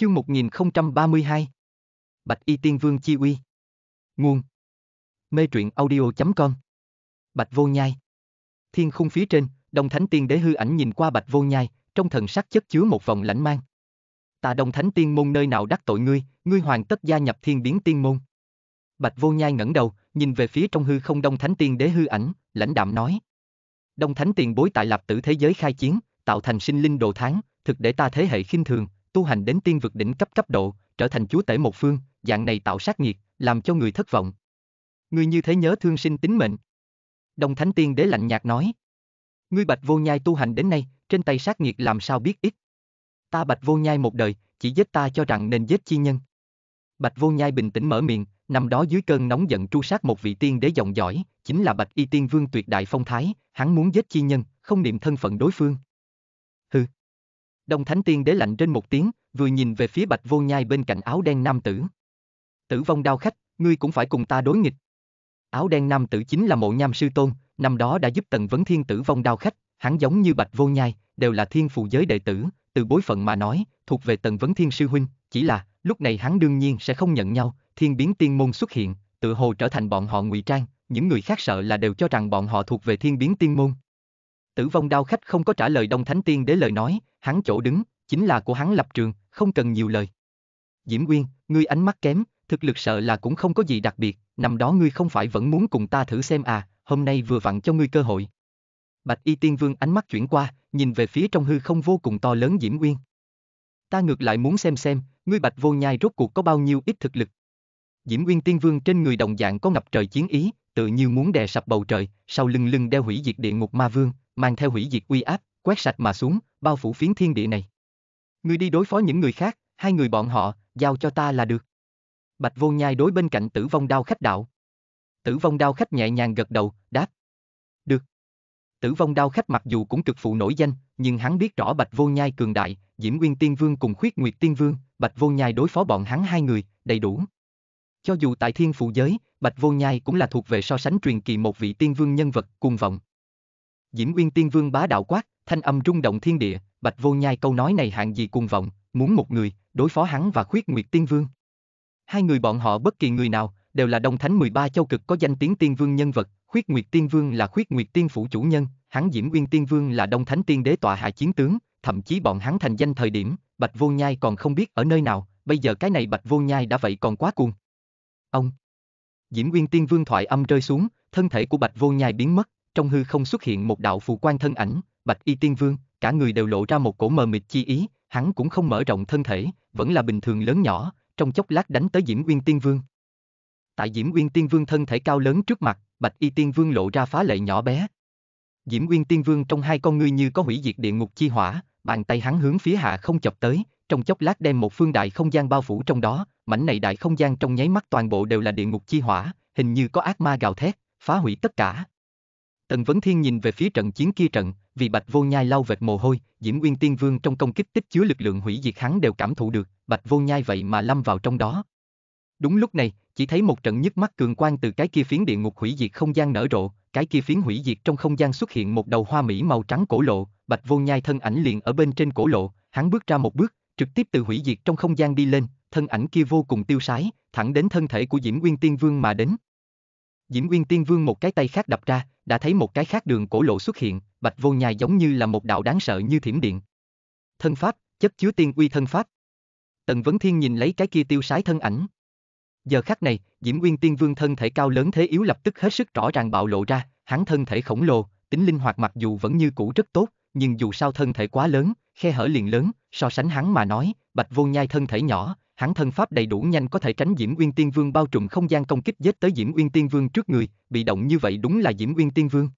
Chương 1032 Bạch Y Tiên Vương Chi Uy. Nguồn. Mê truyện audio.com Bạch Vô Nhai. Thiên khung phía trên, Đông Thánh Tiên Đế hư ảnh nhìn qua Bạch Vô Nhai, trong thần sắc chất chứa một vòng lãnh mang. Ta Đông Thánh Tiên môn nơi nào đắc tội ngươi, ngươi hoàn tất gia nhập Thiên Biến Tiên môn. Bạch Vô Nhai ngẩng đầu, nhìn về phía trong hư không Đông Thánh Tiên Đế hư ảnh, lãnh đạm nói: Đông Thánh Tiền bối tại lập tử thế giới khai chiến, tạo thành sinh linh đồ tháng, thực để ta thế hệ khinh thường, tu hành đến tiên vực đỉnh cấp cấp độ, trở thành chúa tể một phương, dạng này tạo sát nghiệt, làm cho người thất vọng. Ngươi như thế nhớ thương sinh tính mệnh. đồng Thánh Tiên Đế lạnh nhạt nói. Ngươi Bạch Vô Nhai tu hành đến nay, trên tay sát nghiệt làm sao biết ít. Ta Bạch Vô Nhai một đời, chỉ giết ta cho rằng nên giết chi nhân. Bạch Vô Nhai bình tĩnh mở miệng, năm đó dưới cơn nóng giận tru sát một vị tiên đế dòng giỏi chính là Bạch Y Tiên Vương tuyệt đại phong thái, hắn muốn giết chi nhân, không niệm thân phận đối phương. Đông Thánh Tiên Đế lạnh trên một tiếng, vừa nhìn về phía Bạch Vô Nhai bên cạnh áo đen nam tử. Tử vong đao khách, ngươi cũng phải cùng ta đối nghịch. Áo đen nam tử chính là mộ nham sư tôn, năm đó đã giúp Tần Vấn Thiên tử vong đao khách, hắn giống như Bạch Vô Nhai, đều là thiên phù giới đệ tử, từ bối phận mà nói, thuộc về Tần Vấn Thiên sư huynh, chỉ là, lúc này hắn đương nhiên sẽ không nhận nhau, thiên biến tiên môn xuất hiện, tự hồ trở thành bọn họ ngụy trang, những người khác sợ là đều cho rằng bọn họ thuộc về thiên biến tiên môn. Tử vong đao khách không có trả lời Đông Thánh Tiên đế lời nói, hắn chỗ đứng, chính là của hắn lập trường, không cần nhiều lời. Diễm Quyên, ngươi ánh mắt kém, thực lực sợ là cũng không có gì đặc biệt, năm đó ngươi không phải vẫn muốn cùng ta thử xem à, hôm nay vừa vặn cho ngươi cơ hội. Bạch Y Tiên Vương ánh mắt chuyển qua, nhìn về phía trong hư không vô cùng to lớn Diễm Uyên. Ta ngược lại muốn xem xem, ngươi Bạch Vô Nhai rốt cuộc có bao nhiêu ít thực lực. Diễm Uyên Tiên Vương trên người đồng dạng có ngập trời chiến ý, tự như muốn đè sập bầu trời, sau lưng lưng đeo hủy diệt địa ngục ma vương, mang theo hủy diệt uy áp, quét sạch mà xuống, bao phủ phiến thiên địa này. Ngươi đi đối phó những người khác, hai người bọn họ, giao cho ta là được. Bạch vô nhai đối bên cạnh tử vong đao khách đạo. Tử vong đao khách nhẹ nhàng gật đầu, đáp. Được. Tử vong đao khách mặc dù cũng cực phụ nổi danh, nhưng hắn biết rõ Bạch vô nhai cường đại, Diễm Nguyên Tiên Vương cùng Khuyết Nguyệt Tiên Vương, Bạch vô nhai đối phó bọn hắn hai người, đầy đủ. Cho dù tại thiên phụ giới, Bạch Vô Nhai cũng là thuộc về so sánh truyền kỳ một vị tiên vương nhân vật, cuồng vọng. Diễm uyên Tiên Vương bá đạo quát, thanh âm rung động thiên địa, Bạch Vô Nhai câu nói này hạng gì cuồng vọng, muốn một người, đối phó hắn và khuyết nguyệt tiên vương. Hai người bọn họ bất kỳ người nào, đều là đông thánh 13 châu cực có danh tiếng tiên vương nhân vật, khuyết nguyệt tiên vương là khuyết nguyệt tiên phủ chủ nhân, hắn Diễm uyên Tiên Vương là đông thánh tiên đế tọa hạ chiến tướng, thậm chí bọn hắn thành danh thời điểm, Bạch Vô Nhai còn không biết ở nơi nào, bây giờ cái này Bạch Vô Nhai đã vậy còn quá cuồng. Ông Diễm uyên Tiên Vương thoại âm rơi xuống, thân thể của Bạch Vô Nhai biến mất, trong hư không xuất hiện một đạo phù quan thân ảnh, Bạch Y Tiên Vương, cả người đều lộ ra một cổ mờ mịt chi ý, hắn cũng không mở rộng thân thể, vẫn là bình thường lớn nhỏ, trong chốc lát đánh tới Diễm uyên Tiên Vương. Tại Diễm uyên Tiên Vương thân thể cao lớn trước mặt, Bạch Y Tiên Vương lộ ra phá lệ nhỏ bé. Diễm uyên Tiên Vương trong hai con ngươi như có hủy diệt địa ngục chi hỏa, bàn tay hắn hướng phía hạ không chập tới, trong chốc lát đem một phương đại không gian bao phủ trong đó, mảnh này đại không gian trong nháy mắt toàn bộ đều là địa ngục chi hỏa, hình như có ác ma gào thét, phá hủy tất cả. Tần Vấn Thiên nhìn về phía trận chiến kia trận, vì Bạch Vô Nhai lau vệt mồ hôi, Diễm Nguyên Tiên Vương trong công kích tích chứa lực lượng hủy diệt hắn đều cảm thụ được, Bạch Vô Nhai vậy mà lâm vào trong đó. Đúng lúc này, chỉ thấy một trận nhức mắt cường quang từ cái kia phiến địa ngục hủy diệt không gian nở rộ, cái kia phiến hủy diệt trong không gian xuất hiện một đầu hoa mỹ màu trắng cổ lộ, Bạch Vô Nhai thân ảnh liền ở bên trên cổ lộ, hắn bước ra một bước, trực tiếp từ hủy diệt trong không gian đi lên, thân ảnh kia vô cùng tiêu sái, thẳng đến thân thể của Diễm Nguyên Tiên Vương mà đến. Diễm Nguyên Tiên Vương một cái tay khác đập ra, đã thấy một cái khác đường cổ lộ xuất hiện, Bạch Vô Nhai giống như là một đạo đáng sợ như thiểm điện. Thân pháp, chất chứa tiên uy thân pháp. Tần Vấn Thiên nhìn lấy cái kia tiêu sái thân ảnh. Giờ khắc này, Diễm Nguyên Tiên Vương thân thể cao lớn thế yếu lập tức hết sức rõ ràng bạo lộ ra, hắn thân thể khổng lồ, tính linh hoạt mặc dù vẫn như cũ rất tốt, nhưng dù sao thân thể quá lớn, khe hở liền lớn, so sánh hắn mà nói, Bạch Vô Nhai thân thể nhỏ, hắn thân pháp đầy đủ nhanh có thể tránh Diễm Uyên Tiên Vương bao trùm không gian công kích giết tới Diễm Uyên Tiên Vương trước người, bị động như vậy đúng là Diễm Uyên Tiên Vương.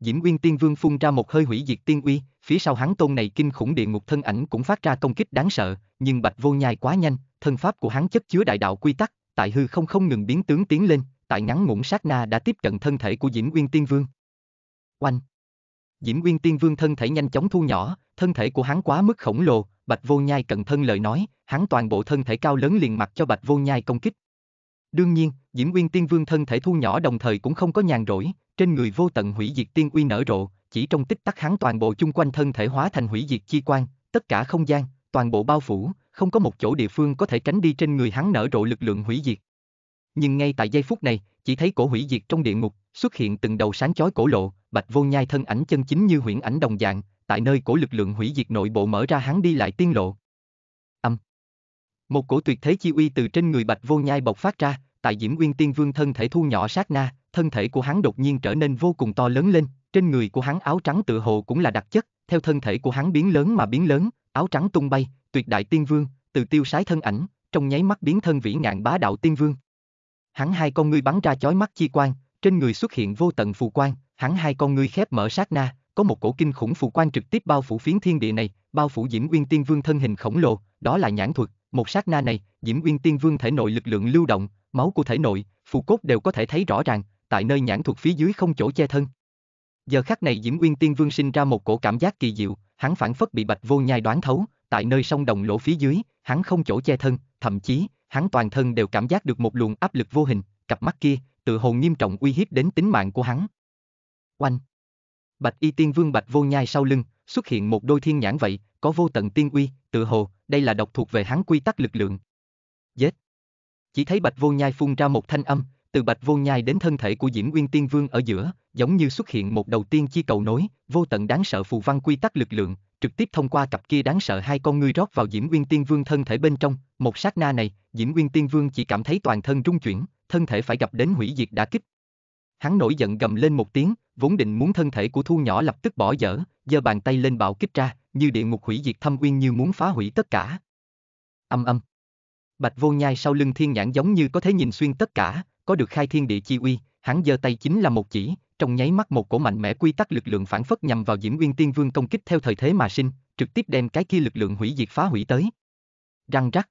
Diễm Uyên Tiên Vương phun ra một hơi hủy diệt tiên uy, phía sau hắn tôn này kinh khủng địa ngục thân ảnh cũng phát ra công kích đáng sợ, nhưng Bạch Vô Nhai quá nhanh, thân pháp của hắn chất chứa đại đạo quy tắc, tại hư không không ngừng biến tướng tiến lên, tại ngắn ngủn sát na đã tiếp cận thân thể của Diễm Uyên Tiên Vương. Oanh! Diễm uyên Tiên Vương thân thể nhanh chóng thu nhỏ, thân thể của hắn quá mức khổng lồ, Bạch Vô Nhai cận thân lời nói, hắn toàn bộ thân thể cao lớn liền mặt cho Bạch Vô Nhai công kích. Đương nhiên, Diễm Nguyên Tiên Vương thân thể thu nhỏ đồng thời cũng không có nhàn rỗi, trên người vô tận hủy diệt tiên uy nở rộ, chỉ trong tích tắc hắn toàn bộ chung quanh thân thể hóa thành hủy diệt chi quan, tất cả không gian, toàn bộ bao phủ, không có một chỗ địa phương có thể tránh đi trên người hắn nở rộ lực lượng hủy diệt. Nhưng ngay tại giây phút này, chỉ thấy cổ hủy diệt trong địa ngục, xuất hiện từng đầu sáng chói cổ lộ, bạch vô nhai thân ảnh chân chính như huyễn ảnh đồng dạng, tại nơi cổ lực lượng hủy diệt nội bộ mở ra hắn đi lại tiên lộ. Âm. Một cổ tuyệt thế chi uy từ trên người bạch vô nhai bộc phát ra, tại Diễm Nguyên Tiên Vương thân thể thu nhỏ sát na, thân thể của hắn đột nhiên trở nên vô cùng to lớn lên, trên người của hắn áo trắng tự hồ cũng là đặc chất, theo thân thể của hắn biến lớn mà biến lớn, áo trắng tung bay, tuyệt đại tiên vương, từ tiêu sái thân ảnh, trong nháy mắt biến thân vĩ ngạn bá đạo tiên vương. Hắn hai con ngươi bắn ra chói mắt chi quang, trên người xuất hiện vô tận phù quang, hắn hai con ngươi khép mở sát na, có một cổ kinh khủng phù quan trực tiếp bao phủ phiến thiên địa này, bao phủ Diễm Uyên Tiên Vương thân hình khổng lồ, đó là nhãn thuật, một sát na này, Diễm Uyên Tiên Vương thể nội lực lượng lưu động, máu của thể nội, phù cốt đều có thể thấy rõ ràng, tại nơi nhãn thuật phía dưới không chỗ che thân. Giờ khắc này Diễm Uyên Tiên Vương sinh ra một cổ cảm giác kỳ diệu, hắn phản phất bị Bạch Vô Nhai đoán thấu, tại nơi sông đồng lỗ phía dưới, hắn không chỗ che thân, thậm chí, hắn toàn thân đều cảm giác được một luồng áp lực vô hình, cặp mắt kia, tự hồ nghiêm trọng uy hiếp đến tính mạng của hắn. Oanh! Bạch Y Tiên Vương Bạch Vô Nhai sau lưng, xuất hiện một đôi thiên nhãn vậy, có vô tận tiên uy, tự hồ, đây là độc thuộc về hắn quy tắc lực lượng. Giết! Chỉ thấy Bạch Vô Nhai phun ra một thanh âm, từ Bạch Vô Nhai đến thân thể của Diễm Nguyên Tiên Vương ở giữa, giống như xuất hiện một đầu tiên chi cầu nối, vô tận đáng sợ phù văn quy tắc lực lượng, trực tiếp thông qua cặp kia đáng sợ hai con ngươi rót vào Diễm Nguyên Tiên Vương thân thể bên trong, một sát na này, Diễm Nguyên Tiên Vương chỉ cảm thấy toàn thân rung chuyển, thân thể phải gặp đến hủy diệt đã kích. Hắn nổi giận gầm lên một tiếng, vốn định muốn thân thể của Thu nhỏ lập tức bỏ dở, giơ bàn tay lên bạo kích ra, như địa ngục hủy diệt thâm uyên như muốn phá hủy tất cả. Âm âm. Bạch Vô Nhai sau lưng thiên nhãn giống như có thể nhìn xuyên tất cả, có được khai thiên địa chi uy, hắn giơ tay chính là một chỉ, trong nháy mắt một cổ mạnh mẽ quy tắc lực lượng phản phất nhằm vào Diễm uyên Tiên Vương công kích theo thời thế mà sinh, trực tiếp đem cái kia lực lượng hủy diệt phá hủy tới. Răng rắc.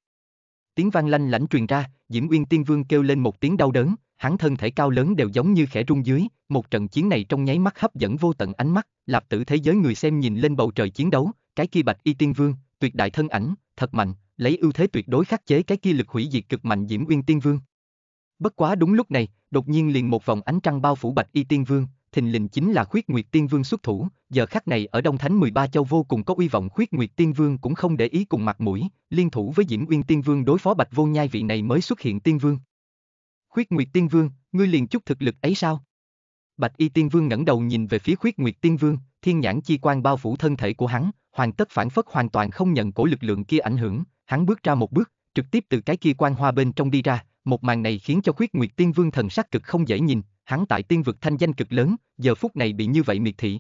Tiếng vang lanh lảnh truyền ra, Diễm uyên Tiên Vương kêu lên một tiếng đau đớn, hắn thân thể cao lớn đều giống như khẽ rung dưới, một trận chiến này trong nháy mắt hấp dẫn vô tận ánh mắt, lạp tử thế giới người xem nhìn lên bầu trời chiến đấu, cái kia Bạch Y Tiên Vương, tuyệt đại thân ảnh, thật mạnh, lấy ưu thế tuyệt đối khắc chế cái kia lực hủy diệt cực mạnh Diễm uyên Tiên Vương. Bất quá đúng lúc này, đột nhiên liền một vòng ánh trăng bao phủ Bạch Y Tiên Vương, thình lình chính là Khuyết Nguyệt Tiên Vương xuất thủ, giờ khắc này ở Đông Thánh 13 châu vô cùng có uy vọng Khuyết Nguyệt Tiên Vương cũng không để ý cùng mặt mũi, liên thủ với Diễm Uyên Tiên Vương đối phó Bạch Vô Nhai vị này mới xuất hiện Tiên Vương. Khuyết Nguyệt Tiên Vương, ngươi liền chút thực lực ấy sao? Bạch Y Tiên Vương ngẩng đầu nhìn về phía Khuyết Nguyệt Tiên Vương, thiên nhãn chi quan bao phủ thân thể của hắn, hoàn tất phản phất hoàn toàn không nhận cổ lực lượng kia ảnh hưởng, hắn bước ra một bước, trực tiếp từ cái kia quan hoa bên trong đi ra, một màn này khiến cho Khuyết Nguyệt Tiên Vương thần sắc cực không dễ nhìn, hắn tại tiên vực thanh danh cực lớn, giờ phút này bị như vậy miệt thị.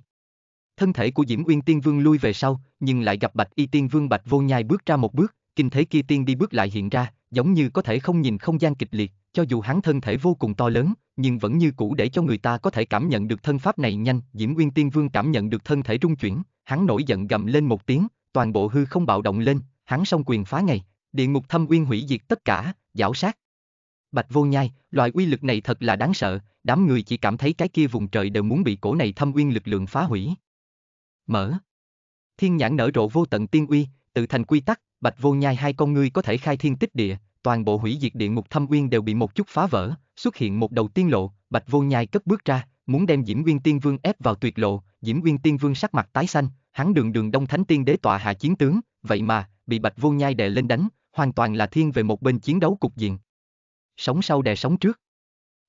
Thân thể của Diễm Uyên Tiên Vương lui về sau, nhưng lại gặp Bạch Y Tiên Vương Bạch Vô Nhai bước ra một bước, kinh thế kia tiên đi bước lại hiện ra, giống như có thể không nhìn không gian kịch liệt, cho dù hắn thân thể vô cùng to lớn, nhưng vẫn như cũ để cho người ta có thể cảm nhận được thân pháp này nhanh, Diễm Nguyên Tiên Vương cảm nhận được thân thể rung chuyển, hắn nổi giận gầm lên một tiếng, toàn bộ hư không bạo động lên, hắn song quyền phá ngày, địa ngục thâm uyên hủy diệt tất cả, giảo sát. Bạch vô nhai, loại uy lực này thật là đáng sợ, đám người chỉ cảm thấy cái kia vùng trời đều muốn bị cổ này thâm uyên lực lượng phá hủy. Mở. Thiên nhãn nở rộ vô tận tiên uy, tự thành quy tắc, bạch vô nhai hai con ngươi có thể khai thiên tích địa, toàn bộ hủy diệt địa ngục thâm uyên đều bị một chút phá vỡ, xuất hiện một đầu tiên lộ, bạch vô nhai cất bước ra, muốn đem Diễm Nguyên Tiên Vương ép vào tuyệt lộ, Diễm Nguyên Tiên Vương sắc mặt tái xanh, hắn đường đường Đông Thánh Tiên Đế tọa hạ chiến tướng, vậy mà, bị Bạch Vô Nhai đè lên đánh, hoàn toàn là thiên về một bên chiến đấu cục diện. Sống sau đè sống trước.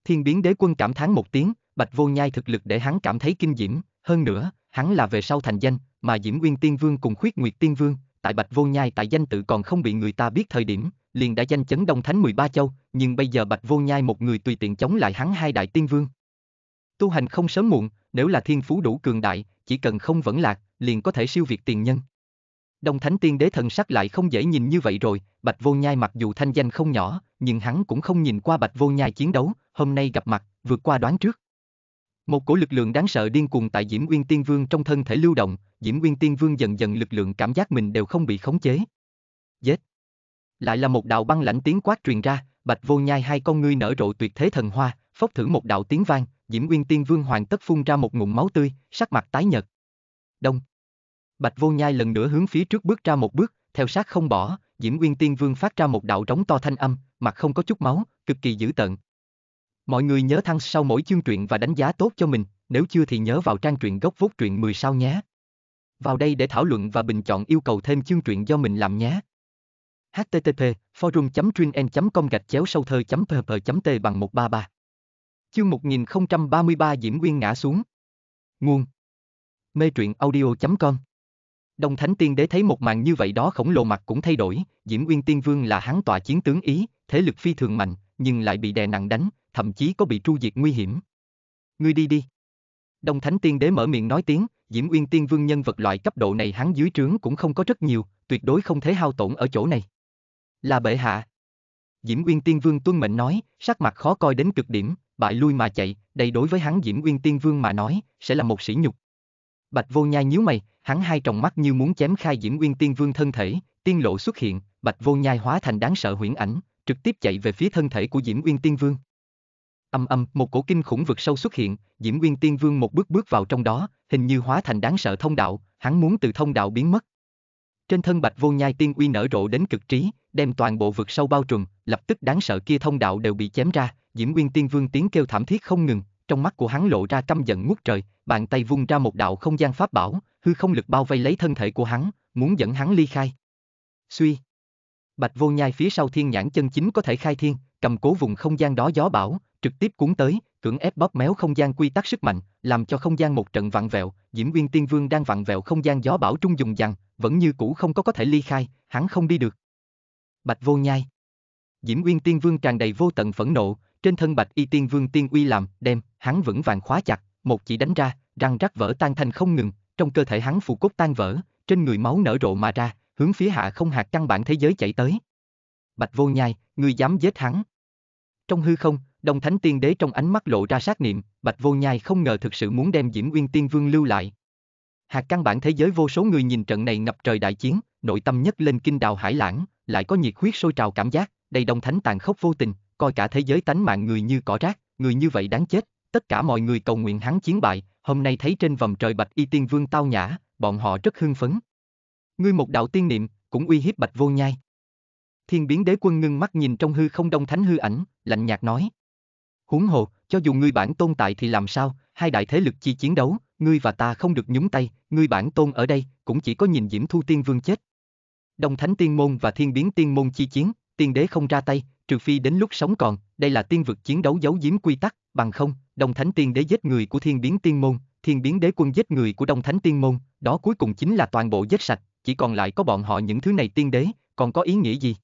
Thiên biến đế quân cảm thán một tiếng, Bạch Vô Nhai thực lực để hắn cảm thấy kinh diễm, hơn nữa, hắn là về sau thành danh, mà Diễm Nguyên Tiên Vương cùng Khuyết Nguyệt Tiên Vương, tại Bạch Vô Nhai tại danh tự còn không bị người ta biết thời điểm, liền đã danh chấn Đông Thánh 13 châu, nhưng bây giờ Bạch Vô Nhai một người tùy tiện chống lại hắn hai đại tiên vương. Tu hành không sớm muộn, nếu là thiên phú đủ cường đại, chỉ cần không vẫn lạc, liền có thể siêu việt tiền nhân. Đông Thánh Tiên Đế thần sắc lại không dễ nhìn như vậy rồi, Bạch Vô Nhai mặc dù thanh danh không nhỏ, nhưng hắn cũng không nhìn qua Bạch Vô Nhai chiến đấu, hôm nay gặp mặt, vượt qua đoán trước. Một cổ lực lượng đáng sợ điên cuồng tại Diễm Nguyên Tiên Vương trong thân thể lưu động, Diễm Nguyên Tiên Vương dần dần lực lượng cảm giác mình đều không bị khống chế. Giết! Lại là một đạo băng lãnh tiếng quát truyền ra, Bạch Vô Nhai hai con ngươi nở rộ tuyệt thế thần hoa, phốc thử một đạo tiếng vang, Diễm Nguyên Tiên Vương hoàn tất phun ra một ngụm máu tươi, sắc mặt tái nhợt. Đông. Bạch Vô Nhai lần nữa hướng phía trước bước ra một bước, theo sát không bỏ, Diễm Nguyên Tiên Vương phát ra một đạo trống to thanh âm, mặt không có chút máu, cực kỳ dữ tợn. Mọi người nhớ thăng sau mỗi chương truyện và đánh giá tốt cho mình, nếu chưa thì nhớ vào trang truyện gốc vốt truyện 10 sao nhé. Vào đây để thảo luận và bình chọn yêu cầu thêm chương truyện do mình làm nhé http forum com gạch chéo sâu thơ pp t bằng 133 Chương 1033 Diễm Nguyên ngã xuống Nguồn Mê truyện audio.com Đông Thánh Tiên Đế thấy một màn như vậy đó khổng lồ mặt cũng thay đổi, Diễm Nguyên Tiên Vương là hắn tọa chiến tướng Ý, thế lực phi thường mạnh, nhưng lại bị đè nặng đánh, thậm chí có bị tru diệt nguy hiểm. Ngươi đi đi. Đông Thánh Tiên Đế mở miệng nói tiếng, Diễm Nguyên Tiên Vương nhân vật loại cấp độ này hắn dưới trướng cũng không có rất nhiều, tuyệt đối không thể hao tổn ở chỗ này. Là bệ hạ. Diễm Nguyên Tiên Vương tuân mệnh nói, sắc mặt khó coi đến cực điểm, bại lui mà chạy, đây đối với hắn Diễm Nguyên Tiên Vương mà nói, sẽ là một sỉ nhục. Bạch Vô Nhai nhíu mày, hắn hai tròng mắt như muốn chém khai Diễm Nguyên Tiên Vương thân thể, tiên lộ xuất hiện, Bạch Vô Nhai hóa thành đáng sợ huyễn ảnh, trực tiếp chạy về phía thân thể của Diễm Nguyên Tiên Vương. Âm âm, một cổ kinh khủng vực sâu xuất hiện, Diễm Nguyên Tiên Vương một bước bước vào trong đó, hình như hóa thành đáng sợ thông đạo, hắn muốn từ thông đạo biến mất. Trên thân Bạch Vô Nhai tiên uy nở rộ đến cực trí, đem toàn bộ vực sâu bao trùm, lập tức đáng sợ kia thông đạo đều bị chém ra, Diễm Nguyên Tiên Vương tiếng kêu thảm thiết không ngừng, trong mắt của hắn lộ ra căm giận ngút trời, bàn tay vung ra một đạo không gian pháp bảo, hư không lực bao vây lấy thân thể của hắn, muốn dẫn hắn ly khai. Suy. Bạch Vô Nhai phía sau thiên nhãn chân chính có thể khai thiên, cầm cố vùng không gian đó gió bão, trực tiếp cuốn tới, cưỡng ép bóp méo không gian quy tắc sức mạnh, làm cho không gian một trận vặn vẹo, Diễm Nguyên Tiên Vương đang vặn vẹo không gian gió bão trung dùng dằn, vẫn như cũ không có có thể ly khai, hắn không đi được. Bạch Vô Nhai. Diễm uyên Tiên Vương tràn đầy vô tận phẫn nộ, trên thân Bạch Y Tiên Vương tiên uy làm, đem, hắn vững vàng khóa chặt, một chỉ đánh ra, răng rắc vỡ tan thành không ngừng, trong cơ thể hắn phù cốt tan vỡ, trên người máu nở rộ mà ra, hướng phía hạ không hạt căn bản thế giới chạy tới. Bạch Vô Nhai, ngươi dám giết hắn? Trong hư không, Đông Thánh Tiên Đế trong ánh mắt lộ ra sát niệm, Bạch Vô Nhai không ngờ thực sự muốn đem Diễm uyên Tiên Vương lưu lại. Hạt căn bản thế giới vô số người nhìn trận này ngập trời đại chiến, nội tâm nhất lên kinh đào hải lãng, lại có nhiệt huyết sôi trào cảm giác, đầy Đông Thánh tàn khốc vô tình, coi cả thế giới tánh mạng người như cỏ rác, người như vậy đáng chết, tất cả mọi người cầu nguyện hắn chiến bại, hôm nay thấy trên vòng trời Bạch Y Tiên Vương tao nhã, bọn họ rất hưng phấn. Ngươi một đạo tiên niệm, cũng uy hiếp Bạch Vô Nhai. Thiên biến đế quân ngưng mắt nhìn trong hư không đông thánh hư ảnh, lạnh nhạt nói. Huống hồ, cho dù ngươi bản tôn tại thì làm sao, hai đại thế lực chi chiến đấu, ngươi và ta không được nhúng tay, ngươi bản tôn ở đây, cũng chỉ có nhìn Diễm Thu Tiên Vương chết. Đông Thánh Tiên Môn và Thiên Biến Tiên Môn chi chiến, tiên đế không ra tay, trừ phi đến lúc sống còn, đây là tiên vực chiến đấu giấu giếm quy tắc, bằng không, Đông Thánh Tiên Đế giết người của Thiên Biến Tiên Môn, Thiên Biến Đế Quân giết người của Đông Thánh Tiên Môn, đó cuối cùng chính là toàn bộ giết sạch, chỉ còn lại có bọn họ những thứ này tiên đế, còn có ý nghĩa gì?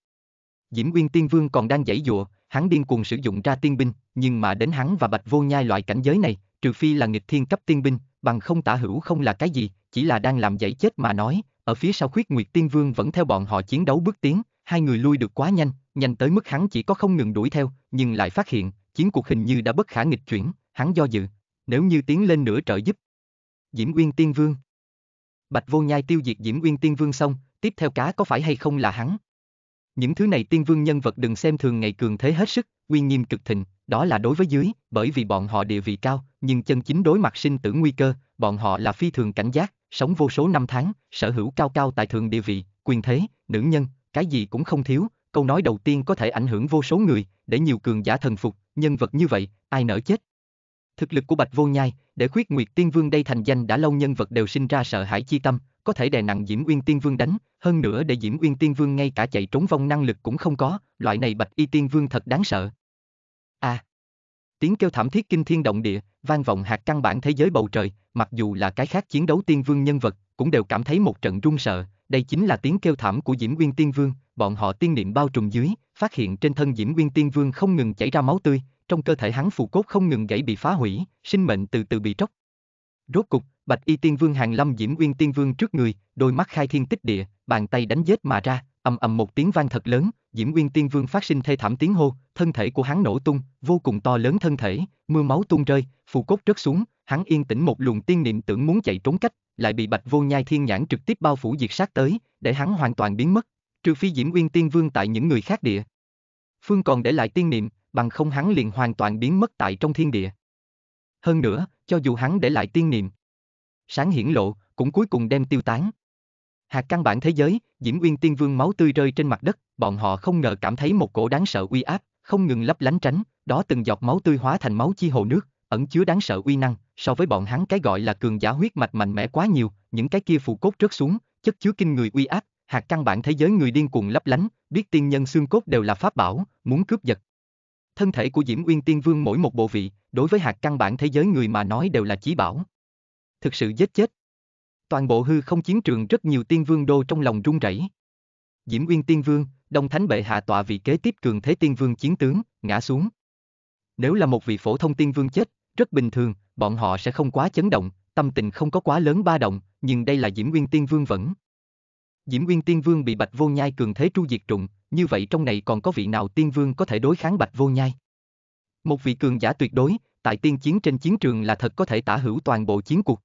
Diễm Uyên Tiên Vương còn đang giãy dụa, hắn điên cuồng sử dụng ra tiên binh, nhưng mà đến hắn và Bạch Vô Nhai loại cảnh giới này, trừ phi là nghịch thiên cấp tiên binh, bằng không tả hữu không là cái gì, chỉ là đang làm dãy chết mà nói, ở phía sau khuyết Nguyệt Tiên Vương vẫn theo bọn họ chiến đấu bước tiến, hai người lui được quá nhanh, nhanh tới mức hắn chỉ có không ngừng đuổi theo, nhưng lại phát hiện, chiến cuộc hình như đã bất khả nghịch chuyển, hắn do dự, nếu như tiến lên nửa trợ giúp. Diễm Uyên Tiên Vương Bạch Vô Nhai tiêu diệt Diễm Uyên Tiên Vương xong, tiếp theo cá có phải hay không là hắn? Những thứ này tiên vương nhân vật đừng xem thường ngày cường thế hết sức, uy nghiêm cực thịnh, đó là đối với dưới, bởi vì bọn họ địa vị cao, nhưng chân chính đối mặt sinh tử nguy cơ, bọn họ là phi thường cảnh giác, sống vô số năm tháng, sở hữu cao cao tại thượng địa vị, quyền thế, nữ nhân, cái gì cũng không thiếu, câu nói đầu tiên có thể ảnh hưởng vô số người, để nhiều cường giả thần phục, nhân vật như vậy, ai nỡ chết. Thực lực của Bạch Vô Nhai, để khuyết Nguyệt Tiên Vương đây thành danh đã lâu nhân vật đều sinh ra sợ hãi chi tâm, có thể đè nặng Diễm Uyên Tiên Vương đánh, hơn nữa để Diễm Uyên Tiên Vương ngay cả chạy trốn vong năng lực cũng không có, loại này Bạch Y Tiên Vương thật đáng sợ. À, tiếng kêu thảm thiết kinh thiên động địa, vang vọng hạt căn bản thế giới bầu trời, mặc dù là cái khác chiến đấu tiên vương nhân vật, cũng đều cảm thấy một trận run sợ, đây chính là tiếng kêu thảm của Diễm Nguyên Tiên Vương, bọn họ tiên niệm bao trùm dưới, phát hiện trên thân Diễm Nguyên Tiên Vương không ngừng chảy ra máu tươi, trong cơ thể hắn phù cốt không ngừng gãy bị phá hủy, sinh mệnh từ từ bị tróc. Rốt cục, Bạch Y Tiên Vương hàng lâm Diễm Nguyên Tiên Vương trước người, đôi mắt khai thiên tích địa, bàn tay đánh giết mà ra, ầm ầm một tiếng vang thật lớn, Diễm Uyên Tiên Vương phát sinh thê thảm tiếng hô, thân thể của hắn nổ tung, vô cùng to lớn thân thể, mưa máu tung rơi, phù cốt rớt xuống, hắn yên tĩnh một luồng tiên niệm tưởng muốn chạy trốn cách, lại bị Bạch Vô Nhai Thiên Nhãn trực tiếp bao phủ diệt sát tới, để hắn hoàn toàn biến mất, trừ phi Diễm Uyên Tiên Vương tại những người khác địa. Phương còn để lại tiên niệm, bằng không hắn liền hoàn toàn biến mất tại trong thiên địa. Hơn nữa, cho dù hắn để lại tiên niệm, sáng hiển lộ, cũng cuối cùng đem tiêu tán. Hạt căn bản thế giới, Diễm Uyên Tiên Vương máu tươi rơi trên mặt đất, bọn họ không ngờ cảm thấy một cổ đáng sợ uy áp, không ngừng lấp lánh tránh, đó từng giọt máu tươi hóa thành máu chi hồ nước, ẩn chứa đáng sợ uy năng, so với bọn hắn cái gọi là cường giả huyết mạch mạnh mẽ quá nhiều, những cái kia phù cốt rớt xuống, chất chứa kinh người uy áp, hạt căn bản thế giới người điên cuồng lấp lánh, biết tiên nhân xương cốt đều là pháp bảo, muốn cướp giật. Thân thể của Diễm Uyên Tiên Vương mỗi một bộ vị, đối với hạt căn bản thế giới người mà nói đều là chí bảo. Thực sự giết chết. Toàn bộ hư không chiến trường rất nhiều tiên vương đô trong lòng run rẩy. Diễm Uyên Tiên Vương, Đông Thánh bệ hạ tọa vị kế tiếp cường thế tiên vương chiến tướng, ngã xuống. Nếu là một vị phổ thông tiên vương chết, rất bình thường, bọn họ sẽ không quá chấn động, tâm tình không có quá lớn ba động, nhưng đây là Diễm Uyên Tiên Vương vẫn. Diễm Uyên Tiên Vương bị Bạch Vô Nhai cường thế tru diệt trụng, như vậy trong này còn có vị nào Tiên Vương có thể đối kháng Bạch Vô Nhai? Một vị cường giả tuyệt đối, tại tiên chiến trên chiến trường là thật có thể tả hữu toàn bộ chiến cuộc.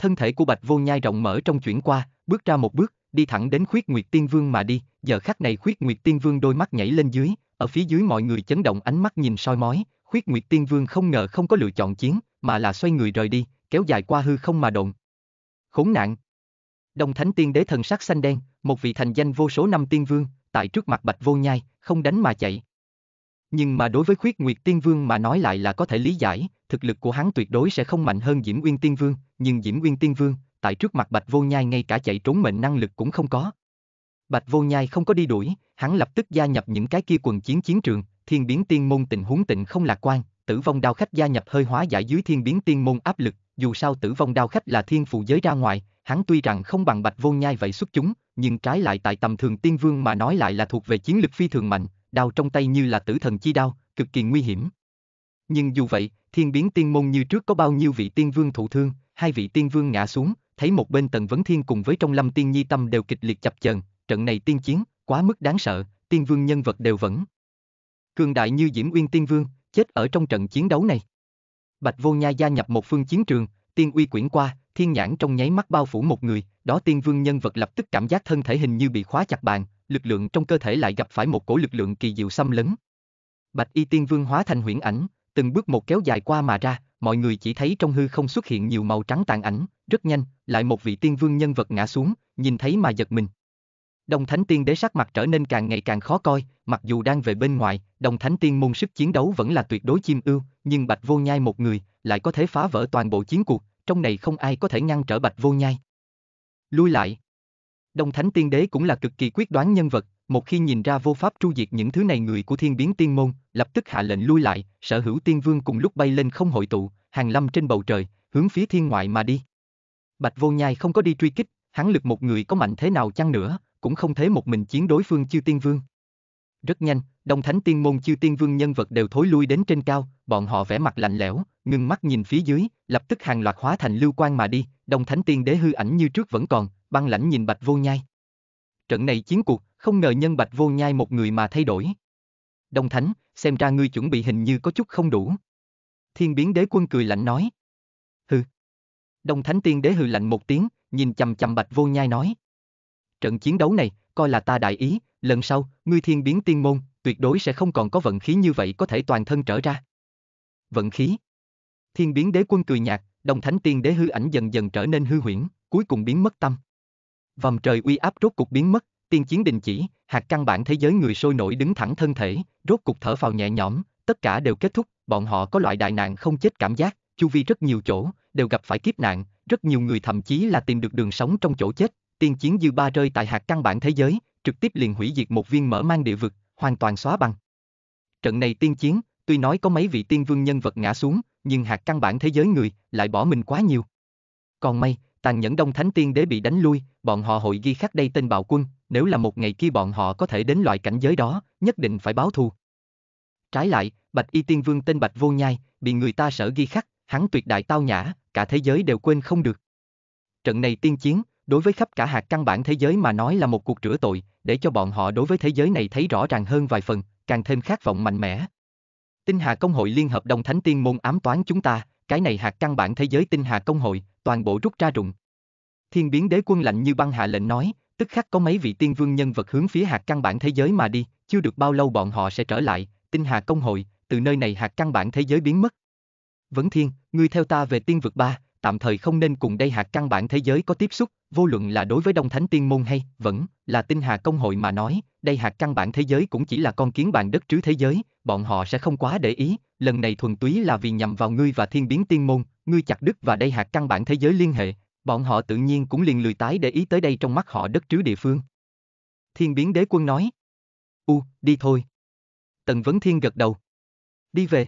Thân thể của Bạch Vô Nhai rộng mở trong chuyển qua, bước ra một bước, đi thẳng đến Khuyết Nguyệt Tiên Vương mà đi, giờ khắc này Khuyết Nguyệt Tiên Vương đôi mắt nhảy lên dưới, ở phía dưới mọi người chấn động ánh mắt nhìn soi mói, Khuyết Nguyệt Tiên Vương không ngờ không có lựa chọn chiến, mà là xoay người rời đi, kéo dài qua hư không mà độn. Khốn nạn! Đông Thánh Tiên Đế thần sắc xanh đen, một vị thành danh vô số năm tiên vương, tại trước mặt Bạch Vô Nhai, không đánh mà chạy. Nhưng mà đối với Khuyết Nguyệt Tiên Vương mà nói lại là có thể lý giải, thực lực của hắn tuyệt đối sẽ không mạnh hơn Diễm Uyên Tiên Vương, nhưng Diễm Uyên Tiên Vương, tại trước mặt Bạch Vô Nhai ngay cả chạy trốn mệnh năng lực cũng không có. Bạch Vô Nhai không có đi đuổi, hắn lập tức gia nhập những cái kia quần chiến chiến trường, thiên biến tiên môn tình huống tịnh không lạc quan, tử vong đao khách gia nhập hơi hóa giải dưới thiên biến tiên môn áp lực, dù sao tử vong đao khách là thiên phụ giới ra ngoài, hắn tuy rằng không bằng bạch vô nhai vậy xuất chúng, nhưng trái lại tại tầm thường tiên vương mà nói lại là thuộc về chiến lực phi thường mạnh, đao trong tay như là tử thần chi đao, cực kỳ nguy hiểm. Nhưng dù vậy, thiên biến tiên môn như trước có bao nhiêu vị tiên vương thụ thương, hai vị tiên vương ngã xuống, thấy một bên tần vấn thiên cùng với trong lâm tiên nhi tâm đều kịch liệt chập chờn, trận này tiên chiến, quá mức đáng sợ, tiên vương nhân vật đều vẫn. Cường đại như Diễm Uyên Tiên Vương, chết ở trong trận chiến đấu này. Bạch Vô Nha gia nhập một phương chiến trường, tiên uy quyển qua, thiên nhãn trong nháy mắt bao phủ một người, đó tiên vương nhân vật lập tức cảm giác thân thể hình như bị khóa chặt bàn, lực lượng trong cơ thể lại gặp phải một cổ lực lượng kỳ diệu xâm lấn. Bạch y tiên vương hóa thành huyễn ảnh, từng bước một kéo dài qua mà ra, mọi người chỉ thấy trong hư không xuất hiện nhiều màu trắng tàn ảnh, rất nhanh, lại một vị tiên vương nhân vật ngã xuống, nhìn thấy mà giật mình. Đồng Thánh Tiên Đế sắc mặt trở nên càng ngày càng khó coi, mặc dù đang về bên ngoài, Đồng Thánh Tiên môn sức chiến đấu vẫn là tuyệt đối chim ưu, nhưng Bạch Vô Nhai một người, lại có thể phá vỡ toàn bộ chiến cuộc, trong này không ai có thể ngăn trở Bạch Vô Nhai. Lui lại. Đồng Thánh Tiên Đế cũng là cực kỳ quyết đoán nhân vật, một khi nhìn ra vô pháp tru diệt những thứ này người của thiên biến tiên môn, lập tức hạ lệnh lui lại, sở hữu tiên vương cùng lúc bay lên không hội tụ, hàng lâm trên bầu trời, hướng phía thiên ngoại mà đi. Bạch Vô Nhai không có đi truy kích, hắn lực một người có mạnh thế nào chăng nữa, cũng không thế một mình chiến đối phương chư tiên vương. Rất nhanh, Đông Thánh Tiên môn chư tiên vương nhân vật đều thối lui đến trên cao, bọn họ vẻ mặt lạnh lẽo, ngưng mắt nhìn phía dưới, lập tức hàng loạt hóa thành lưu quang mà đi, Đông Thánh Tiên đế hư ảnh như trước vẫn còn, băng lãnh nhìn Bạch Vô Nhai. Trận này chiến cuộc, không ngờ nhân Bạch Vô Nhai một người mà thay đổi. Đông Thánh, xem ra ngươi chuẩn bị hình như có chút không đủ. Thiên biến đế quân cười lạnh nói. Hừ. Đông Thánh Tiên đế hừ lạnh một tiếng, nhìn chầm chầm Bạch Vô Nhai nói. Trận chiến đấu này, coi là ta đại ý, lần sau, ngươi thiên biến tiên môn, tuyệt đối sẽ không còn có vận khí như vậy có thể toàn thân trở ra. Vận khí. Thiên biến đế quân cười nhạt, đồng thánh tiên đế hư ảnh dần dần trở nên hư huyễn, cuối cùng biến mất tâm. Vòng trời uy áp rốt cục biến mất, tiên chiến đình chỉ, hạt căn bản thế giới người sôi nổi đứng thẳng thân thể, rốt cục thở phào nhẹ nhõm, tất cả đều kết thúc, bọn họ có loại đại nạn không chết cảm giác, chu vi rất nhiều chỗ, đều gặp phải kiếp nạn, rất nhiều người thậm chí là tìm được đường sống trong chỗ chết, tiên chiến dư ba rơi tại hạt căn bản thế giới, trực tiếp liền hủy diệt một viên mở mang địa vực, hoàn toàn xóa băng. Trận này tiên chiến, tuy nói có mấy vị tiên vương nhân vật ngã xuống, nhưng hạt căn bản thế giới người lại bỏ mình quá nhiều. Còn may, tàn nhẫn đông thánh tiên đế bị đánh lui, bọn họ hội ghi khắc đây tên bạo quân, nếu là một ngày kia bọn họ có thể đến loại cảnh giới đó, nhất định phải báo thù. Trái lại, bạch y tiên vương tên bạch vô nhai, bị người ta sở ghi khắc, hắn tuyệt đại tao nhã, cả thế giới đều quên không được. Trận này tiên chiến, đối với khắp cả hạt căn bản thế giới mà nói là một cuộc rửa tội, để cho bọn họ đối với thế giới này thấy rõ ràng hơn vài phần, càng thêm khát vọng mạnh mẽ. Tinh Hà Công hội Liên hợp Đông Thánh Tiên môn ám toán chúng ta, cái này hạt căn bản thế giới Tinh Hà Công hội, toàn bộ rút ra rụng. Thiên biến đế quân lạnh như băng hạ lệnh nói, tức khắc có mấy vị tiên vương nhân vật hướng phía hạt căn bản thế giới mà đi, chưa được bao lâu bọn họ sẽ trở lại, Tinh Hà Công hội, từ nơi này hạt căn bản thế giới biến mất. Vấn Thiên, ngươi theo ta về tiên vực ba, tạm thời không nên cùng đây hạt căn bản thế giới có tiếp xúc, vô luận là đối với Đông Thánh Tiên Môn hay, vẫn, là tinh hà công hội mà nói, đây hạt căn bản thế giới cũng chỉ là con kiến bàn đất trứ thế giới, bọn họ sẽ không quá để ý, lần này thuần túy là vì nhằm vào ngươi và thiên biến tiên môn, ngươi chặt đứt và đây hạt căn bản thế giới liên hệ, bọn họ tự nhiên cũng liền lười tái để ý tới đây trong mắt họ đất trứ địa phương, Thiên biến đế quân nói. U, đi thôi. Tần Vấn Thiên gật đầu. Đi về.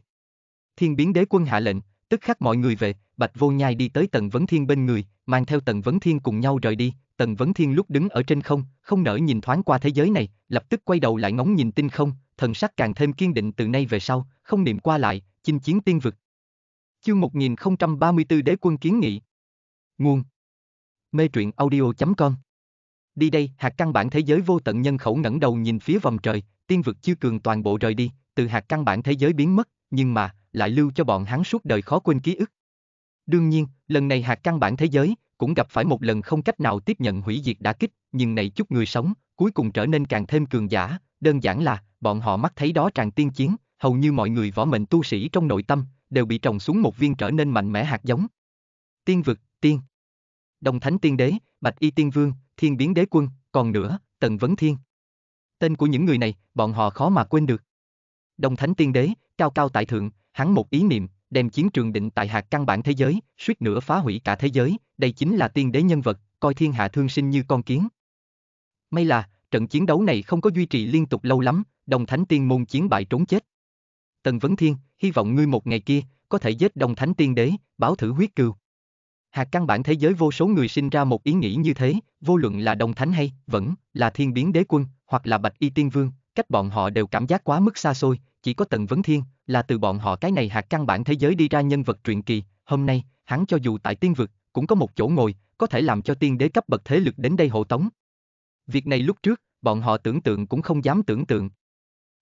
Thiên biến đế quân hạ lệnh, tức khắc mọi người về, Bạch Vô Nhai đi tới Tần Vấn Thiên bên người, mang theo Tần Vấn Thiên cùng nhau rời đi, Tần Vấn Thiên lúc đứng ở trên không, không nỡ nhìn thoáng qua thế giới này, lập tức quay đầu lại ngóng nhìn tinh không, thần sắc càng thêm kiên định từ nay về sau, không niệm qua lại, chinh chiến tiên vực. Chương 1034 Đế quân kiến nghị. Nguồn. Mê truyện audio.com Đi đây, hạt căn bản thế giới vô tận nhân khẩu ngẩng đầu nhìn phía vòng trời, tiên vực chưa cường toàn bộ rời đi, từ hạt căn bản thế giới biến mất, nhưng mà, lại lưu cho bọn hắn suốt đời khó quên ký ức. Đương nhiên, lần này hạt căn bản thế giới, cũng gặp phải một lần không cách nào tiếp nhận hủy diệt đã kích, nhưng này chút người sống, cuối cùng trở nên càng thêm cường giả, đơn giản là, bọn họ mắt thấy đó tràn tiên chiến, hầu như mọi người võ mệnh tu sĩ trong nội tâm, đều bị trồng xuống một viên trở nên mạnh mẽ hạt giống. Tiên vực, tiên. Đồng Thánh Tiên Đế, Bạch Y Tiên Vương, Thiên Biến Đế Quân, còn nữa, Tần Vấn Thiên. Tên của những người này, bọn họ khó mà quên được. Đồng Thánh Tiên Đế, cao cao tại thượng, hắn một ý niệm, đem chiến trường định tại hạt căn bản thế giới, suýt nữa phá hủy cả thế giới, đây chính là tiên đế nhân vật, coi thiên hạ thương sinh như con kiến. May là, trận chiến đấu này không có duy trì liên tục lâu lắm, đồng thánh tiên môn chiến bại trốn chết. Tần Vấn Thiên, hy vọng ngươi một ngày kia, có thể giết đồng thánh tiên đế, báo thử huyết cừu. Hạt căn bản thế giới vô số người sinh ra một ý nghĩ như thế, vô luận là đồng thánh hay, vẫn, là thiên biến đế quân, hoặc là bạch y tiên vương, cách bọn họ đều cảm giác quá mức xa xôi, chỉ có Tần Vấn Thiên, là từ bọn họ cái này hạt căn bản thế giới đi ra nhân vật truyện kỳ, hôm nay, hắn cho dù tại tiên vực, cũng có một chỗ ngồi, có thể làm cho tiên đế cấp bậc thế lực đến đây hộ tống. Việc này lúc trước, bọn họ tưởng tượng cũng không dám tưởng tượng.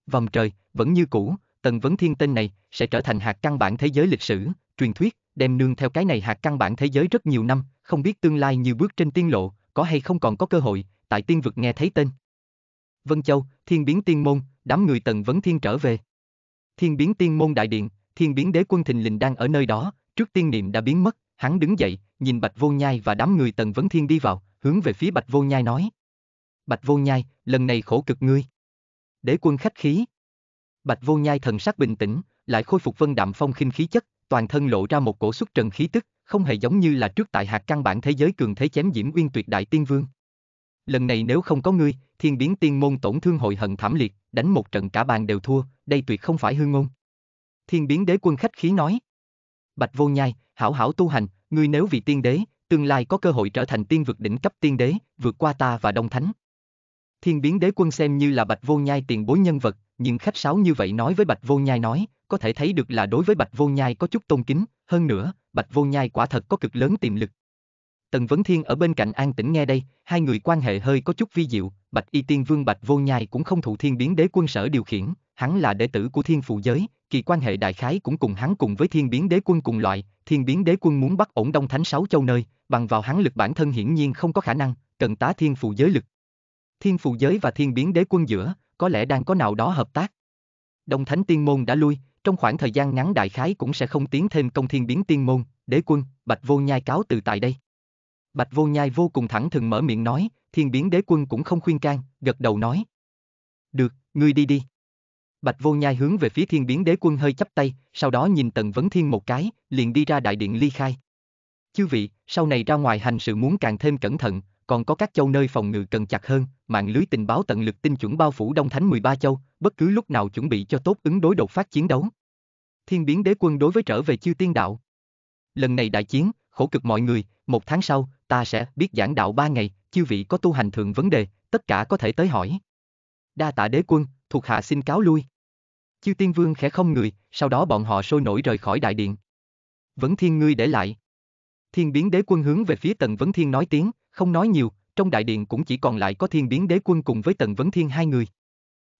Vòng trời, vẫn như cũ, Tần Vấn Thiên tên này, sẽ trở thành hạt căn bản thế giới lịch sử, truyền thuyết, đem nương theo cái này hạt căn bản thế giới rất nhiều năm, không biết tương lai như bước trên tiên lộ, có hay không còn có cơ hội, tại tiên vực nghe thấy tên. Vân Châu, Thiên biến tiên môn, đám người Tần Vấn Thiên trở về. Thiên biến tiên môn đại điện, thiên biến đế quân thình lình đang ở nơi đó, trước tiên niệm đã biến mất, hắn đứng dậy, nhìn Bạch Vô Nhai và đám người Tần Vấn Thiên đi vào, hướng về phía Bạch Vô Nhai nói. Bạch Vô Nhai, lần này khổ cực ngươi. Đế quân khách khí. Bạch Vô Nhai thần sắc bình tĩnh, lại khôi phục vân đạm phong khinh khí chất, toàn thân lộ ra một cổ xuất trần khí tức, không hề giống như là trước tại hạt căn bản thế giới cường thế chém Diễm Uyên tuyệt đại tiên vương. Lần này nếu không có ngươi, thiên biến tiên môn tổn thương hội hận thảm liệt, đánh một trận cả bàn đều thua, đây tuyệt không phải hư ngôn. Thiên biến đế quân khách khí nói. Bạch vô nhai, hảo hảo tu hành, ngươi nếu vì tiên đế, tương lai có cơ hội trở thành tiên vực đỉnh cấp tiên đế, vượt qua ta và đông thánh. Thiên biến đế quân xem như là bạch vô nhai tiền bối nhân vật, nhưng khách sáo như vậy nói với bạch vô nhai nói, có thể thấy được là đối với bạch vô nhai có chút tôn kính, hơn nữa, bạch vô nhai quả thật có cực lớn tiềm lực. Tần Vấn Thiên ở bên cạnh an tĩnh nghe đây, hai người quan hệ hơi có chút vi diệu, Bạch Y Tiên Vương Bạch Vô Nhai cũng không thụ thiên biến đế quân sở điều khiển, hắn là đệ tử của thiên phụ giới, kỳ quan hệ đại khái cũng cùng hắn cùng với thiên biến đế quân cùng loại, thiên biến đế quân muốn bắt ổn đông thánh sáu châu nơi, bằng vào hắn lực bản thân hiển nhiên không có khả năng, cần tá thiên phụ giới lực. Thiên phụ giới và thiên biến đế quân giữa, có lẽ đang có nào đó hợp tác. Đông thánh tiên môn đã lui, trong khoảng thời gian ngắn đại khái cũng sẽ không tiến thêm công thiên biến tiên môn, đế quân, Bạch Vô Nhai cáo từ tại đây. Bạch Vô Nhai vô cùng thẳng thừng mở miệng nói, thiên biến đế quân cũng không khuyên can, gật đầu nói. Được, ngươi đi đi. Bạch Vô Nhai hướng về phía thiên biến đế quân hơi chắp tay, sau đó nhìn Tần Vấn Thiên một cái, liền đi ra đại điện ly khai. Chư vị, sau này ra ngoài hành sự muốn càng thêm cẩn thận, còn có các châu nơi phòng ngự cần chặt hơn, mạng lưới tình báo tận lực tinh chuẩn bao phủ Đông Thánh 13 châu, bất cứ lúc nào chuẩn bị cho tốt ứng đối đột phát chiến đấu. Thiên biến đế quân đối với trở về chư tiên đạo. Lần này đại chiến, khổ cực mọi người, một tháng sau, ta sẽ biết giảng đạo ba ngày, chư vị có tu hành thượng vấn đề, tất cả có thể tới hỏi. Đa tạ đế quân, thuộc hạ xin cáo lui. Chư tiên vương khẽ không người, sau đó bọn họ sôi nổi rời khỏi đại điện. Vấn thiên ngươi để lại. Thiên biến đế quân hướng về phía tần vấn thiên nói tiếng, không nói nhiều, trong đại điện cũng chỉ còn lại có thiên biến đế quân cùng với tần vấn thiên hai người.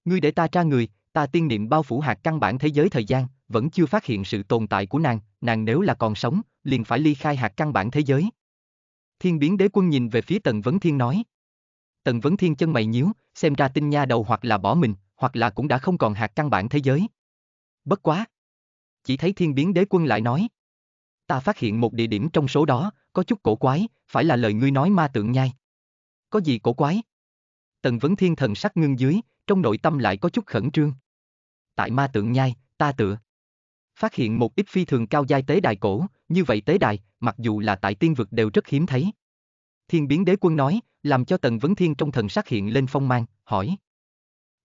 Ngươi để ta tra người, ta tiên niệm bao phủ hạt căn bản thế giới thời gian, vẫn chưa phát hiện sự tồn tại của nàng, nàng nếu là còn sống, liền phải ly khai hạt căn bản thế giới. Thiên biến đế quân nhìn về phía Tần Vấn Thiên nói. Tần Vấn Thiên chân mày nhíu, xem ra tinh nha đầu hoặc là bỏ mình, hoặc là cũng đã không còn hạt căn bản thế giới. Bất quá. Chỉ thấy thiên biến đế quân lại nói. Ta phát hiện một địa điểm trong số đó, có chút cổ quái, phải là lời ngươi nói ma tượng nhai. Có gì cổ quái? Tần Vấn Thiên thần sắc ngưng dưới, trong nội tâm lại có chút khẩn trương. Tại ma tượng nhai, ta tựa. Phát hiện một ít phi thường cao giai tế đài cổ, như vậy tế đài, mặc dù là tại tiên vực đều rất hiếm thấy. Thiên biến đế quân nói, làm cho Tần Vấn Thiên trong thần sắc hiện lên phong mang, hỏi.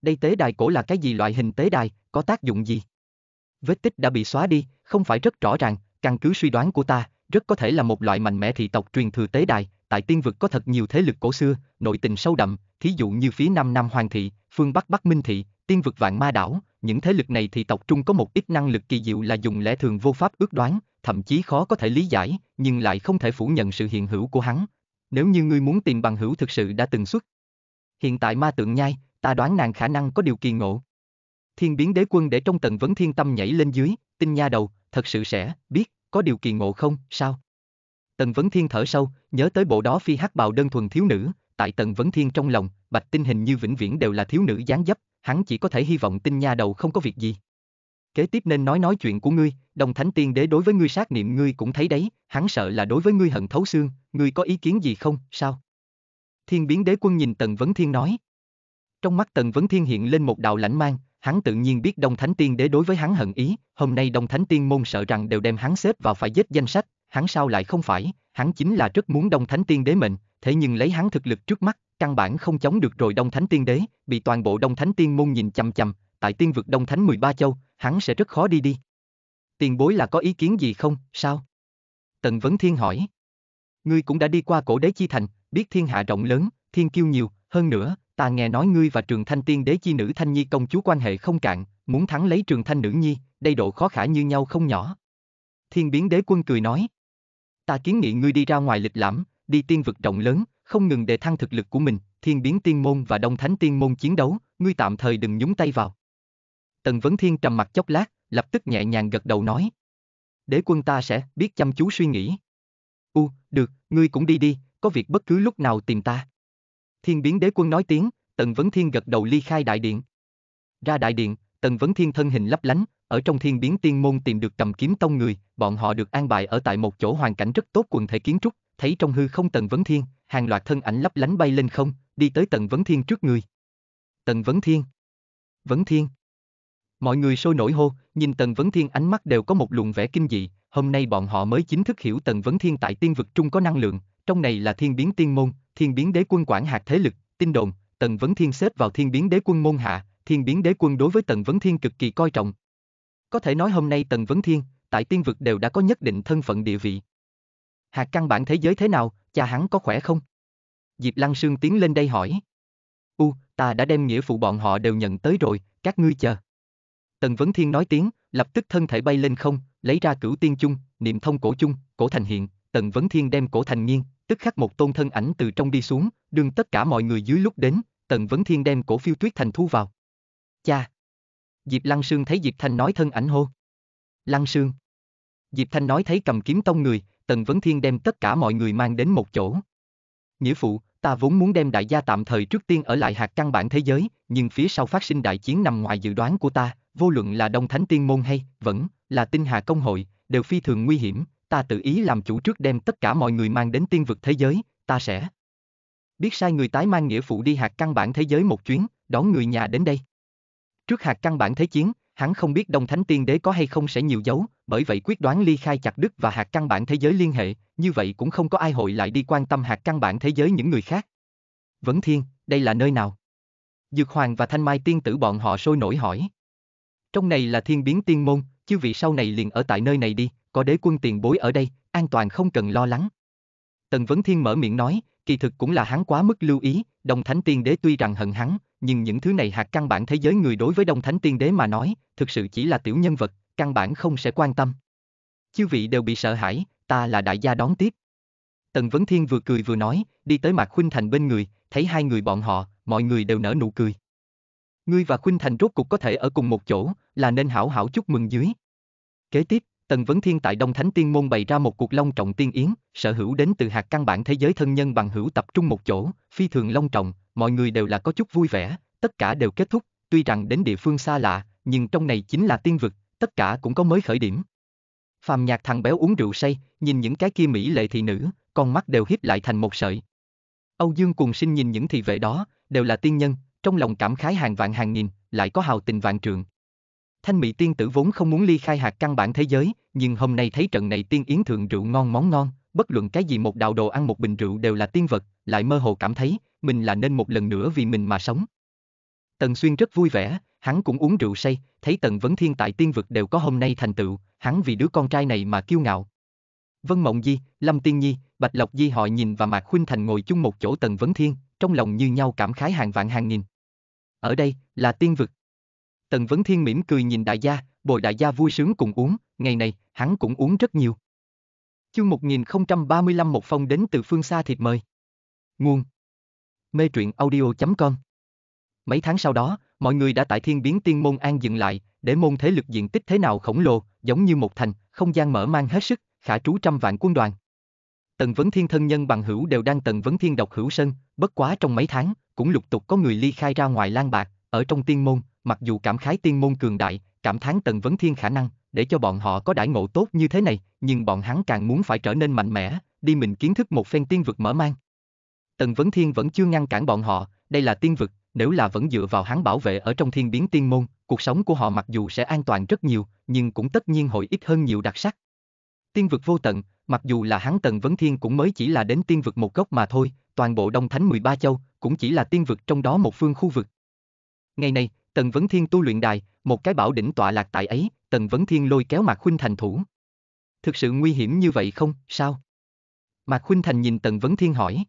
Đây tế đài cổ là cái gì loại hình tế đài, có tác dụng gì? Vết tích đã bị xóa đi, không phải rất rõ ràng, căn cứ suy đoán của ta, rất có thể là một loại mạnh mẽ thị tộc truyền thừa tế đài, tại tiên vực có thật nhiều thế lực cổ xưa, nội tình sâu đậm, thí dụ như phía Nam Nam Hoàng thị, phương Bắc Bắc Minh thị, tiên vực vạn ma đảo, những thế lực này thì tộc trung có một ít năng lực kỳ diệu là dùng lẽ thường vô pháp ước đoán, thậm chí khó có thể lý giải, nhưng lại không thể phủ nhận sự hiện hữu của hắn. Nếu như ngươi muốn tìm bằng hữu thực sự đã từng xuất. Hiện tại ma tượng nhai, ta đoán nàng khả năng có điều kỳ ngộ. Thiên biến đế quân để trong tần vấn thiên tâm nhảy lên dưới, tinh nha đầu, thật sự sẽ, biết, có điều kỳ ngộ không, sao? Tần vấn thiên thở sâu, nhớ tới bộ đó phi hắc bào đơn thuần thiếu nữ, tại tần vấn thiên trong lòng, bạch tinh hình như vĩnh viễn đều là thiếu nữ dáng dấp, hắn chỉ có thể hy vọng tinh nha đầu không có việc gì. Kế tiếp nên nói nói chuyện của ngươi, đồng thánh tiên đế đối với ngươi sát niệm ngươi cũng thấy đấy, hắn sợ là đối với ngươi hận thấu xương, ngươi có ý kiến gì không, sao? Thiên biến đế quân nhìn Tần Vấn Thiên nói. Trong mắt Tần Vấn Thiên hiện lên một đạo lãnh mang, hắn tự nhiên biết Đông Thánh Tiên Đế đối với hắn hận ý, hôm nay Đông Thánh Tiên môn sợ rằng đều đem hắn xếp vào phải giết danh sách, hắn sao lại không phải, hắn chính là rất muốn Đông Thánh Tiên Đế mệnh, thế nhưng lấy hắn thực lực trước mắt, căn bản không chống được rồi Đông Thánh Tiên Đế, bị toàn bộ Đông Thánh Tiên môn nhìn chằm chằm, tại tiên vực Đông Thánh 13 châu, hắn sẽ rất khó đi đi. Tiền bối là có ý kiến gì không, sao? Tần Vấn Thiên hỏi. Ngươi cũng đã đi qua cổ đế chi thành, biết thiên hạ rộng lớn, thiên kiêu nhiều, hơn nữa, ta nghe nói ngươi và trường thanh tiên đế chi nữ thanh nhi công chúa quan hệ không cạn, muốn thắng lấy trường thanh nữ nhi, đây độ khó khả như nhau không nhỏ. Thiên biến đế quân cười nói. Ta kiến nghị ngươi đi ra ngoài lịch lãm, đi tiên vực rộng lớn, không ngừng đề thăng thực lực của mình, thiên biến tiên môn và đông thánh tiên môn chiến đấu, ngươi tạm thời đừng nhúng tay vào. Tần Vấn Thiên trầm mặt chốc lát, lập tức nhẹ nhàng gật đầu nói. Đế quân ta sẽ biết chăm chú suy nghĩ. U, được, ngươi cũng đi đi, có việc bất cứ lúc nào tìm ta. Thiên biến đế quân nói tiếng, Tần Vấn Thiên gật đầu ly khai đại điện. Ra đại điện, Tần Vấn Thiên thân hình lấp lánh, ở trong thiên biến tiên môn tìm được cầm kiếm tông người, bọn họ được an bài ở tại một chỗ hoàn cảnh rất tốt quần thể kiến trúc, thấy trong hư không Tần Vấn Thiên, hàng loạt thân ảnh lấp lánh bay lên không, đi tới Tần Vấn Thiên trước người. Tần Vấn Thiên. Vấn Thiên. Mọi người sôi nổi hô, nhìn Tần Vấn Thiên ánh mắt đều có một luồng vẻ kinh dị, hôm nay bọn họ mới chính thức hiểu Tần Vấn Thiên tại tiên vực trung có năng lượng, trong này là thiên biến tiên môn, thiên biến đế quân quản hạt thế lực, tin đồn, Tần Vấn Thiên xếp vào thiên biến đế quân môn hạ, thiên biến đế quân đối với Tần Vấn Thiên cực kỳ coi trọng. Có thể nói hôm nay Tần Vấn Thiên, tại tiên vực đều đã có nhất định thân phận địa vị. Hạt căn bản thế giới thế nào, cha hắn có khỏe không? Diệp Lăng Sương tiến lên đây hỏi. U, ta đã đem nghĩa phụ bọn họ đều nhận tới rồi, các ngươi chờ. Tần Vấn Thiên nói tiếng, lập tức thân thể bay lên không, lấy ra cửu tiên chung, niệm thông cổ chung, cổ thành hiện, Tần Vấn Thiên đem cổ thành nghiêng, tức khắc một tôn thân ảnh từ trong đi xuống, đương tất cả mọi người dưới lúc đến, Tần Vấn Thiên đem cổ phiêu tuyết thành thu vào. Cha! Diệp Lăng Sương thấy Diệp Thanh nói thân ảnh hô. Lăng Sương! Diệp Thanh nói thấy cầm kiếm tông người, Tần Vấn Thiên đem tất cả mọi người mang đến một chỗ. Nghĩa phụ, ta vốn muốn đem đại gia tạm thời trước tiên ở lại hạt căn bản thế giới, nhưng phía sau phát sinh đại chiến nằm ngoài dự đoán của ta, vô luận là Đông Thánh Tiên Môn hay, vẫn, là tinh hà công hội, đều phi thường nguy hiểm, ta tự ý làm chủ trước đem tất cả mọi người mang đến tiên vực thế giới, ta sẽ biết sai người tái mang nghĩa phụ đi hạt căn bản thế giới một chuyến, đón người nhà đến đây. Trước hạt căn bản thế chiến, hắn không biết Đông Thánh Tiên Đế có hay không sẽ nhiều dấu, bởi vậy quyết đoán ly khai chặt đứt và hạt căn bản thế giới liên hệ, như vậy cũng không có ai hội lại đi quan tâm hạt căn bản thế giới những người khác. Vấn Thiên, đây là nơi nào? Dược Hoàng và Thanh Mai tiên tử bọn họ sôi nổi hỏi. Trong này là thiên biến tiên môn, chư vị sau này liền ở tại nơi này đi, có đế quân tiền bối ở đây, an toàn không cần lo lắng. Tần Vấn Thiên mở miệng nói, kỳ thực cũng là hắn quá mức lưu ý, Đông Thánh Tiên Đế tuy rằng hận hắn, nhưng những thứ này hạt căn bản thế giới người đối với Đông Thánh Tiên Đế mà nói, thực sự chỉ là tiểu nhân vật, căn bản không sẽ quan tâm. Chư vị đều bị sợ hãi, ta là đại gia đón tiếp. Tần Vấn Thiên vừa cười vừa nói, đi tới Mạc Khuynh Thành bên người, thấy hai người bọn họ, mọi người đều nở nụ cười. Ngươi và Khuynh Thành rốt cục có thể ở cùng một chỗ, là nên hảo hảo chúc mừng dưới. Kế tiếp, Tần Vấn Thiên tại Đông Thánh Tiên Môn bày ra một cuộc long trọng tiên yến, sở hữu đến từ hạt căn bản thế giới thân nhân bằng hữu tập trung một chỗ, phi thường long trọng, mọi người đều là có chút vui vẻ, tất cả đều kết thúc, tuy rằng đến địa phương xa lạ, nhưng trong này chính là tiên vực, tất cả cũng có mới khởi điểm. Phàm nhạc thằng béo uống rượu say, nhìn những cái kia mỹ lệ thị nữ, con mắt đều hiếp lại thành một sợi. Âu Dương cùng sinh nhìn những thị vệ đó, đều là tiên nhân, trong lòng cảm khái hàng vạn hàng nghìn, lại có hào tình vạn trượng. Thanh Mỹ tiên tử vốn không muốn ly khai hạt căn bản thế giới, nhưng hôm nay thấy trận này tiên yến thượng rượu ngon món ngon, bất luận cái gì một đạo đồ ăn một bình rượu đều là tiên vật, lại mơ hồ cảm thấy, mình là nên một lần nữa vì mình mà sống. Tần Xuyên rất vui vẻ, hắn cũng uống rượu say, thấy Tần Vấn Thiên tại tiên vực đều có hôm nay thành tựu, hắn vì đứa con trai này mà kiêu ngạo. Vân Mộng Di, Lâm Tiên Nhi, Bạch Lộc Di họ nhìn và Mạc Khuynh Thành ngồi chung một chỗ Tần Vấn Thiên, trong lòng như nhau cảm khái hàng vạn hàng nghìn. Ở đây, là tiên vực. Tần Vấn Thiên mỉm cười nhìn đại gia, bồi đại gia vui sướng cùng uống, ngày này, hắn cũng uống rất nhiều. Chương 1035 một phong đến từ phương xa thịt mời. Nguồn Mê truyện audio.com Mấy tháng sau đó, mọi người đã tại thiên biến tiên môn an dừng lại, để môn thế lực diện tích thế nào khổng lồ, giống như một thành, không gian mở mang hết sức, khả trú trăm vạn quân đoàn. Tần Vấn Thiên thân nhân bằng hữu đều đang Tần Vấn Thiên độc hữu sân, bất quá trong mấy tháng, cũng lục tục có người ly khai ra ngoài lan bạc, ở trong tiên môn, mặc dù cảm khái tiên môn cường đại, cảm thán Tần Vấn Thiên khả năng, để cho bọn họ có đãi ngộ tốt như thế này, nhưng bọn hắn càng muốn phải trở nên mạnh mẽ, đi mình kiến thức một phen tiên vực mở mang. Tần Vấn Thiên vẫn chưa ngăn cản bọn họ, đây là tiên vực, nếu là vẫn dựa vào hắn bảo vệ ở trong thiên biến tiên môn, cuộc sống của họ mặc dù sẽ an toàn rất nhiều, nhưng cũng tất nhiên hội ít hơn nhiều đặc sắc. Tiên vực vô tận, mặc dù là hắn Tần Vấn Thiên cũng mới chỉ là đến tiên vực một gốc mà thôi, toàn bộ Đông Thánh 13 châu, cũng chỉ là tiên vực trong đó một phương khu vực. Ngày này, Tần Vấn Thiên tu luyện đài, một cái bảo đỉnh tọa lạc tại ấy, Tần Vấn Thiên lôi kéo Mạc Khuynh Thành thủ. Thực sự nguy hiểm như vậy không, sao? Mạc Khuynh Thành nhìn Tần Vấn Thiên hỏi.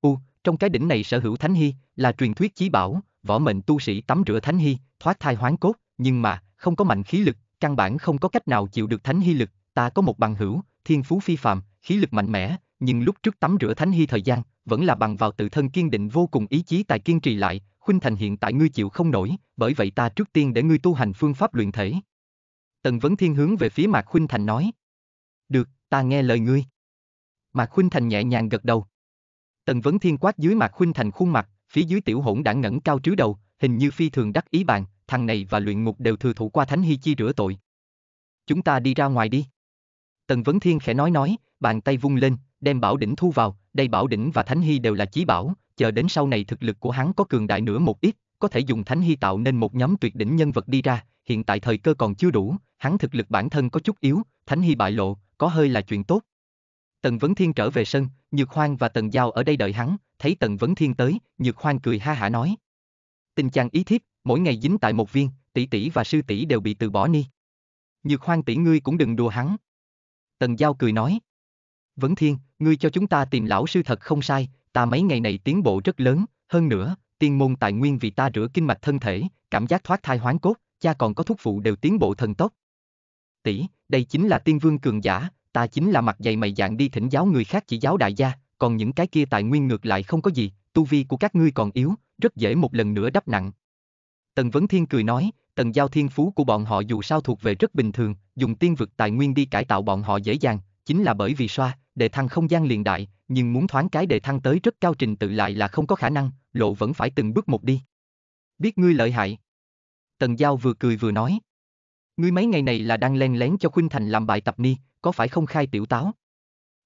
U, trong cái đỉnh này sở hữu Thánh Hy, là truyền thuyết chí bảo, võ mệnh tu sĩ tắm rửa Thánh Hy, thoát thai hoán cốt, nhưng mà, không có mạnh khí lực, căn bản không có cách nào chịu được Thánh Hy lực, ta có một bằng hữu, thiên phú phi phàm, khí lực mạnh mẽ, nhưng lúc trước tắm rửa Thánh Hy thời gian, vẫn là bằng vào tự thân kiên định vô cùng ý chí tài kiên trì lại, Khuynh Thành hiện tại ngươi chịu không nổi, bởi vậy ta trước tiên để ngươi tu hành phương pháp luyện thể. Tần Vấn Thiên hướng về phía Mạc Khuynh Thành nói. Được, ta nghe lời ngươi. Mạc Khuynh Thành nhẹ nhàng gật đầu. Tần Vấn Thiên quát dưới Mạc Khuynh Thành khuôn mặt, phía dưới tiểu hỗn đã ngẩng cao trứ đầu, hình như phi thường đắc ý bàn, thằng này và luyện ngục đều thừa thủ qua Thánh Hy chi rửa tội. Chúng ta đi ra ngoài đi. Tần Vấn Thiên khẽ nói nói, bàn tay vung lên, đem bảo đỉnh thu vào, đây bảo đỉnh và Thánh Hy đều là chí bảo, chờ đến sau này thực lực của hắn có cường đại nữa một ít, có thể dùng Thánh Hy tạo nên một nhóm tuyệt đỉnh nhân vật đi ra, hiện tại thời cơ còn chưa đủ, hắn thực lực bản thân có chút yếu, Thánh Hy bại lộ, có hơi là chuyện tốt. Tần Vấn Thiên trở về sân, Nhược Hoang và Tần Giao ở đây đợi hắn, thấy Tần Vấn Thiên tới, Nhược Hoang cười ha hả nói. Tình chàng ý thiếp, mỗi ngày dính tại một viên, tỷ tỷ và sư tỷ đều bị từ bỏ ni. Nhược Hoang tỷ ngươi cũng đừng đùa hắn. Tần Giao cười nói. Vấn Thiên, ngươi cho chúng ta tìm lão sư thật không sai, ta mấy ngày này tiến bộ rất lớn, hơn nữa, tiên môn tài nguyên vì ta rửa kinh mạch thân thể, cảm giác thoát thai hoán cốt, cha còn có thuốc phụ đều tiến bộ thần tốc. Tỷ, đây chính là tiên vương cường giả, ta chính là mặt dày mày dạng đi thỉnh giáo người khác chỉ giáo đại gia, còn những cái kia tài nguyên ngược lại không có gì, tu vi của các ngươi còn yếu, rất dễ một lần nữa đắp nặng. Tần Vấn Thiên cười nói, tần giao thiên phú của bọn họ dù sao thuộc về rất bình thường, dùng tiên vực tài nguyên đi cải tạo bọn họ dễ dàng, chính là bởi vì xoa, đề thăng không gian liền đại, nhưng muốn thoáng cái đề thăng tới rất cao trình tự lại là không có khả năng, lộ vẫn phải từng bước một đi. Biết ngươi lợi hại. Tần Giao vừa cười vừa nói. Ngươi mấy ngày này là đang len lén cho Khuynh Thành làm bài tập ni, có phải không khai tiểu táo?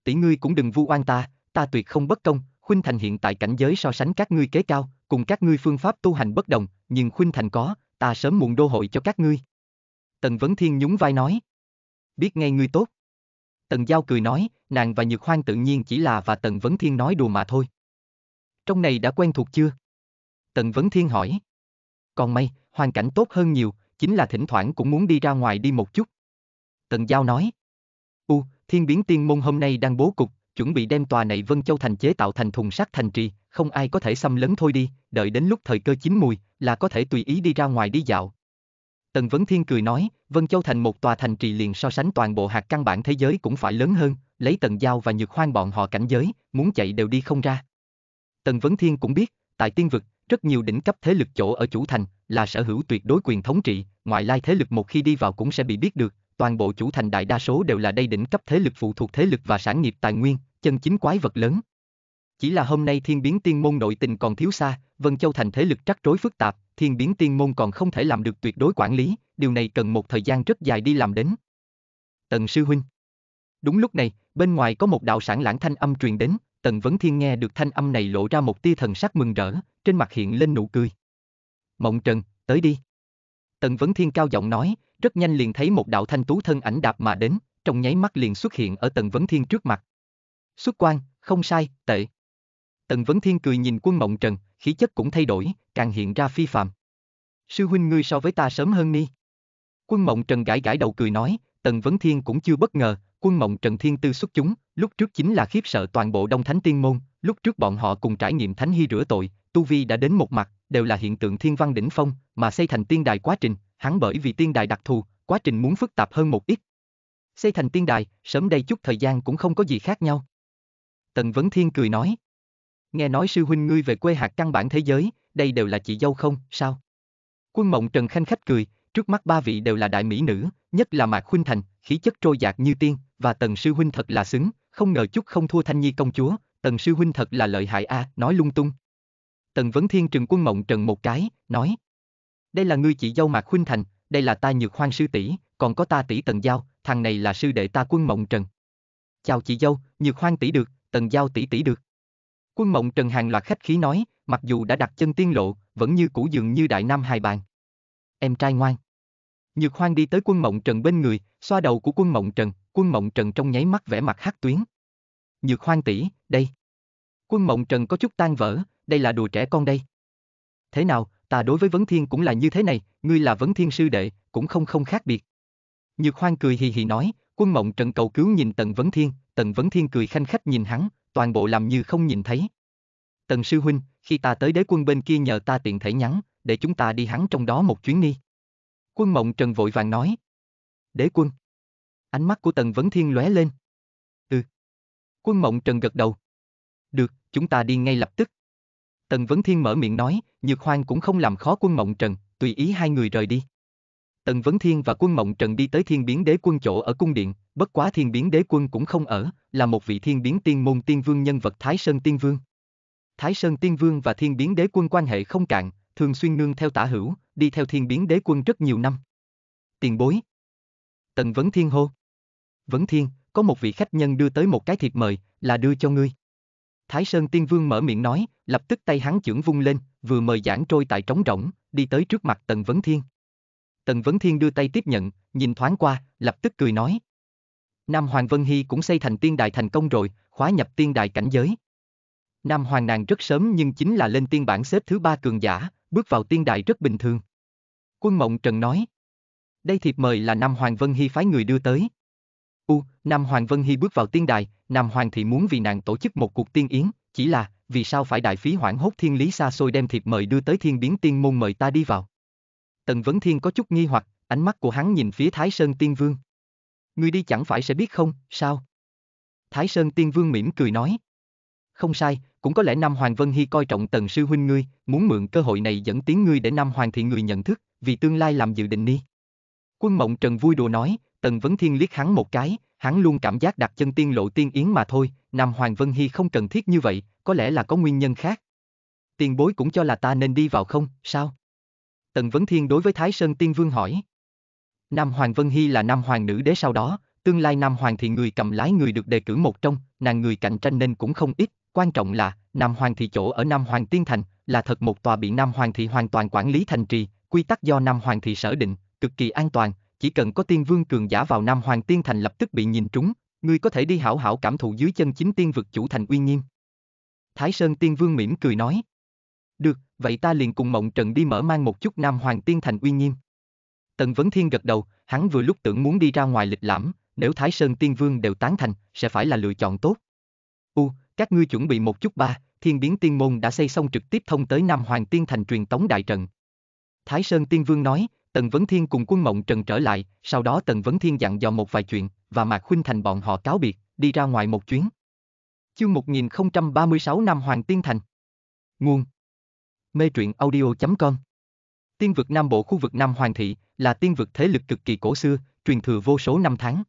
Tỷ ngươi cũng đừng vu oan ta, ta tuyệt không bất công, Khuynh Thành hiện tại cảnh giới so sánh các ngươi kế cao, cùng các ngươi phương pháp tu hành bất đồng, nhưng Khuynh Thành có, ta sớm muộn đô hội cho các ngươi. Tần Vấn Thiên nhún vai nói. Biết ngay ngươi tốt. Tần Giao cười nói, nàng và Nhược Hoang tự nhiên chỉ là và Tần Vấn Thiên nói đùa mà thôi. Trong này đã quen thuộc chưa? Tần Vấn Thiên hỏi. Còn may, hoàn cảnh tốt hơn nhiều, chính là thỉnh thoảng cũng muốn đi ra ngoài đi một chút. Tần Giao nói. U, thiên biến tiên môn hôm nay đang bố cục, chuẩn bị đem tòa này Vân Châu thành chế tạo thành thùng sắt thành trì, không ai có thể xâm lấn thôi đi, đợi đến lúc thời cơ chín mùi, là có thể tùy ý đi ra ngoài đi dạo. Tần Vấn Thiên cười nói, Vân Châu thành một tòa thành trì liền so sánh toàn bộ hạt căn bản thế giới cũng phải lớn hơn, lấy Tần Giao và Nhược Hoang bọn họ cảnh giới, muốn chạy đều đi không ra. Tần Vấn Thiên cũng biết, tại tiên vực, rất nhiều đỉnh cấp thế lực chỗ ở chủ thành, là sở hữu tuyệt đối quyền thống trị, ngoại lai thế lực một khi đi vào cũng sẽ bị biết được, toàn bộ chủ thành đại đa số đều là đây đỉnh cấp thế lực phụ thuộc thế lực và sản nghiệp tài nguyên, chân chính quái vật lớn. Chỉ là hôm nay thiên biến tiên môn nội tình còn thiếu xa, Vân Châu thành thế lực rắc rối phức tạp, thiên biến tiên môn còn không thể làm được tuyệt đối quản lý, điều này cần một thời gian rất dài đi làm đến. Tần sư huynh. Đúng lúc này, bên ngoài có một đạo sản lãng thanh âm truyền đến, Tần Vấn Thiên nghe được thanh âm này lộ ra một tia thần sắc mừng rỡ, trên mặt hiện lên nụ cười. Mộng Trần, tới đi. Tần Vấn Thiên cao giọng nói, rất nhanh liền thấy một đạo thanh tú thân ảnh đạp mà đến, trong nháy mắt liền xuất hiện ở Tần Vấn Thiên trước mặt. Xuất quan, không sai, tệ. Tần Vấn Thiên cười nhìn quân mộng trần, khí chất cũng thay đổi, càng hiện ra phi phàm. Sư huynh ngươi so với ta sớm hơn ni. Quân mộng trần gãi gãi đầu cười nói, Tần Vấn Thiên cũng chưa bất ngờ, quân mộng trần thiên tư xuất chúng, lúc trước chính là khiếp sợ toàn bộ đông thánh tiên môn, lúc trước bọn họ cùng trải nghiệm thánh hy rửa tội, tu vi đã đến một mặt, đều là hiện tượng thiên văn đỉnh phong, mà xây thành tiên đài quá trình, hắn bởi vì tiên đài đặc thù, quá trình muốn phức tạp hơn một ít. Xây thành tiên đài, sớm đây chút thời gian cũng không có gì khác nhau. Tần Vấn Thiên cười nói. Nghe nói sư huynh ngươi về quê hạt căn bản thế giới, đây đều là chị dâu không, sao? Quân mộng Trần Khanh khách cười, trước mắt ba vị đều là đại mỹ nữ, nhất là Mạc Huynh Thành, khí chất trôi dạt như tiên, và Tần sư huynh thật là xứng, không ngờ chút không thua Thanh Nhi công chúa, Tần sư huynh thật là lợi hại a, nói lung tung. Tần Vấn Thiên trừng quân mộng Trần một cái, nói: "Đây là ngươi chị dâu Mạc Huynh Thành, đây là ta Nhược Hoang sư tỷ, còn có ta tỷ Tần Giao, thằng này là sư đệ ta Quân Mộng Trần." "Chào chị dâu, Nhược Hoang tỷ được, Tần Giao tỷ tỷ được." Quân Mộng Trần hàng loạt khách khí nói, mặc dù đã đặt chân tiên lộ, vẫn như cũ dường như đại nam hài bàn. Em trai ngoan. Nhược Hoang đi tới Quân Mộng Trần bên người, xoa đầu của Quân Mộng Trần, Quân Mộng Trần trong nháy mắt vẻ mặt hắc tuyến. Nhược Hoang tỷ, đây. Quân Mộng Trần có chút tan vỡ, đây là đùa trẻ con đây. Thế nào, ta đối với Vấn Thiên cũng là như thế này, ngươi là Vấn Thiên sư đệ, cũng không không khác biệt. Nhược Hoang cười hì hì nói, Quân Mộng Trần cầu cứu nhìn Tần Vấn Thiên, Tần Vấn Thiên cười khanh khách nhìn hắn, toàn bộ làm như không nhìn thấy. Tần sư huynh, khi ta tới đế quân bên kia nhờ ta tiện thể nhắn, để chúng ta đi hắn trong đó một chuyến đi. Quân Mộng Trần vội vàng nói. Đế quân. Ánh mắt của Tần Vấn Thiên lóe lên. Ừ. Quân Mộng Trần gật đầu. Được, chúng ta đi ngay lập tức. Tần Vấn Thiên mở miệng nói, Nhược Hoang cũng không làm khó quân Mộng Trần, tùy ý hai người rời đi. Tần Vấn Thiên và quân Mộng Trần đi tới thiên biến đế quân chỗ ở cung điện, bất quá thiên biến đế quân cũng không ở, là một vị thiên biến tiên môn tiên vương nhân vật Thái Sơn Tiên Vương. Thái Sơn Tiên Vương và thiên biến đế quân quan hệ không cạn, thường xuyên nương theo tả hữu, đi theo thiên biến đế quân rất nhiều năm. Tiền bối. Tần Vấn Thiên hô. Vấn Thiên, có một vị khách nhân đưa tới một cái thiệp mời, là đưa cho ngươi. Thái Sơn Tiên Vương mở miệng nói, lập tức tay hắn chưởng vung lên, vừa mời giảng trôi tại trống rỗng, đi tới trước mặt Tần Vấn Thiên. Tần Vấn Thiên đưa tay tiếp nhận, nhìn thoáng qua, lập tức cười nói. Nam Hoàng Vân Hy cũng xây thành tiên Đại thành công rồi, khóa nhập tiên Đại cảnh giới. Nam Hoàng nàng rất sớm nhưng chính là lên tiên bản xếp thứ ba cường giả, bước vào tiên Đại rất bình thường. Quân Mộng Trần nói. Đây thiệp mời là Nam Hoàng Vân Hy phái người đưa tới. U, Nam Hoàng Vân Hy bước vào tiên đài, Nam Hoàng thì muốn vì nàng tổ chức một cuộc tiên yến, chỉ là, vì sao phải đại phí hoảng hốt thiên lý xa xôi đem thiệp mời đưa tới thiên biến tiên môn mời ta đi vào. Tần Vấn Thiên có chút nghi hoặc, ánh mắt của hắn nhìn phía Thái Sơn Tiên Vương. Ngươi đi chẳng phải sẽ biết không, sao? Thái Sơn Tiên Vương mỉm cười nói. Không sai, cũng có lẽ Nam Hoàng Vân Hy coi trọng tần sư huynh ngươi, muốn mượn cơ hội này dẫn tiếng ngươi để Nam Hoàng thị người nhận thức, vì tương lai làm dự định đi. Quân Mộng Trần vui đùa nói, Tần Vấn Thiên liếc hắn một cái, hắn luôn cảm giác đặt chân tiên lộ tiên yến mà thôi, Nam Hoàng Vân Hy không cần thiết như vậy, có lẽ là có nguyên nhân khác. Tiền bối cũng cho là ta nên đi vào không, sao? Tần Vấn Thiên đối với Thái Sơn Tiên Vương hỏi. Nam Hoàng Vân Hy là Nam Hoàng nữ đế sau đó, tương lai Nam Hoàng thì người cầm lái người được đề cử một trong, nàng người cạnh tranh nên cũng không ít, quan trọng là, Nam Hoàng thị chỗ ở Nam Hoàng Tiên Thành, là thật một tòa bị Nam Hoàng thị hoàn toàn quản lý thành trì, quy tắc do Nam Hoàng thị sở định, cực kỳ an toàn, chỉ cần có tiên vương cường giả vào Nam Hoàng Tiên Thành lập tức bị nhìn trúng, ngươi có thể đi hảo hảo cảm thụ dưới chân chính tiên vực chủ thành uy nghiêm. Thái Sơn Tiên Vương mỉm cười nói. Được, vậy ta liền cùng Mộng Trần đi mở mang một chút Nam Hoàng Tiên Thành uy nghiêm. Tần Vấn Thiên gật đầu, hắn vừa lúc tưởng muốn đi ra ngoài lịch lãm, nếu Thái Sơn Tiên Vương đều tán thành, sẽ phải là lựa chọn tốt. U, các ngươi chuẩn bị một chút ba, thiên biến tiên môn đã xây xong trực tiếp thông tới Nam Hoàng Tiên Thành truyền tống đại trận. Thái Sơn Tiên Vương nói, Tần Vấn Thiên cùng quân mộng trần trở lại, sau đó Tần Vấn Thiên dặn dò một vài chuyện, và Mạc Khuynh Thành bọn họ cáo biệt, đi ra ngoài một chuyến. Chương 1036 Nam Hoàng Tiên Thành Nguồn Mê truyện audio.com Tiên vực Nam Bộ khu vực Nam Hoàng Thị là tiên vực thế lực cực kỳ cổ xưa, truyền thừa vô số năm tháng.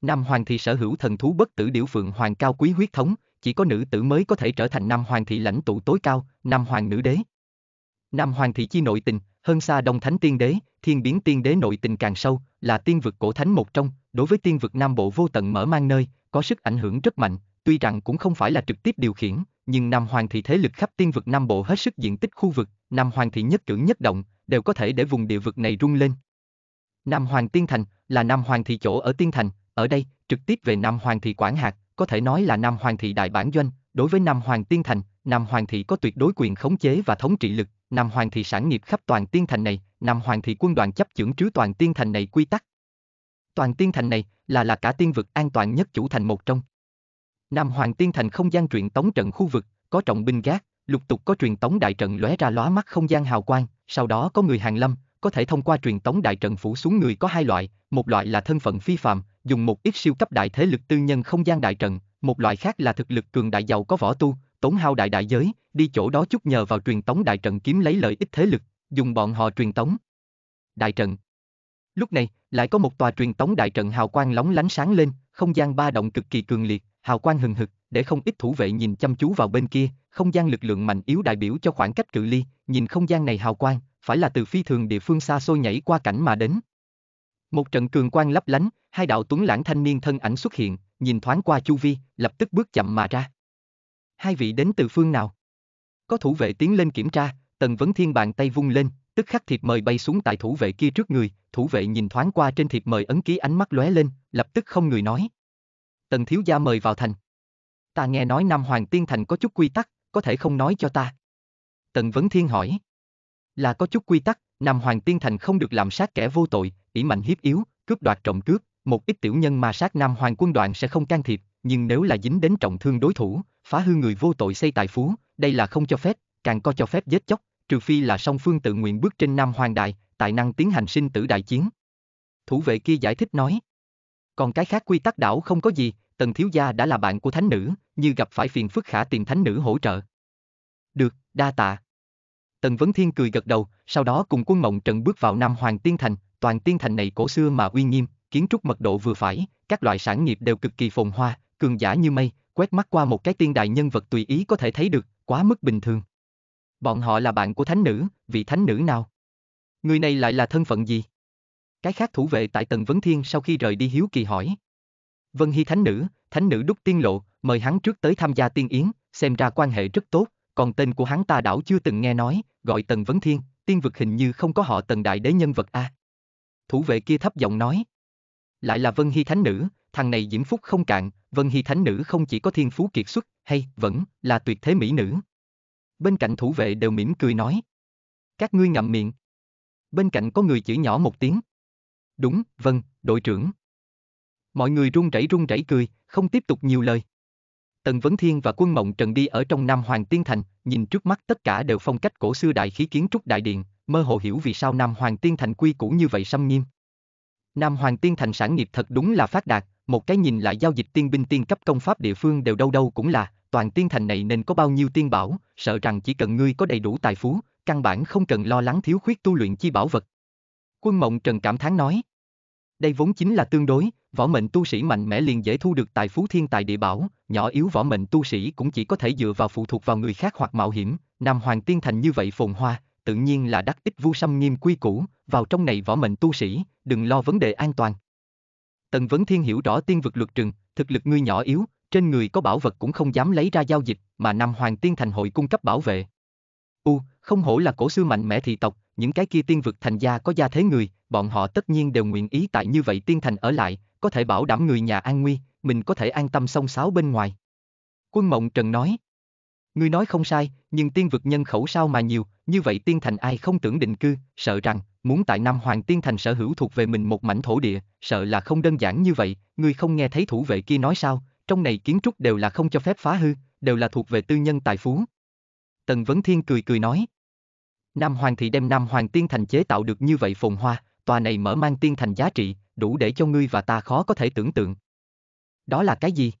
Nam Hoàng Thị sở hữu thần thú bất tử điểu phượng hoàng cao quý huyết thống, chỉ có nữ tử mới có thể trở thành Nam Hoàng Thị lãnh tụ tối cao, Nam Hoàng nữ đế. Nam Hoàng Thị chi nội tình, hơn xa Đông Thánh Tiên Đế, Thiên Biến Tiên Đế nội tình càng sâu, là tiên vực cổ thánh một trong, đối với tiên vực Nam Bộ vô tận mở mang nơi, có sức ảnh hưởng rất mạnh, tuy rằng cũng không phải là trực tiếp điều khiển, nhưng Nam Hoàng thị thế lực khắp tiên vực Nam Bộ hết sức diện tích khu vực, Nam Hoàng thị nhất cử nhất động, đều có thể để vùng địa vực này rung lên. Nam Hoàng Tiên Thành là Nam Hoàng thị chỗ ở Tiên Thành, ở đây, trực tiếp về Nam Hoàng thị quản hạt, có thể nói là Nam Hoàng thị đại bản doanh, đối với Nam Hoàng Tiên Thành, Nam Hoàng thị có tuyệt đối quyền khống chế và thống trị lực, Nam Hoàng thị sản nghiệp khắp toàn tiên thành này, Nam Hoàng thị quân đoàn chấp chưởng trứ toàn tiên thành này quy tắc. Toàn tiên thành này là là cả tiên vực an toàn nhất chủ thành một trong. Nam Hoàng tiên thành không gian truyện tống trận khu vực, có trọng binh gác, lục tục có truyền tống đại trận lóe ra lóa mắt không gian hào quang, sau đó có người hàng lâm, có thể thông qua truyền tống đại trận phủ xuống người có hai loại, một loại là thân phận phi phàm, dùng một ít siêu cấp đại thế lực tư nhân không gian đại trận, một loại khác là thực lực cường đại giàu có võ tu, tốn hao đại đại giới, đi chỗ đó chút nhờ vào truyền tống đại trận kiếm lấy lợi ích thế lực, dùng bọn họ truyền tống. Đại trận. Lúc này, lại có một tòa truyền tống đại trận hào quang lóng lánh sáng lên, không gian ba động cực kỳ cường liệt, hào quang hừng hực, để không ít thủ vệ nhìn chăm chú vào bên kia, không gian lực lượng mạnh yếu đại biểu cho khoảng cách cự ly, nhìn không gian này hào quang, phải là từ phi thường địa phương xa xôi nhảy qua cảnh mà đến. Một trận cường quang lấp lánh, hai đạo tuấn lãng thanh niên thân ảnh xuất hiện, nhìn thoáng qua chu vi, lập tức bước chậm mà ra. Hai vị đến từ phương nào? Có thủ vệ tiến lên kiểm tra, Tần Vấn Thiên bàn tay vung lên, tức khắc thiệp mời bay xuống tại thủ vệ kia trước người, thủ vệ nhìn thoáng qua trên thiệp mời ấn ký ánh mắt lóe lên, lập tức không người nói. Tần thiếu gia mời vào thành. Ta nghe nói Nam Hoàng Tiên Thành có chút quy tắc, có thể không nói cho ta. Tần Vấn Thiên hỏi. Là có chút quy tắc, Nam Hoàng Tiên Thành không được làm sát kẻ vô tội, ỷ mạnh hiếp yếu, cướp đoạt trọng cướp, một ít tiểu nhân mà sát Nam Hoàng quân đoàn sẽ không can thiệp, nhưng nếu là dính đến trọng thương đối thủ, phá hư người vô tội xây tài phú, đây là không cho phép, càng có cho phép giết chóc, trừ phi là song phương tự nguyện bước trên Nam Hoàng Đại, tài năng tiến hành sinh tử đại chiến. Thủ vệ kia giải thích nói. Còn cái khác quy tắc đảo không có gì, tần thiếu gia đã là bạn của thánh nữ, như gặp phải phiền phức khả tìm thánh nữ hỗ trợ. Được, đa tạ. Tần Vấn Thiên cười gật đầu, sau đó cùng quân mộng trận bước vào Nam Hoàng Tiên Thành, toàn tiên thành này cổ xưa mà uy nghiêm, kiến trúc mật độ vừa phải, các loại sản nghiệp đều cực kỳ phồn hoa, cường giả như mây, quét mắt qua một cái tiên đại nhân vật tùy ý có thể thấy được, quá mức bình thường. Bọn họ là bạn của thánh nữ, vị thánh nữ nào? Người này lại là thân phận gì? Cái khác thủ vệ tại Tần vấn thiên sau khi rời đi hiếu kỳ hỏi. Vân Hy thánh nữ, thánh nữ đúc tiên lộ, mời hắn trước tới tham gia tiên yến, xem ra quan hệ rất tốt, còn tên của hắn ta đảo chưa từng nghe nói, gọi tần vấn thiên, tiên vực hình như không có họ tần đại đế nhân vật a. Thủ vệ kia thấp giọng nói. Lại là Vân Hy thánh nữ, thằng này diễm phúc không cạn, Vân Hy thánh nữ không chỉ có thiên phú kiệt xuất, hay vẫn là tuyệt thế mỹ nữ. Bên cạnh thủ vệ đều mỉm cười nói. Các ngươi ngậm miệng. Bên cạnh có người chữ nhỏ một tiếng. Đúng, vâng, đội trưởng. Mọi người run rẩy run rẩy cười, không tiếp tục nhiều lời. Tần Vấn Thiên và quân mộng trần đi ở trong Nam Hoàng Tiên Thành, nhìn trước mắt tất cả đều phong cách cổ xưa đại khí kiến trúc đại điện, mơ hồ hiểu vì sao Nam Hoàng Tiên Thành quy củ như vậy xâm nghiêm. Nam Hoàng Tiên Thành sản nghiệp thật đúng là phát đạt, một cái nhìn lại giao dịch tiên binh tiên cấp công pháp địa phương đều đâu đâu cũng là, toàn tiên thành này nên có bao nhiêu tiên bảo, sợ rằng chỉ cần ngươi có đầy đủ tài phú, căn bản không cần lo lắng thiếu khuyết tu luyện chi bảo vật. Quân Mộng Trần cảm thán nói. Đây vốn chính là tương đối, võ mệnh tu sĩ mạnh mẽ liền dễ thu được tài phú thiên tài địa bảo, nhỏ yếu võ mệnh tu sĩ cũng chỉ có thể dựa vào phụ thuộc vào người khác hoặc mạo hiểm, Nam Hoàng Tiên Thành như vậy phồn hoa, tự nhiên là đắc ích vu sâm nghiêm quy củ, vào trong này võ mệnh tu sĩ, đừng lo vấn đề an toàn. Tần Vấn Thiên hiểu rõ tiên vực luật trừng, thực lực ngươi nhỏ yếu, trên người có bảo vật cũng không dám lấy ra giao dịch, mà Nam Hoàng Tiên Thành hội cung cấp bảo vệ. U, không hổ là cổ xưa mạnh mẽ thị tộc, những cái kia tiên vực thành gia có gia thế người, bọn họ tất nhiên đều nguyện ý tại như vậy tiên thành ở lại, có thể bảo đảm người nhà an nguy, mình có thể an tâm song sáo bên ngoài. Quân Mộng Trần nói, Ngươi nói không sai, nhưng tiên vực nhân khẩu sao mà nhiều, như vậy tiên thành ai không tưởng định cư, sợ rằng, muốn tại Nam Hoàng tiên thành sở hữu thuộc về mình một mảnh thổ địa, sợ là không đơn giản như vậy, ngươi không nghe thấy thủ vệ kia nói sao, trong này kiến trúc đều là không cho phép phá hư, đều là thuộc về tư nhân tài phú. Tần Vấn Thiên cười cười nói. Nam Hoàng thị đem Nam Hoàng tiên thành chế tạo được như vậy phồn hoa, tòa này mở mang tiên thành giá trị, đủ để cho ngươi và ta khó có thể tưởng tượng. Đó là cái gì?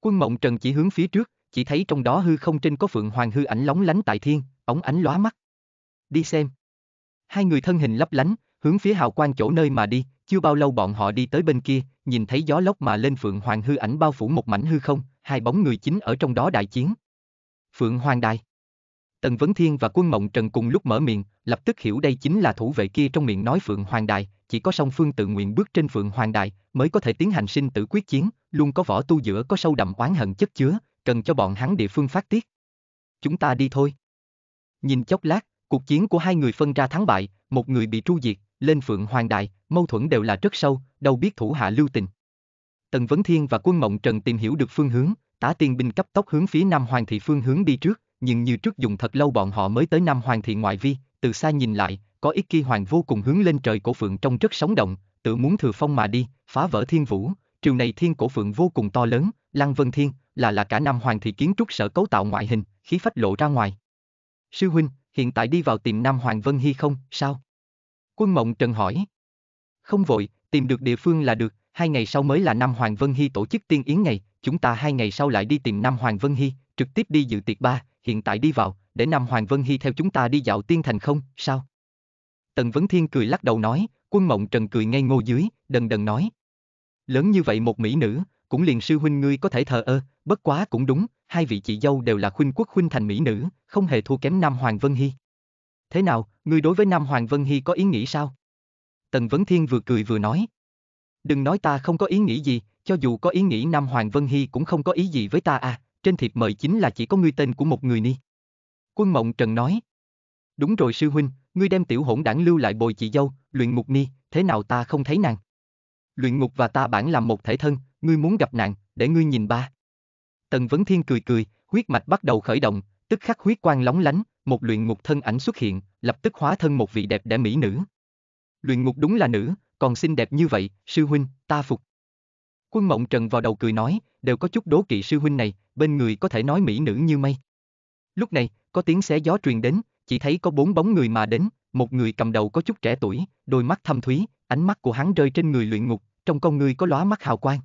Quân Mộng Trần chỉ hướng phía trước, chỉ thấy trong đó hư không trên có phượng hoàng hư ảnh lóng lánh tại thiên, ống ánh lóa mắt. Đi xem. Hai người thân hình lấp lánh, hướng phía hào quang chỗ nơi mà đi, chưa bao lâu bọn họ đi tới bên kia, nhìn thấy gió lốc mà lên phượng hoàng hư ảnh bao phủ một mảnh hư không, hai bóng người chính ở trong đó đại chiến. Phượng hoàng đài. Tần Vấn Thiên và Quân Mộng Trần cùng lúc mở miệng, lập tức hiểu đây chính là thủ vệ kia trong miệng nói Phượng Hoàng Đài, chỉ có song phương tự nguyện bước trên Phượng Hoàng Đài mới có thể tiến hành sinh tử quyết chiến, luôn có võ tu giữa có sâu đậm oán hận chất chứa, cần cho bọn hắn địa phương phát tiết. Chúng ta đi thôi. Nhìn chốc lát, cuộc chiến của hai người phân ra thắng bại, một người bị tru diệt, lên phượng hoàng đại, mâu thuẫn đều là rất sâu, đâu biết thủ hạ lưu tình. Tần Vấn Thiên và Quân Mộng Trần tìm hiểu được phương hướng, tả tiên binh cấp tốc hướng phía Nam Hoàng thị phương hướng đi trước, nhưng như trước dùng thật lâu bọn họ mới tới Nam Hoàng thị ngoại vi, từ xa nhìn lại, có ít kỳ hoàng vô cùng hướng lên trời cổ phượng trông rất sống động, tự muốn thừa phong mà đi, phá vỡ thiên vũ, triều này thiên cổ phượng vô cùng to lớn, Lăng Vân Thiên, là là cả Nam Hoàng thị kiến trúc sở cấu tạo ngoại hình, khí phách lộ ra ngoài. Sư huynh, hiện tại đi vào tìm Nam Hoàng Vân Hy không, sao? Quân Mộng Trần hỏi. Không vội, tìm được địa phương là được, hai ngày sau mới là Nam Hoàng Vân Hy tổ chức tiên yến ngày, chúng ta hai ngày sau lại đi tìm Nam Hoàng Vân Hy, trực tiếp đi dự tiệc ba, hiện tại đi vào, để Nam Hoàng Vân Hy theo chúng ta đi dạo tiên thành không, sao? Tần Vấn Thiên cười lắc đầu nói, quân mộng trần cười ngay ngô dưới, đần đần nói. Lớn như vậy một mỹ nữ, cũng liền sư huynh ngươi có thể thờ ơ, bất quá cũng đúng, hai vị chị dâu đều là khuynh quốc khuynh thành mỹ nữ, không hề thua kém Nam Hoàng Vân Hy. Thế nào, ngươi đối với Nam Hoàng Vân Hy có ý nghĩ sao? Tần Vấn Thiên vừa cười vừa nói. Đừng nói ta không có ý nghĩ gì, cho dù có ý nghĩ Nam Hoàng Vân Hy cũng không có ý gì với ta à, trên thiệp mời chính là chỉ có ngươi tên của một người ni. Quân Mộng Trần nói. Đúng rồi sư huynh, ngươi đem tiểu hỗn đảng lưu lại bồi chị dâu, luyện ngục ni, thế nào ta không thấy nàng? Luyện ngục và ta bản làm một thể thân, ngươi muốn gặp nàng, để ngươi nhìn ba. Tần Vấn Thiên cười cười, huyết mạch bắt đầu khởi động, tức khắc huyết quang lóng lánh, một luyện ngục thân ảnh xuất hiện, lập tức hóa thân một vị đẹp đẽ mỹ nữ. Luyện ngục đúng là nữ, còn xinh đẹp như vậy, sư huynh, ta phục. Quân Mộng Trần vào đầu cười nói, đều có chút đố kỵ sư huynh này, bên người có thể nói mỹ nữ như mây. Lúc này, có tiếng xé gió truyền đến, chỉ thấy có bốn bóng người mà đến, một người cầm đầu có chút trẻ tuổi, đôi mắt thâm thúy, ánh mắt của hắn rơi trên người luyện ngục, trong con người có lóa mắt hào quang.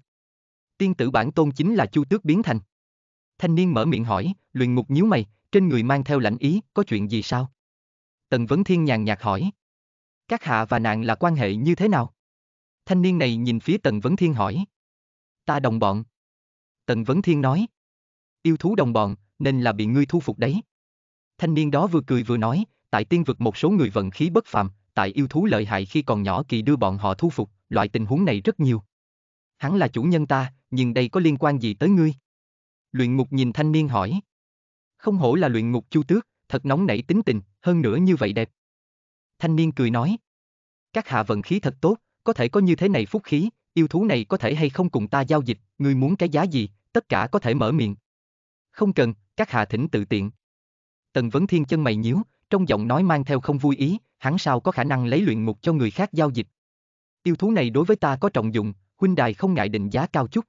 Tiên tử bản tôn chính là Chu Tước biến thành. Thanh niên mở miệng hỏi, luyện ngục nhíu mày, trên người mang theo lãnh ý, có chuyện gì sao? Tần Vấn Thiên nhàn nhạt hỏi. Các hạ và nàng là quan hệ như thế nào? Thanh niên này nhìn phía Tần Vấn Thiên hỏi. Ta đồng bọn. Tần Vấn Thiên nói. Yêu thú đồng bọn, nên là bị ngươi thu phục đấy. Thanh niên đó vừa cười vừa nói, tại tiên vực một số người vận khí bất phàm, tại yêu thú lợi hại khi còn nhỏ kỳ đưa bọn họ thu phục, loại tình huống này rất nhiều. Hắn là chủ nhân ta, nhưng đây có liên quan gì tới ngươi? Luyện ngục nhìn thanh niên hỏi. Không hổ là luyện ngục chu tước, thật nóng nảy tính tình, hơn nữa như vậy đẹp. Thanh niên cười nói. Các hạ vận khí thật tốt, có thể có như thế này phúc khí, yêu thú này có thể hay không cùng ta giao dịch, ngươi muốn cái giá gì, tất cả có thể mở miệng. Không cần, các hạ thỉnh tự tiện. Tần Vấn Thiên chân mày nhíu, trong giọng nói mang theo không vui ý, hắn sao có khả năng lấy luyện ngục cho người khác giao dịch. Yêu thú này đối với ta có trọng dụng, huynh đài không ngại định giá cao chút.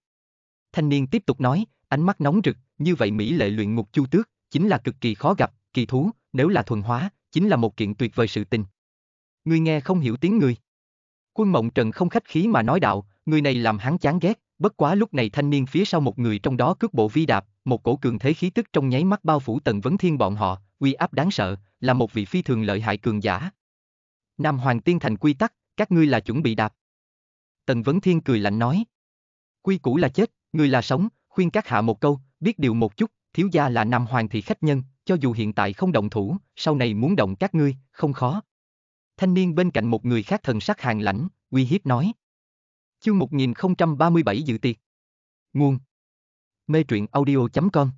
Thanh niên tiếp tục nói, ánh mắt nóng rực, như vậy Mỹ lệ luyện ngục chu tước, chính là cực kỳ khó gặp, kỳ thú, nếu là thuần hóa, chính là một kiện tuyệt vời sự tình. Ngươi nghe không hiểu tiếng người. Quân mộng trần không khách khí mà nói đạo, người này làm hắn chán ghét, bất quá lúc này thanh niên phía sau một người trong đó cước bộ vi đạp, một cổ cường thế khí tức trong nháy mắt bao phủ tần vấn thiên bọn họ, uy áp đáng sợ, là một vị phi thường lợi hại cường giả. Nam Hoàng Tiên thành quy tắc, các ngươi là chuẩn bị đạp. Tần Vấn Thiên cười lạnh nói. Quy củ là chết, ngươi là sống, khuyên các hạ một câu, biết điều một chút, thiếu gia là Nam Hoàng thị khách nhân, cho dù hiện tại không động thủ, sau này muốn động các ngươi, không khó. Thanh niên bên cạnh một người khác thần sắc hàng lãnh, uy hiếp nói. Chương 1037 dự tiệc. Nguồn. Mê truyện audio.com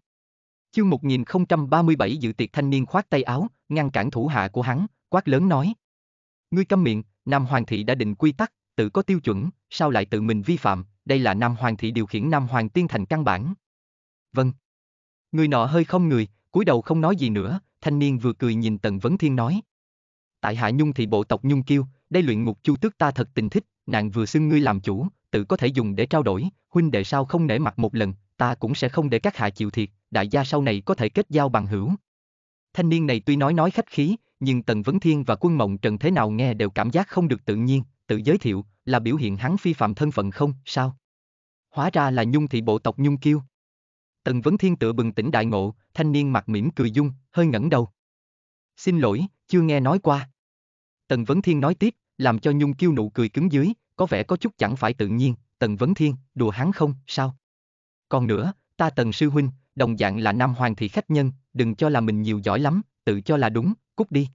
Chương 1037 dự tiệc thanh niên khoát tay áo, ngăn cản thủ hạ của hắn, quát lớn nói. Ngươi câm miệng, Nam Hoàng thị đã định quy tắc, tự có tiêu chuẩn, sao lại tự mình vi phạm, đây là Nam Hoàng thị điều khiển Nam Hoàng tiên thành căn bản. Vâng. Người nọ hơi không người, cúi đầu không nói gì nữa, thanh niên vừa cười nhìn Tần Vấn Thiên nói. Tại hạ Nhung thị bộ tộc Nhung Kiêu, đây luyện ngục chu tước ta thật tình thích, nàng vừa xưng ngươi làm chủ, tự có thể dùng để trao đổi, huynh đệ sao không nể mặt một lần, ta cũng sẽ không để các hạ chịu thiệt, đại gia sau này có thể kết giao bằng hữu. Thanh niên này tuy nói nói khách khí, nhưng Tần Vấn Thiên và Quân Mộng Trần thế nào nghe đều cảm giác không được tự nhiên, tự giới thiệu, là biểu hiện hắn phi phạm thân phận không, sao? Hóa ra là Nhung thị bộ tộc Nhung Kiêu. Tần Vấn Thiên tự bừng tỉnh đại ngộ, thanh niên mặt mỉm cười dung, hơi ngẩng đầu. Xin lỗi, chưa nghe nói qua. Tần Vấn Thiên nói tiếp, làm cho Nhung Kiêu nụ cười cứng dưới, có vẻ có chút chẳng phải tự nhiên, Tần Vấn Thiên, đùa hắn không, sao? Còn nữa, ta Tần Sư Huynh, đồng dạng là Nam Hoàng thị khách nhân, đừng cho là mình nhiều giỏi lắm, tự cho là đúng, cút đi.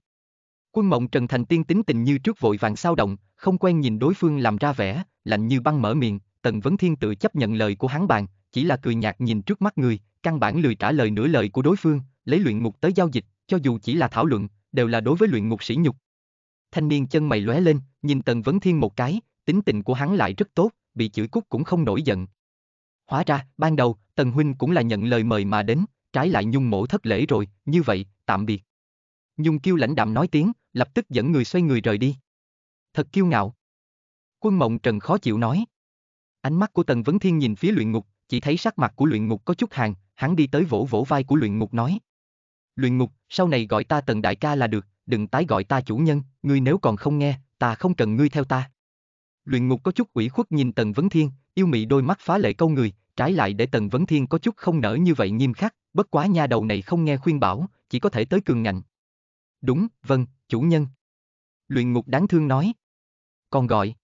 Quân mộng Trần Thành Tiên tính tình như trước vội vàng sao động, không quen nhìn đối phương làm ra vẻ, lạnh như băng mở miệng, Tần Vấn Thiên tự chấp nhận lời của hắn bàn, chỉ là cười nhạt nhìn trước mắt người, căn bản lười trả lời nửa lời của đối phương, lấy luyện ngục tới giao dịch, cho dù chỉ là thảo luận, đều là đối với luyện ngục sỉ nhục. Thanh niên chân mày lóe lên, nhìn Tần Vấn Thiên một cái, tính tình của hắn lại rất tốt, bị chửi cút cũng không nổi giận, Hóa ra, ban đầu, Tần Huynh cũng là nhận lời mời mà đến, trái lại Nhung mổ thất lễ rồi, như vậy, tạm biệt. Nhung kêu lãnh đạm nói tiếng, lập tức dẫn người xoay người rời đi. Thật kiêu ngạo. Quân Mộng Trần khó chịu nói. Ánh mắt của Tần Vấn Thiên nhìn phía luyện ngục, chỉ thấy sắc mặt của luyện ngục có chút hàng, hắn đi tới vỗ vỗ vai của luyện ngục nói. Luyện ngục, sau này gọi ta Tần Đại ca là được, đừng tái gọi ta chủ nhân, ngươi nếu còn không nghe, ta không cần ngươi theo ta. Luyện ngục có chút ủy khuất nhìn Tần Vấn Thiên, yêu mị đôi mắt phá lệ câu người, trái lại để Tần Vấn Thiên có chút không nở như vậy nghiêm khắc, bất quá nha đầu này không nghe khuyên bảo, chỉ có thể tới cường ngạnh. Đúng, vâng, chủ nhân. Luyện ngục đáng thương nói. Còn gọi.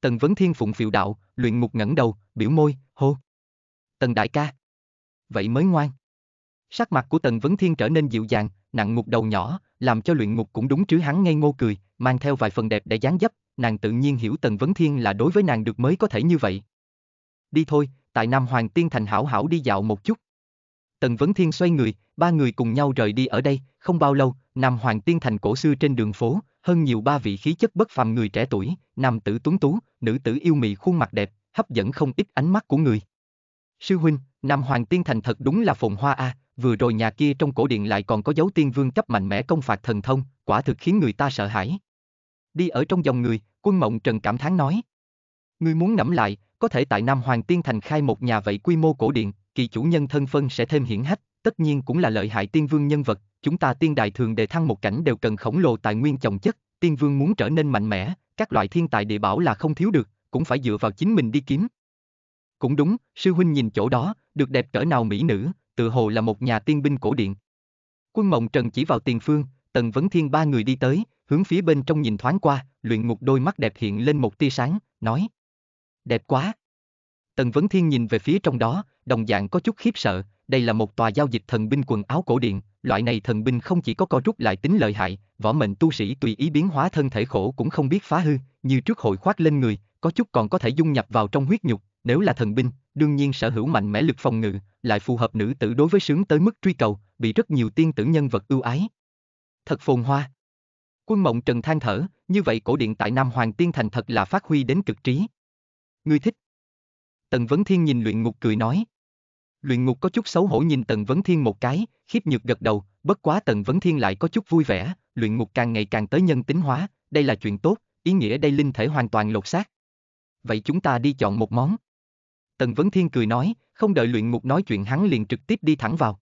Tần Vấn Thiên phụng phiệu đạo, luyện ngục ngẩng đầu, biểu môi, hô. Tần đại ca. Vậy mới ngoan. Sắc mặt của Tần Vấn Thiên trở nên dịu dàng, nặng ngục đầu nhỏ, làm cho luyện ngục cũng đúng chứ hắn ngây ngô cười, mang theo vài phần đẹp để dáng dấp, nàng tự nhiên hiểu Tần Vấn Thiên là đối với nàng được mới có thể như vậy. Đi thôi, tại Nam Hoàng Tiên Thành hảo hảo đi dạo một chút. Tần Vấn Thiên xoay người, ba người cùng nhau rời đi ở đây, không bao lâu, Nam Hoàng Tiên Thành cổ xưa trên đường phố, hơn nhiều ba vị khí chất bất phàm người trẻ tuổi, nam tử tuấn tú, nữ tử yêu mị khuôn mặt đẹp, hấp dẫn không ít ánh mắt của người. Sư huynh, Nam Hoàng Tiên Thành thật đúng là phồn hoa a, vừa rồi nhà kia trong cổ điện lại còn có dấu tiên vương cấp mạnh mẽ công phạt thần thông, quả thực khiến người ta sợ hãi. Đi ở trong dòng người, quân mộng trần cảm thán nói. Ngươi muốn ngẫm lại, có thể tại Nam Hoàng Tiên Thành khai một nhà vậy quy mô cổ điện, kỳ chủ nhân thân phân sẽ thêm hiển hách, tất nhiên cũng là lợi hại tiên vương nhân vật, chúng ta tiên đài thường đề thăng một cảnh đều cần khổng lồ tài nguyên chồng chất, tiên vương muốn trở nên mạnh mẽ, các loại thiên tài địa bảo là không thiếu được, cũng phải dựa vào chính mình đi kiếm. Cũng đúng, sư huynh nhìn chỗ đó, được đẹp cỡ nào mỹ nữ, tự hồ là một nhà tiên binh cổ điện. Quân Mộng Trần chỉ vào tiền phương, Tần Vấn Thiên ba người đi tới, hướng phía bên trong nhìn thoáng qua, luyện ngục đôi mắt đẹp hiện lên một tia sáng, nói. Đẹp quá. Tần Vấn Thiên nhìn về phía trong đó, đồng dạng có chút khiếp sợ, đây là một tòa giao dịch thần binh quần áo cổ điện, loại này thần binh không chỉ có co rút lại tính lợi hại, võ mệnh tu sĩ tùy ý biến hóa thân thể khổ cũng không biết phá hư, như trước hội khoác lên người, có chút còn có thể dung nhập vào trong huyết nhục, nếu là thần binh, đương nhiên sở hữu mạnh mẽ lực phòng ngự, lại phù hợp nữ tử đối với sướng tới mức truy cầu, bị rất nhiều tiên tử nhân vật ưu ái. Thật phồn hoa. Quân mộng trần than thở, như vậy cổ điện tại Nam Hoàng Tiên Thành thật là phát huy đến cực trí. Ngươi thích. Tần Vấn Thiên nhìn luyện ngục cười nói. Luyện ngục có chút xấu hổ nhìn Tần Vấn Thiên một cái, khiếp nhược gật đầu, bất quá Tần Vấn Thiên lại có chút vui vẻ, luyện ngục càng ngày càng tới nhân tính hóa, đây là chuyện tốt, ý nghĩa đây linh thể hoàn toàn lột xác. Vậy chúng ta đi chọn một món. Tần Vấn Thiên cười nói, không đợi luyện ngục nói chuyện hắn liền trực tiếp đi thẳng vào.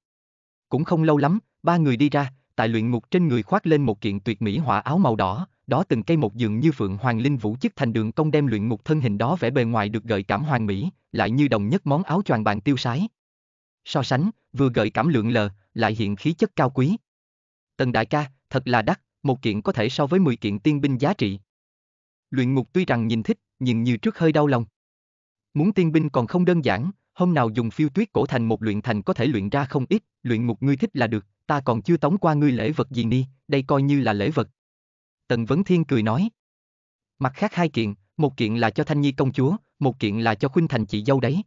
Cũng không lâu lắm, ba người đi ra, tại luyện ngục trên người khoác lên một kiện tuyệt mỹ hỏa áo màu đỏ, đó từng cây một giường như phượng hoàng linh vũ chức thành đường công đem luyện ngục thân hình đó vẽ bề ngoài được gợi cảm hoàng mỹ, lại như đồng nhất món áo choàng bàn tiêu sái. So sánh, vừa gợi cảm lượng lờ, lại hiện khí chất cao quý. Tần đại ca, thật là đắt, một kiện có thể so với 10 kiện tiên binh giá trị. Luyện ngục tuy rằng nhìn thích, nhưng như trước hơi đau lòng. Muốn tiên binh còn không đơn giản, hôm nào dùng phiêu tuyết cổ thành một luyện thành có thể luyện ra không ít, luyện một ngươi thích là được, ta còn chưa tống qua ngươi lễ vật gì ni, đây coi như là lễ vật. Tần Vấn Thiên cười nói. Mặt khác hai kiện, một kiện là cho Thanh Nhi công chúa, một kiện là cho Khuynh Thành chị dâu đấy.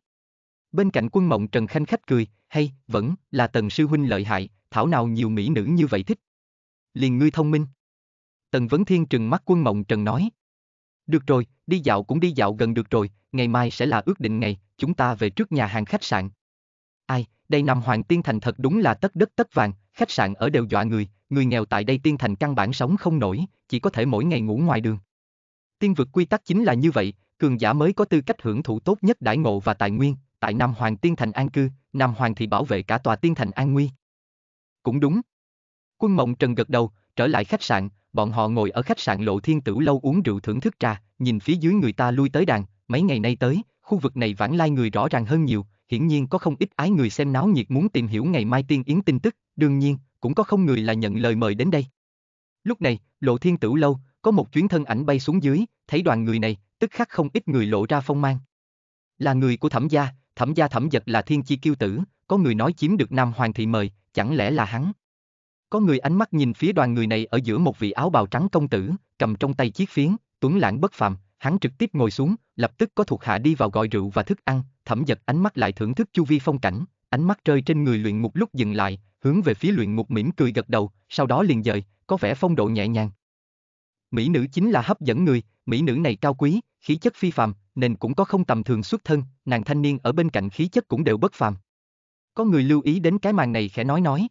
Bên cạnh quân mộng Trần Khanh khách cười, hay, vẫn, là Tần Sư Huynh lợi hại, thảo nào nhiều mỹ nữ như vậy thích. Liền ngươi thông minh. Tần Vấn Thiên trừng mắt quân mộng Trần nói. Được rồi, đi dạo cũng đi dạo gần được rồi, ngày mai sẽ là ước định ngày, chúng ta về trước nhà hàng khách sạn. Ai, đây nằm Hoàng Tiên Thành thật đúng là tất đất tất vàng, khách sạn ở đều dọa người, người nghèo tại đây Tiên Thành căn bản sống không nổi, chỉ có thể mỗi ngày ngủ ngoài đường. Tiên vực quy tắc chính là như vậy, cường giả mới có tư cách hưởng thụ tốt nhất đại ngộ và tài nguyên, tại Nam Hoàng Tiên Thành an cư, Nam Hoàng thì bảo vệ cả tòa Tiên Thành an nguy. Cũng đúng. Quân Mộng Trần gật đầu, trở lại khách sạn, bọn họ ngồi ở khách sạn Lộ Thiên Tử lâu uống rượu thưởng thức trà, nhìn phía dưới người ta lui tới đàn, mấy ngày nay tới, khu vực này vãng lai người rõ ràng hơn nhiều, hiển nhiên có không ít ái người xem náo nhiệt muốn tìm hiểu ngày mai tiên yến tin tức, đương nhiên, cũng có không người là nhận lời mời đến đây. Lúc này, Lộ Thiên Tử lâu, có một chuyến thân ảnh bay xuống dưới, thấy đoàn người này, tức khắc không ít người lộ ra phong mang. Là người của thẩm gia, thẩm gia thẩm giật là thiên chi kiêu tử, có người nói chiếm được Nam Hoàng thị mời, chẳng lẽ là hắn? Có người ánh mắt nhìn phía đoàn người này ở giữa một vị áo bào trắng công tử, cầm trong tay chiếc phiến, tuấn lãng bất phàm, hắn trực tiếp ngồi xuống, lập tức có thuộc hạ đi vào gọi rượu và thức ăn, thẩm giật ánh mắt lại thưởng thức chu vi phong cảnh, ánh mắt rơi trên người luyện ngục lúc dừng lại, hướng về phía luyện ngục mỉm cười gật đầu, sau đó liền dời, có vẻ phong độ nhẹ nhàng. Mỹ nữ chính là hấp dẫn người, mỹ nữ này cao quý, khí chất phi phàm, nên cũng có không tầm thường xuất thân, nàng thanh niên ở bên cạnh khí chất cũng đều bất phàm. Có người lưu ý đến cái màn này khẽ nói nói.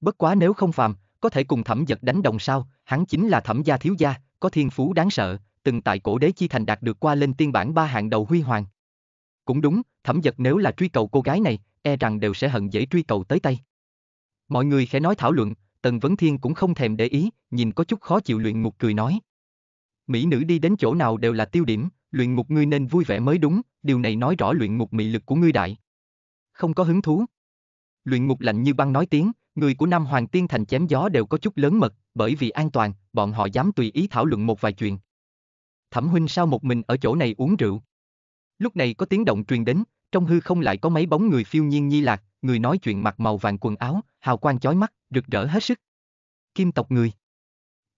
Bất quá nếu không phàm, có thể cùng thẩm giật đánh đồng sao, hắn chính là thẩm gia thiếu gia, có thiên phú đáng sợ, từng tại cổ đế chi thành đạt được qua lên tiên bản ba hạng đầu huy hoàng. Cũng đúng, thẩm giật nếu là truy cầu cô gái này, e rằng đều sẽ hận dễ truy cầu tới tay. Mọi người khẽ nói thảo luận, Tần Vấn Thiên cũng không thèm để ý, nhìn có chút khó chịu luyện ngục cười nói. Mỹ nữ đi đến chỗ nào đều là tiêu điểm, luyện ngục ngươi nên vui vẻ mới đúng, điều này nói rõ luyện ngục mị lực của ngươi đại. Không có hứng thú. Luyện ngục lạnh như băng nói tiếng, người của Nam Hoàng Tiên Thành chém gió đều có chút lớn mật, bởi vì an toàn, bọn họ dám tùy ý thảo luận một vài chuyện. Thẩm huynh sao một mình ở chỗ này uống rượu? Lúc này có tiếng động truyền đến, trong hư không lại có mấy bóng người phiêu nhiên nhi lạc, người nói chuyện mặc màu vàng quần áo, hào quang chói mắt, rực rỡ hết sức. Kim tộc người.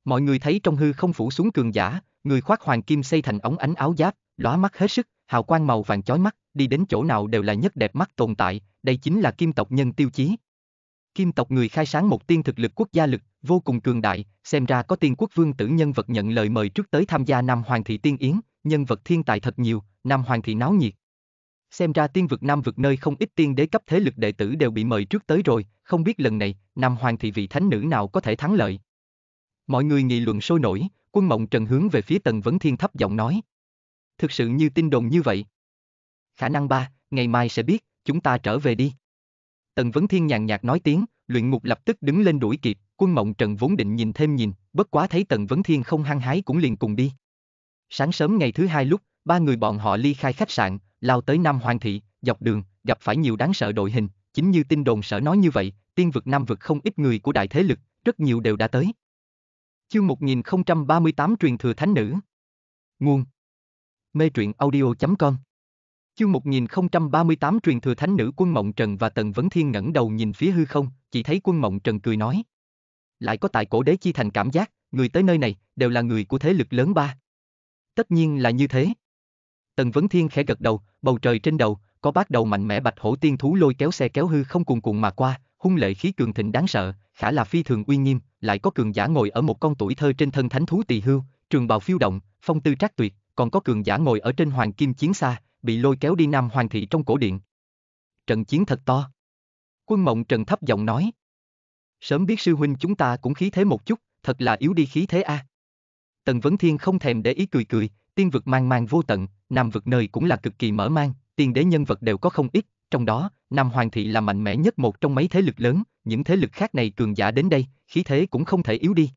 Mọi người thấy trong hư không phủ xuống cường giả, người khoác hoàng kim xây thành ống ánh áo giáp, lóa mắt hết sức, hào quang màu vàng chói mắt, đi đến chỗ nào đều là nhất đẹp mắt tồn tại, đây chính là kim tộc nhân tiêu chí. Kim tộc người khai sáng một tiên thực lực quốc gia lực, vô cùng cường đại, xem ra có tiên quốc vương tử nhân vật nhận lời mời trước tới tham gia Nam Hoàng thị tiên yến, nhân vật thiên tài thật nhiều, Nam Hoàng thị náo nhiệt. Xem ra tiên vực Nam vực nơi không ít tiên đế cấp thế lực đệ tử đều bị mời trước tới rồi, không biết lần này, Nam Hoàng thị vị thánh nữ nào có thể thắng lợi. Mọi người nghị luận sôi nổi, quân mộng trần hướng về phía Tần Vấn Thiên thấp giọng nói. Thực sự như tin đồn như vậy. Khả năng ba, ngày mai sẽ biết, chúng ta trở về đi. Tần Vấn Thiên nhàn nhạt nói tiếng, luyện ngục lập tức đứng lên đuổi kịp, quân mộng trần vốn định nhìn thêm nhìn, bất quá thấy Tần Vấn Thiên không hăng hái cũng liền cùng đi. Sáng sớm ngày thứ hai lúc, ba người bọn họ ly khai khách sạn, lao tới Nam Hoàng Thị, dọc đường, gặp phải nhiều đáng sợ đội hình, chính như tin đồn sở nói như vậy, tiên vực Nam vực không ít người của đại thế lực, rất nhiều đều đã tới. Chương 1038 truyền thừa thánh nữ. Nguồn. Mê truyện audio.com Chương 1038 truyền thừa thánh nữ quân Mộng Trần và Tần Vấn Thiên ngẩng đầu nhìn phía hư không, chỉ thấy quân Mộng Trần cười nói. Lại có tại cổ đế chi thành cảm giác, người tới nơi này, đều là người của thế lực lớn ba. Tất nhiên là như thế. Tần Vấn Thiên khẽ gật đầu, bầu trời trên đầu, có bát đầu mạnh mẽ bạch hổ tiên thú lôi kéo xe kéo hư không cuồn cuộn mà qua, hung lệ khí cường thịnh đáng sợ, khả là phi thường uy nghiêm, lại có cường giả ngồi ở một con tuổi thơ trên thân thánh thú tỳ hưu, trường bào phiêu động, phong tư trác tuyệt, còn có cường giả ngồi ở trên hoàng kim chiến xa, bị lôi kéo đi Nam Hoàng thị trong cổ điện. Trận chiến thật to. Quân Mộng Trần thấp giọng nói. Sớm biết sư huynh chúng ta cũng khí thế một chút, thật là yếu đi khí thế a. Tần Vấn Thiên không thèm để ý cười cười, tiên vực mang mang vô tận, nam vực nơi cũng là cực kỳ mở mang, tiên đế nhân vật đều có không ít, trong đó, Nam Hoàng thị là mạnh mẽ nhất một trong mấy thế lực lớn, những thế lực khác này cường giả đến đây, khí thế cũng không thể yếu đi.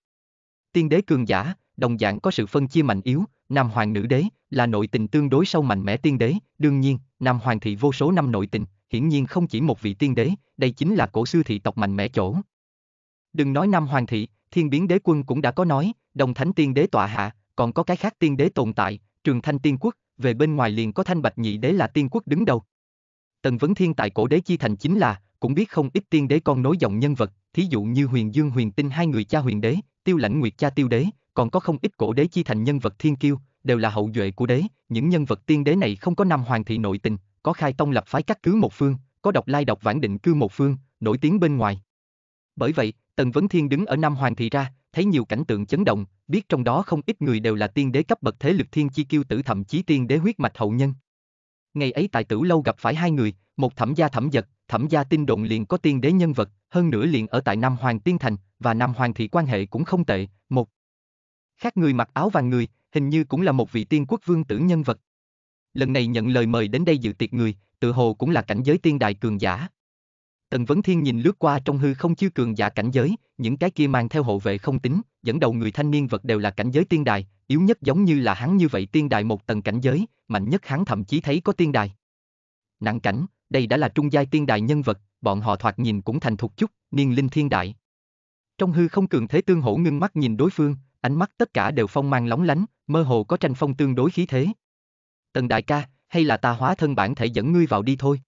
Tiên đế cường giả, đồng dạng có sự phân chia mạnh yếu, Nam Hoàng nữ đế là nội tình tương đối sâu mạnh mẽ tiên đế, đương nhiên, Nam Hoàng thị vô số năm nội tình, hiển nhiên không chỉ một vị tiên đế, đây chính là cổ sư thị tộc mạnh mẽ chỗ. Đừng nói Nam Hoàng thị, Thiên Biến Đế Quân cũng đã có nói, Đồng Thánh Tiên Đế tọa hạ, còn có cái khác tiên đế tồn tại, Trường Thanh Tiên Quốc, về bên ngoài liền có Thanh Bạch Nhị Đế là tiên quốc đứng đầu. Tần Vấn Thiên tại cổ đế chi thành chính là, cũng biết không ít tiên đế con nối dòng nhân vật, thí dụ như Huyền Dương Huyền Tinh hai người cha huyền đế, Tiêu Lãnh Nguyệt cha Tiêu đế, còn có không ít cổ đế chi thành nhân vật thiên kiêu, đều là hậu duệ của đế, những nhân vật tiên đế này không có năm hoàng thị nội tình, có khai tông lập phái cắt cứ một phương, có độc lai độc vãng định cư một phương, nổi tiếng bên ngoài. Bởi vậy, Tần Vấn Thiên đứng ở năm hoàng thị ra, thấy nhiều cảnh tượng chấn động, biết trong đó không ít người đều là tiên đế cấp bậc thế lực thiên chi kiêu tử thậm chí tiên đế huyết mạch hậu nhân. Ngày ấy tại Tử lâu gặp phải hai người, một thẩm gia thẩm giật, thẩm gia tinh đồn liền có tiên đế nhân vật, hơn nữa liền ở tại Nam Hoàng Tiên Thành, và Nam Hoàng thị quan hệ cũng không tệ, một. Khác người mặc áo vàng người, hình như cũng là một vị tiên quốc vương tử nhân vật. Lần này nhận lời mời đến đây dự tiệc người, tự hồ cũng là cảnh giới tiên đại cường giả. Tần Vấn Thiên nhìn lướt qua trong hư không chưa cường giả cảnh giới, những cái kia mang theo hộ vệ không tính, dẫn đầu người thanh niên vật đều là cảnh giới tiên đài, yếu nhất giống như là hắn như vậy tiên đài một tầng cảnh giới, mạnh nhất hắn thậm chí thấy có tiên đài. Nặng cảnh, đây đã là trung giai tiên đài nhân vật, bọn họ thoạt nhìn cũng thành thục chút, niên linh thiên đại. Trong hư không cường thế tương hỗ ngưng mắt nhìn đối phương, ánh mắt tất cả đều phong mang lóng lánh, mơ hồ có tranh phong tương đối khí thế. Tần đại ca, hay là ta hóa thân bản thể dẫn ngươi vào đi thôi.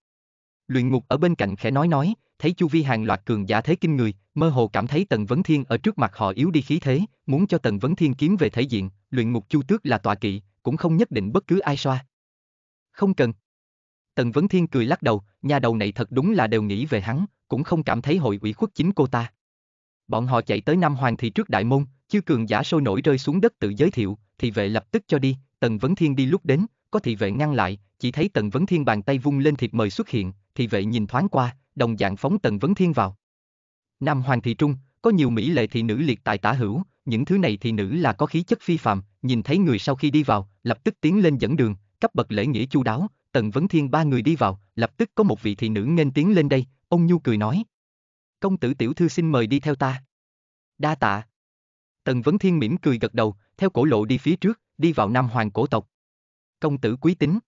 Luyện ngục ở bên cạnh khẽ nói nói, thấy chu vi hàng loạt cường giả thế kinh người, mơ hồ cảm thấy Tần Vấn Thiên ở trước mặt họ yếu đi khí thế, muốn cho Tần Vấn Thiên kiếm về thể diện, luyện ngục chu tước là tọa kỵ, cũng không nhất định bất cứ ai xoa. Không cần. Tần Vấn Thiên cười lắc đầu, nhà đầu này thật đúng là đều nghĩ về hắn, cũng không cảm thấy hội ủy khuất chính cô ta. Bọn họ chạy tới Nam Hoàng thì trước đại môn, chư cường giả sôi nổi rơi xuống đất tự giới thiệu, thì vệ lập tức cho đi, Tần Vấn Thiên đi lúc đến, có thị vệ ngăn lại, chỉ thấy Tần Vấn Thiên bàn tay vung lên thiệp mời xuất hiện, thị vệ nhìn thoáng qua, đồng dạng phóng Tần Vấn Thiên vào. Nam Hoàng thị trung, có nhiều mỹ lệ thị nữ liệt tại tả hữu, những thứ này thị nữ là có khí chất phi phàm, nhìn thấy người sau khi đi vào, lập tức tiến lên dẫn đường, cấp bậc lễ nghĩa chu đáo, Tần Vấn Thiên ba người đi vào, lập tức có một vị thị nữ nghênh tiến lên đây, ông Nhu cười nói. Công tử tiểu thư xin mời đi theo ta. Đa tạ. Tần Vấn Thiên mỉm cười gật đầu, theo cổ lộ đi phía trước, đi vào Nam Hoàng cổ tộc. Công tử quý tính.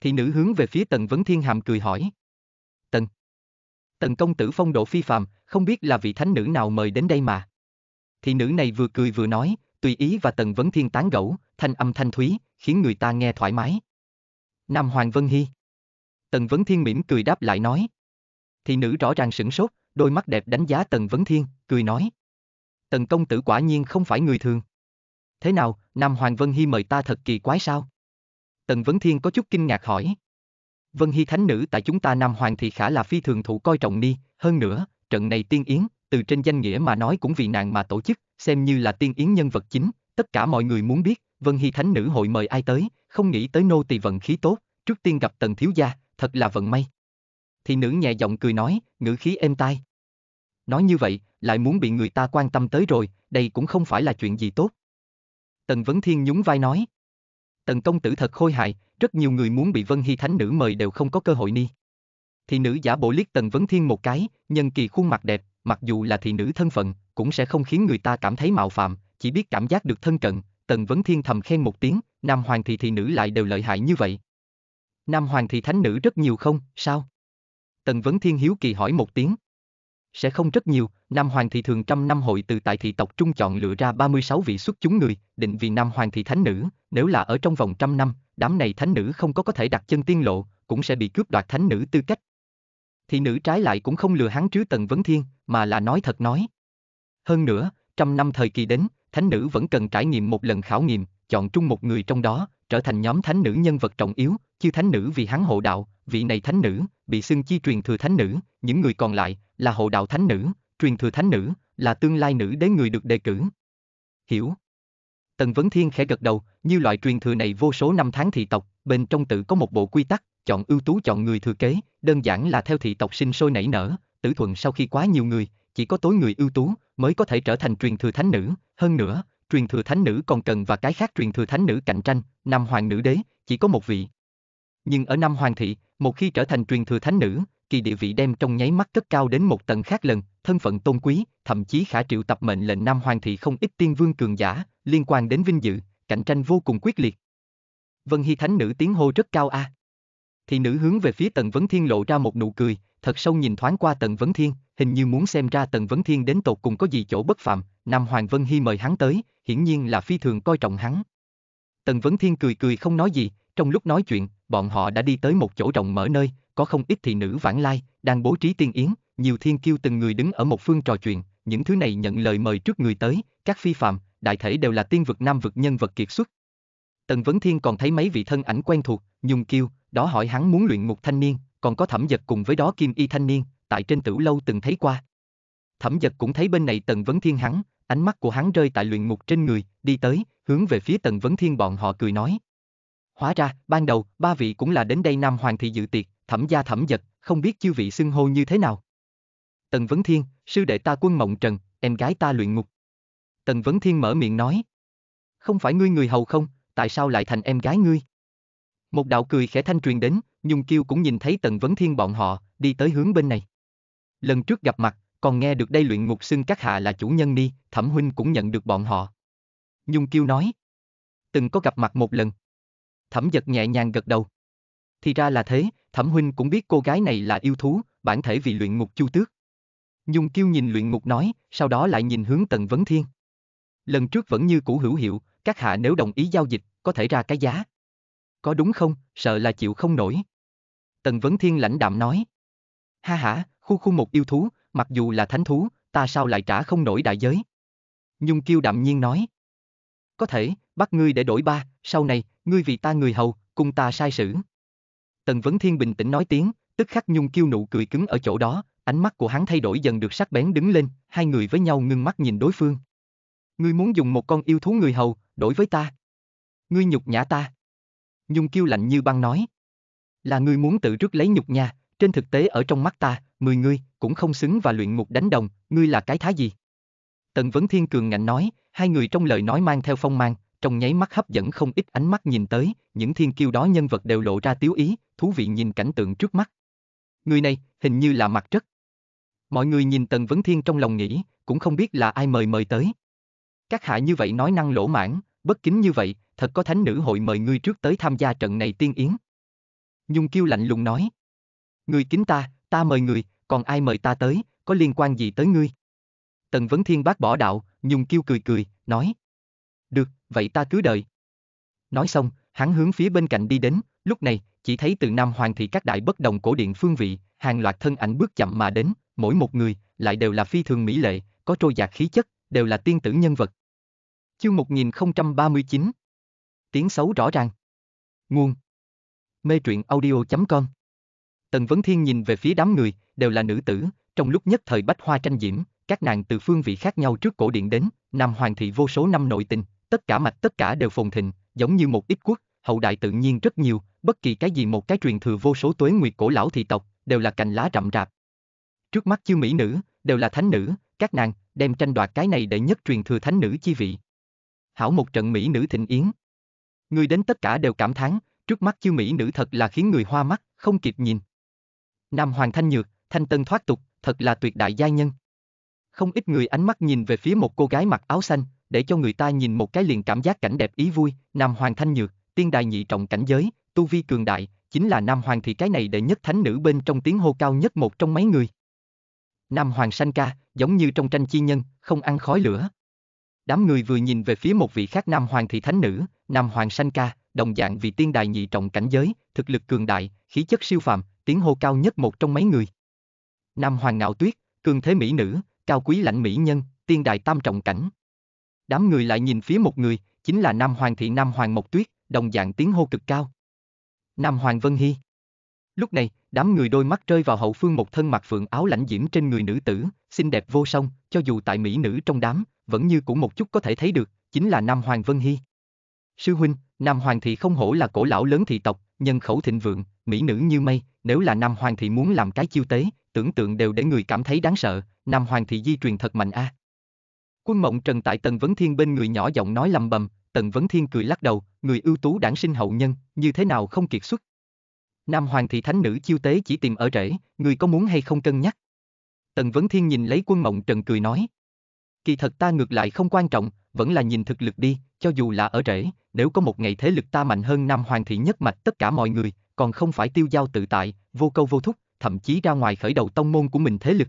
Thị nữ hướng về phía Tần Vấn Thiên hàm cười hỏi. Tần. Tần công tử phong độ phi phàm, không biết là vị thánh nữ nào mời đến đây mà. Thị nữ này vừa cười vừa nói, tùy ý và Tần Vấn Thiên tán gẫu, thanh âm thanh thúy, khiến người ta nghe thoải mái. Nam Hoàng Vân Hy. Tần Vấn Thiên mỉm cười đáp lại nói. Thị nữ rõ ràng sửng sốt, đôi mắt đẹp đánh giá Tần Vấn Thiên, cười nói. Tần công tử quả nhiên không phải người thường. Thế nào, Nam Hoàng Vân Hy mời ta thật kỳ quái sao? Tần Vấn Thiên có chút kinh ngạc hỏi. Vân Hy thánh nữ tại chúng ta Nam Hoàng thì khả là phi thường thụ coi trọng ni, hơn nữa, trận này tiên yến, từ trên danh nghĩa mà nói cũng vì nàng mà tổ chức, xem như là tiên yến nhân vật chính, tất cả mọi người muốn biết, Vân Hy thánh nữ hội mời ai tới, không nghĩ tới nô tỳ vận khí tốt, trước tiên gặp tần thiếu gia, thật là vận may. Thì nữ nhẹ giọng cười nói, ngữ khí êm tai. Nói như vậy, lại muốn bị người ta quan tâm tới rồi, đây cũng không phải là chuyện gì tốt. Tần Vấn Thiên nhún vai nói. Tần công tử thật khôi hài, rất nhiều người muốn bị Vân Hy Thánh Nữ mời đều không có cơ hội ni. Thị nữ giả bộ liếc Tần Vấn Thiên một cái, nhân kỳ khuôn mặt đẹp, mặc dù là thị nữ thân phận, cũng sẽ không khiến người ta cảm thấy mạo phạm, chỉ biết cảm giác được thân cận. Tần Vấn Thiên thầm khen một tiếng, Nam Hoàng thị thị nữ lại đều lợi hại như vậy. Nam Hoàng thị thánh nữ rất nhiều không, sao? Tần Vấn Thiên hiếu kỳ hỏi một tiếng. Sẽ không rất nhiều, Nam Hoàng thị thường trăm năm hội từ tại thị tộc trung chọn lựa ra 36 vị xuất chúng người, định vì Nam Hoàng thị thánh nữ, nếu là ở trong vòng trăm năm, đám này thánh nữ không có có thể đặt chân tiên lộ, cũng sẽ bị cướp đoạt thánh nữ tư cách. Thị nữ trái lại cũng không lừa hắn trứ Tần Vấn Thiên, mà là nói thật nói. Hơn nữa, trăm năm thời kỳ đến, thánh nữ vẫn cần trải nghiệm một lần khảo nghiệm, chọn trung một người trong đó, trở thành nhóm thánh nữ nhân vật trọng yếu, chư thánh nữ vì hắn hộ đạo, vị này thánh nữ, bị xưng chi truyền thừa thánh nữ, những người còn lại, là hộ đạo thánh nữ, truyền thừa thánh nữ, là tương lai nữ đế người được đề cử. Hiểu. Tần Vấn Thiên khẽ gật đầu, như loại truyền thừa này vô số năm tháng thị tộc, bên trong tự có một bộ quy tắc, chọn ưu tú chọn người thừa kế, đơn giản là theo thị tộc sinh sôi nảy nở, tử thuận sau khi quá nhiều người, chỉ có tối người ưu tú mới có thể trở thành truyền thừa thánh nữ, hơn nữa, truyền thừa thánh nữ còn cần và cái khác truyền thừa thánh nữ cạnh tranh, năm hoàng nữ đế, chỉ có một vị. Nhưng ở năm hoàng thị, một khi trở thành truyền thừa thánh nữ, kỳ địa vị đem trong nháy mắt cất cao đến một tầng khác lần, thân phận tôn quý, thậm chí khả triệu tập mệnh lệnh Nam Hoàng thị không ít tiên vương cường giả, liên quan đến vinh dự, cạnh tranh vô cùng quyết liệt. Vân Hy Thánh nữ tiếng hô rất cao a. Thì nữ hướng về phía Tần Vấn Thiên lộ ra một nụ cười, thật sâu nhìn thoáng qua Tần Vấn Thiên, hình như muốn xem ra Tần Vấn Thiên đến tột cùng có gì chỗ bất phạm, Nam Hoàng Vân Hy mời hắn tới, hiển nhiên là phi thường coi trọng hắn. Tần Vấn Thiên cười cười không nói gì, trong lúc nói chuyện, bọn họ đã đi tới một chỗ rộng mở nơi, có không ít thị nữ vãng lai, đang bố trí tiên yến, nhiều thiên kiêu từng người đứng ở một phương trò chuyện, những thứ này nhận lời mời trước người tới, các phi phạm, đại thể đều là tiên vực nam vực nhân vật kiệt xuất. Tần Vấn Thiên còn thấy mấy vị thân ảnh quen thuộc, Nhung Kiêu, đó hỏi hắn muốn luyện ngục thanh niên, còn có thẩm giật cùng với đó kim y thanh niên, tại trên tử lâu từng thấy qua. Thẩm giật cũng thấy bên này Tần Vấn Thiên hắn, ánh mắt của hắn rơi tại luyện ngục trên người, đi tới, hướng về phía Tần Vấn Thiên bọn họ cười nói. Hóa ra, ban đầu, ba vị cũng là đến đây Nam Hoàng thị dự tiệc, thẩm gia thẩm giật, không biết chư vị xưng hô như thế nào. Tần Vấn Thiên, sư đệ ta quân mộng trần, em gái ta luyện ngục. Tần Vấn Thiên mở miệng nói. Không phải ngươi người hầu không, tại sao lại thành em gái ngươi? Một đạo cười khẽ thanh truyền đến, Nhung Kiêu cũng nhìn thấy Tần Vấn Thiên bọn họ, đi tới hướng bên này. Lần trước gặp mặt, còn nghe được đây luyện ngục xưng các hạ là chủ nhân ni, thẩm huynh cũng nhận được bọn họ. Nhung Kiêu nói. Từng có gặp mặt một lần. Thẩm giật nhẹ nhàng gật đầu. Thì ra là thế, thẩm huynh cũng biết cô gái này là yêu thú, bản thể vì luyện ngục chu tước. Nhung Kiêu nhìn luyện ngục nói, sau đó lại nhìn hướng Tần Vấn Thiên. Lần trước vẫn như cũ hữu hiệu, các hạ nếu đồng ý giao dịch, có thể ra cái giá. Có đúng không, sợ là chịu không nổi. Tần Vấn Thiên lãnh đạm nói. Ha ha, khu khu một yêu thú, mặc dù là thánh thú, ta sao lại trả không nổi đại giới. Nhung Kiêu đạm nhiên nói. Có thể, bắt ngươi để đổi ba, sau này, ngươi vì ta người hầu, cùng ta sai sử. Tần Vấn Thiên bình tĩnh nói tiếng, tức khắc Nhung Kiêu nụ cười cứng ở chỗ đó, ánh mắt của hắn thay đổi dần được sắc bén đứng lên, hai người với nhau ngưng mắt nhìn đối phương. Ngươi muốn dùng một con yêu thú người hầu, đổi với ta. Ngươi nhục nhã ta. Nhung kiêu lạnh như băng nói. Là ngươi muốn tự rước lấy nhục nha, trên thực tế ở trong mắt ta, mười ngươi, cũng không xứng và luyện ngục đánh đồng, ngươi là cái thái gì? Tần Vấn Thiên cường ngạnh nói, hai người trong lời nói mang theo phong mang, trong nháy mắt hấp dẫn không ít ánh mắt nhìn tới, những thiên kiêu đó nhân vật đều lộ ra tiếu ý, thú vị nhìn cảnh tượng trước mắt. Người này, hình như là mặt rất. Mọi người nhìn Tần Vấn Thiên trong lòng nghĩ, cũng không biết là ai mời mời tới. Các hạ như vậy nói năng lỗ mãn, bất kính như vậy, thật có thánh nữ hội mời ngươi trước tới tham gia trận này tiên yến. Nhung kiêu lạnh lùng nói. Người kính ta, ta mời người, còn ai mời ta tới, có liên quan gì tới ngươi? Tần Vấn Thiên bác bỏ đạo, Nhung kiêu cười cười, nói. Được, vậy ta cứ đợi. Nói xong, hắn hướng phía bên cạnh đi đến, lúc này, chỉ thấy từ Nam Hoàng thị các đại bất đồng cổ điện phương vị, hàng loạt thân ảnh bước chậm mà đến, mỗi một người, lại đều là phi thường mỹ lệ, có trôi dạt khí chất, đều là tiên tử nhân vật. Chương 1039 Tiếng xấu rõ ràng Nguồn Mê truyện audio.com Tần Vấn Thiên nhìn về phía đám người, đều là nữ tử, trong lúc nhất thời bách hoa tranh diễm, các nàng từ phương vị khác nhau trước cổ điện đến, Nam Hoàng thị vô số năm nội tình, tất cả mạch tất cả đều phồn thịnh, giống như một ít quốc, hậu đại tự nhiên rất nhiều, bất kỳ cái gì một cái truyền thừa vô số tuế nguyệt cổ lão thị tộc, đều là cành lá rậm rạp. Trước mắt chư mỹ nữ, đều là thánh nữ, các nàng, đem tranh đoạt cái này để nhất truyền thừa thánh nữ chi vị. Hảo một trận mỹ nữ thịnh yến. Người đến tất cả đều cảm thán, trước mắt chư mỹ nữ thật là khiến người hoa mắt, không kịp nhìn. Nam Hoàng Thanh Nhược, Thanh Tân thoát tục, thật là tuyệt đại gia nhân. Không ít người ánh mắt nhìn về phía một cô gái mặc áo xanh, để cho người ta nhìn một cái liền cảm giác cảnh đẹp ý vui, Nam Hoàng Thanh Nhược, tiên đài nhị trọng cảnh giới, tu vi cường đại, chính là Nam Hoàng thì cái này đệ nhất thánh nữ bên trong tiếng hô cao nhất một trong mấy người. Nam Hoàng sanh ca, giống như trong tranh chi nhân, không ăn khói lửa. Đám người vừa nhìn về phía một vị khác Nam Hoàng thị thánh nữ, Nam Hoàng sanh ca, đồng dạng vì tiên đài nhị trọng cảnh giới, thực lực cường đại, khí chất siêu phàm, tiếng hô cao nhất một trong mấy người. Nam Hoàng ngạo tuyết, cường thế mỹ nữ, cao quý lãnh mỹ nhân, tiên đài tam trọng cảnh. Đám người lại nhìn phía một người, chính là Nam Hoàng thị Nam Hoàng Mộc Tuyết, đồng dạng tiếng hô cực cao. Nam Hoàng Vân Hy. Lúc này, đám người đôi mắt rơi vào hậu phương một thân mặc phượng áo lãnh diễm trên người nữ tử, xinh đẹp vô song, cho dù tại mỹ nữ trong đám, vẫn như cũng một chút có thể thấy được, chính là Nam Hoàng Vân Hy. Sư huynh, Nam Hoàng thị không hổ là cổ lão lớn thị tộc, nhân khẩu thịnh vượng, mỹ nữ như mây, nếu là Nam Hoàng thị muốn làm cái chiêu tế, tưởng tượng đều để người cảm thấy đáng sợ, Nam Hoàng thị di truyền thật mạnh a. Quân Mộng Trần tại Tần Vấn Thiên bên người nhỏ giọng nói lầm bầm, Tần Vấn Thiên cười lắc đầu, người ưu tú đản sinh hậu nhân, như thế nào không kiệt xuất. Nam Hoàng thị thánh nữ chiêu tế chỉ tìm ở rễ, người có muốn hay không cân nhắc. Tần Vấn Thiên nhìn lấy quân Mộng Trần cười nói. Kỳ thật ta ngược lại không quan trọng, vẫn là nhìn thực lực đi, cho dù là ở rễ, nếu có một ngày thế lực ta mạnh hơn Nam Hoàng thị nhất mạch tất cả mọi người, còn không phải tiêu giao tự tại, vô câu vô thúc, thậm chí ra ngoài khởi đầu tông môn của mình thế lực.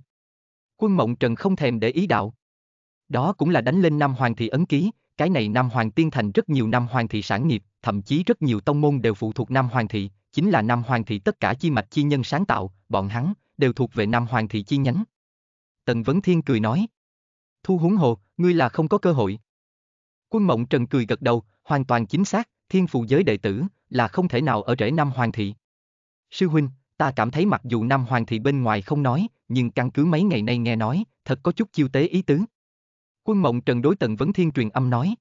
Quân Mộng Trần không thèm để ý đạo. Đó cũng là đánh lên Nam Hoàng thị ấn ký, cái này Nam Hoàng tiên thành rất nhiều Nam Hoàng thị sản nghiệp, thậm chí rất nhiều tông môn đều phụ thuộc Nam Hoàng thị, chính là Nam Hoàng thị tất cả chi mạch chi nhân sáng tạo, bọn hắn đều thuộc về Nam Hoàng thị chi nhánh. Tần Vấn Thiên cười nói, Thu huống hồ, ngươi là không có cơ hội. Quân Mộng Trần cười gật đầu, hoàn toàn chính xác, thiên phù giới đệ tử, là không thể nào ở rễ Nam Hoàng thị. Sư huynh, ta cảm thấy mặc dù Nam Hoàng thị bên ngoài không nói, nhưng căn cứ mấy ngày nay nghe nói, thật có chút chiêu tế ý tứ. Quân Mộng Trần đối Tần Vấn Thiên truyền âm nói.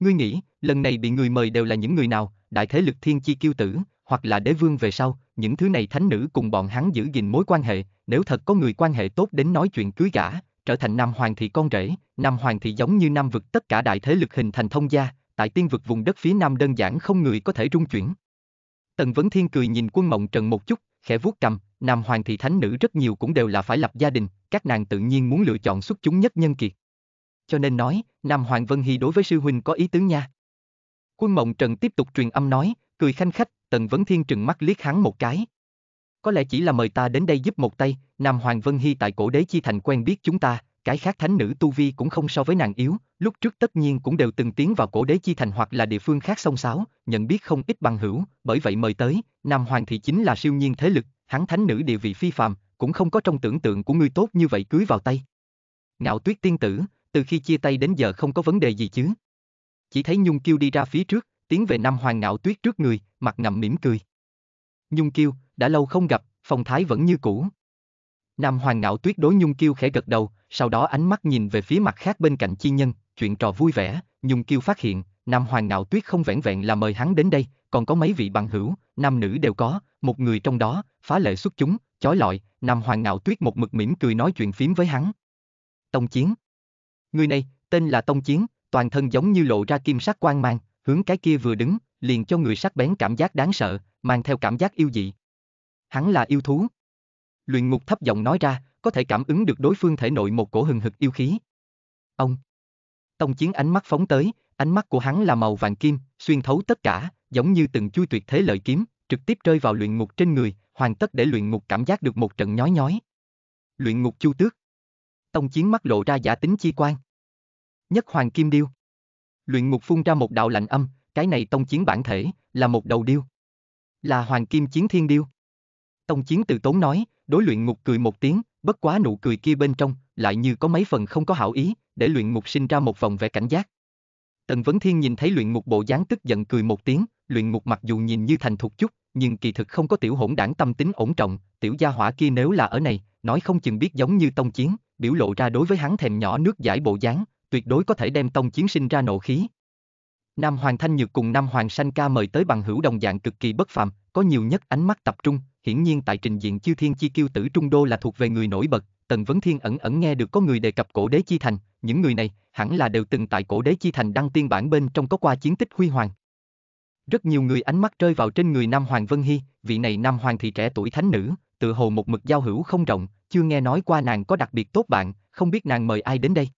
Ngươi nghĩ, lần này bị người mời đều là những người nào, đại thế lực thiên chi kiêu tử, hoặc là đế vương về sau, những thứ này thánh nữ cùng bọn hắn giữ gìn mối quan hệ, nếu thật có người quan hệ tốt đến nói chuyện cưới gả, trở thành Nam Hoàng thị con rể, Nam Hoàng thị giống như Nam vực tất cả đại thế lực hình thành thông gia, tại tiên vực vùng đất phía Nam đơn giản không người có thể rung chuyển. Tần Vấn Thiên cười nhìn quân mộng trần một chút, khẽ vuốt cầm, Nam Hoàng thị thánh nữ rất nhiều cũng đều là phải lập gia đình, các nàng tự nhiên muốn lựa chọn xuất chúng nhất nhân kiệt. Cho nên nói, Nam Hoàng Vân Hy đối với sư huynh có ý tứ nha. Quân Mộng Trần tiếp tục truyền âm nói, cười khanh khách, Tần Vấn Thiên trừng mắt liếc hắn một cái. Có lẽ chỉ là mời ta đến đây giúp một tay, Nam Hoàng Vân Hy tại cổ đế chi thành quen biết chúng ta, cái khác thánh nữ tu vi cũng không so với nàng yếu, lúc trước tất nhiên cũng đều từng tiến vào cổ đế chi thành hoặc là địa phương khác sông sáo, nhận biết không ít bằng hữu, bởi vậy mời tới, Nam Hoàng thì chính là siêu nhiên thế lực, hắn thánh nữ địa vị phi phàm, cũng không có trong tưởng tượng của ngươi tốt như vậy cưới vào tay. Ngạo tuyết tiên tử, từ khi chia tay đến giờ không có vấn đề gì chứ. Chỉ thấy Nhung Kiêu đi ra phía trước, tiến về Nam Hoàng ngạo tuyết trước người, mặt ngậm mỉm cười. Nhung Kiêu, đã lâu không gặp, phong thái vẫn như cũ. Nam Hoàng ngạo tuyết đối Nhung Kiêu khẽ gật đầu, sau đó ánh mắt nhìn về phía mặt khác bên cạnh chi nhân, chuyện trò vui vẻ, Nhung Kiêu phát hiện, Nam Hoàng Ngạo Tuyết không vẻn vẹn là mời hắn đến đây, còn có mấy vị bằng hữu, nam nữ đều có, một người trong đó, phá lệ xuất chúng, chói lọi, Nam Hoàng Ngạo Tuyết một mực mỉm cười nói chuyện phím với hắn. Tông Chiến Người này, tên là Tông Chiến, toàn thân giống như lộ ra kim sắc quang mang, hướng cái kia vừa đứng, liền cho người sắc bén cảm giác đáng sợ, mang theo cảm giác yêu dị. Hắn là yêu thú. Luyện ngục thấp giọng nói ra, có thể cảm ứng được đối phương thể nội một cổ hừng hực yêu khí. Ông. Tông chiến ánh mắt phóng tới, ánh mắt của hắn là màu vàng kim, xuyên thấu tất cả, giống như từng chui tuyệt thế lợi kiếm, trực tiếp rơi vào luyện ngục trên người, hoàn tất để luyện ngục cảm giác được một trận nhói nhói. Luyện ngục chu tước. Tông chiến mắt lộ ra giả tính chi quan. Nhất hoàng kim điêu. Luyện ngục phun ra một đạo lạnh âm, cái này tông chiến bản thể, là một đầu điêu. Là hoàng kim chiến thiên điêu. Tông chiến từ tốn nói, đối luyện ngục cười một tiếng, bất quá nụ cười kia bên trong, lại như có mấy phần không có hảo ý, để luyện ngục sinh ra một vòng vẻ cảnh giác. Tần Vấn Thiên nhìn thấy luyện ngục bộ dáng tức giận cười một tiếng, luyện ngục mặc dù nhìn như thành thục chút, nhưng kỳ thực không có tiểu hỗn đảng tâm tính ổn trọng, tiểu gia hỏa kia nếu là ở này, nói không chừng biết giống như tông chiến, biểu lộ ra đối với hắn thèm nhỏ nước giải bộ dáng, tuyệt đối có thể đem tông chiến sinh ra nộ khí. Nam Hoàng Thanh Nhược cùng Nam Hoàng Sanh Ca mời tới bằng hữu đồng dạng cực kỳ bất phàm, có nhiều nhất ánh mắt tập trung, hiển nhiên tại trình diện chiêu thiên chi kiêu tử trung đô là thuộc về người nổi bật, Tần Vấn Thiên ẩn ẩn nghe được có người đề cập cổ đế chi thành, những người này hẳn là đều từng tại cổ đế chi thành đăng tiên bản bên trong có qua chiến tích huy hoàng. Rất nhiều người ánh mắt rơi vào trên người Nam Hoàng Vân Hy, vị này Nam Hoàng thì trẻ tuổi thánh nữ, tự hồ một mực giao hữu không rộng, chưa nghe nói qua nàng có đặc biệt tốt bạn, không biết nàng mời ai đến đây.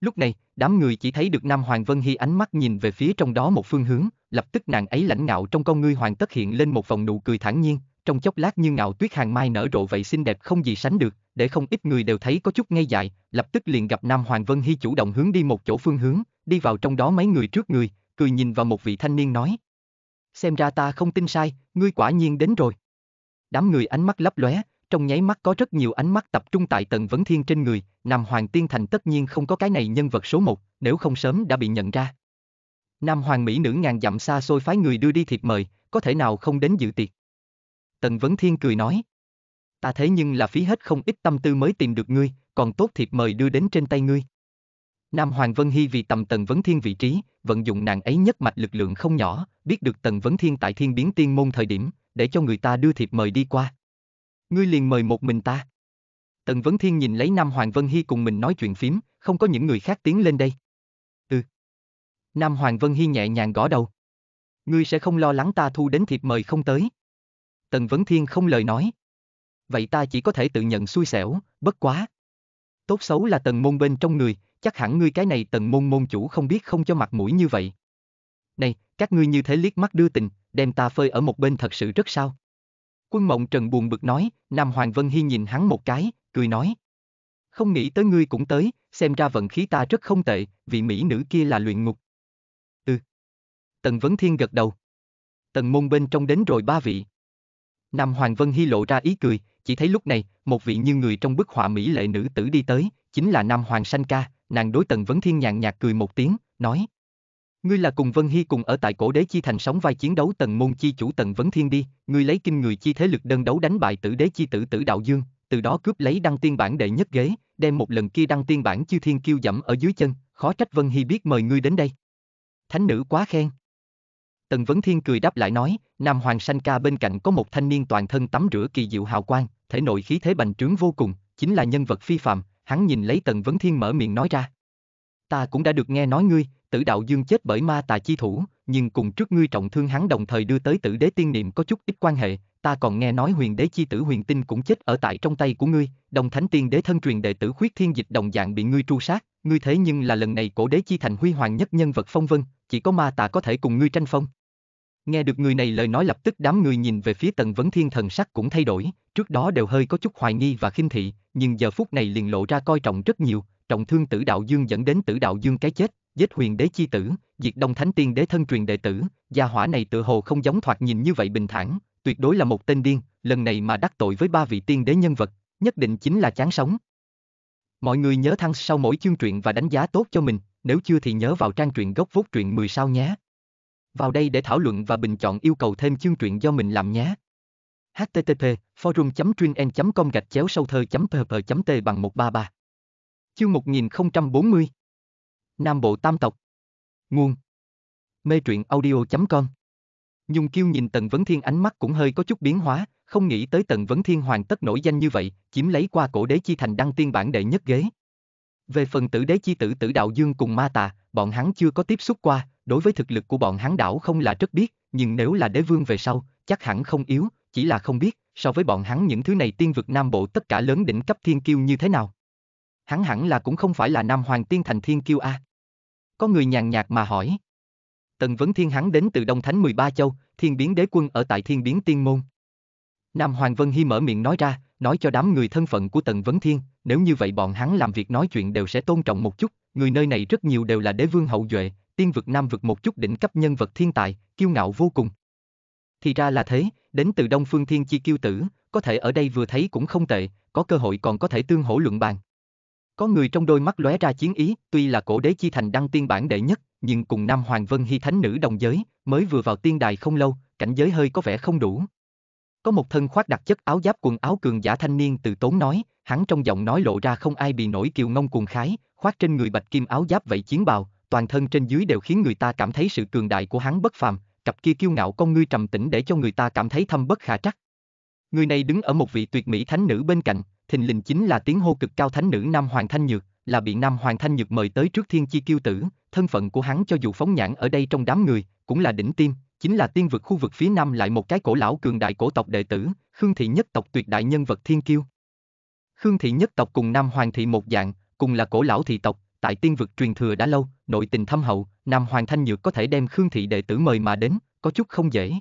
Lúc này, đám người chỉ thấy được Nam Hoàng Vân Hy ánh mắt nhìn về phía trong đó một phương hướng, lập tức nàng ấy lãnh ngạo trong con ngươi hoàng tất hiện lên một vòng nụ cười thản nhiên, trong chốc lát như ngạo tuyết hàng mai nở rộ vậy xinh đẹp không gì sánh được, để không ít người đều thấy có chút ngây dại, lập tức liền gặp Nam Hoàng Vân Hy chủ động hướng đi một chỗ phương hướng, đi vào trong đó mấy người trước người, cười nhìn vào một vị thanh niên nói. Xem ra ta không tin sai, ngươi quả nhiên đến rồi. Đám người ánh mắt lấp lóe, trong nháy mắt có rất nhiều ánh mắt tập trung tại Tần vấn thiên trên người, Nam Hoàng Tiên Thành tất nhiên không có cái này nhân vật số một, nếu không sớm đã bị nhận ra. Nam Hoàng Mỹ nữ ngàn dặm xa xôi phái người đưa đi thiệp mời, có thể nào không đến dự tiệc. Tần Vấn Thiên cười nói. Ta thế nhưng là phí hết không ít tâm tư mới tìm được ngươi, còn tốt thiệp mời đưa đến trên tay ngươi. Nam Hoàng Vân Hy vì tầm Tần Vấn Thiên vị trí, vận dụng nàng ấy nhất mạch lực lượng không nhỏ, biết được Tần Vấn Thiên tại thiên biến tiên môn thời điểm, để cho người ta đưa thiệp mời đi qua. Ngươi liền mời một mình ta. Tần Vấn Thiên nhìn lấy Nam Hoàng Vân Hy cùng mình nói chuyện phím, không có những người khác tiến lên đây. Ừ. Nam Hoàng Vân Hy nhẹ nhàng gõ đầu. Ngươi sẽ không lo lắng ta thu đến thiệp mời không tới. Tần Vấn Thiên không lời nói. Vậy ta chỉ có thể tự nhận xui xẻo, bất quá. Tốt xấu là tần môn bên trong người, chắc hẳn ngươi cái này tần môn môn chủ không biết không cho mặt mũi như vậy. Này, các ngươi như thế liếc mắt đưa tình, đem ta phơi ở một bên thật sự rất sao. Quân Mộng Trần buồn bực nói, Nam Hoàng Vân Hy nhìn hắn một cái, cười nói. Không nghĩ tới ngươi cũng tới, xem ra vận khí ta rất không tệ, vị mỹ nữ kia là luyện ngục. Ừ. Tần Vấn Thiên gật đầu. Tần môn bên trong đến rồi ba vị. Nam Hoàng Vân Hy lộ ra ý cười, chỉ thấy lúc này, một vị như người trong bức họa mỹ lệ nữ tử đi tới, chính là Nam Hoàng Sanh Ca, nàng đối Tần Vấn Thiên nhàn nhạt cười một tiếng, nói. Ngươi là cùng Vân Hy cùng ở tại cổ đế chi thành sóng vai chiến đấu tần môn chi chủ tần Vấn Thiên đi, ngươi lấy kinh người chi thế lực đơn đấu đánh bại tử đế chi tử tử đạo dương, từ đó cướp lấy đăng tiên bản đệ nhất ghế, đem một lần kia đăng tiên bản chư thiên kiêu dẫm ở dưới chân, khó trách Vân Hy biết mời ngươi đến đây. Thánh nữ quá khen. Tần Vấn Thiên cười đáp lại nói, Nam Hoàng Sanh Ca bên cạnh có một thanh niên toàn thân tắm rửa kỳ diệu hào quang, thể nội khí thế bành trướng vô cùng, chính là nhân vật phi phàm, hắn nhìn lấy Tần Vấn Thiên mở miệng nói ra. Ta cũng đã được nghe nói ngươi, tử đạo dương chết bởi ma tà chi thủ, nhưng cùng trước ngươi trọng thương hắn đồng thời đưa tới tử đế tiên niệm có chút ít quan hệ, ta còn nghe nói huyền đế chi tử huyền tinh cũng chết ở tại trong tay của ngươi, đồng thánh tiên đế thân truyền đệ tử khuyết thiên dịch đồng dạng bị ngươi tru sát, ngươi thế nhưng là lần này cổ đế chi thành huy hoàng nhất nhân vật phong vân, chỉ có ma tà có thể cùng ngươi tranh phong. Nghe được người này lời nói lập tức đám người nhìn về phía tần vấn thiên thần sắc cũng thay đổi, trước đó đều hơi có chút hoài nghi và khinh thị, nhưng giờ phút này liền lộ ra coi trọng rất nhiều, trọng thương tử đạo dương dẫn đến tử đạo dương cái chết, giết huyền đế chi tử, diệt đông thánh tiên đế thân truyền đệ tử, gia hỏa này tự hồ không giống thoạt nhìn như vậy bình thản, tuyệt đối là một tên điên, lần này mà đắc tội với ba vị tiên đế nhân vật, nhất định chính là chán sống. Mọi người nhớ thăng sau mỗi chương truyện và đánh giá tốt cho mình, nếu chưa thì nhớ vào trang truyện gốc vốt truyện 10 sao nhé. Vào đây để thảo luận và bình chọn yêu cầu thêm chương truyện do mình làm nhé. http forum com gạch chéo sâu thơ pp t bằng 133 Chương 1040 Nam Bộ Tam Tộc. Nguồn. Mê truyện audio.com Nhung kiêu nhìn Tần Vấn Thiên ánh mắt cũng hơi có chút biến hóa, không nghĩ tới Tần Vấn Thiên hoàn tất nổi danh như vậy, chiếm lấy qua cổ đế chi thành đăng tiên bản đệ nhất ghế. Về phần tử đế chi tử tử đạo dương cùng ma tà, bọn hắn chưa có tiếp xúc qua, đối với thực lực của bọn hắn đảo không là rất biết, nhưng nếu là đế vương về sau, chắc hẳn không yếu, chỉ là không biết, so với bọn hắn những thứ này tiên vực Nam Bộ tất cả lớn đỉnh cấp thiên kiêu như thế nào. Hắn hẳn là cũng không phải là Nam Hoàng tiên thành thiên kiêu a. Có người nhàn nhạt mà hỏi. Tần Vấn Thiên hắn đến từ Đông Thánh 13 châu, thiên biến đế quân ở tại thiên biến tiên môn. Nam Hoàng Vân Hy mở miệng nói ra, nói cho đám người thân phận của Tần Vấn Thiên, nếu như vậy bọn hắn làm việc nói chuyện đều sẽ tôn trọng một chút, người nơi này rất nhiều đều là đế vương hậu duệ, tiên vực nam vực một chút đỉnh cấp nhân vật thiên tài, kiêu ngạo vô cùng. Thì ra là thế, đến từ Đông Phương Thiên Chi kiêu tử, có thể ở đây vừa thấy cũng không tệ, có cơ hội còn có thể tương hỗ luận bàn. Có người trong đôi mắt lóe ra chiến ý, tuy là cổ đế chi thành đăng tiên bản đệ nhất, nhưng cùng Nam Hoàng Vân Hy thánh nữ đồng giới, mới vừa vào tiên đài không lâu, cảnh giới hơi có vẻ không đủ. Có một thân khoác đặc chất áo giáp quần áo cường giả thanh niên từ tốn nói, hắn trong giọng nói lộ ra không ai bị nổi kiều ngông cuồng khái, khoác trên người bạch kim áo giáp vậy chiến bào, toàn thân trên dưới đều khiến người ta cảm thấy sự cường đại của hắn bất phàm, cặp kia kiêu ngạo con ngươi trầm tĩnh để cho người ta cảm thấy thâm bất khả trắc. Người này đứng ở một vị tuyệt mỹ thánh nữ bên cạnh, thình lình chính là tiếng hô cực cao thánh nữ Nam Hoàng Thanh Nhược, là bị Nam Hoàng Thanh Nhược mời tới trước thiên chi kiêu tử, thân phận của hắn cho dù phóng nhãn ở đây trong đám người, cũng là đỉnh tim, chính là tiên vực khu vực phía nam lại một cái cổ lão cường đại cổ tộc đệ tử, Khương thị nhất tộc tuyệt đại nhân vật thiên kiêu. Khương thị nhất tộc cùng Nam Hoàng thị một dạng, cùng là cổ lão thị tộc, tại tiên vực truyền thừa đã lâu, nội tình thâm hậu, Nam Hoàng Thanh Nhược có thể đem Khương thị đệ tử mời mà đến, có chút không dễ.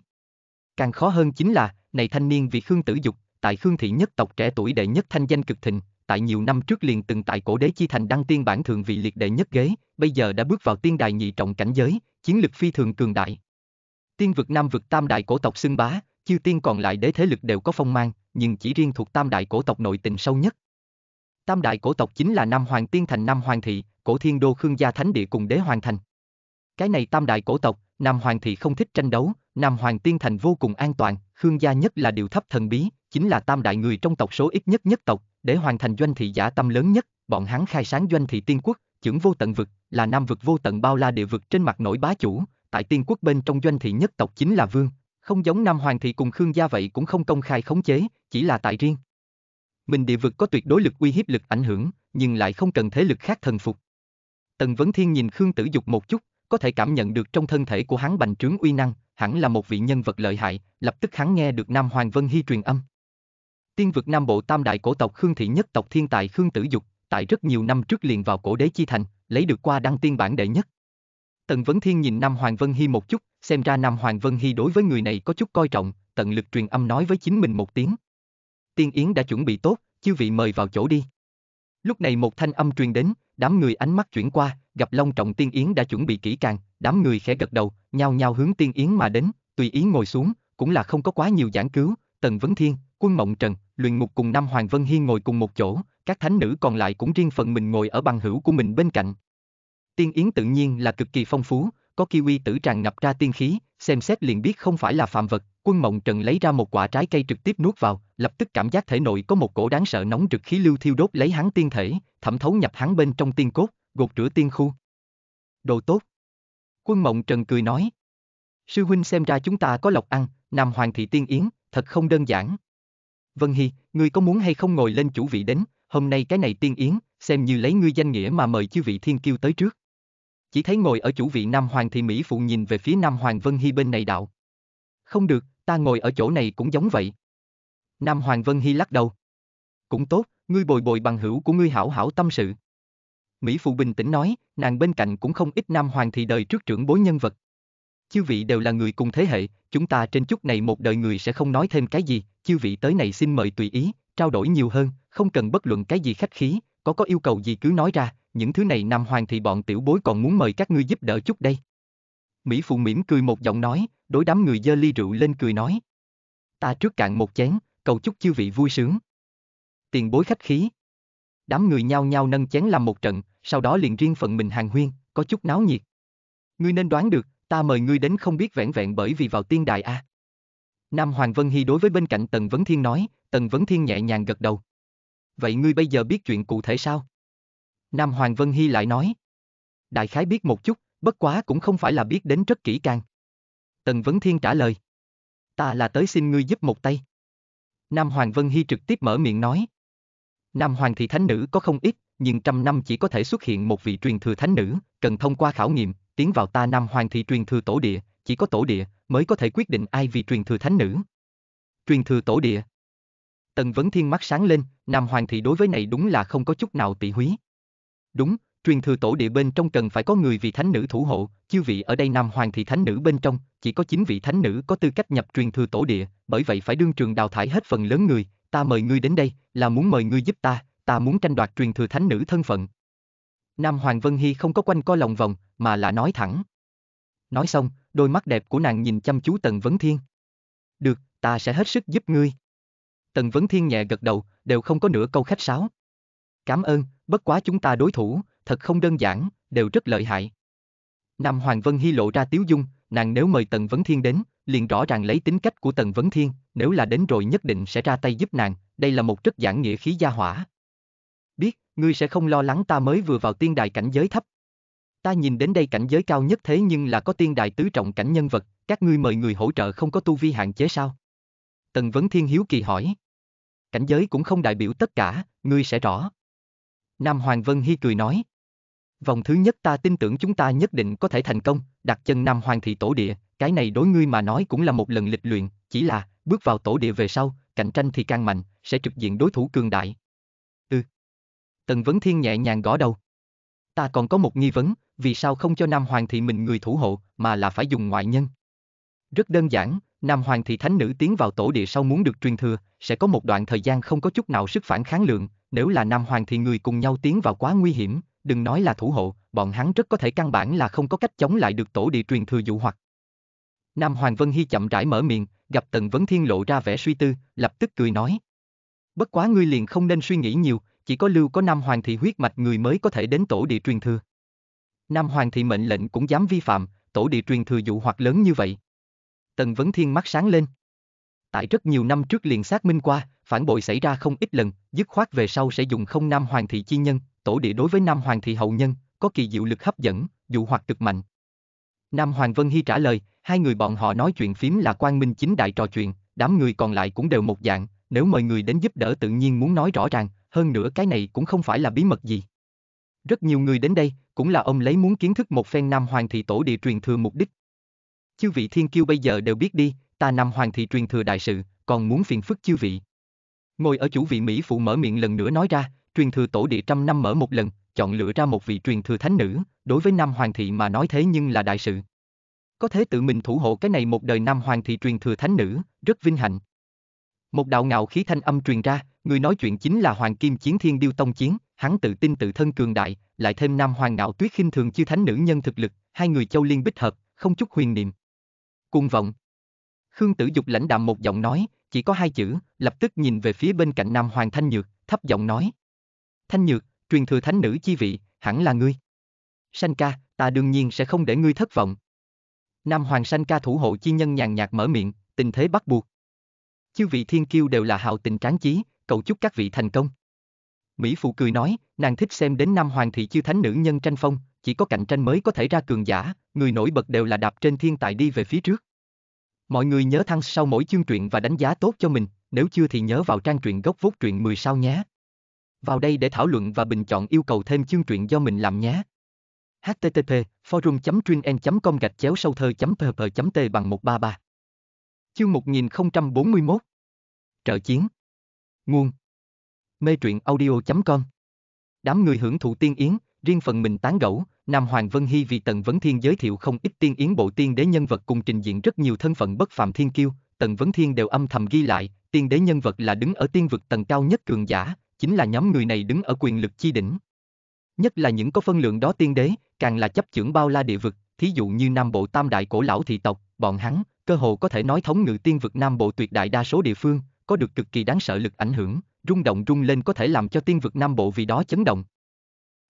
Càng khó hơn chính là, này thanh niên vì Khương Tử Dục, tại Khương thị nhất tộc trẻ tuổi đệ nhất thanh danh cực thịnh, tại nhiều năm trước liền từng tại cổ đế chi thành đăng tiên bản thượng vị liệt đệ nhất ghế, bây giờ đã bước vào tiên đài nhị trọng cảnh giới, chiến lực phi thường cường đại. Tiên vực Nam vực tam đại cổ tộc xưng bá, chư tiên còn lại đế thế lực đều có phong mang, nhưng chỉ riêng thuộc tam đại cổ tộc nội tình sâu nhất. Tam đại cổ tộc chính là Nam Hoàng Tiên Thành Nam Hoàng Thị, cổ thiên đô Khương gia thánh địa cùng đế hoàng thành. Cái này tam đại cổ tộc, Nam Hoàng Thị không thích tranh đấu, Nam Hoàng Tiên Thành vô cùng an toàn, Khương gia nhất là điều thấp thần bí, chính là tam đại người trong tộc số ít nhất nhất tộc, để hoàn thành doanh thị giả tâm lớn nhất, bọn hắn khai sáng doanh thị tiên quốc, chưởng vô tận vực, là nam vực vô tận bao la địa vực trên mặt nổi bá chủ, tại tiên quốc bên trong doanh thị nhất tộc chính là vương, không giống Nam Hoàng thị cùng Khương gia vậy cũng không công khai khống chế, chỉ là tại riêng. Mình địa vực có tuyệt đối lực uy hiếp lực ảnh hưởng, nhưng lại không cần thế lực khác thần phục. Tần Vấn Thiên nhìn Khương Tử Dục một chút, có thể cảm nhận được trong thân thể của hắn bành trướng uy năng, hẳn là một vị nhân vật lợi hại, lập tức hắn nghe được Nam Hoàng Vân Hy truyền âm. Tiên vực Nam Bộ tam đại cổ tộc Khương thị nhất tộc thiên tài Khương Tử Dục, tại rất nhiều năm trước liền vào cổ đế chi thành, lấy được qua đăng tiên bản đệ nhất. Tần Vấn Thiên nhìn Nam Hoàng Vân Hy một chút, xem ra Nam Hoàng Vân Hy đối với người này có chút coi trọng, tận lực truyền âm nói với chính mình một tiếng. Tiên Yến đã chuẩn bị tốt, chư vị mời vào chỗ đi. Lúc này một thanh âm truyền đến, đám người ánh mắt chuyển qua, gặp Long Trọng Tiên Yến đã chuẩn bị kỹ càng, đám người khẽ gật đầu, nhao nhao hướng Tiên Yến mà đến, tùy ý ngồi xuống, cũng là không có quá nhiều giảng cứu, Tần Vấn Thiên, Quân Mộng Trần, Luyện Ngục cùng Nam Hoàng Vân Hiên ngồi cùng một chỗ, các thánh nữ còn lại cũng riêng phần mình ngồi ở bằng hữu của mình bên cạnh. Tiên Yến tự nhiên là cực kỳ phong phú, có kiwi tử tràn ngập ra tiên khí, xem xét liền biết không phải là phạm vật, quân mộng trần lấy ra một quả trái cây trực tiếp nuốt vào, lập tức cảm giác thể nội có một cổ đáng sợ nóng rực khí lưu thiêu đốt lấy hắn tiên thể, thẩm thấu nhập hắn bên trong tiên cốt, gột rửa tiên khu. Đồ tốt. Quân mộng trần cười nói. Sư huynh xem ra chúng ta có lộc ăn, Nam Hoàng thị tiên yến, thật không đơn giản. Vân Hy, ngươi có muốn hay không ngồi lên chủ vị đến, hôm nay cái này tiên yến, xem như lấy ngươi danh nghĩa mà mời chư vị thiên kiêu tới trước. Chỉ thấy ngồi ở chủ vị Nam Hoàng thị Mỹ Phụ nhìn về phía Nam Hoàng Vân Hy bên này đạo. Không được, ta ngồi ở chỗ này cũng giống vậy. Nam Hoàng Vân Hy lắc đầu. Cũng tốt, ngươi bồi bồi bằng hữu của ngươi hảo hảo tâm sự. Mỹ Phụ bình tĩnh nói, nàng bên cạnh cũng không ít Nam Hoàng thì đời trước trưởng bối nhân vật. Chư vị đều là người cùng thế hệ, chúng ta trên chút này một đời người sẽ không nói thêm cái gì, chư vị tới này xin mời tùy ý, trao đổi nhiều hơn, không cần bất luận cái gì khách khí, có có yêu cầu gì cứ nói ra, những thứ này Nam Hoàng thì bọn tiểu bối còn muốn mời các ngươi giúp đỡ chút đây. Mỹ Phụ mỉm cười một giọng nói, đối đám người dơ ly rượu lên cười nói. Ta trước cạn một chén, cầu chúc chư vị vui sướng. Tiền bối khách khí. Đám người nhao nhao nâng chén làm một trận, sau đó liền riêng phận mình hàng huyên, có chút náo nhiệt. Ngươi nên đoán được, ta mời ngươi đến không biết vẹn vẹn bởi vì vào tiên đài a. Nam Hoàng Vân Hy đối với bên cạnh Tần Vấn Thiên nói, Tần Vấn Thiên nhẹ nhàng gật đầu. Vậy ngươi bây giờ biết chuyện cụ thể sao? Nam Hoàng Vân Hy lại nói. Đại khái biết một chút, bất quá cũng không phải là biết đến rất kỹ càng. Tần Vấn Thiên trả lời. Ta là tới xin ngươi giúp một tay. Nam Hoàng Vân Hy trực tiếp mở miệng nói. Nam Hoàng thị thánh nữ có không ít, nhưng trăm năm chỉ có thể xuất hiện một vị truyền thừa thánh nữ, cần thông qua khảo nghiệm, tiến vào ta Nam Hoàng thị truyền thừa tổ địa, chỉ có tổ địa mới có thể quyết định ai vì truyền thừa thánh nữ. Truyền thừa tổ địa. Tần Vấn Thiên mắt sáng lên, Nam Hoàng thị đối với này đúng là không có chút nào tỷ húy. Đúng, truyền thừa tổ địa bên trong cần phải có người vì thánh nữ thủ hộ, chư vị ở đây Nam Hoàng thị thánh nữ bên trong, chỉ có 9 vị thánh nữ có tư cách nhập truyền thừa tổ địa, bởi vậy phải đương trường đào thải hết phần lớn người, ta mời ngươi đến đây, là muốn mời ngươi giúp ta, ta muốn tranh đoạt truyền thừa thánh nữ thân phận. Nam Hoàng Vân Hy không có quanh co lòng vòng, mà là nói thẳng. Nói xong, đôi mắt đẹp của nàng nhìn chăm chú Tần Vấn Thiên. Được, ta sẽ hết sức giúp ngươi. Tần Vấn Thiên nhẹ gật đầu, đều không có nửa câu khách sáo. Cảm ơn, bất quá chúng ta đối thủ, thật không đơn giản, đều rất lợi hại. Nam Hoàng Vân Hy lộ ra tiếu dung, nàng nếu mời Tần Vấn Thiên đến, liền rõ ràng lấy tính cách của Tần Vấn Thiên, nếu là đến rồi nhất định sẽ ra tay giúp nàng, đây là một rất giản nghĩa khí gia hỏa. Biết, ngươi sẽ không lo lắng ta mới vừa vào tiên đài cảnh giới thấp. Ta nhìn đến đây cảnh giới cao nhất thế nhưng là có tiên đài tứ trọng cảnh nhân vật, các ngươi mời người hỗ trợ không có tu vi hạn chế sao? Tần Vấn Thiên hiếu kỳ hỏi. Cảnh giới cũng không đại biểu tất cả, ngươi sẽ rõ. Nam Hoàng Vân Hy cười nói. Vòng thứ nhất ta tin tưởng chúng ta nhất định có thể thành công, đặt chân Nam Hoàng thị tổ địa, cái này đối ngươi mà nói cũng là một lần lịch luyện, chỉ là, bước vào tổ địa về sau, cạnh tranh thì càng mạnh, sẽ trực diện đối thủ cường đại. Ừ. Tần Vấn Thiên nhẹ nhàng gõ đầu. Ta còn có một nghi vấn, vì sao không cho Nam Hoàng thị mình người thủ hộ, mà là phải dùng ngoại nhân? Rất đơn giản, Nam Hoàng thị thánh nữ tiến vào tổ địa sau muốn được truyền thừa, sẽ có một đoạn thời gian không có chút nào sức phản kháng lượng, nếu là Nam Hoàng thị người cùng nhau tiến vào quá nguy hiểm, đừng nói là thủ hộ, bọn hắn rất có thể căn bản là không có cách chống lại được tổ địa truyền thừa dụ hoặc. Nam Hoàng Vân Hy chậm rãi mở miệng, gặp Tần Vấn Thiên lộ ra vẻ suy tư, lập tức cười nói. Bất quá ngươi liền không nên suy nghĩ nhiều, chỉ có lưu có Nam Hoàng thị huyết mạch người mới có thể đến tổ địa truyền thừa. Nam Hoàng thị mệnh lệnh cũng dám vi phạm, tổ địa truyền thừa dụ hoặc lớn như vậy. Tần Vấn Thiên mắt sáng lên. Tại rất nhiều năm trước liền xác minh qua, phản bội xảy ra không ít lần, dứt khoát về sau sẽ dùng không Nam Hoàng thị chi nhân, tổ địa đối với Nam Hoàng thị hậu nhân, có kỳ diệu lực hấp dẫn, dụ hoặc cực mạnh. Nam Hoàng Vân Hy trả lời, hai người bọn họ nói chuyện phím là quan minh chính đại trò chuyện, đám người còn lại cũng đều một dạng, nếu mời người đến giúp đỡ tự nhiên muốn nói rõ ràng, hơn nữa cái này cũng không phải là bí mật gì. Rất nhiều người đến đây, cũng là ông lấy muốn kiến thức một phen Nam Hoàng thị tổ địa truyền thừa mục đích. Chư vị thiên kiêu bây giờ đều biết đi, ta Nam Hoàng thị truyền thừa đại sự, còn muốn phiền phức chư vị. Ngồi ở chủ vị Mỹ phụ mở miệng lần nữa nói ra, truyền thừa tổ địa trăm năm mở một lần, chọn lựa ra một vị truyền thừa thánh nữ, đối với Nam Hoàng thị mà nói thế nhưng là đại sự. Có thể tự mình thủ hộ cái này một đời Nam Hoàng thị truyền thừa thánh nữ, rất vinh hạnh. Một đạo ngạo khí thanh âm truyền ra, người nói chuyện chính là Hoàng Kim Chiến Thiên Điêu Tông Chiến, hắn tự tin tự thân cường đại, lại thêm Nam Hoàng ngạo tuyết khinh thường chư thánh nữ nhân thực lực, hai người châu liên bích hợp, không chút huyền niệm. Cung vọng. Khương Tử Dục lãnh đạm một giọng nói, chỉ có hai chữ, lập tức nhìn về phía bên cạnh Nam Hoàng Thanh Nhược, thấp giọng nói. Thanh Nhược, truyền thừa thánh nữ chi vị, hẳn là ngươi. Sanh ca, ta đương nhiên sẽ không để ngươi thất vọng. Nam Hoàng Sanh ca thủ hộ chi nhân nhàn nhạt mở miệng, tình thế bắt buộc. Chư vị thiên kiêu đều là hào tình tráng chí, cầu chúc các vị thành công. Mỹ Phụ cười nói, nàng thích xem đến Nam Hoàng thị chư thánh nữ nhân tranh phong, chỉ có cạnh tranh mới có thể ra cường giả, người nổi bật đều là đạp trên thiên tài đi về phía trước. Mọi người nhớ thăng sau mỗi chương truyện và đánh giá tốt cho mình, nếu chưa thì nhớ vào trang truyện gốc vốt truyện 10 sao nhé. Vào đây để thảo luận và bình chọn yêu cầu thêm chương truyện do mình làm nhé. http forum com gạch chéo sâu thơ pp t bằng 133 Chương 1041 Trợ chiến. Nguồn. Mê truyện audio.com Đám người hưởng thụ tiên yến, riêng phần mình tán gẫu, Nam Hoàng Vân Hy vì Tần Vấn Thiên giới thiệu không ít tiên yến bộ tiên đế nhân vật cùng trình diện rất nhiều thân phận bất phàm thiên kiêu, Tần Vấn Thiên đều âm thầm ghi lại, tiên đế nhân vật là đứng ở tiên vực tầng cao nhất cường giả, chính là nhóm người này đứng ở quyền lực chi đỉnh. Nhất là những có phân lượng đó tiên đế, càng là chấp chưởng bao la địa vực, thí dụ như Nam Bộ Tam Đại cổ lão thị tộc, bọn hắn, cơ hồ có thể nói thống ngự tiên vực Nam Bộ tuyệt đại đa số địa phương, có được cực kỳ đáng sợ lực ảnh hưởng, rung động rung lên có thể làm cho tiên vực Nam Bộ vì đó chấn động.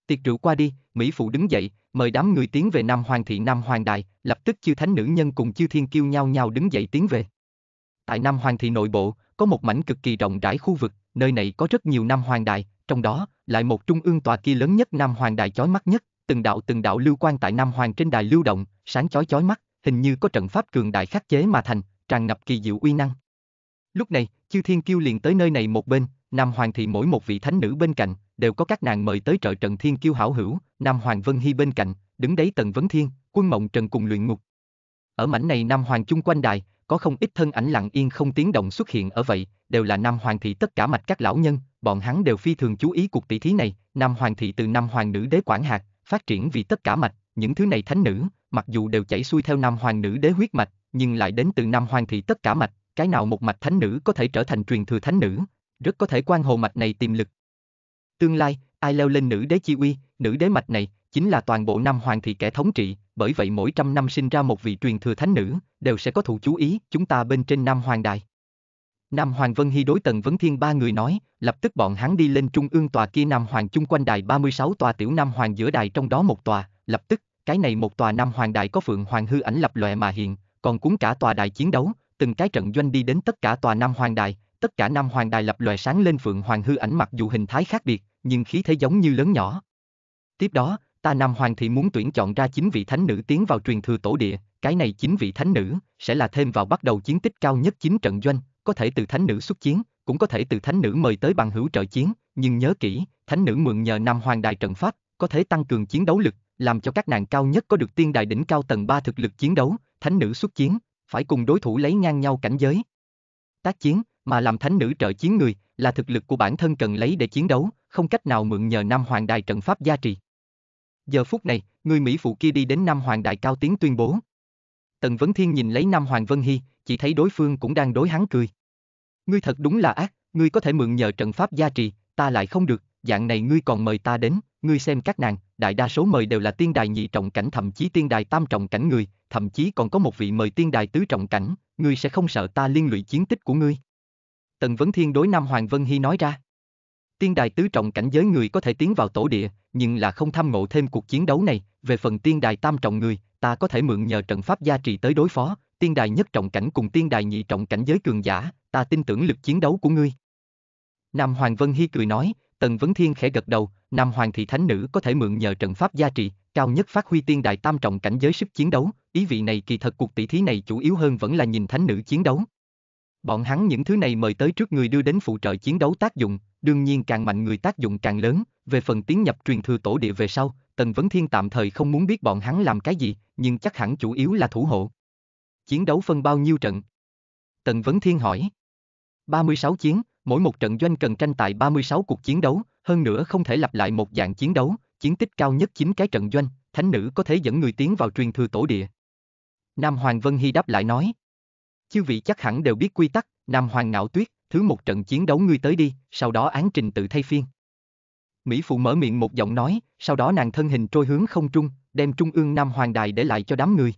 Tiệc rượu qua đi, Mỹ Phụ đứng dậy, mời đám người tiến về Nam Hoàng thị Nam Hoàng Đài, lập tức chư thánh nữ nhân cùng chư thiên kiêu nhau nhau đứng dậy tiến về. Tại Nam Hoàng thị nội bộ, có một mảnh cực kỳ rộng rãi khu vực, nơi này có rất nhiều Nam Hoàng đại, trong đó, lại một trung ương tòa kia lớn nhất Nam Hoàng đại chói mắt nhất, từng đạo từng đạo lưu quan tại Nam Hoàng trên đài lưu động, sáng chói chói mắt, hình như có trận pháp cường đại khắc chế mà thành, tràn ngập kỳ diệu uy năng. Lúc này, Chư Thiên Kiêu liền tới nơi này một bên, Nam Hoàng thì mỗi một vị thánh nữ bên cạnh, đều có các nàng mời tới trợ trận Thiên Kiêu hảo hữu, Nam Hoàng Vân Hy bên cạnh, đứng đấy Tần Vấn Thiên, Quân Mộng Trần cùng luyện ngục. Ở mảnh này Nam Hoàng chung quanh đài, có không ít thân ảnh lặng yên không tiếng động xuất hiện ở vậy, đều là Nam Hoàng thị tất cả mạch các lão nhân, bọn hắn đều phi thường chú ý cuộc tỷ thí này, Nam Hoàng thị từ Nam Hoàng nữ đế quản hạt, phát triển vì tất cả mạch, những thứ này thánh nữ, mặc dù đều chảy xuôi theo Nam Hoàng nữ đế huyết mạch, nhưng lại đến từ Nam Hoàng thị tất cả mạch, cái nào một mạch thánh nữ có thể trở thành truyền thừa thánh nữ, rất có thể quan hồ mạch này tiềm lực. Tương lai, ai leo lên nữ đế chi uy, nữ đế mạch này, chính là toàn bộ Nam Hoàng thị kẻ thống trị, bởi vậy mỗi trăm năm sinh ra một vị truyền thừa thánh nữ, đều sẽ có thụ chú ý, chúng ta bên trên Nam Hoàng Đài. Nam Hoàng Vân Hy đối Tần Vấn Thiên ba người nói, lập tức bọn hắn đi lên trung ương tòa kia Nam Hoàng chung quanh đài 36 tòa tiểu Nam Hoàng giữa đài trong đó một tòa, lập tức, cái này một tòa Nam Hoàng đài có Phượng Hoàng hư ảnh lập lòe mà hiện, còn cuốn cả tòa đài chiến đấu, từng cái trận doanh đi đến tất cả tòa Nam Hoàng đài, tất cả Nam Hoàng đài lập lòe sáng lên Phượng Hoàng hư ảnh mặc dù hình thái khác biệt, nhưng khí thế giống như lớn nhỏ. Tiếp đó, ta Nam Hoàng thì muốn tuyển chọn ra chín vị thánh nữ tiến vào truyền thừa tổ địa, cái này chín vị thánh nữ sẽ là thêm vào bắt đầu chiến tích cao nhất chín trận doanh, có thể từ thánh nữ xuất chiến, cũng có thể từ thánh nữ mời tới bằng hữu trợ chiến, nhưng nhớ kỹ, thánh nữ mượn nhờ Nam Hoàng đài trận pháp, có thể tăng cường chiến đấu lực, làm cho các nàng cao nhất có được tiên đài đỉnh cao tầng 3 thực lực chiến đấu, thánh nữ xuất chiến, phải cùng đối thủ lấy ngang nhau cảnh giới. Tác chiến, mà làm thánh nữ trợ chiến người, là thực lực của bản thân cần lấy để chiến đấu, không cách nào mượn nhờ Nam Hoàng đài trận pháp gia trì. Giờ phút này, người Mỹ phụ kia đi đến Nam Hoàng đại cao tiếng tuyên bố. Tần Vấn Thiên nhìn lấy Nam Hoàng Vân Hy, chỉ thấy đối phương cũng đang đối hắn cười. Ngươi thật đúng là ác, ngươi có thể mượn nhờ trận pháp gia trì, ta lại không được, dạng này ngươi còn mời ta đến, ngươi xem các nàng, đại đa số mời đều là tiên đài nhị trọng cảnh thậm chí tiên đài tam trọng cảnh người, thậm chí còn có một vị mời tiên đài tứ trọng cảnh, ngươi sẽ không sợ ta liên lụy chiến tích của ngươi. Tần Vấn Thiên đối Nam Hoàng Vân Hy nói ra. Tiên đài tứ trọng cảnh giới người có thể tiến vào tổ địa, nhưng là không tham ngộ thêm cuộc chiến đấu này, về phần tiên đài tam trọng người, ta có thể mượn nhờ trận pháp gia trì tới đối phó, tiên đài nhất trọng cảnh cùng tiên đài nhị trọng cảnh giới cường giả, ta tin tưởng lực chiến đấu của ngươi. Nam Hoàng Vân Hy cười nói, Tần Vấn Thiên khẽ gật đầu, Nam Hoàng thị thánh nữ có thể mượn nhờ trận pháp gia trì, cao nhất phát huy tiên đài tam trọng cảnh giới sức chiến đấu, ý vị này kỳ thật cuộc tỷ thí này chủ yếu hơn vẫn là nhìn thánh nữ chiến đấu. Bọn hắn những thứ này mời tới trước người đưa đến phụ trợ chiến đấu tác dụng, đương nhiên càng mạnh người tác dụng càng lớn, về phần tiến nhập truyền thừa tổ địa về sau, Tần Vấn Thiên tạm thời không muốn biết bọn hắn làm cái gì, nhưng chắc hẳn chủ yếu là thủ hộ. Chiến đấu phân bao nhiêu trận? Tần Vấn Thiên hỏi. 36 chiến, mỗi một trận doanh cần tranh tại 36 cuộc chiến đấu, hơn nữa không thể lặp lại một dạng chiến đấu, chiến tích cao nhất chính cái trận doanh, thánh nữ có thể dẫn người tiến vào truyền thừa tổ địa. Nam Hoàng Vân Hy đáp lại nói. Chư vị chắc hẳn đều biết quy tắc, Nam Hoàng Ngạo Tuyết, thứ một trận chiến đấu ngươi tới đi, sau đó án trình tự thay phiên. Mỹ Phụ mở miệng một giọng nói, sau đó nàng thân hình trôi hướng không trung, đem trung ương Nam Hoàng Đài để lại cho đám người.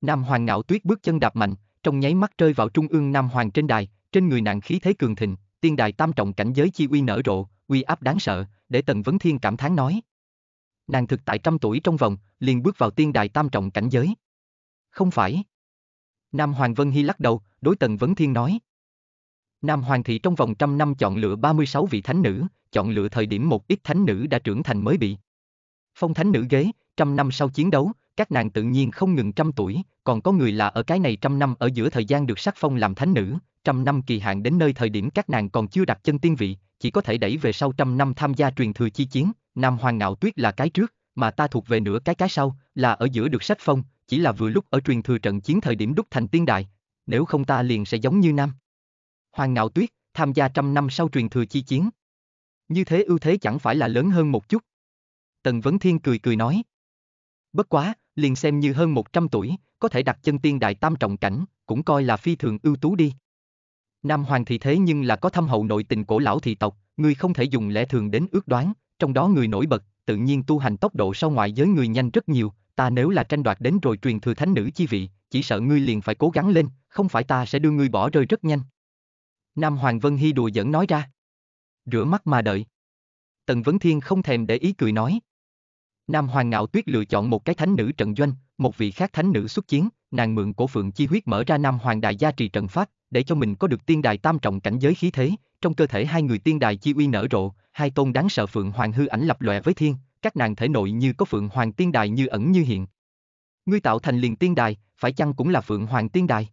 Nam Hoàng Ngạo Tuyết bước chân đạp mạnh, trong nháy mắt rơi vào trung ương Nam Hoàng trên đài, trên người nàng khí thế cường thịnh, tiên đài tam trọng cảnh giới chi uy nở rộ, uy áp đáng sợ, để Tần Vấn Thiên cảm thán nói. Nàng thực tại trăm tuổi trong vòng, liền bước vào tiên đài tam trọng cảnh giới. Không phải. Nam Hoàng Vân Hy lắc đầu, đối Tần Vấn Thiên nói. Nam Hoàng thị trong vòng trăm năm chọn lựa 36 vị thánh nữ, chọn lựa thời điểm một ít thánh nữ đã trưởng thành mới bị. Phong thánh nữ ghế, trăm năm sau chiến đấu, các nàng tự nhiên không ngừng trăm tuổi, còn có người là ở cái này trăm năm ở giữa thời gian được sắc phong làm thánh nữ, trăm năm kỳ hạn đến nơi thời điểm các nàng còn chưa đặt chân tiên vị, chỉ có thể đẩy về sau trăm năm tham gia truyền thừa chi chiến, Nam Hoàng Ngạo Tuyết là cái trước, mà ta thuộc về nửa cái cái sau, là ở giữa được sách phong, chỉ là vừa lúc ở truyền thừa trận chiến thời điểm đúc thành tiên đại, nếu không ta liền sẽ giống như Nam. Hoàng Ngạo Tuyết, tham gia trăm năm sau truyền thừa chi chiến. Như thế ưu thế chẳng phải là lớn hơn một chút. Tần Vấn Thiên cười cười nói. Bất quá, liền xem như hơn 100 tuổi, có thể đặt chân tiên đại tam trọng cảnh, cũng coi là phi thường ưu tú đi. Nam Hoàng thì thế nhưng là có thâm hậu nội tình cổ lão thị tộc, người không thể dùng lẽ thường đến ước đoán, trong đó người nổi bật, tự nhiên tu hành tốc độ sau ngoại giới người nhanh rất nhiều, ta nếu là tranh đoạt đến rồi truyền thừa thánh nữ chi vị, chỉ sợ ngươi liền phải cố gắng lên, không phải ta sẽ đưa ngươi bỏ rơi rất nhanh. Nam Hoàng Vân Hy đùa giỡn nói ra. Rửa mắt mà đợi. Tần Vấn Thiên không thèm để ý cười nói. Nam Hoàng Ngạo Tuyết lựa chọn một cái thánh nữ trận doanh, một vị khác thánh nữ xuất chiến, nàng mượn cổ phượng chi huyết mở ra Nam Hoàng Đại gia trì trận pháp, để cho mình có được tiên đài tam trọng cảnh giới khí thế, trong cơ thể hai người tiên đài chi uy nở rộ, hai tôn đáng sợ phượng hoàng hư ảnh lập lòe với thiên, các nàng thể nội như có Phượng Hoàng Tiên Đài như ẩn như hiện. Ngươi tạo thành liền tiên đài, phải chăng cũng là Phượng Hoàng Tiên Đài?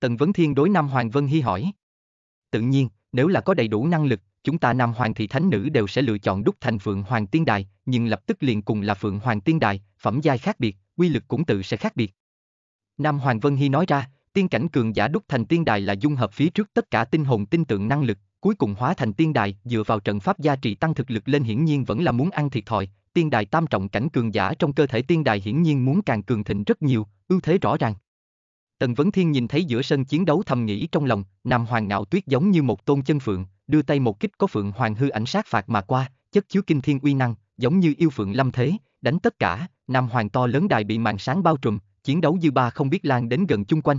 Tần Vấn Thiên đối Nam Hoàng Vân Hy hỏi. Tự nhiên, nếu là có đầy đủ năng lực, chúng ta Nam Hoàng thị thánh nữ đều sẽ lựa chọn đúc thành Phượng Hoàng Tiên Đài, nhưng lập tức liền cùng là Phượng Hoàng Tiên Đài, phẩm giai khác biệt, quy lực cũng tự sẽ khác biệt. Nam Hoàng Vân Hy nói ra, tiên cảnh cường giả đúc thành tiên đài là dung hợp phía trước tất cả tinh hồn tinh tượng năng lực, cuối cùng hóa thành tiên đài, dựa vào trận pháp gia trì tăng thực lực lên hiển nhiên vẫn là muốn ăn thiệt thòi, tiên đài tam trọng cảnh cường giả trong cơ thể tiên đài hiển nhiên muốn càng cường thịnh rất nhiều, ưu thế rõ ràng. Tần Vấn Thiên nhìn thấy giữa sân chiến đấu thầm nghĩ trong lòng, Nam Hoàng Ngạo Tuyết giống như một tôn chân phượng, đưa tay một kích có phượng hoàng hư ảnh sát phạt mà qua, chất chứa kinh thiên uy năng, giống như yêu phượng lâm thế, đánh tất cả, Nam Hoàng to lớn đài bị màn sáng bao trùm, chiến đấu dư ba không biết lan đến gần chung quanh.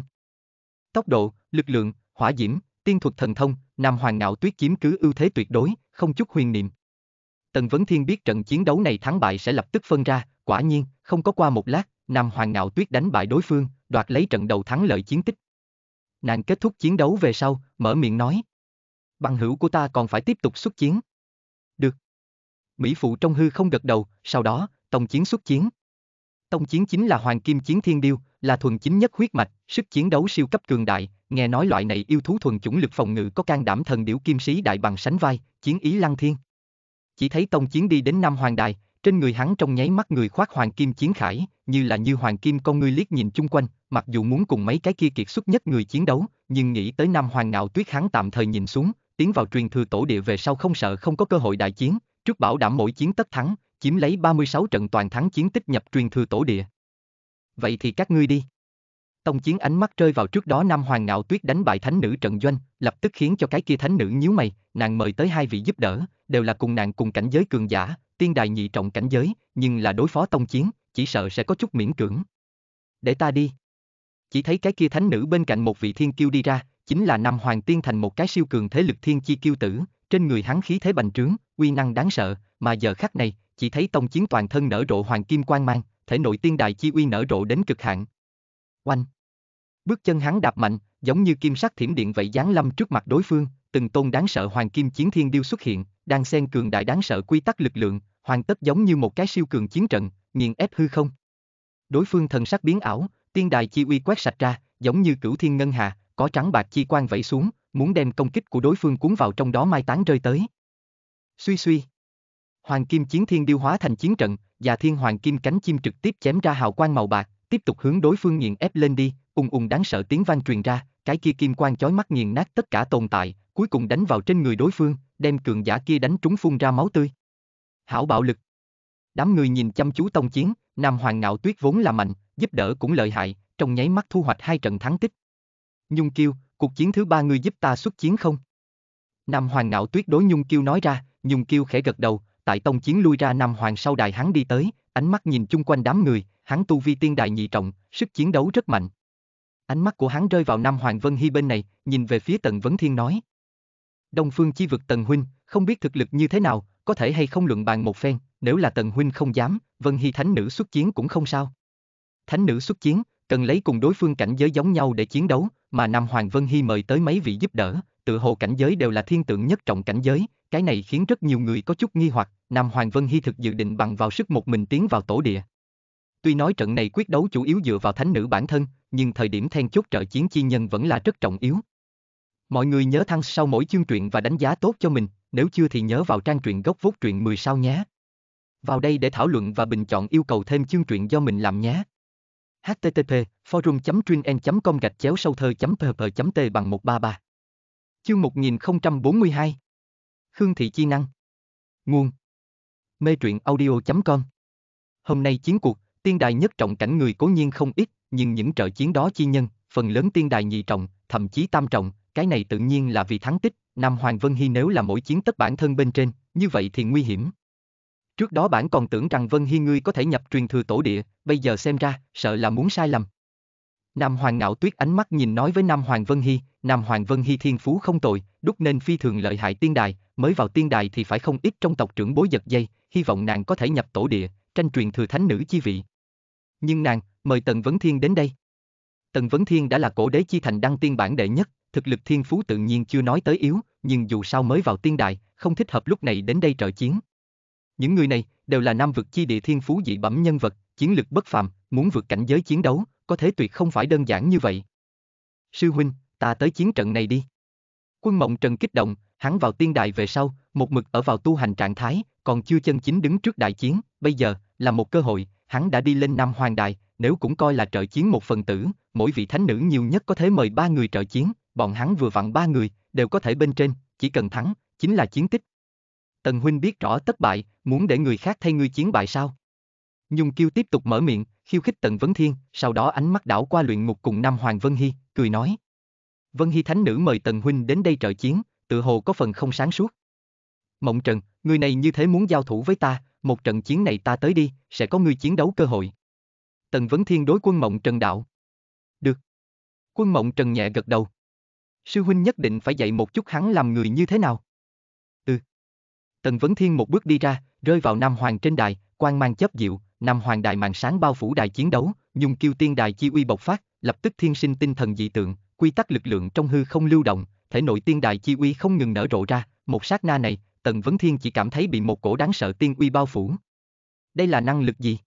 Tốc độ, lực lượng, hỏa diễm, tiên thuật thần thông, Nam Hoàng Ngạo Tuyết chiếm cứ ưu thế tuyệt đối, không chút huyền niệm. Tần Vấn Thiên biết trận chiến đấu này thắng bại sẽ lập tức phân ra, quả nhiên, không có qua một lát, Nam Hoàng Ngạo Tuyết đánh bại đối phương, đoạt lấy trận đầu thắng lợi chiến tích. Nàng kết thúc chiến đấu về sau, mở miệng nói. Bằng hữu của ta còn phải tiếp tục xuất chiến. Được. Mỹ phụ trong hư không gật đầu, sau đó, tông chiến xuất chiến. Tông chiến chính là hoàng kim chiến thiên điêu, là thuần chính nhất huyết mạch, sức chiến đấu siêu cấp cường đại, nghe nói loại này yêu thú thuần chủng lực phòng ngự có can đảm thần điểu kim sĩ đại bằng sánh vai, chiến ý lăng thiên. Chỉ thấy tông chiến đi đến Nam Hoàng Đài, trên người hắn trong nháy mắt người khoác hoàng kim chiến khải, như là như hoàng kim con ngươi liếc nhìn chung quanh, mặc dù muốn cùng mấy cái kia kiệt xuất nhất người chiến đấu, nhưng nghĩ tới Nam Hoàng Ngạo Tuyết hắn tạm thời nhìn xuống, tiến vào truyền thừa tổ địa về sau không sợ không có cơ hội đại chiến, trước bảo đảm mỗi chiến tất thắng, chiếm lấy 36 trận toàn thắng chiến tích nhập truyền thừa tổ địa. Vậy thì các ngươi đi. Tông chiến ánh mắt rơi vào trước đó Nam Hoàng Ngạo Tuyết đánh bại thánh nữ trận doanh, lập tức khiến cho cái kia thánh nữ nhíu mày, nàng mời tới hai vị giúp đỡ, đều là cùng nàng cùng cảnh giới cường giả, tiên đài nhị trọng cảnh giới, nhưng là đối phó tông chiến, chỉ sợ sẽ có chút miễn cưỡng. Để ta đi. Chỉ thấy cái kia thánh nữ bên cạnh một vị thiên kiêu đi ra, chính là Nam Hoàng Tiên thành một cái siêu cường thế lực thiên chi kiêu tử, trên người hắn khí thế bành trướng, uy năng đáng sợ, mà giờ khắc này, chỉ thấy tông chiến toàn thân nở rộ hoàng kim quang mang, thể nội tiên đài chi uy nở rộ đến cực hạn. Oanh! Bước chân hắn đạp mạnh, giống như kim sắc thiểm điện vậy giáng lâm trước mặt đối phương, từng tôn đáng sợ hoàng kim chiến thiên điêu xuất hiện, đang xen cường đại đáng sợ quy tắc lực lượng, hoàn tất giống như một cái siêu cường chiến trận, nghiền ép hư không. Đối phương thần sắc biến ảo, tiên đài chi uy quét sạch ra, giống như cửu thiên ngân hà, có trắng bạc chi quang vẫy xuống, muốn đem công kích của đối phương cuốn vào trong đó mai tán rơi tới. Suy suy. Hoàng kim chiến thiên điêu hóa thành chiến trận, và thiên hoàng kim cánh chim trực tiếp chém ra hào quang màu bạc, tiếp tục hướng đối phương nghiền ép lên đi, ung ung đáng sợ tiếng vang truyền ra, cái kia kim quang chói mắt nghiền nát tất cả tồn tại, cuối cùng đánh vào trên người đối phương, đem cường giả kia đánh trúng phun ra máu tươi. Hảo bạo lực. Đám người nhìn chăm chú tông chiến, Nam Hoàng Ngạo Tuyết vốn là mạnh, giúp đỡ cũng lợi hại, trong nháy mắt thu hoạch hai trận thắng tích. Nhung Kiêu, cuộc chiến thứ ba ngươi giúp ta xuất chiến không? Nam Hoàng Ngạo Tuyết đối Nhung Kiêu nói ra, Nhung Kiêu khẽ gật đầu, tại tông chiến lui ra Nam Hoàng sau đài hắn đi tới, ánh mắt nhìn chung quanh đám người, hắn tu vi tiên đại nhị trọng, sức chiến đấu rất mạnh. Ánh mắt của hắn rơi vào Nam Hoàng Vân Hy bên này, nhìn về phía Tần Vấn Thiên nói. Đông Phương chi vực Tần Huynh, không biết thực lực như thế nào, có thể hay không luận bàn một phen, nếu là Tần Huynh không dám, Vân Hy Thánh Nữ xuất chiến cũng không sao. Thánh Nữ xuất chiến, cần lấy cùng đối phương cảnh giới giống nhau để chiến đấu, mà Nam Hoàng Vân Hy mời tới mấy vị giúp đỡ, tự hồ cảnh giới đều là thiên tượng nhất trọng cảnh giới, cái này khiến rất nhiều người có chút nghi hoặc, Nam Hoàng Vân Hy thực dự định bằng vào sức một mình tiến vào tổ địa. Tuy nói trận này quyết đấu chủ yếu dựa vào thánh nữ bản thân, nhưng thời điểm then chốt trợ chiến chi nhân vẫn là rất trọng yếu. Mọi người nhớ thăng sau mỗi chương truyện và đánh giá tốt cho mình, nếu chưa thì nhớ vào trang truyện gốc vốt truyện 10 sao nhé. Vào đây để thảo luận và bình chọn yêu cầu thêm chương truyện do mình làm nhé. http forum com gạch chéo sâu thơ pp t bằng 133 Chương 1042 Khương Thị Chi Năng Nguồn Mê truyện audio.com Hôm nay chiến cuộc, tiên đài nhất trọng cảnh người cố nhiên không ít, nhưng những trợ chiến đó chi nhân, phần lớn tiên đài nhị trọng, thậm chí tam trọng, cái này tự nhiên là vì thắng tích, Nam Hoàng Vân Hy nếu là mỗi chiến tất bản thân bên trên, như vậy thì nguy hiểm. Trước đó bản còn tưởng rằng Vân Hy ngươi có thể nhập truyền thừa tổ địa, bây giờ xem ra, sợ là muốn sai lầm. Nam Hoàng ngạo tuyết ánh mắt nhìn nói với Nam Hoàng Vân Hy, Nam Hoàng Vân Hy thiên phú không tồi, đúc nên phi thường lợi hại tiên đài, mới vào tiên đài thì phải không ít trong tộc trưởng bối giật dây, hy vọng nàng có thể nhập tổ địa, tranh truyền thừa thánh nữ chi vị. Nhưng nàng, mời Tần Vấn Thiên đến đây. Tần Vấn Thiên đã là cổ đế chi thành đăng tiên bản đệ nhất, thực lực thiên phú tự nhiên chưa nói tới yếu, nhưng dù sao mới vào tiên đại, không thích hợp lúc này đến đây trợ chiến. Những người này đều là nam vực chi địa thiên phú dị bẩm nhân vật, chiến lực bất phàm, muốn vượt cảnh giới chiến đấu, có thể tuyệt không phải đơn giản như vậy. Sư huynh, ta tới chiến trận này đi. Quân Mộng Trần kích động, hắn vào tiên đại về sau, một mực ở vào tu hành trạng thái, còn chưa chân chính đứng trước đại chiến, bây giờ, là một cơ hội, hắn đã đi lên Nam Hoàng Đài, nếu cũng coi là trợ chiến một phần tử, mỗi vị thánh nữ nhiều nhất có thể mời ba người trợ chiến, bọn hắn vừa vặn ba người, đều có thể bên trên, chỉ cần thắng, chính là chiến tích. Tần Huynh biết rõ tất bại, muốn để người khác thay ngươi chiến bại sao? Nhung Kiêu tiếp tục mở miệng, khiêu khích Tần Vấn Thiên, sau đó ánh mắt đảo qua luyện ngục cùng Nam Hoàng Vân Hy, cười nói. Vân Hy Thánh Nữ mời Tần Huynh đến đây trợ chiến, tự hồ có phần không sáng suốt. Mộng Trần, người này như thế muốn giao thủ với ta, một trận chiến này ta tới đi, sẽ có ngươi chiến đấu cơ hội. Tần Vấn Thiên đối quân Mộng Trần đạo. Được. Quân Mộng Trần nhẹ gật đầu. Sư huynh nhất định phải dạy một chút hắn làm người như thế nào. Ừ. Tần Vấn Thiên một bước đi ra, rơi vào Nam Hoàng trên đài, quang mang chấp diệu, Nam Hoàng đài màn sáng bao phủ đài chiến đấu, nhung kiêu tiên đài chi uy bộc phát, lập tức thiên sinh tinh thần dị tượng, quy tắc lực lượng trong hư không lưu động, thể nội tiên đài chi uy không ngừng nở rộ ra, một sát na này, Tần Vấn Thiên chỉ cảm thấy bị một cổ đáng sợ tiên uy bao phủ. Đây là năng lực gì?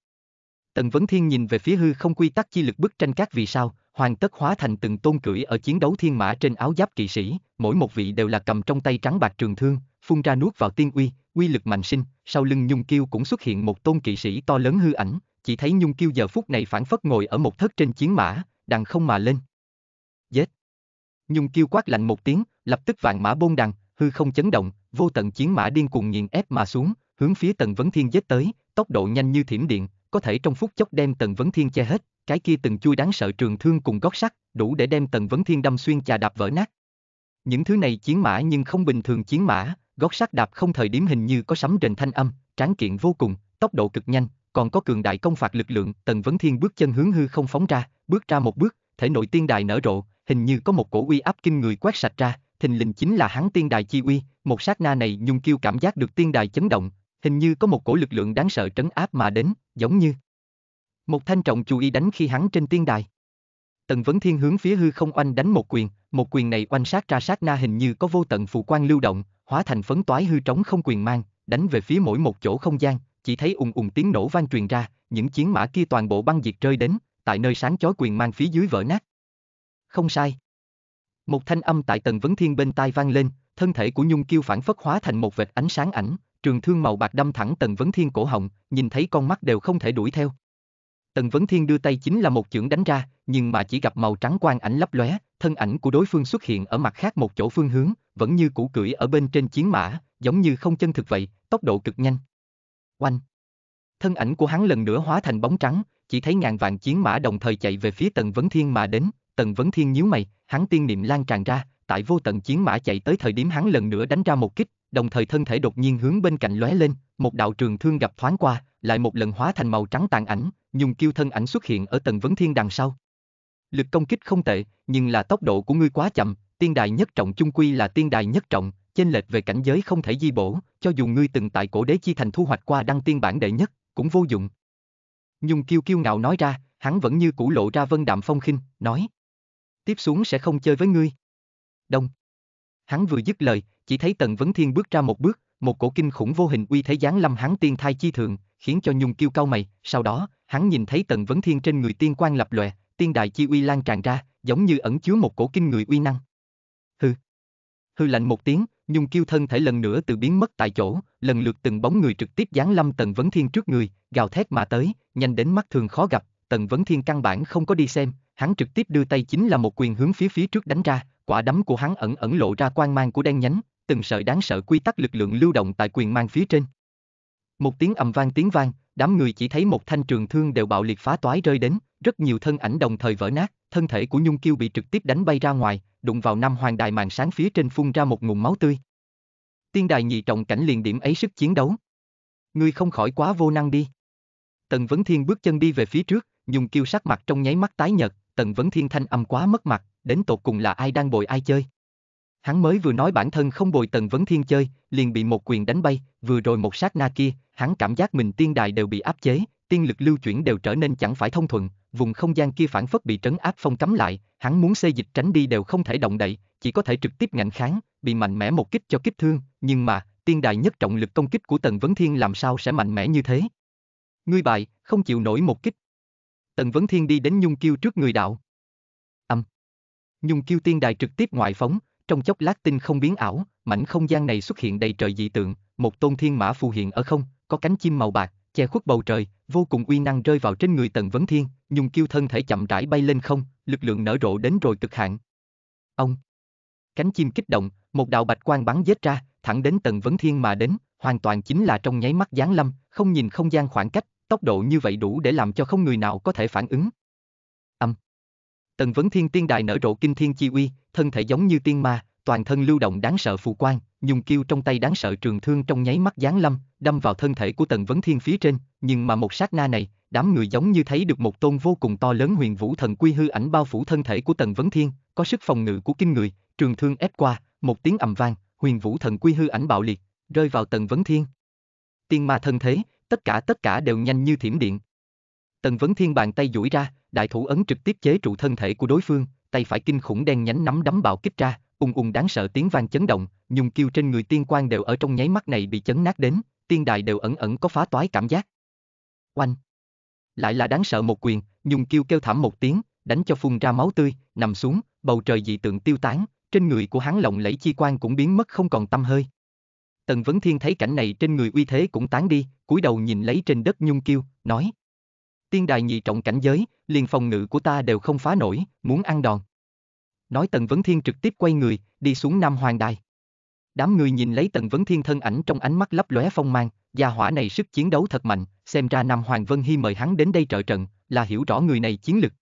Tần Vấn Thiên nhìn về phía hư không quy tắc chi lực bức tranh các vì sao, hoàn tất hóa thành từng tôn cưỡi ở chiến đấu thiên mã trên áo giáp kỵ sĩ, mỗi một vị đều là cầm trong tay trắng bạc trường thương, phun ra nuốt vào tiên uy, uy lực mạnh sinh, sau lưng Nhung Kiêu cũng xuất hiện một tôn kỵ sĩ to lớn hư ảnh, chỉ thấy Nhung Kiêu giờ phút này phản phất ngồi ở một thất trên chiến mã, đằng không mà lên. Giết! Nhung Kiêu quát lạnh một tiếng, lập tức vạn mã bôn đằng, hư không chấn động, vô tận chiến mã điên cuồng nghiền ép mà xuống, hướng phía Tần Vấn Thiên giết tới, tốc độ nhanh như thiểm điện, có thể trong phút chốc đem Tần Vấn Thiên che hết, cái kia từng chui đáng sợ trường thương cùng gót sắt, đủ để đem Tần Vấn Thiên đâm xuyên chà đạp vỡ nát. Những thứ này chiến mã nhưng không bình thường chiến mã, gót sắt đạp không thời điểm hình như có sấm rền thanh âm, tráng kiện vô cùng, tốc độ cực nhanh, còn có cường đại công phạt lực lượng, Tần Vấn Thiên bước chân hướng hư không phóng ra, bước ra một bước, thể nội tiên đài nở rộ, hình như có một cổ uy áp kinh người quét sạch ra, thình lình chính là hắn tiên đài chi uy, một sát na này Nhung Kiêu cảm giác được tiên đài chấn động, hình như có một cổ lực lượng đáng sợ trấn áp mà đến, giống như một thanh trọng chú ý đánh khi hắn trên tiên đài. Tần Vấn Thiên hướng phía hư không oanh đánh một quyền, một quyền này oanh sát ra sát na hình như có vô tận phù quang lưu động, hóa thành phấn toái hư trống không quyền mang, đánh về phía mỗi một chỗ không gian, chỉ thấy ùng ùng tiếng nổ vang truyền ra, những chiến mã kia toàn bộ băng diệt rơi đến, tại nơi sáng chói quyền mang phía dưới vỡ nát. Không sai. Một thanh âm tại Tần Vấn Thiên bên tai vang lên, thân thể của Nhung Kiêu phản phất hóa thành một vệt ánh sáng ảnh, trường thương màu bạc đâm thẳng Tần Vấn Thiên cổ họng, nhìn thấy con mắt đều không thể đuổi theo. Tần Vấn Thiên đưa tay chính là một chưởng đánh ra, nhưng mà chỉ gặp màu trắng quang ảnh lấp lóe, thân ảnh của đối phương xuất hiện ở mặt khác một chỗ phương hướng, vẫn như cũ cưỡi ở bên trên chiến mã, giống như không chân thực vậy, tốc độ cực nhanh. Oanh! Thân ảnh của hắn lần nữa hóa thành bóng trắng, chỉ thấy ngàn vạn chiến mã đồng thời chạy về phía Tần Vấn Thiên mà đến, Tần Vấn Thiên nhíu mày, hắn tiên niệm lan tràn ra, tại vô tận chiến mã chạy tới thời điểm hắn lần nữa đánh ra một kích, đồng thời thân thể đột nhiên hướng bên cạnh lóe lên, một đạo trường thương gặp thoáng qua, lại một lần hóa thành màu trắng tàn ảnh, nhung kiêu thân ảnh xuất hiện ở tầng vấn thiên đằng sau. Lực công kích không tệ, nhưng là tốc độ của ngươi quá chậm, tiên đài nhất trọng chung quy là tiên đài nhất trọng, chênh lệch về cảnh giới không thể di bổ, cho dù ngươi từng tại cổ đế chi thành thu hoạch qua đăng tiên bản đệ nhất, cũng vô dụng. Nhung kiêu kiêu ngạo nói ra, hắn vẫn như cũ lộ ra vân đạm phong khinh, nói. Tiếp xuống sẽ không chơi với ngươi. Đông. Hắn vừa dứt lời, chỉ thấy Tần Vấn Thiên bước ra một bước, một cổ kinh khủng vô hình uy thế giáng lâm hắn tiên thai chi thượng, khiến cho Nhung Kiêu cau mày, sau đó, hắn nhìn thấy Tần Vấn Thiên trên người tiên quan lập lòe, tiên đại chi uy lan tràn ra, giống như ẩn chứa một cổ kinh người uy năng. Hừ. Hư lạnh một tiếng, Nhung Kiêu thân thể lần nữa từ biến mất tại chỗ, lần lượt từng bóng người trực tiếp giáng lâm Tần Vấn Thiên trước người, gào thét mà tới, nhanh đến mắt thường khó gặp, Tần Vấn Thiên căn bản không có đi xem, hắn trực tiếp đưa tay chính là một quyền hướng phía phía trước đánh ra, quả đấm của hắn ẩn ẩn lộ ra quang mang của đen nhánh, từng sợi đáng sợ quy tắc lực lượng lưu động tại quyền mang phía trên. Một tiếng ầm vang tiếng vang, đám người chỉ thấy một thanh trường thương đều bạo liệt phá toái rơi đến, rất nhiều thân ảnh đồng thời vỡ nát, thân thể của Nhung Kiêu bị trực tiếp đánh bay ra ngoài, đụng vào năm hoàng đài màn sáng phía trên phun ra một ngụm máu tươi. Tiên đài nhị trọng cảnh liền điểm ấy sức chiến đấu. Ngươi không khỏi quá vô năng đi. Tần Vấn Thiên bước chân đi về phía trước, Nhung Kiêu sắc mặt trong nháy mắt tái nhợt, Tần Vấn Thiên thanh âm quá mất mặt, đến tột cùng là ai đang bồi ai chơi. Hắn mới vừa nói bản thân không bồi Tần Vấn Thiên chơi, liền bị một quyền đánh bay, vừa rồi một sát na kia, hắn cảm giác mình tiên đài đều bị áp chế, tiên lực lưu chuyển đều trở nên chẳng phải thông thuận, vùng không gian kia phản phất bị trấn áp phong cấm lại, hắn muốn xê dịch tránh đi đều không thể động đậy, chỉ có thể trực tiếp ngạnh kháng, bị mạnh mẽ một kích cho kích thương, nhưng mà, tiên đài nhất trọng lực công kích của Tần Vấn Thiên làm sao sẽ mạnh mẽ như thế. Ngươi bại, không chịu nổi một kích. Tần Vấn Thiên đi đến Nhung Kiêu trước người đạo. Âm. Nhung Kiêu tiên đài trực tiếp ngoại phóng, trong chốc lát tinh không biến ảo, mảnh không gian này xuất hiện đầy trời dị tượng, một tôn thiên mã phù hiện ở không, có cánh chim màu bạc, che khuất bầu trời, vô cùng uy năng rơi vào trên người Tần Vấn Thiên, Nhung Kiêu thân thể chậm rãi bay lên không, lực lượng nở rộ đến rồi cực hạn. Ông. Cánh chim kích động, một đạo bạch quang bắn giết ra, thẳng đến Tần Vấn Thiên mà đến, hoàn toàn chính là trong nháy mắt giáng lâm, không nhìn không gian khoảng cách, tốc độ như vậy đủ để làm cho không người nào có thể phản ứng. Âm. Tần Vấn Thiên tiên đài nở rộ kinh thiên chi uy, thân thể giống như tiên ma, toàn thân lưu động đáng sợ phù quang, nhung kiêu trong tay đáng sợ trường thương trong nháy mắt giáng lâm, đâm vào thân thể của Tần Vấn Thiên phía trên, nhưng mà một sát na này, đám người giống như thấy được một tôn vô cùng to lớn huyền vũ thần quy hư ảnh bao phủ thân thể của Tần Vấn Thiên, có sức phòng ngự của kinh người, trường thương ép qua, một tiếng ầm vang, huyền vũ thần quy hư ảnh bạo liệt, rơi vào Tần Vấn Thiên. Tiên ma thân thế, tất cả tất cả đều nhanh như thiểm điện. Tần Vấn Thiên bàn tay duỗi ra, đại thủ ấn trực tiếp chế trụ thân thể của đối phương, tay phải kinh khủng đen nhánh nắm đấm bạo kích ra, ung ung đáng sợ tiếng vang chấn động, nhung kiêu trên người tiên quan đều ở trong nháy mắt này bị chấn nát đến, tiên đài đều ẩn ẩn có phá toái cảm giác. Oanh! Lại là đáng sợ một quyền, nhung kiêu kêu thảm một tiếng, đánh cho phun ra máu tươi, nằm xuống, bầu trời dị tượng tiêu tán, trên người của hắn lộng lẫy chi quan cũng biến mất không còn tâm hơi. Tần Vấn Thiên thấy cảnh này trên người uy thế cũng tán đi, cúi đầu nhìn lấy trên đất nhung kiêu, nói. Tiên đài nhị trọng cảnh giới, liền phòng ngự của ta đều không phá nổi, muốn ăn đòn. Nói Tần Vấn Thiên trực tiếp quay người, đi xuống Nam Hoàng Đài. Đám người nhìn lấy Tần Vấn Thiên thân ảnh trong ánh mắt lấp lóe phong mang, gia hỏa này sức chiến đấu thật mạnh, xem ra Nam Hoàng Vân Hy mời hắn đến đây trợ trận, là hiểu rõ người này chiến lực.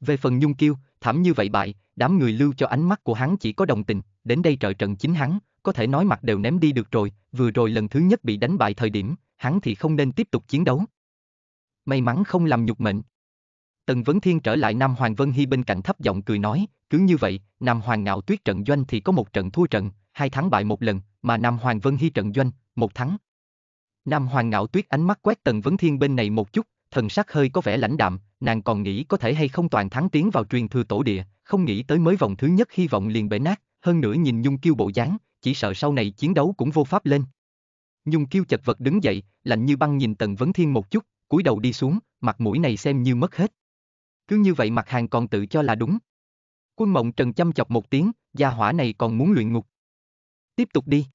Về phần Nhung Kiêu, thảm như vậy bại, đám người lưu cho ánh mắt của hắn chỉ có đồng tình, đến đây trợ trận chính hắn, có thể nói mặt đều ném đi được rồi, vừa rồi lần thứ nhất bị đánh bại thời điểm, hắn thì không nên tiếp tục chiến đấu. May mắn không làm nhục mệnh. Tần Vấn Thiên trở lại Nam Hoàng Vân Hy bên cạnh thấp giọng cười nói, cứ như vậy, Nam Hoàng Ngạo Tuyết trận doanh thì có một trận thua trận, hai thắng bại một lần, mà Nam Hoàng Vân Hy trận doanh, một thắng. Nam Hoàng Ngạo Tuyết ánh mắt quét Tần Vấn Thiên bên này một chút, thần sắc hơi có vẻ lãnh đạm, nàng còn nghĩ có thể hay không toàn thắng tiến vào truyền thừa tổ địa, không nghĩ tới mới vòng thứ nhất hy vọng liền bể nát, hơn nữa nhìn Nhung Kiêu bộ dáng, chỉ sợ sau này chiến đấu cũng vô pháp lên. Nhung Kiêu chật vật đứng dậy, lạnh như băng nhìn Tần Vấn Thiên một chút, cúi đầu đi xuống, mặt mũi này xem như mất hết. Cứ như vậy mặt hàng còn tự cho là đúng. Quân mộng trần chăm chọc một tiếng, gia hỏa này còn muốn luyện ngục. Tiếp tục đi.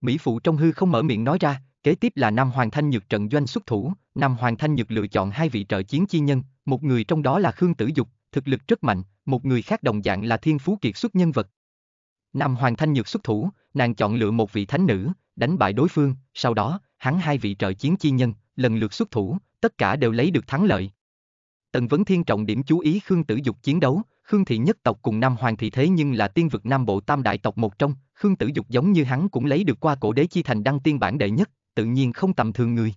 Mỹ phụ trong hư không mở miệng nói ra, kế tiếp là Nam Hoàng Thanh Nhược trận doanh xuất thủ, Nam Hoàng Thanh Nhược lựa chọn hai vị trợ chiến chi nhân, một người trong đó là Khương Tử Dục, thực lực rất mạnh, một người khác đồng dạng là thiên phú kiệt xuất nhân vật. Nam Hoàng Thanh Nhược xuất thủ, nàng chọn lựa một vị thánh nữ, đánh bại đối phương, sau đó, hắn hai vị trợ chiến chi nhân, lần lượt xuất thủ, tất cả đều lấy được thắng lợi. Tần Vấn Thiên trọng điểm chú ý Khương Tử Dục chiến đấu, Khương thị nhất tộc cùng Nam Hoàng thị thế nhưng là tiên vực Nam Bộ tam đại tộc một trong, Khương Tử Dục giống như hắn cũng lấy được qua cổ đế chi thành đăng tiên bản đệ nhất, tự nhiên không tầm thường người.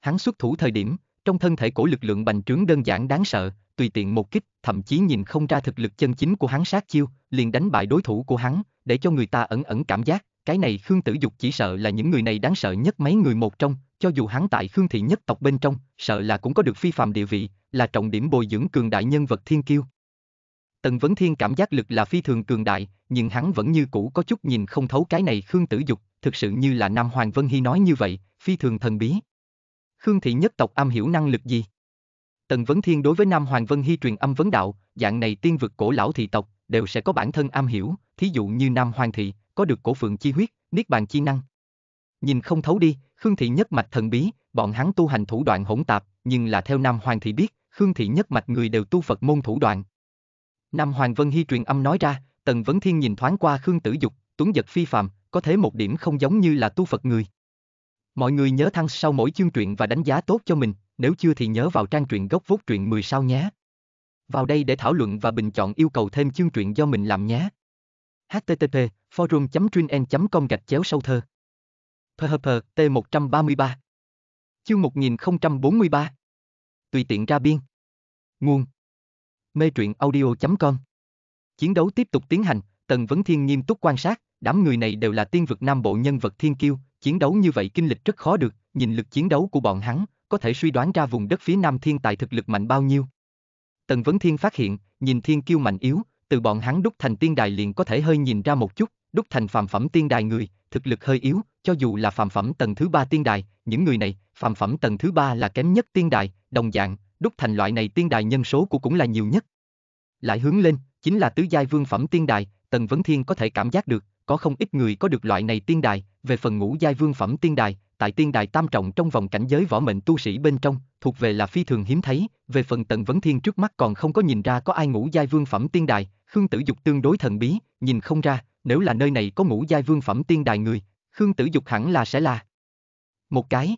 Hắn xuất thủ thời điểm, trong thân thể cổ lực lượng bành trướng đơn giản đáng sợ, tùy tiện một kích, thậm chí nhìn không ra thực lực chân chính của hắn sát chiêu, liền đánh bại đối thủ của hắn, để cho người ta ẩn ẩn cảm giác, cái này Khương Tử Dục chỉ sợ là những người này đáng sợ nhất mấy người một trong, cho dù hắn tại Khương thị nhất tộc bên trong, sợ là cũng có được phi phàm địa vị, là trọng điểm bồi dưỡng cường đại nhân vật thiên kiêu. Tần Vấn Thiên cảm giác lực là phi thường cường đại, nhưng hắn vẫn như cũ có chút nhìn không thấu cái này Khương Tử Dục, thực sự như là Nam Hoàng Vân Hy nói như vậy, phi thường thần bí. Khương thị nhất tộc am hiểu năng lực gì? Tần Vấn Thiên đối với Nam Hoàng Vân Hy truyền âm vấn đạo, dạng này tiên vực cổ lão thị tộc, đều sẽ có bản thân am hiểu, thí dụ như Nam Hoàng thị, có được cổ phượng chi huyết, niết bàn chi năng. Nhìn không thấu đi, Khương thị nhất mạch thần bí, bọn hắn tu hành thủ đoạn hỗn tạp, nhưng là theo Nam Hoàng thị biết, Khương thị nhất mạch người đều tu Phật môn thủ đoạn. Nam Hoàng Vân Hy truyền âm nói ra, Tần Vấn Thiên nhìn thoáng qua Khương Tử Dục, tuấn giật phi phàm, có thế một điểm không giống như là tu Phật người. Mọi người nhớ thăng sau mỗi chương truyện và đánh giá tốt cho mình, nếu chưa thì nhớ vào trang truyện gốc vốt truyện 10 sao nhé. Vào đây để thảo luận và bình chọn yêu cầu thêm chương truyện do mình làm nhé. http forum truyen com gạch chéo sâu thơ. PHP T133 Chương 1043 Tùy tiện ra biên. Nguồn. Mê truyện audio.com Chiến đấu tiếp tục tiến hành, Tần Vấn Thiên nghiêm túc quan sát, đám người này đều là tiên vực Nam Bộ nhân vật thiên kiêu, chiến đấu như vậy kinh lịch rất khó được, nhìn lực chiến đấu của bọn hắn, có thể suy đoán ra vùng đất phía Nam thiên tài thực lực mạnh bao nhiêu. Tần Vấn Thiên phát hiện, nhìn thiên kiêu mạnh yếu, từ bọn hắn đúc thành tiên đài liền có thể hơi nhìn ra một chút, đúc thành phàm phẩm tiên đài người, thực lực hơi yếu, cho dù là phàm phẩm tầng thứ ba tiên đài, những người này, phàm phẩm tầng thứ ba là kém nhất tiên đài, đồng dạng, đúc thành loại này tiên đài nhân số của cũng là nhiều nhất. Lại hướng lên, chính là tứ giai vương phẩm tiên đài, Tần Vấn Thiên có thể cảm giác được, có không ít người có được loại này tiên đài, về phần ngũ giai vương phẩm tiên đài, tại tiên đài tam trọng trong vòng cảnh giới võ mệnh tu sĩ bên trong, thuộc về là phi thường hiếm thấy, về phần Tần Vấn Thiên trước mắt còn không có nhìn ra có ai ngũ giai vương phẩm tiên đài, Khương Tử Dục tương đối thần bí, nhìn không ra, nếu là nơi này có ngũ giai vương phẩm tiên đài người, Khương Tử Dục hẳn là sẽ là một cái.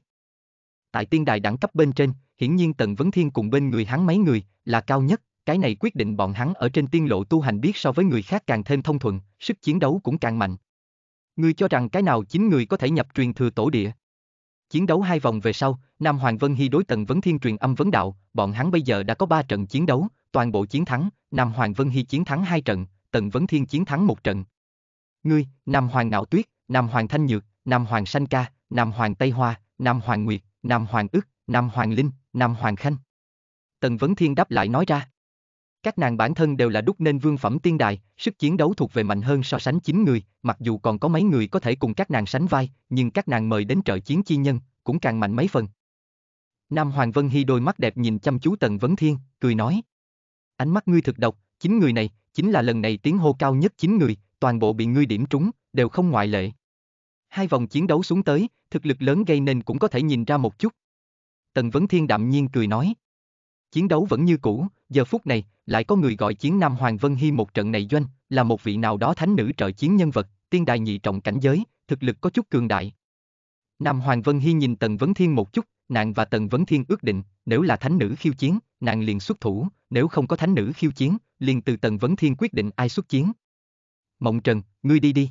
Tại tiên đài đẳng cấp bên trên, hiển nhiên Tần Vấn Thiên cùng bên người hắn mấy người, là cao nhất, cái này quyết định bọn hắn ở trên tiên lộ tu hành biết so với người khác càng thêm thông thuận, sức chiến đấu cũng càng mạnh. Ngươi cho rằng cái nào chính người có thể nhập truyền thừa tổ địa? Chiến đấu hai vòng về sau, Nam Hoàng Vân Hy đối Tần Vấn Thiên truyền âm vấn đạo, bọn hắn bây giờ đã có ba trận chiến đấu, toàn bộ chiến thắng, Nam Hoàng Vân Hy chiến thắng hai trận, Tần Vấn Thiên chiến thắng một trận. Ngươi, Nam Hoàng Ngạo Tuyết, Nam Hoàng Thanh Nhược, Nam Hoàng Sanh Ca, Nam Hoàng Tây Hoa, Nam Hoàng Nguyệt, Nam Hoàng ức, Nam Hoàng Linh, Nam Hoàng Khanh. Tần Vấn Thiên đáp lại nói ra. Các nàng bản thân đều là đúc nên vương phẩm tiên đài, sức chiến đấu thuộc về mạnh hơn so sánh chín người, mặc dù còn có mấy người có thể cùng các nàng sánh vai, nhưng các nàng mời đến trợ chiến chi nhân, cũng càng mạnh mấy phần. Nam Hoàng Vân Hy đôi mắt đẹp nhìn chăm chú Tần Vấn Thiên, cười nói. Ánh mắt ngươi thực độc, chín người này, chính là lần này tiếng hô cao nhất chín người, toàn bộ bị ngươi điểm trúng, đều không ngoại lệ. Hai vòng chiến đấu xuống tới, thực lực lớn gây nên cũng có thể nhìn ra một chút. Tần Vấn Thiên đạm nhiên cười nói. Chiến đấu vẫn như cũ, giờ phút này, lại có người gọi chiến Nam Hoàng Vân Hy một trận này doanh, là một vị nào đó thánh nữ trợ chiến nhân vật, tiên đài nhị trọng cảnh giới, thực lực có chút cường đại. Nam Hoàng Vân Hy nhìn Tần Vấn Thiên một chút, nàng và Tần Vấn Thiên ước định, nếu là thánh nữ khiêu chiến, nàng liền xuất thủ, nếu không có thánh nữ khiêu chiến, liền từ Tần Vấn Thiên quyết định ai xuất chiến. Mộng Trần, ngươi đi đi.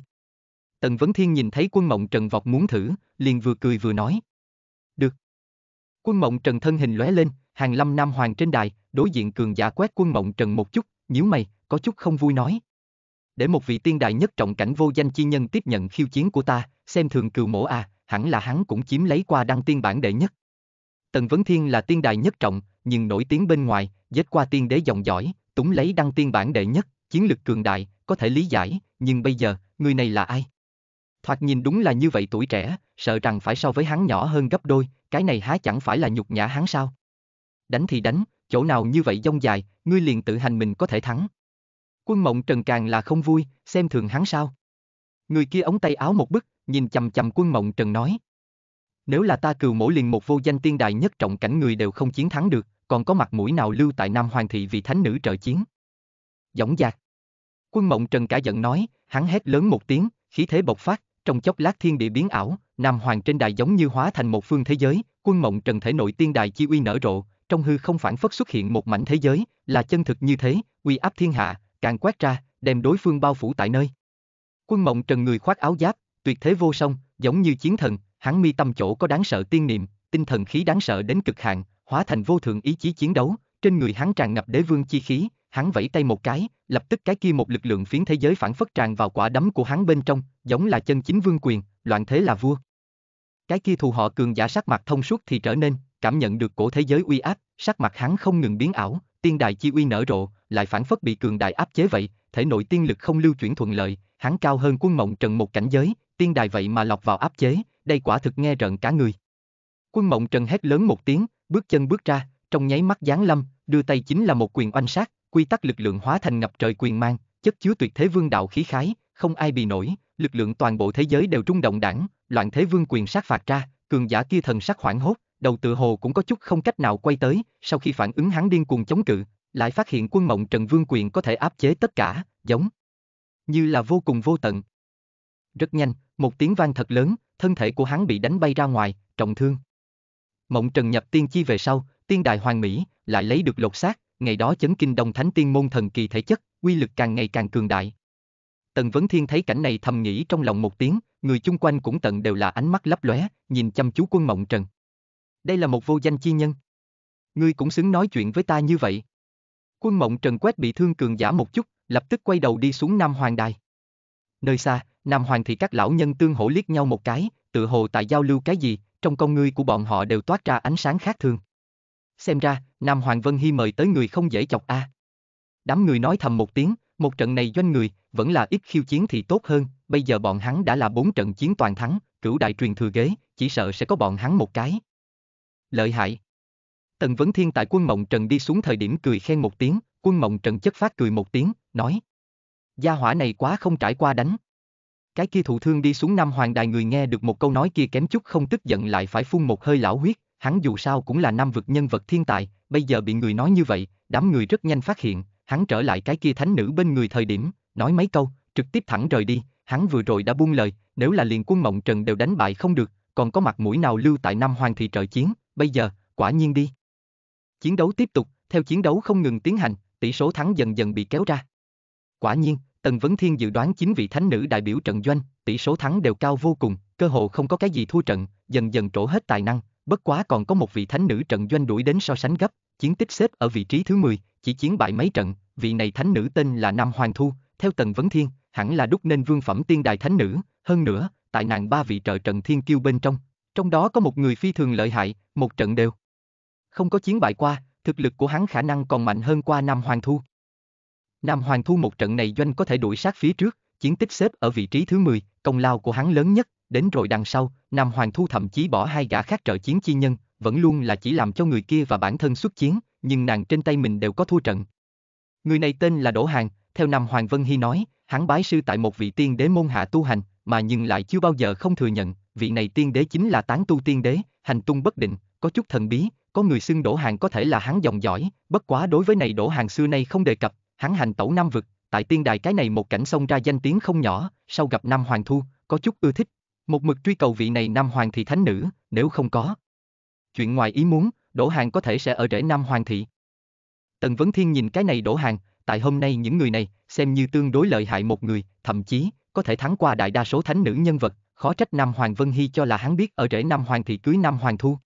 Tần Vấn Thiên nhìn thấy quân Mộng Trần vọt muốn thử, liền vừa cười vừa nói. Được. Quân Mộng Trần thân hình lóe lên, hàng lâm Nam Hoàng trên đài, đối diện cường giả quét quân Mộng Trần một chút, nhíu mày, có chút không vui nói. Để một vị tiên đại nhất trọng cảnh vô danh chi nhân tiếp nhận khiêu chiến của ta, xem thường cừu mổ à, hẳn là hắn cũng chiếm lấy qua đăng tiên bản đệ nhất. Tần Vấn Thiên là tiên đại nhất trọng, nhưng nổi tiếng bên ngoài, giết qua tiên đế dòng giỏi, túng lấy đăng tiên bản đệ nhất, chiến lực cường đại, có thể lý giải, nhưng bây giờ, người này là ai? Thoạt nhìn đúng là như vậy tuổi trẻ, sợ rằng phải so với hắn nhỏ hơn gấp đôi, cái này há chẳng phải là nhục nhã hắn sao? Đánh thì đánh, chỗ nào như vậy dông dài, ngươi liền tự hành mình có thể thắng. Quân mộng trần càng là không vui, xem thường hắn sao? Người kia ống tay áo một bức, nhìn chầm chầm quân mộng trần nói. Nếu là ta cừu mỗi liền một vô danh tiên đài nhất trọng cảnh người đều không chiến thắng được, còn có mặt mũi nào lưu tại Nam Hoàng thị vì thánh nữ trợ chiến. Dõng dạc. Quân mộng trần cả giận nói, hắn hét lớn một tiếng, khí thế bộc phát, trong chốc lát thiên địa biến ảo, Nam Hoàng trên đài giống như hóa thành một phương thế giới, quân mộng trần thể nội tiên đài chi uy nở rộ, trong hư không phản phất xuất hiện một mảnh thế giới, là chân thực như thế, uy áp thiên hạ, càng quét ra, đem đối phương bao phủ tại nơi. Quân mộng trần người khoác áo giáp, tuyệt thế vô song, giống như chiến thần, hắn mi tâm chỗ có đáng sợ tiên niệm, tinh thần khí đáng sợ đến cực hạn, hóa thành vô thượng ý chí chiến đấu, trên người hắn tràn ngập đế vương chi khí, hắn vẫy tay một cái, lập tức cái kia một lực lượng phiến thế giới phản phất tràn vào quả đấm của hắn bên trong, giống là chân chính vương quyền, loạn thế là vua. Cái kia thù họ cường giả sắc mặt thông suốt thì trở nên, cảm nhận được cổ thế giới uy áp, sắc mặt hắn không ngừng biến ảo, tiên đài chi uy nở rộ, lại phản phất bị cường đại áp chế vậy, thể nội tiên lực không lưu chuyển thuận lợi, hắn cao hơn quân mộng trần một cảnh giới, tiên đài vậy mà lọc vào áp chế, đây quả thực nghe rợn cả người. Quân mộng trần hét lớn một tiếng, bước chân bước ra, trong nháy mắt giáng lâm, đưa tay chính là một quyền oanh sát, quy tắc lực lượng hóa thành ngập trời quyền mang, chất chứa tuyệt thế vương đạo khí khái, không ai bị nổi, lực lượng toàn bộ thế giới đều rung động đảng, loạn thế vương quyền sát phạt ra, cường giả kia thần sắc hoảng hốt, đầu tự hồ cũng có chút không cách nào quay tới, sau khi phản ứng hắn điên cuồng chống cự, lại phát hiện quân mộng Trần Vương quyền có thể áp chế tất cả, giống như là vô cùng vô tận. Rất nhanh, một tiếng vang thật lớn, thân thể của hắn bị đánh bay ra ngoài, trọng thương. Mộng Trần nhập tiên chi về sau, tiên đại hoàng mỹ, lại lấy được lột xác, ngày đó chấn kinh đồng thánh tiên môn thần kỳ thể chất, quy lực càng ngày càng cường đại. Tần Vấn Thiên thấy cảnh này thầm nghĩ trong lòng một tiếng, người chung quanh cũng tận đều là ánh mắt lấp lóe, nhìn chăm chú quân mộng trần. Đây là một vô danh chi nhân. Ngươi cũng xứng nói chuyện với ta như vậy. Quân mộng trần quét bị thương cường giả một chút, lập tức quay đầu đi xuống Nam Hoàng Đài. Nơi xa, Nam Hoàng thì các lão nhân tương hỗ liếc nhau một cái, tự hồ tại giao lưu cái gì, trong con ngươi của bọn họ đều toát ra ánh sáng khác thường. Xem ra, Nam Hoàng Vân Hy mời tới người không dễ chọc a. Đám người nói thầm một tiếng, một trận này doanh người, vẫn là ít khiêu chiến thì tốt hơn, bây giờ bọn hắn đã là bốn trận chiến toàn thắng, cửu đại truyền thừa ghế, chỉ sợ sẽ có bọn hắn một cái. Lợi hại. Tần Vấn Thiên tại quân mộng trần đi xuống thời điểm cười khen một tiếng, quân mộng trần chất phát cười một tiếng, nói. Gia hỏa này quá không trải qua đánh. Cái kia thụ thương đi xuống năm hoàng đài người nghe được một câu nói kia kém chút không tức giận lại phải phun một hơi lão huyết, hắn dù sao cũng là Nam vực nhân vật thiên tài, bây giờ bị người nói như vậy, đám người rất nhanh phát hiện, hắn trở lại cái kia thánh nữ bên người thời điểm, nói mấy câu, trực tiếp thẳng rời đi, hắn vừa rồi đã buông lời, nếu là liền quân mộng trần đều đánh bại không được, còn có mặt mũi nào lưu tại Nam Hoàng thị trợ chiến, bây giờ, quả nhiên đi. Chiến đấu tiếp tục, theo chiến đấu không ngừng tiến hành, tỷ số thắng dần dần bị kéo ra. Quả nhiên, Tần Vấn Thiên dự đoán chính vị thánh nữ đại biểu trận doanh, tỷ số thắng đều cao vô cùng, cơ hội không có cái gì thua trận, dần dần trổ hết tài năng, bất quá còn có một vị thánh nữ trận doanh đuổi đến so sánh gấp, chiến tích xếp ở vị trí thứ 10, chỉ chiến bại mấy trận, vị này thánh nữ tên là Nam Hoàng Thu, theo Tần Vấn Thiên, hẳn là đúc nên vương phẩm tiên đài thánh nữ, hơn nữa, tại nàng ba vị trợ trận thiên kiêu bên trong, trong đó có một người phi thường lợi hại, một trận đều. Không có chiến bại qua, thực lực của hắn khả năng còn mạnh hơn qua Nam Hoàng Thu. Nam Hoàng Thu một trận này doanh có thể đuổi sát phía trước, chiến tích xếp ở vị trí thứ 10, công lao của hắn lớn nhất, đến rồi đằng sau, Nam Hoàng Thu thậm chí bỏ hai gã khác trợ chiến chi nhân, vẫn luôn là chỉ làm cho người kia và bản thân xuất chiến, nhưng nàng trên tay mình đều có thua trận. Người này tên là Đỗ Hàng, theo Nam Hoàng Vân Hy nói, hắn bái sư tại một vị tiên đế môn hạ tu hành, mà nhưng lại chưa bao giờ không thừa nhận, vị này tiên đế chính là tán tu tiên đế, hành tung bất định, có chút thần bí, có người xưng đổ Hàng có thể là hắn dòng dõi, bất quá đối với này đổ Hàng xưa nay không đề cập, hắn hành tẩu năm vực, tại tiên đài cái này một cảnh sông ra danh tiếng không nhỏ, sau gặp Nam Hoàng Thu, có chút ưa thích, một mực truy cầu vị này Nam Hoàng thị thánh nữ, nếu không có. Chuyện ngoài ý muốn, đổ Hàng có thể sẽ ở rễ Nam Hoàng thị. Tần Vấn Thiên nhìn cái này đổ Hàng, tại hôm nay những người này, xem như tương đối lợi hại một người, thậm chí, có thể thắng qua đại đa số thánh nữ nhân vật, khó trách Nam Hoàng Vân Hy cho là hắn biết ở rễ Nam Hoàng thì cưới Nam Hoàng Thu.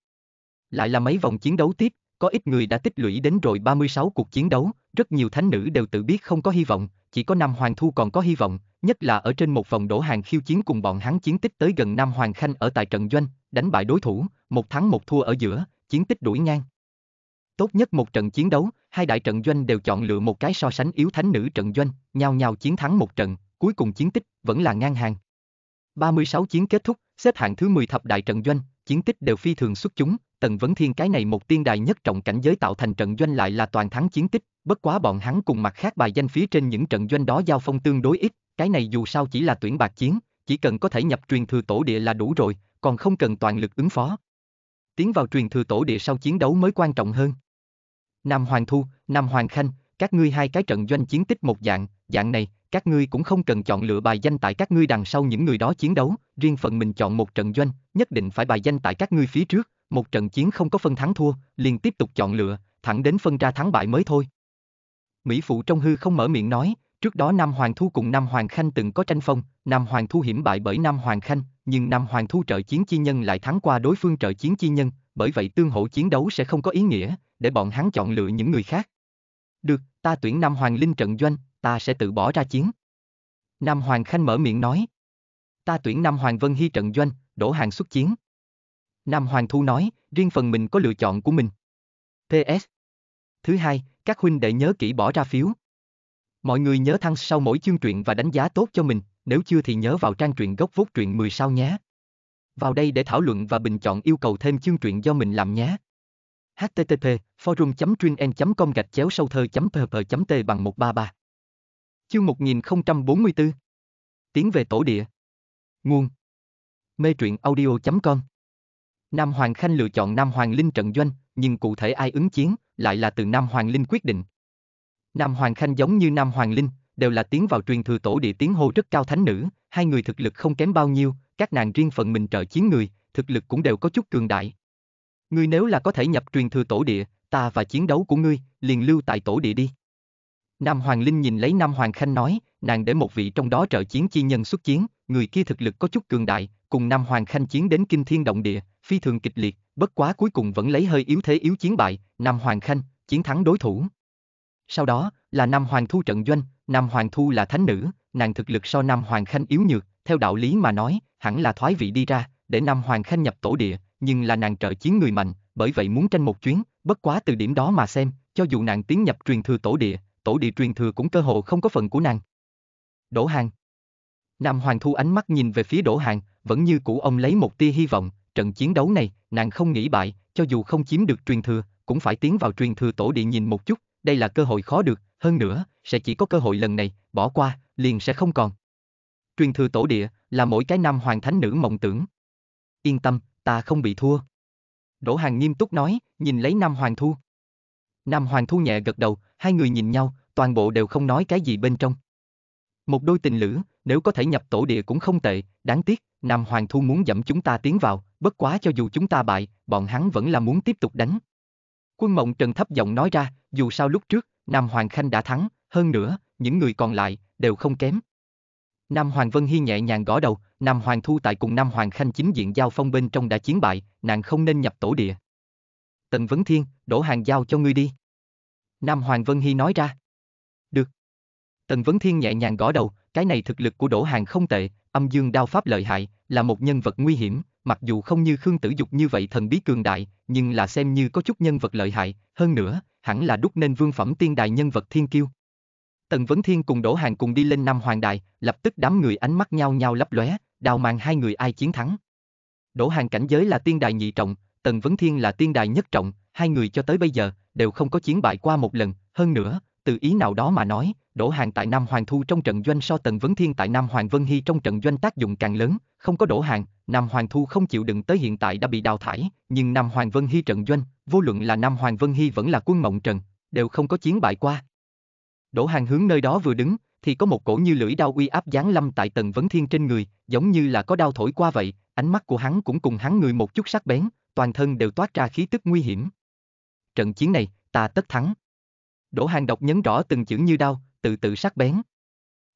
Lại là mấy vòng chiến đấu tiếp, có ít người đã tích lũy đến rồi 36 cuộc chiến đấu, rất nhiều thánh nữ đều tự biết không có hy vọng, chỉ có Nam Hoàng Thu còn có hy vọng, nhất là ở trên một vòng đổ hàng khiêu chiến cùng bọn hắn chiến tích tới gần Nam Hoàng Khanh ở tại trận doanh, đánh bại đối thủ, một thắng một thua ở giữa, chiến tích đuổi ngang. Tốt nhất một trận chiến đấu, hai đại trận doanh đều chọn lựa một cái so sánh yếu thánh nữ trận doanh, nhau nhau chiến thắng một trận, cuối cùng chiến tích vẫn là ngang hàng. 36 chiến kết thúc, xếp hạng thứ 10 thập đại trận doanh, chiến tích đều phi thường xuất chúng, Tần Vấn Thiên cái này một tiên đài nhất trọng cảnh giới tạo thành trận doanh lại là toàn thắng chiến tích, bất quá bọn hắn cùng mặt khác bài danh phía trên những trận doanh đó giao phong tương đối ít, cái này dù sao chỉ là tuyển bạc chiến, chỉ cần có thể nhập truyền thừa tổ địa là đủ rồi, còn không cần toàn lực ứng phó. Tiến vào truyền thừa tổ địa sau chiến đấu mới quan trọng hơn. Nam Hoàng Thu, Nam Hoàng Khanh, các ngươi hai cái trận doanh chiến tích một dạng, dạng này, các ngươi cũng không cần chọn lựa bài danh tại các ngươi đằng sau những người đó chiến đấu, riêng phần mình chọn một trận doanh, nhất định phải bài danh tại các ngươi phía trước, một trận chiến không có phân thắng thua, liền tiếp tục chọn lựa, thẳng đến phân ra thắng bại mới thôi. Mỹ Phụ trong hư không mở miệng nói, trước đó Nam Hoàng Thu cùng Nam Hoàng Khanh từng có tranh phong, Nam Hoàng Thu hiểm bại bởi Nam Hoàng Khanh, nhưng Nam Hoàng Thu trợ chiến chi nhân lại thắng qua đối phương trợ chiến chi nhân, bởi vậy tương hỗ chiến đấu sẽ không có ý nghĩa, để bọn hắn chọn lựa những người khác. Được, ta tuyển Nam Hoàng Linh trận doanh, ta sẽ tự bỏ ra chiến. Nam Hoàng Khanh mở miệng nói. Ta tuyển Nam Hoàng Vân Hy trận doanh, đổ hàng xuất chiến. Nam Hoàng Thu nói, riêng phần mình có lựa chọn của mình. PS. Thứ hai, các huynh đệ nhớ kỹ bỏ ra phiếu. Mọi người nhớ thăng sau mỗi chương truyện và đánh giá tốt cho mình, nếu chưa thì nhớ vào trang truyện gốc vốt truyện 10 sao nhé. Vào đây để thảo luận và bình chọn yêu cầu thêm chương truyện do mình làm nhé. http forum com gạch chéo sâu thơ pp t bằng 133 Chương 1044 Tiến về tổ địa Nguồn Mê truyện audio.com Nam Hoàng Khanh lựa chọn Nam Hoàng Linh trận doanh, nhưng cụ thể ai ứng chiến, lại là từ Nam Hoàng Linh quyết định. Nam Hoàng Khanh giống như Nam Hoàng Linh, đều là tiến vào truyền thừa tổ địa tiến hô rất cao thánh nữ, hai người thực lực không kém bao nhiêu, các nàng riêng phận mình trợ chiến người, thực lực cũng đều có chút cường đại. Ngươi nếu là có thể nhập truyền thừa tổ địa, ta và chiến đấu của ngươi, liền lưu tại tổ địa đi. Nam Hoàng Linh nhìn lấy Nam Hoàng Khanh nói, nàng để một vị trong đó trợ chiến chi nhân xuất chiến, người kia thực lực có chút cường đại, cùng Nam Hoàng Khanh chiến đến kinh thiên động địa, phi thường kịch liệt, bất quá cuối cùng vẫn lấy hơi yếu thế yếu chiến bại, Nam Hoàng Khanh, chiến thắng đối thủ. Sau đó, là Nam Hoàng Thu trận doanh, Nam Hoàng Thu là thánh nữ, nàng thực lực so Nam Hoàng Khanh yếu nhược, theo đạo lý mà nói, hẳn là thoái vị đi ra, để Nam Hoàng Khanh nhập tổ địa, nhưng là nàng trợ chiến người mạnh, bởi vậy muốn tranh một chuyến, bất quá từ điểm đó mà xem, cho dù nàng tiến nhập truyền thừa tổ địa, tổ địa truyền thừa cũng cơ hội không có phần của nàng. Đỗ Hàng Nam Hoàng Thu ánh mắt nhìn về phía Đỗ Hàng, vẫn như cũ ông lấy một tia hy vọng, trận chiến đấu này, nàng không nghĩ bại, cho dù không chiếm được truyền thừa, cũng phải tiến vào truyền thừa tổ địa nhìn một chút, đây là cơ hội khó được, hơn nữa, sẽ chỉ có cơ hội lần này, bỏ qua, liền sẽ không còn. Truyền thừa tổ địa, là mỗi cái Nam Hoàng Thánh Nữ mộng tưởng. Yên tâm, ta không bị thua. Đỗ Hàng nghiêm túc nói, nhìn lấy Nam Hoàng Thu. Nam Hoàng Thu nhẹ gật đầu, hai người nhìn nhau, toàn bộ đều không nói cái gì bên trong. Một đôi tình lữ, nếu có thể nhập tổ địa cũng không tệ, đáng tiếc, Nam Hoàng Thu muốn dẫm chúng ta tiến vào, bất quá cho dù chúng ta bại, bọn hắn vẫn là muốn tiếp tục đánh. Quân Mộng Trần thấp giọng nói ra, dù sao lúc trước, Nam Hoàng Khanh đã thắng, hơn nữa, những người còn lại, đều không kém. Nam Hoàng Vân Hy nhẹ nhàng gõ đầu, Nam Hoàng Thu tại cùng Nam Hoàng Khanh chính diện giao phong bên trong đã chiến bại, nàng không nên nhập tổ địa. Tần Vấn Thiên, đổ hàng giao cho ngươi đi. Nam Hoàng Vân Hy nói ra. Được. Tần Vấn Thiên nhẹ nhàng gõ đầu, cái này thực lực của đổ Hàng không tệ, âm dương đao pháp lợi hại, là một nhân vật nguy hiểm, mặc dù không như Khương Tử Dục như vậy thần bí cường đại, nhưng là xem như có chút nhân vật lợi hại, hơn nữa, hẳn là đúc nên vương phẩm tiên đài nhân vật thiên kiêu. Tần Vấn Thiên cùng Đỗ Hàng cùng đi lên năm hoàng đài, lập tức đám người ánh mắt nhau nhau lấp lóe, đào màng hai người ai chiến thắng. Đỗ Hàng cảnh giới là tiên đài nhị trọng, Tần Vấn Thiên là tiên đài nhất trọng, hai người cho tới bây giờ đều không có chiến bại qua một lần, hơn nữa, từ ý nào đó mà nói, đổ Hàng tại Nam Hoàng Thu trong trận doanh so Tần Vấn Thiên tại Nam Hoàng Vân Hy trong trận doanh tác dụng càng lớn, không có đổ Hàng, Nam Hoàng Thu không chịu đựng tới hiện tại đã bị đào thải, nhưng Nam Hoàng Vân Hy trận doanh, vô luận là Nam Hoàng Vân Hy vẫn là quân mộng trần, đều không có chiến bại qua. Đỗ Hàng hướng nơi đó vừa đứng, thì có một cổ như lưỡi đao uy áp giáng lâm tại Tần Vấn Thiên trên người, giống như là có đao thổi qua vậy, ánh mắt của hắn cũng cùng hắn người một chút sắc bén, toàn thân đều toát ra khí tức nguy hiểm. Trận chiến này, ta tất thắng. Đỗ Hàng đọc nhấn rõ từng chữ như đau, tự tự sắc bén.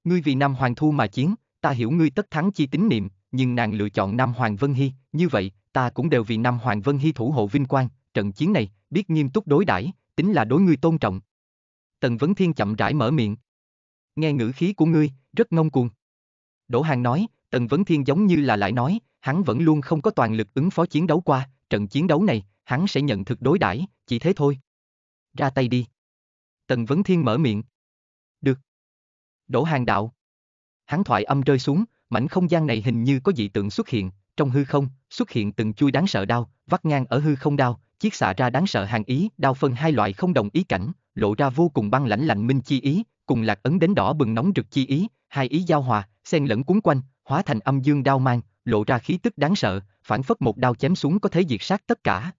Ngươi vì Nam Hoàng Thu mà chiến, ta hiểu ngươi tất thắng chi tín niệm, nhưng nàng lựa chọn Nam Hoàng Vân Hy, như vậy, ta cũng đều vì Nam Hoàng Vân Hy thủ hộ vinh quang, trận chiến này, biết nghiêm túc đối đãi, tính là đối ngươi tôn trọng. Tần Vấn Thiên chậm rãi mở miệng. Nghe ngữ khí của ngươi, rất ngông cuồng. Đỗ Hàng nói, Tần Vấn Thiên giống như là lại nói, hắn vẫn luôn không có toàn lực ứng phó chiến đấu qua, trận chiến đấu này, hắn sẽ nhận thực đối đãi, chỉ thế thôi. Ra tay đi. Tần Vấn Thiên mở miệng. Được. Đỗ Hàng đạo. Hắn thoại âm rơi xuống, mảnh không gian này hình như có dị tượng xuất hiện, trong hư không, xuất hiện từng chui đáng sợ đau vắt ngang ở hư không đau chiếc xạ ra đáng sợ hàng ý, đao phân hai loại không đồng ý cảnh, lộ ra vô cùng băng lãnh lạnh minh chi ý, cùng lạc ấn đến đỏ bừng nóng rực chi ý, hai ý giao hòa, xen lẫn cuốn quanh, hóa thành âm dương đao mang, lộ ra khí tức đáng sợ, phản phất một đao chém xuống có thể diệt sát tất cả.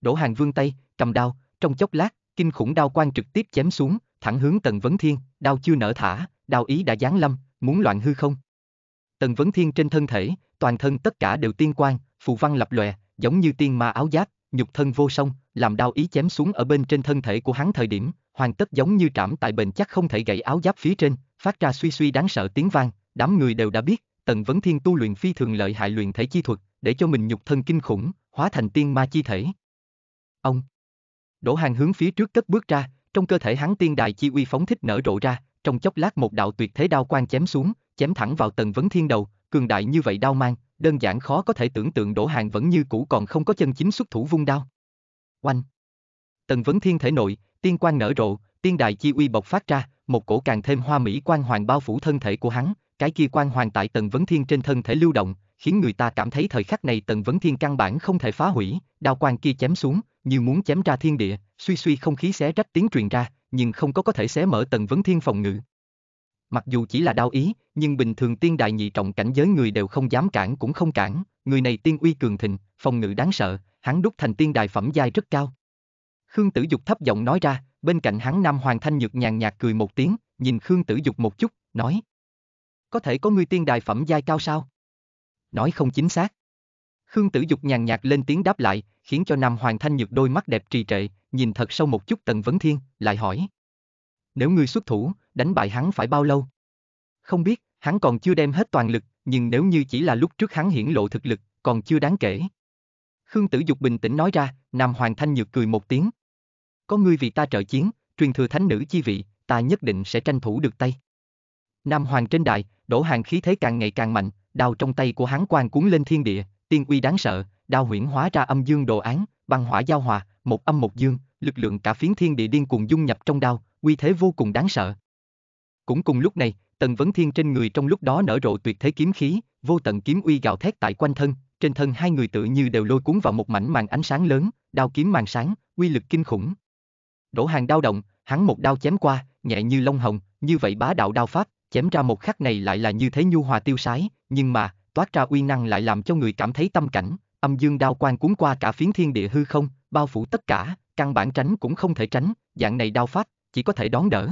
Đỗ Hàng vương tay, cầm đao, trong chốc lát, kinh khủng đao quang trực tiếp chém xuống, thẳng hướng Tần Vấn Thiên, đao chưa nở thả, đao ý đã giáng lâm, muốn loạn hư không. Tần Vấn Thiên trên thân thể, toàn thân tất cả đều tiên quang, phù văn lập lòe, giống như tiên ma áo giáp, nhục thân vô song, làm đao ý chém xuống ở bên trên thân thể của hắn thời điểm, hoàn tất giống như trảm tại bền chắc không thể gãy áo giáp phía trên, phát ra suy suy đáng sợ tiếng vang, đám người đều đã biết, Tần Vấn Thiên tu luyện phi thường lợi hại luyện thể chi thuật, để cho mình nhục thân kinh khủng, hóa thành tiên ma chi thể. Ông Đỗ Hàng hướng phía trước cất bước ra, trong cơ thể hắn tiên đài chi uy phóng thích nở rộ ra, trong chốc lát một đạo tuyệt thế đao quang chém xuống, chém thẳng vào Tần Vấn Thiên đầu, cường đại như vậy đao mang, đơn giản khó có thể tưởng tượng Đỗ Hàng vẫn như cũ còn không có chân chính xuất thủ vung đao. Oanh! Tần Vấn Thiên thể nội, tiên quang nở rộ, tiên đài chi uy bộc phát ra, một cổ càng thêm hoa mỹ quang hoàng bao phủ thân thể của hắn, cái kia quang hoàng tại Tần Vấn Thiên trên thân thể lưu động, khiến người ta cảm thấy thời khắc này Tần Vấn Thiên căn bản không thể phá hủy, đao quang kia chém xuống, như muốn chém ra thiên địa, suy suy không khí xé rách tiếng truyền ra, nhưng không có có thể xé mở Tần Vấn Thiên phòng ngự. Mặc dù chỉ là đao ý, nhưng bình thường tiên đại nhị trọng cảnh giới người đều không dám cản cũng không cản, người này tiên uy cường thịnh, phòng ngự đáng sợ, hắn đúc thành tiên đài phẩm giai rất cao. Khương Tử Dục thấp giọng nói ra, bên cạnh hắn Nam Hoàng Thanh Nhược nhàn nhạt cười một tiếng, nhìn Khương Tử Dục một chút, nói. Có thể có người tiên đài phẩm giai cao sao? Nói không chính xác. Khương Tử Dục nhàn nhạt lên tiếng đáp lại, khiến cho Nam Hoàng Thanh Nhược đôi mắt đẹp trì trệ, nhìn thật sâu một chút Tần Vấn Thiên, lại hỏi. Nếu ngươi xuất thủ, đánh bại hắn phải bao lâu? Không biết, hắn còn chưa đem hết toàn lực, nhưng nếu như chỉ là lúc trước hắn hiển lộ thực lực, còn chưa đáng kể. Khương Tử Dục bình tĩnh nói ra, Nam Hoàng Thanh Nhược cười một tiếng. Có ngươi vì ta trợ chiến, truyền thừa thánh nữ chi vị, ta nhất định sẽ tranh thủ được tay. Nam Hoàng trên đại, đổ hàng khí thế càng ngày càng mạnh, đao trong tay của hắn quang cuốn lên thiên địa, tiên uy đáng sợ, đao huyễn hóa ra âm dương đồ án, băng hỏa giao hòa, một âm một dương, lực lượng cả phiến thiên địa điên cuồng dung nhập trong đao, uy thế vô cùng đáng sợ. Cũng cùng lúc này, Tần Vấn Thiên trên người trong lúc đó nở rộ tuyệt thế kiếm khí, vô tận kiếm uy gào thét tại quanh thân, trên thân hai người tự như đều lôi cuốn vào một mảnh màn ánh sáng lớn, đao kiếm màn sáng, uy lực kinh khủng. Đỗ Hàng đao động, hắn một đao chém qua, nhẹ như lông hồng, như vậy bá đạo đao pháp, chém ra một khắc này lại là như thế nhu hòa tiêu sái, nhưng mà, toát ra uy năng lại làm cho người cảm thấy tâm cảnh, âm dương đao quang cuốn qua cả phiến thiên địa hư không, bao phủ tất cả, căn bản tránh cũng không thể tránh, dạng này đao pháp, chỉ có thể đón đỡ.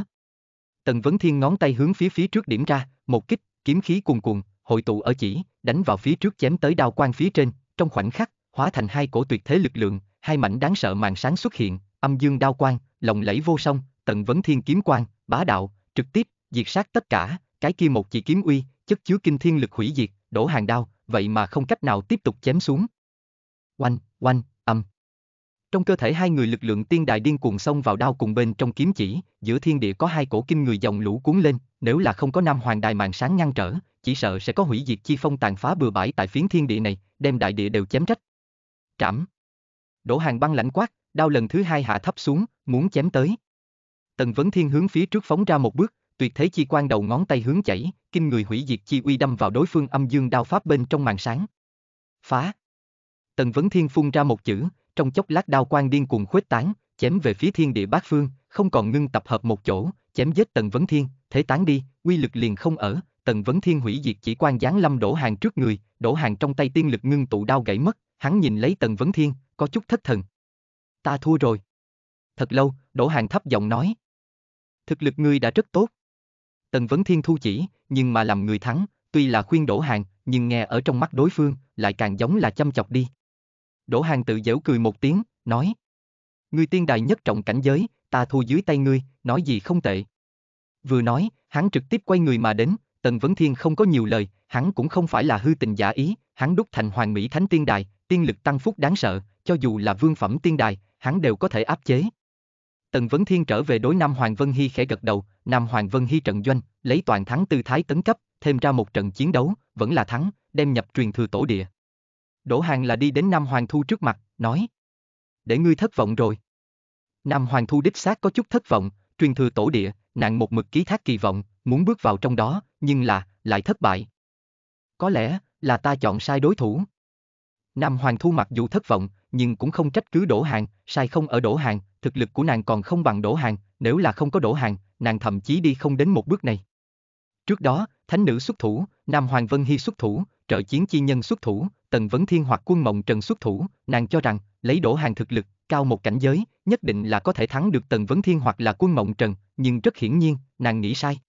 Tần Vấn Thiên ngón tay hướng phía phía trước điểm ra, một kích, kiếm khí cuồn cuồn, hội tụ ở chỉ, đánh vào phía trước chém tới đao quang phía trên, trong khoảnh khắc, hóa thành hai cổ tuyệt thế lực lượng, hai mảnh đáng sợ màn sáng xuất hiện, âm dương đao quang, lồng lẫy vô song, Tần Vấn Thiên kiếm quang, bá đạo, trực tiếp, diệt sát tất cả, cái kia một chỉ kiếm uy, chất chứa kinh thiên lực hủy diệt, đổ hàng đao, vậy mà không cách nào tiếp tục chém xuống. Oanh, oanh, âm. Trong cơ thể hai người lực lượng tiên đại điên cuồng xông vào đao cùng bên trong kiếm chỉ, giữa thiên địa có hai cổ kinh người dòng lũ cuốn lên, nếu là không có nam hoàng đài màn sáng ngăn trở, chỉ sợ sẽ có hủy diệt chi phong tàn phá bừa bãi tại phiến thiên địa này, đem đại địa đều chém rách. Trảm. Đỗ Hàng băng lãnh quát, đao lần thứ hai hạ thấp xuống, muốn chém tới. Tần Vấn Thiên hướng phía trước phóng ra một bước, tuyệt thế chi quan đầu ngón tay hướng chảy, kinh người hủy diệt chi uy đâm vào đối phương âm dương đao pháp bên trong màn sáng. Phá. Tần Vấn Thiên phun ra một chữ, trong chốc lát đao quang điên cuồng khuếch tán, chém về phía thiên địa bát phương, không còn ngưng tập hợp một chỗ, chém giết Tần Vấn Thiên, thế tán đi, uy lực liền không ở, Tần Vấn Thiên hủy diệt chỉ quan giáng lâm đổ hàng trước người, đổ hàng trong tay tiên lực ngưng tụ đao gãy mất, hắn nhìn lấy Tần Vấn Thiên, có chút thất thần. Ta thua rồi. Thật lâu, đổ hàng thấp giọng nói. Thực lực ngươi đã rất tốt. Tần Vấn Thiên thu chỉ, nhưng mà làm người thắng, tuy là khuyên đổ hàng, nhưng nghe ở trong mắt đối phương, lại càng giống là chăm chọc đi. Đỗ Hàng tự giễu cười một tiếng, nói. Ngươi tiên đài nhất trọng cảnh giới, ta thua dưới tay ngươi, nói gì không tệ. Vừa nói, hắn trực tiếp quay người mà đến, Tần Vấn Thiên không có nhiều lời, hắn cũng không phải là hư tình giả ý, hắn đúc thành hoàng mỹ thánh tiên đài, tiên lực tăng phúc đáng sợ, cho dù là vương phẩm tiên đài, hắn đều có thể áp chế. Tần Vấn Thiên trở về đối Nam Hoàng Vân Hy khẽ gật đầu, Nam Hoàng Vân Hy trận doanh, lấy toàn thắng tư thái tấn cấp, thêm ra một trận chiến đấu, vẫn là thắng, đem nhập truyền thừa tổ địa. Đỗ Hàng là đi đến Nam Hoàng Thu trước mặt, nói. Để ngươi thất vọng rồi. Nam Hoàng Thu đích xác có chút thất vọng, truyền thừa tổ địa, nạn một mực ký thác kỳ vọng, muốn bước vào trong đó, nhưng là, lại thất bại. Có lẽ, là ta chọn sai đối thủ. Nam Hoàng Thu mặc dù thất vọng, nhưng cũng không trách cứ Đỗ Hàng, sai không ở Đỗ Hàng, thực lực của nàng còn không bằng đổ Hàng, nếu là không có đổ Hàng, nàng thậm chí đi không đến một bước này. Trước đó, Thánh nữ xuất thủ, Nam Hoàng Vân Hy xuất thủ, trợ chiến chi nhân xuất thủ, Tần Vấn Thiên hoặc quân mộng trần xuất thủ, nàng cho rằng, lấy đổ hàng thực lực, cao một cảnh giới, nhất định là có thể thắng được Tần Vấn Thiên hoặc là quân mộng trần, nhưng rất hiển nhiên, nàng nghĩ sai.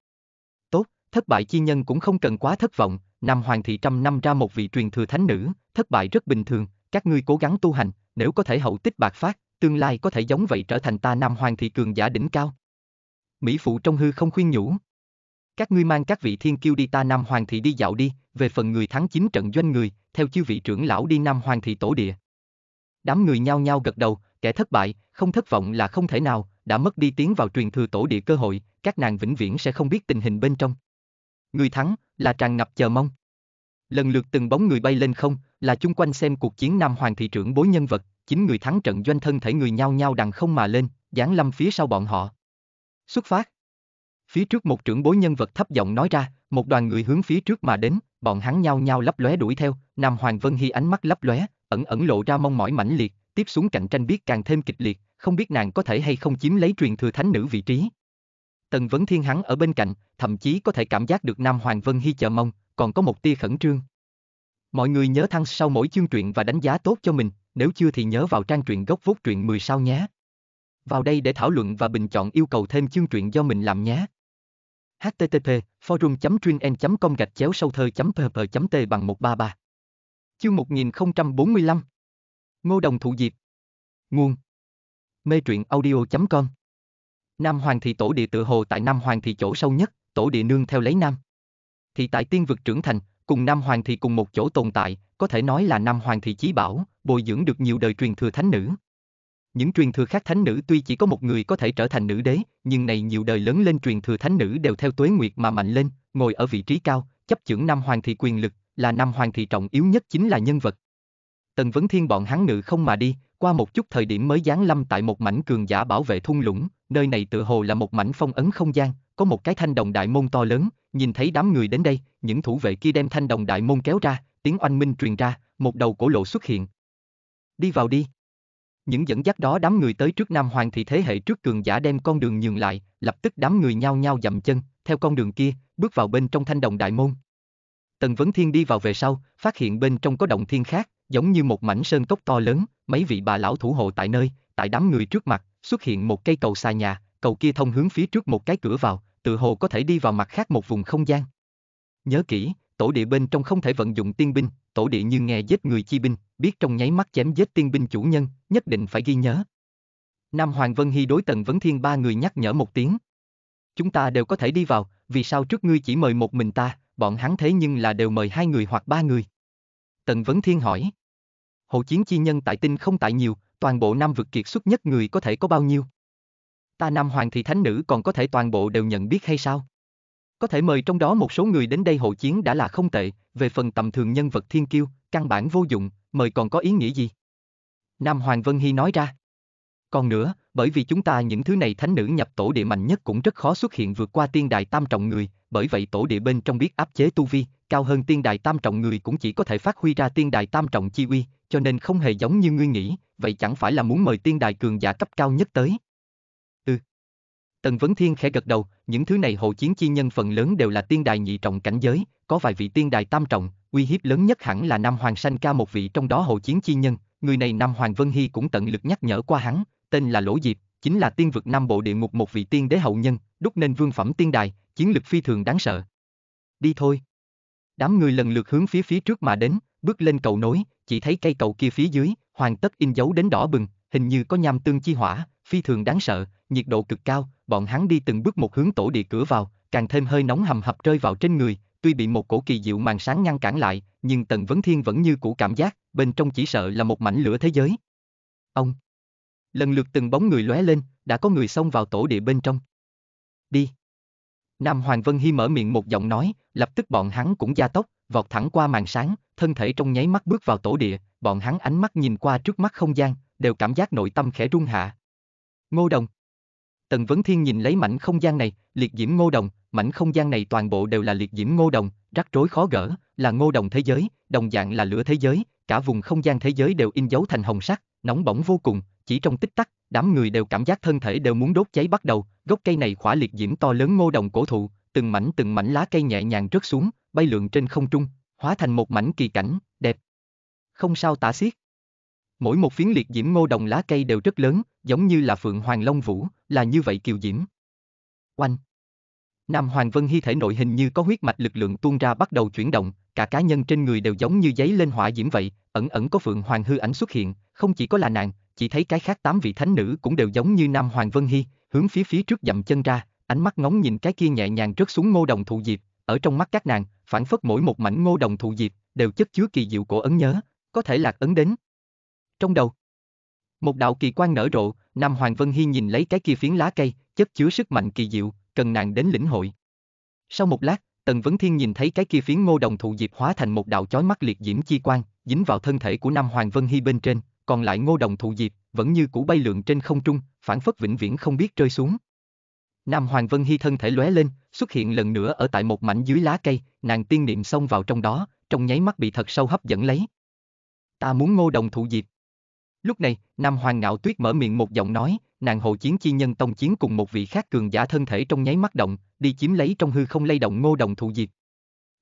Tốt, thất bại chi nhân cũng không cần quá thất vọng, Nam Hoàng thị trăm năm ra một vị truyền thừa thánh nữ, thất bại rất bình thường, các ngươi cố gắng tu hành, nếu có thể hậu tích bạc phát, tương lai có thể giống vậy trở thành ta Nam Hoàng thị cường giả đỉnh cao. Mỹ phụ trong hư không khuyên nhủ. Các ngươi mang các vị thiên kiêu đi ta Nam Hoàng thị đi dạo đi, về phần người thắng chính trận doanh người, theo chư vị trưởng lão đi Nam Hoàng thị tổ địa. Đám người nhao nhao gật đầu, kẻ thất bại, không thất vọng là không thể nào, đã mất đi tiến vào truyền thừa tổ địa cơ hội, các nàng vĩnh viễn sẽ không biết tình hình bên trong. Người thắng, là tràn ngập chờ mong. Lần lượt từng bóng người bay lên không, là chung quanh xem cuộc chiến Nam Hoàng thị trưởng bối nhân vật, chính người thắng trận doanh thân thể người nhao nhao đằng không mà lên, dán lâm phía sau bọn họ. Xuất phát. Phía trước một trưởng bối nhân vật thấp giọng nói ra, một đoàn người hướng phía trước mà đến, bọn hắn nhao nhao lấp lóe đuổi theo, Nam Hoàng Vân Hy ánh mắt lấp lóe, ẩn ẩn lộ ra mong mỏi mãnh liệt, tiếp xuống cạnh tranh biết càng thêm kịch liệt, không biết nàng có thể hay không chiếm lấy truyền thừa thánh nữ vị trí. Tần Vấn Thiên hắn ở bên cạnh, thậm chí có thể cảm giác được Nam Hoàng Vân Hy chờ mong, còn có một tia khẩn trương. Mọi người nhớ thăng sau mỗi chương truyện và đánh giá tốt cho mình, nếu chưa thì nhớ vào trang truyện gốc vốt truyện 10 sao nhé. Vào đây để thảo luận và bình chọn yêu cầu thêm chương truyện do mình làm nhé. Http forum com gạch chéo sâu thơ pp t bằng 133 chương 1045 Ngô Đồng Thụ Diệp. Nguồn. Mê truyện audio.com Nam Hoàng thị tổ địa tự hồ tại Nam Hoàng thị chỗ sâu nhất, tổ địa nương theo lấy Nam. Thị tại tiên vực trưởng thành, cùng Nam Hoàng thị cùng một chỗ tồn tại, có thể nói là Nam Hoàng thị chí bảo, bồi dưỡng được nhiều đời truyền thừa thánh nữ. Những truyền thừa khác thánh nữ tuy chỉ có một người có thể trở thành nữ đế, nhưng này nhiều đời lớn lên truyền thừa thánh nữ đều theo tuế nguyệt mà mạnh lên, ngồi ở vị trí cao, chấp chưởng Nam hoàng thị quyền lực, là Nam hoàng thị trọng yếu nhất chính là nhân vật. Tần Vấn Thiên bọn hắn ngự không mà đi, qua một chút thời điểm mới giáng lâm tại một mảnh cường giả bảo vệ thung lũng, nơi này tự hồ là một mảnh phong ấn không gian, có một cái thanh đồng đại môn to lớn, nhìn thấy đám người đến đây, những thủ vệ kia đem thanh đồng đại môn kéo ra, tiếng oanh minh truyền ra, một đầu cổ lộ xuất hiện. Đi vào đi. Những dẫn dắt đó đám người tới trước Nam Hoàng thì thế hệ trước cường giả đem con đường nhường lại, lập tức đám người nhao nhao dậm chân, theo con đường kia, bước vào bên trong thanh đồng đại môn. Tần Vấn Thiên đi vào về sau, phát hiện bên trong có động thiên khác, giống như một mảnh sơn cốc to lớn, mấy vị bà lão thủ hộ tại nơi, tại đám người trước mặt, xuất hiện một cây cầu xà nhà, cầu kia thông hướng phía trước một cái cửa vào, tự hồ có thể đi vào mặt khác một vùng không gian. Nhớ kỹ, tổ địa bên trong không thể vận dụng tiên binh, tổ địa như nghe giết người chi binh, biết trong nháy mắt chém giết tiên binh chủ nhân, nhất định phải ghi nhớ. Nam Hoàng Vân Hy đối Tần Vấn Thiên ba người nhắc nhở một tiếng. Chúng ta đều có thể đi vào, vì sao trước ngươi chỉ mời một mình ta, bọn hắn thế nhưng là đều mời hai người hoặc ba người. Tần Vấn Thiên hỏi. Hộ chiến chi nhân tại tinh không tại nhiều, toàn bộ năm vực kiệt xuất nhất người có thể có bao nhiêu? Ta Nam Hoàng thì thánh nữ còn có thể toàn bộ đều nhận biết hay sao? Có thể mời trong đó một số người đến đây hộ chiến đã là không tệ, về phần tầm thường nhân vật thiên kiêu, căn bản vô dụng, mời còn có ý nghĩa gì? Nam Hoàng Vân Hy nói ra. Còn nữa, bởi vì chúng ta những thứ này thánh nữ nhập tổ địa mạnh nhất cũng rất khó xuất hiện vượt qua tiên đài tam trọng người, bởi vậy tổ địa bên trong biết áp chế tu vi, cao hơn tiên đài tam trọng người cũng chỉ có thể phát huy ra tiên đài tam trọng chi uy, cho nên không hề giống như ngươi nghĩ, vậy chẳng phải là muốn mời tiên đài cường giả cấp cao nhất tới. Tần Vấn Thiên khẽ gật đầu, những thứ này hộ chiến chi nhân phần lớn đều là tiên đài nhị trọng cảnh giới, có vài vị tiên đài tam trọng, uy hiếp lớn nhất hẳn là Nam Hoàng Sanh ca một vị trong đó hộ chiến chi nhân, người này Nam Hoàng Vân Hy cũng tận lực nhắc nhở qua hắn, tên là Lỗ Diệp, chính là tiên vực Nam Bộ địa ngục một vị tiên đế hậu nhân, đúc nên vương phẩm tiên đài, chiến lực phi thường đáng sợ. Đi thôi. Đám người lần lượt hướng phía phía trước mà đến, bước lên cầu nối, chỉ thấy cây cầu kia phía dưới, hoàn tất in dấu đến đỏ bừng, hình như có nham tương chi hỏa, phi thường đáng sợ, nhiệt độ cực cao, bọn hắn đi từng bước một hướng tổ địa cửa vào, càng thêm hơi nóng hầm hập rơi vào trên người, tuy bị một cổ kỳ diệu màn sáng ngăn cản lại, nhưng Tần Vấn Thiên vẫn như cũ cảm giác, bên trong chỉ sợ là một mảnh lửa thế giới. Ông Lần lượt từng bóng người lóe lên, đã có người xông vào tổ địa bên trong. Đi. Nam Hoàng Vân Hy mở miệng một giọng nói, lập tức bọn hắn cũng gia tốc, vọt thẳng qua màn sáng, thân thể trong nháy mắt bước vào tổ địa, bọn hắn ánh mắt nhìn qua trước mắt không gian, đều cảm giác nội tâm khẽ rung hạ. Ngô Đồng. Tần Vấn Thiên nhìn lấy mảnh không gian này, liệt diễm Ngô Đồng, mảnh không gian này toàn bộ đều là liệt diễm Ngô Đồng, rắc rối khó gỡ, là Ngô Đồng thế giới, đồng dạng là lửa thế giới, cả vùng không gian thế giới đều in dấu thành hồng sắc, nóng bỏng vô cùng, chỉ trong tích tắc, đám người đều cảm giác thân thể đều muốn đốt cháy bắt đầu, gốc cây này khỏa liệt diễm to lớn ngô đồng cổ thụ, từng mảnh từng mảnh lá cây nhẹ nhàng rớt xuống, bay lượn trên không trung, hóa thành một mảnh kỳ cảnh, đẹp. Không sao tả xiết. Mỗi một phiến liệt diễm ngô đồng lá cây đều rất lớn, giống như là phượng hoàng long vũ, là như vậy kiều diễm. Oanh. Nam Hoàng Vân Hy thể nội hình như có huyết mạch lực lượng tuôn ra bắt đầu chuyển động, cả cá nhân trên người đều giống như giấy lên hỏa diễm vậy, ẩn ẩn có phượng hoàng hư ảnh xuất hiện, không chỉ có là nàng, chỉ thấy cái khác tám vị thánh nữ cũng đều giống như Nam Hoàng Vân Hy, hướng phía phía trước dậm chân ra, ánh mắt ngóng nhìn cái kia nhẹ nhàng rớt xuống ngô đồng thụ diệp, ở trong mắt các nàng, phản phất mỗi một mảnh ngô đồng thụ diệp, đều chất chứa kỳ diệu cổ ấn nhớ, có thể lạc ấn đến. Trong đầu, một đạo kỳ quan nở rộ, Nam Hoàng Vân Hy nhìn lấy cái kia phiến lá cây, chất chứa sức mạnh kỳ diệu, cần nàng đến lĩnh hội. Sau một lát, Tần Vấn Thiên nhìn thấy cái kia phiến ngô đồng thụ diệp hóa thành một đạo chói mắt liệt diễm chi quang, dính vào thân thể của Nam Hoàng Vân Hy bên trên, còn lại ngô đồng thụ diệp, vẫn như cũ bay lượn trên không trung, phản phất vĩnh viễn không biết rơi xuống. Nam Hoàng Vân Hy thân thể lóe lên, xuất hiện lần nữa ở tại một mảnh dưới lá cây, nàng tiên niệm xông vào trong đó, trong nháy mắt bị thật sâu hấp dẫn lấy. Ta muốn ngô đồng thụ diệp. Lúc này, Nam Hoàng Ngạo Tuyết mở miệng một giọng nói, nàng hộ chiến chi nhân tông chiến cùng một vị khác cường giả thân thể trong nháy mắt động, đi chiếm lấy trong hư không lay động ngô đồng thụ diệt.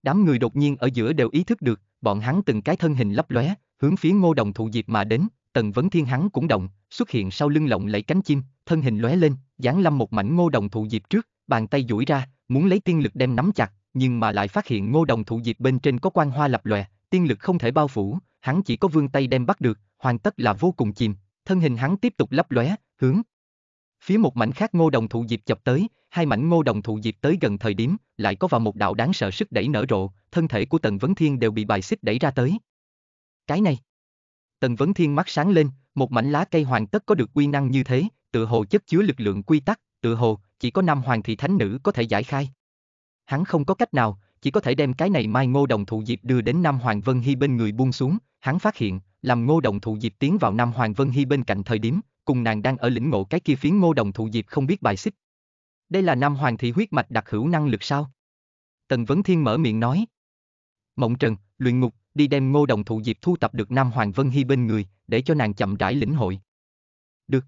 Đám người đột nhiên ở giữa đều ý thức được, bọn hắn từng cái thân hình lấp lóe, hướng phía ngô đồng thụ diệt mà đến, tần vấn thiên hắn cũng động, xuất hiện sau lưng lộng lẫy cánh chim, thân hình lóe lên, giáng lâm một mảnh ngô đồng thụ diệt trước, bàn tay duỗi ra, muốn lấy tiên lực đem nắm chặt, nhưng mà lại phát hiện ngô đồng thụ diệt bên trên có quang hoa lập lòe, tiên lực không thể bao phủ, hắn chỉ có vương tay đem bắt được, hoàn tất là vô cùng chìm, thân hình hắn tiếp tục lấp lóe, hướng phía một mảnh khác ngô đồng thụ diệp chập tới, hai mảnh ngô đồng thụ diệp tới gần thời điểm, lại có vào một đạo đáng sợ sức đẩy nở rộ, thân thể của Tần Vấn Thiên đều bị bài xích đẩy ra tới. Cái này, Tần Vấn Thiên mắt sáng lên, một mảnh lá cây hoàn tất có được quy năng như thế, tự hồ chất chứa lực lượng quy tắc, tự hồ chỉ có năm hoàng thị thánh nữ có thể giải khai. Hắn không có cách nào, chỉ có thể đem cái này mai ngô đồng thụ diệp đưa đến Nam Hoàng Vân Hy bên người buông xuống, hắn phát hiện, làm ngô đồng thụ diệp tiến vào Nam Hoàng Vân Hy bên cạnh thời điểm, cùng nàng đang ở lĩnh ngộ cái kia phiến ngô đồng thụ diệp không biết bài xích. Đây là Nam Hoàng thị huyết mạch đặc hữu năng lực sao? Tần Vấn Thiên mở miệng nói. Mộng Trần, luyện ngục, đi đem ngô đồng thụ diệp thu tập được Nam Hoàng Vân Hy bên người, để cho nàng chậm rãi lĩnh hội. Được.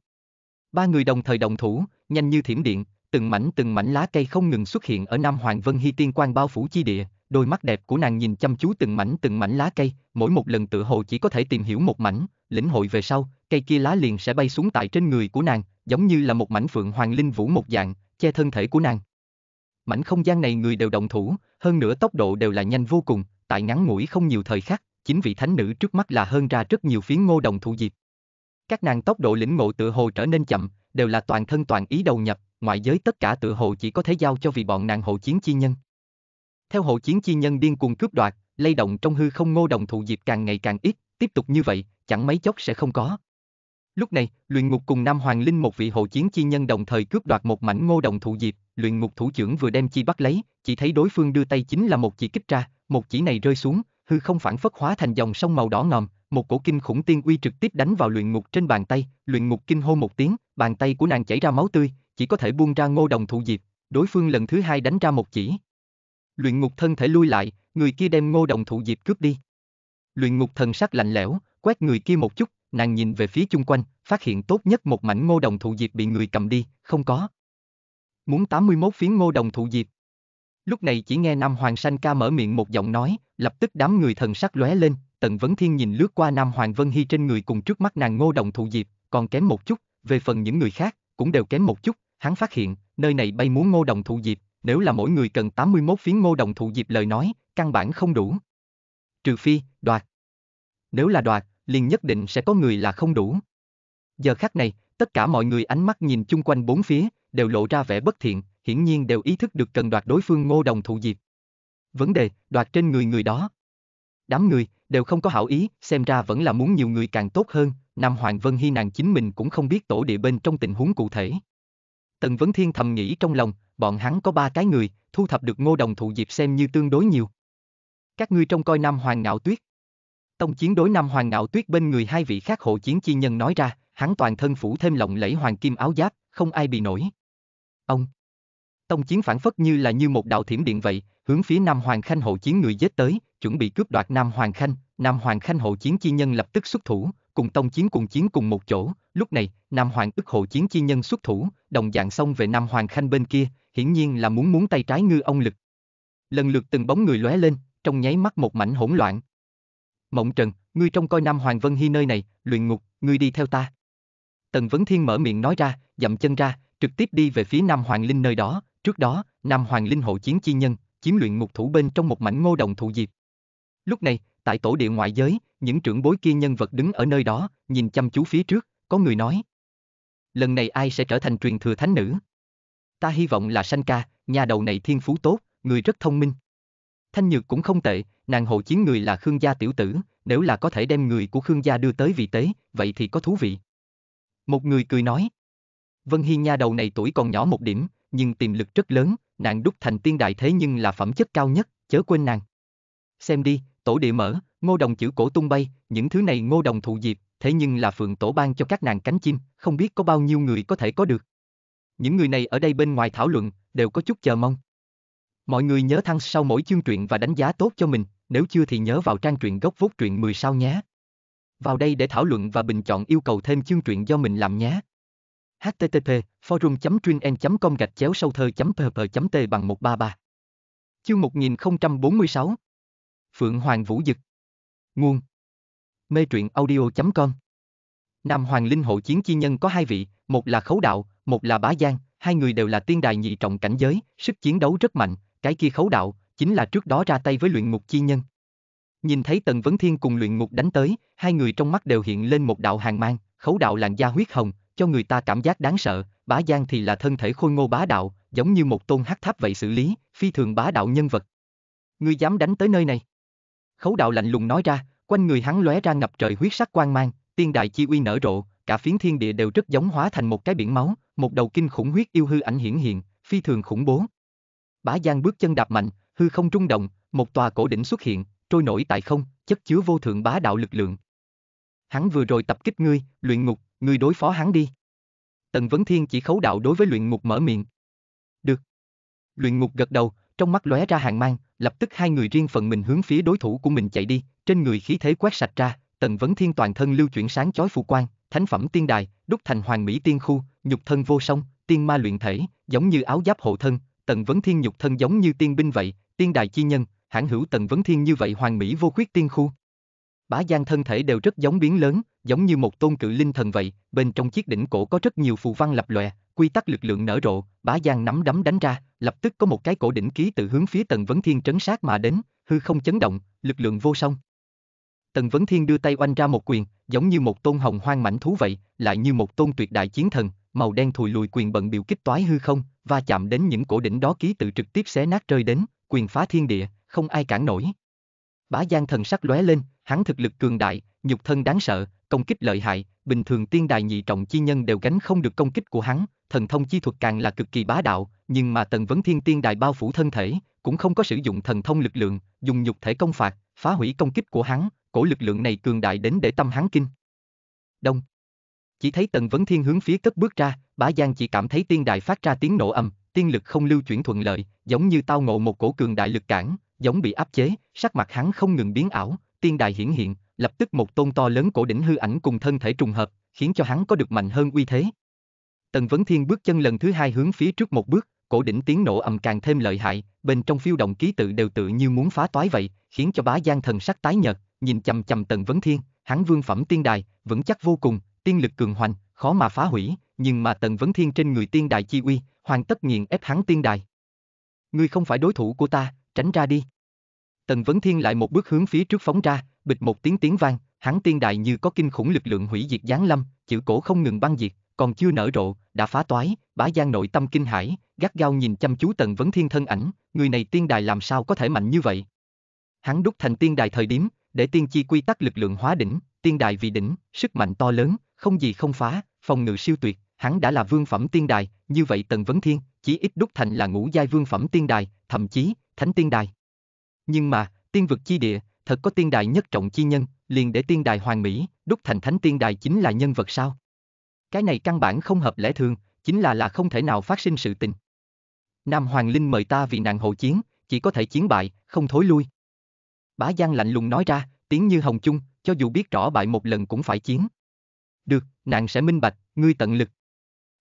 Ba người đồng thời đồng thủ, nhanh như thiểm điện, từng mảnh từng mảnh lá cây không ngừng xuất hiện ở Nam Hoàng Vân Hy tiên quan bao phủ chi địa, đôi mắt đẹp của nàng nhìn chăm chú từng mảnh từng mảnh lá cây, mỗi một lần tự hồ chỉ có thể tìm hiểu một mảnh, lĩnh hội về sau, cây kia lá liền sẽ bay xuống tại trên người của nàng, giống như là một mảnh phượng hoàng linh vũ một dạng, che thân thể của nàng. Mảnh không gian này người đều động thủ, hơn nữa tốc độ đều là nhanh vô cùng, tại ngắn ngủi không nhiều thời khắc, chính vị thánh nữ trước mắt là hơn ra rất nhiều phiến ngô đồng thụ diệp. Các nàng tốc độ lĩnh ngộ tự hồ trở nên chậm, đều là toàn thân toàn ý đầu nhập, ngoại giới tất cả tự hồ chỉ có thể giao cho vì bọn nàng hộ chiến chi nhân. Theo hộ chiến chi nhân điên cuồng cướp đoạt, lay động trong hư không ngô đồng thụ diệp càng ngày càng ít, tiếp tục như vậy, chẳng mấy chốc sẽ không có. Lúc này, luyện ngục cùng Nam Hoàng Linh một vị hộ chiến chi nhân đồng thời cướp đoạt một mảnh ngô đồng thụ diệp, luyện ngục thủ trưởng vừa đem chi bắt lấy, chỉ thấy đối phương đưa tay chính là một chỉ kích ra, một chỉ này rơi xuống, hư không phản phất hóa thành dòng sông màu đỏ ngòm, một cổ kinh khủng tiên uy trực tiếp đánh vào luyện ngục trên bàn tay, luyện ngục kinh hô một tiếng, bàn tay của nàng chảy ra máu tươi, chỉ có thể buông ra ngô đồng thụ diệp, đối phương lần thứ hai đánh ra một chỉ. Luyện ngục thân thể lui lại, người kia đem ngô đồng thụ diệp cướp đi. Luyện ngục thần sắc lạnh lẽo, quét người kia một chút, nàng nhìn về phía chung quanh, phát hiện tốt nhất một mảnh ngô đồng thụ diệp bị người cầm đi, không có. Muốn 81 phiến ngô đồng thụ diệp. Lúc này chỉ nghe Nam Hoàng Sanh ca mở miệng một giọng nói, lập tức đám người thần sắc lóe lên, Tần Vấn Thiên nhìn lướt qua Nam Hoàng Vân Hy trên người cùng trước mắt nàng ngô đồng thụ diệp, còn kém một chút, về phần những người khác, cũng đều kém một chút, hắn phát hiện, nơi này bay muốn ngô đồng thụ diệp, nếu là mỗi người cần 81 phiến ngô đồng thụ diệp lời nói, căn bản không đủ. Trừ phi, đoạt. Nếu là đoạt, liền nhất định sẽ có người là không đủ. Giờ khắc này, tất cả mọi người ánh mắt nhìn chung quanh bốn phía, đều lộ ra vẻ bất thiện, hiển nhiên đều ý thức được cần đoạt đối phương ngô đồng thụ diệp. Vấn đề, đoạt trên người người đó. Đám người, đều không có hảo ý, xem ra vẫn là muốn nhiều người càng tốt hơn, Nam Hoàng Vân Hy nàng chính mình cũng không biết tổ địa bên trong tình huống cụ thể. Tần Vấn Thiên thầm nghĩ trong lòng, bọn hắn có ba cái người, thu thập được ngô đồng thụ diệp xem như tương đối nhiều. Các ngươi trông coi Nam Hoàng Ngạo Tuyết. Tông chiến đối Nam Hoàng Ngạo Tuyết bên người hai vị khác hộ chiến chi nhân nói ra, hắn toàn thân phủ thêm lộng lẫy hoàng kim áo giáp, không ai bị nổi. Ông. Tông chiến phản phất như là như một đạo thiểm điện vậy, hướng phía Nam Hoàng Khanh hộ chiến người giết tới, chuẩn bị cướp đoạt Nam Hoàng Khanh, Nam Hoàng Khanh hộ chiến chi nhân lập tức xuất thủ, cùng tông chiến cùng chiến cùng một chỗ, lúc này, Nam Hoàng ức hộ chiến chi nhân xuất thủ, đồng dạng xông về Nam Hoàng Khanh bên kia, hiển nhiên là muốn muốn tay trái ngư ông lực. Lần lượt từng bóng người lóe lên, trong nháy mắt một mảnh hỗn loạn. Mộng Trần, ngươi trông coi Nam Hoàng Vân Hy nơi này, luyện ngục, ngươi đi theo ta. Tần Vấn Thiên mở miệng nói ra, dậm chân ra, trực tiếp đi về phía Nam Hoàng Linh nơi đó, trước đó, Nam Hoàng Linh hộ chiến chi nhân, chiếm luyện ngục thủ bên trong một mảnh ngô đồng thụ diệp. Lúc này, tại tổ địa ngoại giới, những trưởng bối kia nhân vật đứng ở nơi đó, nhìn chăm chú phía trước, có người nói. Lần này ai sẽ trở thành truyền thừa thánh nữ? Ta hy vọng là sanh ca, nhà đầu này thiên phú tốt, người rất thông minh. Thanh Nhược cũng không tệ, nàng hộ chiến người là Khương gia tiểu tử, nếu là có thể đem người của Khương gia đưa tới vị tế, vậy thì có thú vị. Một người cười nói. Vân hiên nha đầu này tuổi còn nhỏ một điểm, nhưng tiềm lực rất lớn, nàng đúc thành tiên đại thế nhưng là phẩm chất cao nhất, chớ quên nàng. Xem đi, tổ địa mở, ngô đồng chữ cổ tung bay, những thứ này ngô đồng thụ diệp, thế nhưng là phượng tổ ban cho các nàng cánh chim, không biết có bao nhiêu người có thể có được. Những người này ở đây bên ngoài thảo luận, đều có chút chờ mong. Mọi người nhớ thăng sau mỗi chương truyện và đánh giá tốt cho mình, nếu chưa thì nhớ vào trang truyện gốc vốt truyện 10 sao nhé. Vào đây để thảo luận và bình chọn yêu cầu thêm chương truyện do mình làm nhé http forum com gạch chéo sâu thơ pp t bằng 133 Chương 1046 Phượng Hoàng Vũ Dực. Nguồn. Mê truyện audio.com Nam Hoàng Linh hộ chiến chi nhân có hai vị, một là Khấu Đạo, một là Bá Giang, hai người đều là tiên đài nhị trọng cảnh giới, sức chiến đấu rất mạnh, cái kia Khấu Đạo, chính là trước đó ra tay với luyện ngục chi nhân. Nhìn thấy Tần Vấn Thiên cùng luyện ngục đánh tới, hai người trong mắt đều hiện lên một đạo hàng mang, Khấu Đạo làn da huyết hồng, cho người ta cảm giác đáng sợ, Bá Giang thì là thân thể khôi ngô bá đạo, giống như một tôn hắc tháp vậy xử lý, phi thường bá đạo nhân vật. Ngươi dám đánh tới nơi này? Khấu đạo lạnh lùng nói ra, quanh người hắn lóe ra ngập trời huyết sắc quang mang, tiên đại chi uy nở rộ, cả phiến thiên địa đều rất giống hóa thành một cái biển máu, một đầu kinh khủng huyết yêu hư ảnh hiển hiện, phi thường khủng bố. Bá Giang bước chân đạp mạnh, hư không rung động, một tòa cổ đỉnh xuất hiện, trôi nổi tại không, chất chứa vô thượng bá đạo lực lượng. Hắn vừa rồi tập kích ngươi, luyện ngục, ngươi đối phó hắn đi. Tần Vấn Thiên chỉ khấu đạo đối với luyện ngục mở miệng. Được. Luyện ngục gật đầu, trong mắt lóe ra hàng mang, lập tức hai người riêng phần mình hướng phía đối thủ của mình chạy đi, trên người khí thế quét sạch ra, Tần Vấn Thiên toàn thân lưu chuyển sáng chói phù quang, thánh phẩm tiên đài, đúc thành hoàng mỹ tiên khu, nhục thân vô song, tiên ma luyện thể, giống như áo giáp hộ thân, Tần Vấn Thiên nhục thân giống như tiên binh vậy, tiên đài chi nhân, hãng hữu Tần Vấn Thiên như vậy hoàng mỹ vô khuyết tiên khu. Bá Giang thân thể đều rất giống biến lớn, giống như một tôn cự linh thần vậy, bên trong chiếc đỉnh cổ có rất nhiều phù văn lập lòe, quy tắc lực lượng nở rộ, Bá Giang nắm đấm đánh ra, lập tức có một cái cổ đỉnh ký tự hướng phía Tần Vấn Thiên trấn sát mà đến, hư không chấn động, lực lượng vô song. Tần Vấn Thiên đưa tay oanh ra một quyền, giống như một tôn hồng hoang mảnh thú vậy, lại như một tôn tuyệt đại chiến thần, màu đen thùi lùi quyền bận biểu kích toái hư không, va chạm đến những cổ đỉnh đó ký tự trực tiếp xé nát rơi đến, quyền phá thiên địa, không ai cản nổi. Bá Giang thần sắc lóe lên, hắn thực lực cường đại, nhục thân đáng sợ, công kích lợi hại, bình thường tiên đài nhị trọng chi nhân đều gánh không được công kích của hắn, thần thông chi thuật càng là cực kỳ bá đạo, nhưng mà Tần Vấn Thiên tiên đài bao phủ thân thể, cũng không có sử dụng thần thông lực lượng, dùng nhục thể công phạt, phá hủy công kích của hắn, cổ lực lượng này cường đại đến để tâm hắn kinh. Đông. Chỉ thấy Tần Vấn Thiên hướng phía cất bước ra, Bá Giang chỉ cảm thấy tiên đài phát ra tiếng nổ ầm, tiên lực không lưu chuyển thuận lợi, giống như tao ngộ một cổ cường đại lực cản, giống bị áp chế, sắc mặt hắn không ngừng biến ảo, tiên đài hiển hiện, lập tức một tôn to lớn cổ đỉnh hư ảnh cùng thân thể trùng hợp, khiến cho hắn có được mạnh hơn uy thế. Tần Vấn Thiên bước chân lần thứ hai hướng phía trước một bước, cổ đỉnh tiếng nổ ầm càng thêm lợi hại, bên trong phiêu động ký tự đều tự như muốn phá toái vậy, khiến cho bá Giang thần sắc tái nhợt, nhìn chằm chằm Tần Vấn Thiên, hắn vương phẩm tiên đài, vững chắc vô cùng, tiên lực cường hoành, khó mà phá hủy, nhưng mà Tần Vấn Thiên trên người tiên đài chi uy, hoàn tất nghiền ép hắn tiên đài. Ngươi không phải đối thủ của ta, tránh ra đi. Tần Vấn Thiên lại một bước hướng phía trước phóng ra, bịch một tiếng tiếng vang, hắn tiên đại như có kinh khủng lực lượng hủy diệt giáng lâm, chữ cổ không ngừng băng diệt, còn chưa nở rộ, đã phá toái, bá Giang nội tâm kinh hãi, gắt gao nhìn chăm chú Tần Vấn Thiên thân ảnh, người này tiên đài làm sao có thể mạnh như vậy. Hắn đúc thành tiên đài thời điểm, để tiên chi quy tắc lực lượng hóa đỉnh, tiên đài vì đỉnh, sức mạnh to lớn, không gì không phá, phòng ngự siêu tuyệt, hắn đã là vương phẩm tiên đài, như vậy Tần Vấn Thiên, chỉ ít đúc thành là ngũ giai vương phẩm tiên đài, thậm chí, thánh tiên đài. Nhưng mà, tiên vực chi địa, thật có tiên đài nhất trọng chi nhân, liền để tiên đài hoàng mỹ, đúc thành thánh tiên đài chính là nhân vật sao? Cái này căn bản không hợp lẽ thường, chính là là không thể nào phát sinh sự tình. Nam Hoàng Linh mời ta vì nàng hộ chiến, chỉ có thể chiến bại, không thối lui. Bá Giang lạnh lùng nói ra, tiếng như hồng chung, cho dù biết rõ bại một lần cũng phải chiến. Được, nàng sẽ minh bạch, ngươi tận lực.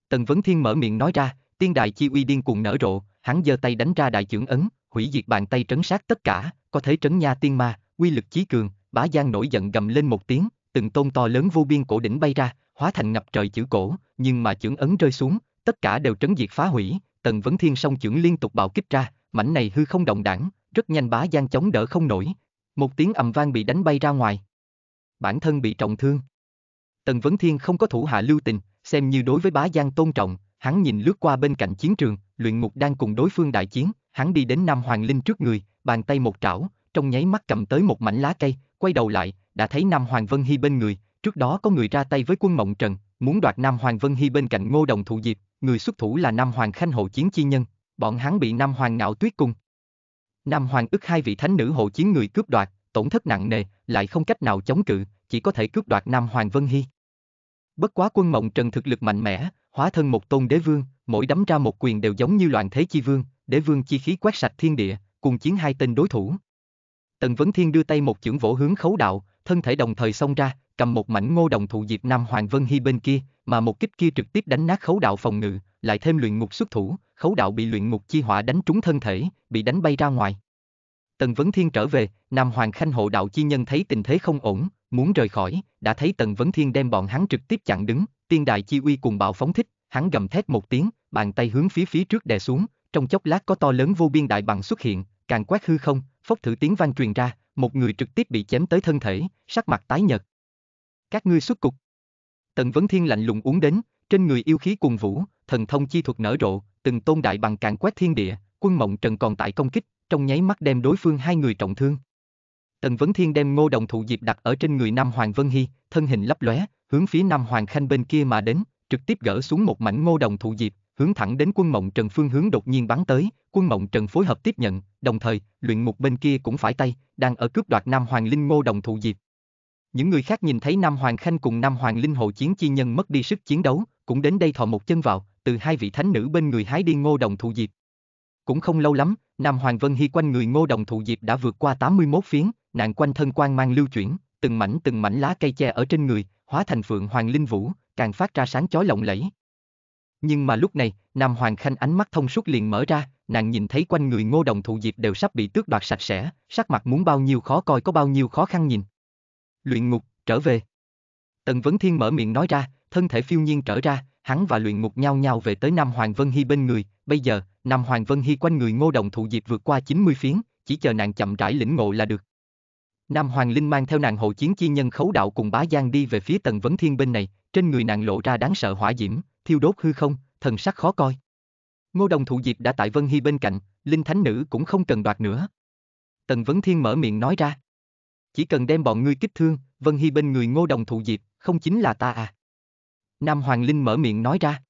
Tần Vấn Thiên mở miệng nói ra, tiên đại chi uy điên cuồng nở rộ, hắn giơ tay đánh ra đại trưởng ấn, hủy diệt bàn tay trấn sát tất cả, có thể trấn nha tiên ma, quy lực chí cường, bá Giang nổi giận gầm lên một tiếng, từng tôn to lớn vô biên cổ đỉnh bay ra, hóa thành ngập trời chữ cổ, nhưng mà chưởng ấn rơi xuống, tất cả đều trấn diệt phá hủy, Tần Vấn Thiên song chưởng liên tục bạo kích ra, mảnh này hư không động đảng, rất nhanh bá Giang chống đỡ không nổi, một tiếng ầm vang bị đánh bay ra ngoài. Bản thân bị trọng thương. Tần Vấn Thiên không có thủ hạ lưu tình, xem như đối với bá Giang tôn trọng, hắn nhìn lướt qua bên cạnh chiến trường, luyện ngục đang cùng đối phương đại chiến, hắn đi đến Nam Hoàng Linh trước người, bàn tay một trảo, trong nháy mắt cầm tới một mảnh lá cây, quay đầu lại, đã thấy Nam Hoàng Vân Hy bên người, trước đó có người ra tay với quân Mộng Trần, muốn đoạt Nam Hoàng Vân Hy bên cạnh Ngô Đồng Thụ Diệp, người xuất thủ là Nam Hoàng Khanh hộ chiến chi nhân, bọn hắn bị Nam Hoàng Ngạo Tuyết cung. Nam Hoàng ức hai vị thánh nữ hộ chiến người cướp đoạt, tổn thất nặng nề, lại không cách nào chống cự, chỉ có thể cướp đoạt Nam Hoàng Vân Hy. Bất quá quân Mộng Trần thực lực mạnh mẽ, hóa thân một tôn đế vương, mỗi đấm ra một quyền đều giống như loạn thế chi vương, đế vương chi khí quét sạch thiên địa, cùng chiến hai tên đối thủ. Tần Vấn Thiên đưa tay một chưởng vỗ hướng khấu đạo, thân thể đồng thời xông ra, cầm một mảnh ngô đồng thụ diệp Nam Hoàng Vân Hy bên kia, mà một kích kia trực tiếp đánh nát khấu đạo phòng ngự, lại thêm luyện ngục xuất thủ, khấu đạo bị luyện ngục chi hỏa đánh trúng thân thể, bị đánh bay ra ngoài. Tần Vấn Thiên trở về, Nam Hoàng Khanh hộ đạo chi nhân thấy tình thế không ổn, muốn rời khỏi, đã thấy Tần Vấn Thiên đem bọn hắn trực tiếp chặn đứng, tiên đại chi uy cùng bạo phóng thích, hắn gầm thét một tiếng, bàn tay hướng phía phía trước đè xuống, trong chốc lát có to lớn vô biên đại bằng xuất hiện, càng quét hư không, phốc thử tiếng vang truyền ra, một người trực tiếp bị chém tới thân thể, sắc mặt tái nhợt. Các ngươi xuất cục. Tần Vấn Thiên lạnh lùng uống đến, trên người yêu khí cùng vũ, thần thông chi thuật nở rộ, từng tôn đại bằng càng quét thiên địa, quân mộng trần còn tại công kích, trong nháy mắt đem đối phương hai người trọng thương. Tần Vấn Thiên đem ngô đồng thụ diệp đặt ở trên người Nam Hoàng Vân Hy, thân hình lấp lóe, hướng phía Nam Hoàng Khanh bên kia mà đến, trực tiếp gỡ xuống một mảnh ngô đồng thụ diệp, hướng thẳng đến quân mộng trần phương hướng đột nhiên bắn tới, quân mộng trần phối hợp tiếp nhận, đồng thời, luyện mục bên kia cũng phải tay, đang ở cướp đoạt Nam Hoàng Linh ngô đồng thụ diệp. Những người khác nhìn thấy Nam Hoàng Khanh cùng Nam Hoàng Linh hộ chiến chi nhân mất đi sức chiến đấu, cũng đến đây thò một chân vào, từ hai vị thánh nữ bên người hái đi ngô đồng thụ diệp. Cũng không lâu lắm, Nam Hoàng Vân Hy quanh người Ngô Đồng Thụ Diệp đã vượt qua 81 phiến, nàng quanh thân quang mang lưu chuyển, từng mảnh từng mảnh lá cây che ở trên người, hóa thành Phượng Hoàng Linh Vũ, càng phát ra sáng chói lộng lẫy. Nhưng mà lúc này, Nam Hoàng Khanh ánh mắt thông suốt liền mở ra, nàng nhìn thấy quanh người Ngô Đồng Thụ Diệp đều sắp bị tước đoạt sạch sẽ, sắc mặt muốn bao nhiêu khó coi có bao nhiêu khó khăn nhìn. Luyện ngục, trở về. Tần Vấn Thiên mở miệng nói ra, thân thể phiêu nhiên trở ra, hắn và luyện ngục nhau nhau về tới Nam Hoàng Vân Hy bên người, bây giờ, Nam Hoàng Vân Hy quanh người Ngô Đồng Thụ Diệp vượt qua 90 phiến, chỉ chờ nàng chậm rãi lĩnh ngộ là được. Nam Hoàng Linh mang theo nàng hộ chiến chi nhân khấu đạo cùng bá giang đi về phía Tần Vấn Thiên bên này, trên người nàng lộ ra đáng sợ hỏa diễm, thiêu đốt hư không, thần sắc khó coi. Ngô Đồng Thụ Diệp đã tại Vân Hy bên cạnh, Linh Thánh Nữ cũng không cần đoạt nữa. Tần Vấn Thiên mở miệng nói ra. Chỉ cần đem bọn ngươi kích thương, Vân Hy bên người Ngô Đồng Thụ Diệp, không chính là ta à. Nam Hoàng Linh mở miệng nói ra.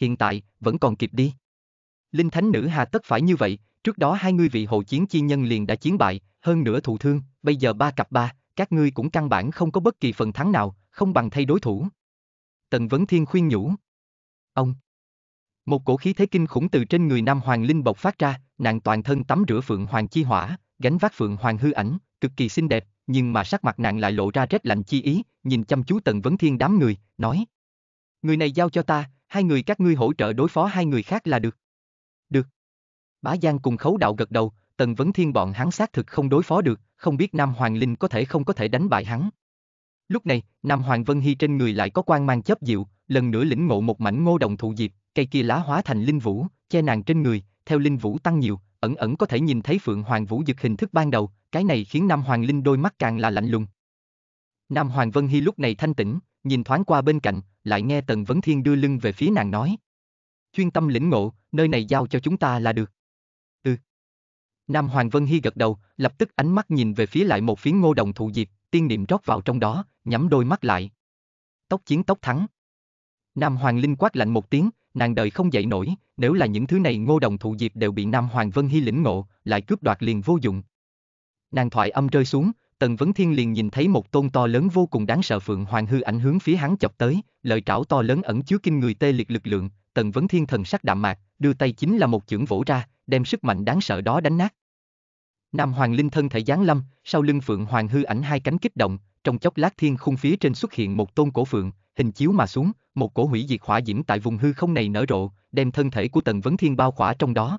Hiện tại, vẫn còn kịp đi. Linh Thánh Nữ hà tất phải như vậy, trước đó hai ngươi vị hộ chiến chi nhân liền đã chiến bại, hơn nữa thụ thương, bây giờ ba cặp ba, các ngươi cũng căn bản không có bất kỳ phần thắng nào, không bằng thay đối thủ. Tần Vấn Thiên khuyên nhủ. Ông. Một cổ khí thế kinh khủng từ trên người Nam Hoàng Linh bộc phát ra, nàng toàn thân tắm rửa Phượng Hoàng chi hỏa, gánh vác Phượng Hoàng hư ảnh, cực kỳ xinh đẹp, nhưng mà sắc mặt nàng lại lộ ra rét lạnh chi ý, nhìn chăm chú Tần Vấn Thiên đám người, nói. Người này giao cho ta, hai người các ngươi hỗ trợ đối phó hai người khác là được. Được. Bá Giang cùng khấu đạo gật đầu, Tần Vấn Thiên bọn hắn xác thực không đối phó được, không biết Nam Hoàng Linh có thể không có thể đánh bại hắn. Lúc này, Nam Hoàng Vân Hy trên người lại có quan mang chấp diệu, lần nữa lĩnh ngộ một mảnh ngô đồng thụ diệp, cây kia lá hóa thành linh vũ, che nàng trên người, theo linh vũ tăng nhiều, ẩn ẩn có thể nhìn thấy Phượng Hoàng Vũ dực hình thức ban đầu, cái này khiến Nam Hoàng Linh đôi mắt càng là lạnh lùng. Nam Hoàng Vân Hy lúc này thanh tĩnh, nhìn thoáng qua bên cạnh, lại nghe Tần Vấn Thiên đưa lưng về phía nàng nói. Chuyên tâm lĩnh ngộ, nơi này giao cho chúng ta là được. Ừ. Nam Hoàng Vân Hy gật đầu, lập tức ánh mắt nhìn về phía lại một phiến ngô đồng thụ diệp, tiên niệm rót vào trong đó, nhắm đôi mắt lại. Tốc chiến tốc thắng. Nam Hoàng Linh quát lạnh một tiếng, nàng đời không dậy nổi, nếu là những thứ này ngô đồng thụ diệp đều bị Nam Hoàng Vân Hy lĩnh ngộ, lại cướp đoạt liền vô dụng. Nàng thoại âm rơi xuống, Tần Vấn Thiên liền nhìn thấy một tôn to lớn vô cùng đáng sợ Phượng Hoàng hư ảnh hướng phía hắn chọc tới, lợi trảo to lớn ẩn chứa kinh người tê liệt lực lượng, Tần Vấn Thiên thần sắc đạm mạc, đưa tay chính là một chưởng vỗ ra, đem sức mạnh đáng sợ đó đánh nát. Nam Hoàng Linh thân thể giáng lâm, sau lưng Phượng Hoàng hư ảnh hai cánh kích động, trong chốc lát thiên khung phía trên xuất hiện một tôn cổ phượng, hình chiếu mà xuống, một cổ hủy diệt hỏa diễm tại vùng hư không này nở rộ, đem thân thể của Tần Vấn Thiên bao khỏa trong đó.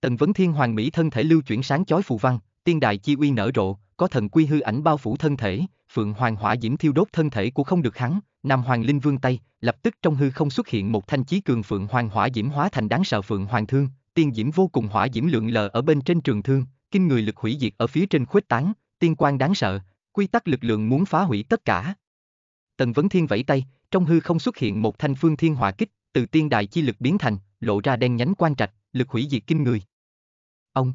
Tần Vấn Thiên hoàng mỹ thân thể lưu chuyển sáng chói phù văn, tiên đài chi uy nở rộ, có thần quy hư ảnh bao phủ thân thể, phượng hoàng hỏa diễm thiêu đốt thân thể của không được hắn, Nam Hoàng Linh vương tay, lập tức trong hư không xuất hiện một thanh chí cường phượng hoàng hỏa diễm hóa thành đáng sợ phượng hoàng thương, tiên diễm vô cùng hỏa diễm lượng lờ ở bên trên trường thương, kinh người lực hủy diệt ở phía trên khuếch tán, tiên quan đáng sợ, quy tắc lực lượng muốn phá hủy tất cả. Tần Vấn Thiên vẫy tay, trong hư không xuất hiện một thanh phương thiên hỏa kích, từ tiên đài chi lực biến thành, lộ ra đen nhánh quan trạch, lực hủy diệt kinh người. Ông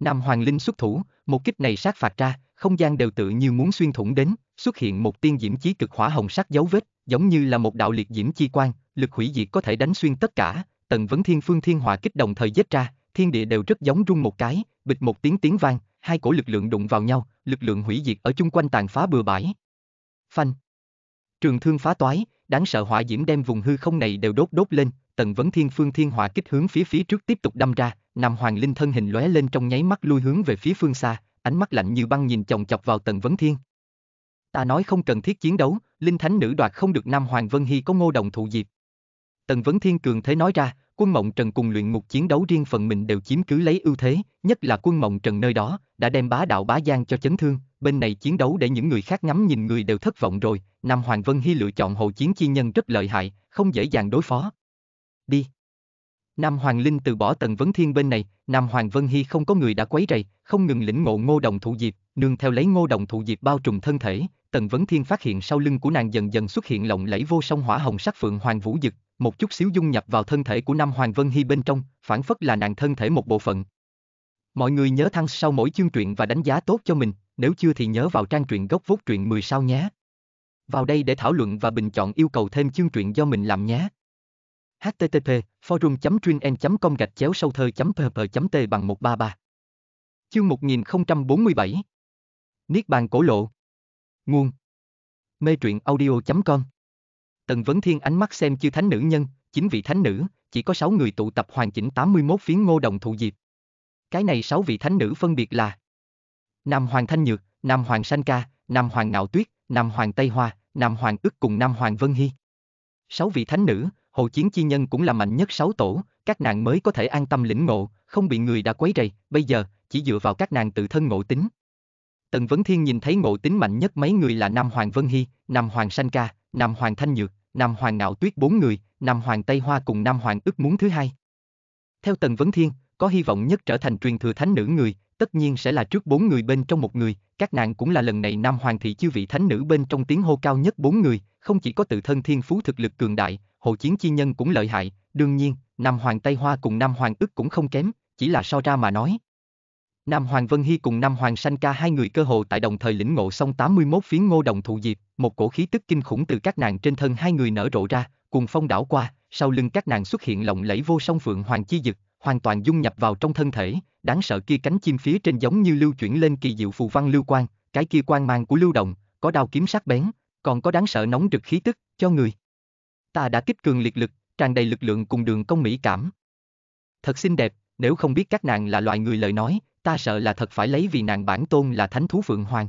Nam Hoàng Linh xuất thủ, một kích này sát phạt ra, không gian đều tự như muốn xuyên thủng đến, xuất hiện một tiên diễm chí cực hỏa hồng sắc dấu vết, giống như là một đạo liệt diễm chi quan, lực hủy diệt có thể đánh xuyên tất cả, tần vấn thiên phương thiên hỏa kích đồng thời giết ra, thiên địa đều rất giống rung một cái, bịch một tiếng tiếng vang, hai cổ lực lượng đụng vào nhau, lực lượng hủy diệt ở chung quanh tàn phá bừa bãi. Phanh. Trường thương phá toái, đáng sợ hỏa diễm đem vùng hư không này đều đốt đốt lên, tần vấn thiên phương thiên hỏa kích hướng phía phía trước tiếp tục đâm ra, Nam Hoàng Linh thân hình lóe lên trong nháy mắt lui hướng về phía phương xa, ánh mắt lạnh như băng nhìn chồng chọc vào Tần Vấn Thiên. Ta nói không cần thiết chiến đấu, Linh Thánh Nữ đoạt không được Nam Hoàng Vân Hy có ngô đồng thụ diệp. Tần Vấn Thiên cường thế nói ra, quân mộng trần cùng luyện ngục chiến đấu riêng phần mình đều chiếm cứ lấy ưu thế, nhất là quân mộng trần nơi đó, đã đem bá đạo bá giang cho chấn thương, bên này chiến đấu để những người khác ngắm nhìn người đều thất vọng rồi, Nam Hoàng Vân Hy lựa chọn hộ chiến chi nhân rất lợi hại, không dễ dàng đối phó. Đi. Nam Hoàng Linh từ bỏ Tần Vấn Thiên bên này, Nam Hoàng Vân Hy không có người đã quấy rầy, không ngừng lĩnh ngộ ngô đồng thụ diệp, nương theo lấy ngô đồng thụ diệp bao trùm thân thể, Tần Vấn Thiên phát hiện sau lưng của nàng dần dần xuất hiện lộng lẫy vô song hỏa hồng sắc phượng hoàng vũ dực, một chút xíu dung nhập vào thân thể của Nam Hoàng Vân Hy bên trong, phản phất là nàng thân thể một bộ phận. Mọi người nhớ thăng sau mỗi chương truyện và đánh giá tốt cho mình, nếu chưa thì nhớ vào trang truyện gốc vốt truyện 10 sao nhé. Vào đây để thảo luận và bình chọn yêu cầu thêm chương truyện do mình làm nhé. Http forum.truyen.com gạch chéo sâu thơ pp t bằng 133 Chương 1047 Niết bàn cổ lộ. Nguồn. Mê truyện audio.com Tần Vấn Thiên ánh mắt xem chư thánh nữ nhân, chính vị thánh nữ, chỉ có 6 người tụ tập hoàn chỉnh 81 phiến ngô đồng thụ diệp. Cái này sáu vị thánh nữ phân biệt là Nam Hoàng Thanh Nhược, Nam Hoàng Sanh Ca, Nam Hoàng Ngạo Tuyết, Nam Hoàng Tây Hoa, Nam Hoàng ức cùng Nam Hoàng Vân Hy. Sáu vị thánh nữ, hồ chiến chi nhân cũng là mạnh nhất sáu tổ, các nàng mới có thể an tâm lĩnh ngộ, không bị người đã quấy rầy, bây giờ, chỉ dựa vào các nàng tự thân ngộ tính. Tần Vấn Thiên nhìn thấy ngộ tính mạnh nhất mấy người là Nam Hoàng Vân Hy, Nam Hoàng Sanh Ca, Nam Hoàng Thanh Nhược, Nam Hoàng Ngạo Tuyết bốn người, Nam Hoàng Tây Hoa cùng Nam Hoàng Ước muốn thứ hai. Theo Tần Vấn Thiên, có hy vọng nhất trở thành truyền thừa thánh nữ người, tất nhiên sẽ là trước bốn người bên trong một người, các nàng cũng là lần này Nam Hoàng thị chư vị thánh nữ bên trong tiếng hô cao nhất bốn người, không chỉ có tự thân thiên phú thực lực cường đại, hộ chiến chi nhân cũng lợi hại, đương nhiên, Nam Hoàng Tây Hoa cùng Nam Hoàng ức cũng không kém, chỉ là so ra mà nói. Nam Hoàng Vân Hy cùng Nam Hoàng Sanh Ca hai người cơ hồ tại đồng thời lĩnh ngộ xong 81 phiến ngô đồng thụ diệp, một cổ khí tức kinh khủng từ các nàng trên thân hai người nở rộ ra, cùng phong đảo qua, sau lưng các nàng xuất hiện lộng lẫy vô song phượng hoàng chi dực, hoàn toàn dung nhập vào trong thân thể, đáng sợ kia cánh chim phía trên giống như lưu chuyển lên kỳ diệu phù văn lưu quang, cái kia quang mang của lưu động, có đao kiếm sắc bén, còn có đáng sợ nóng rực khí tức cho người. Ta đã kích cường liệt lực, tràn đầy lực lượng cùng đường công mỹ cảm. Thật xinh đẹp, nếu không biết các nàng là loại người lời nói, ta sợ là thật phải lấy vì nàng bản tôn là thánh thú phượng hoàng.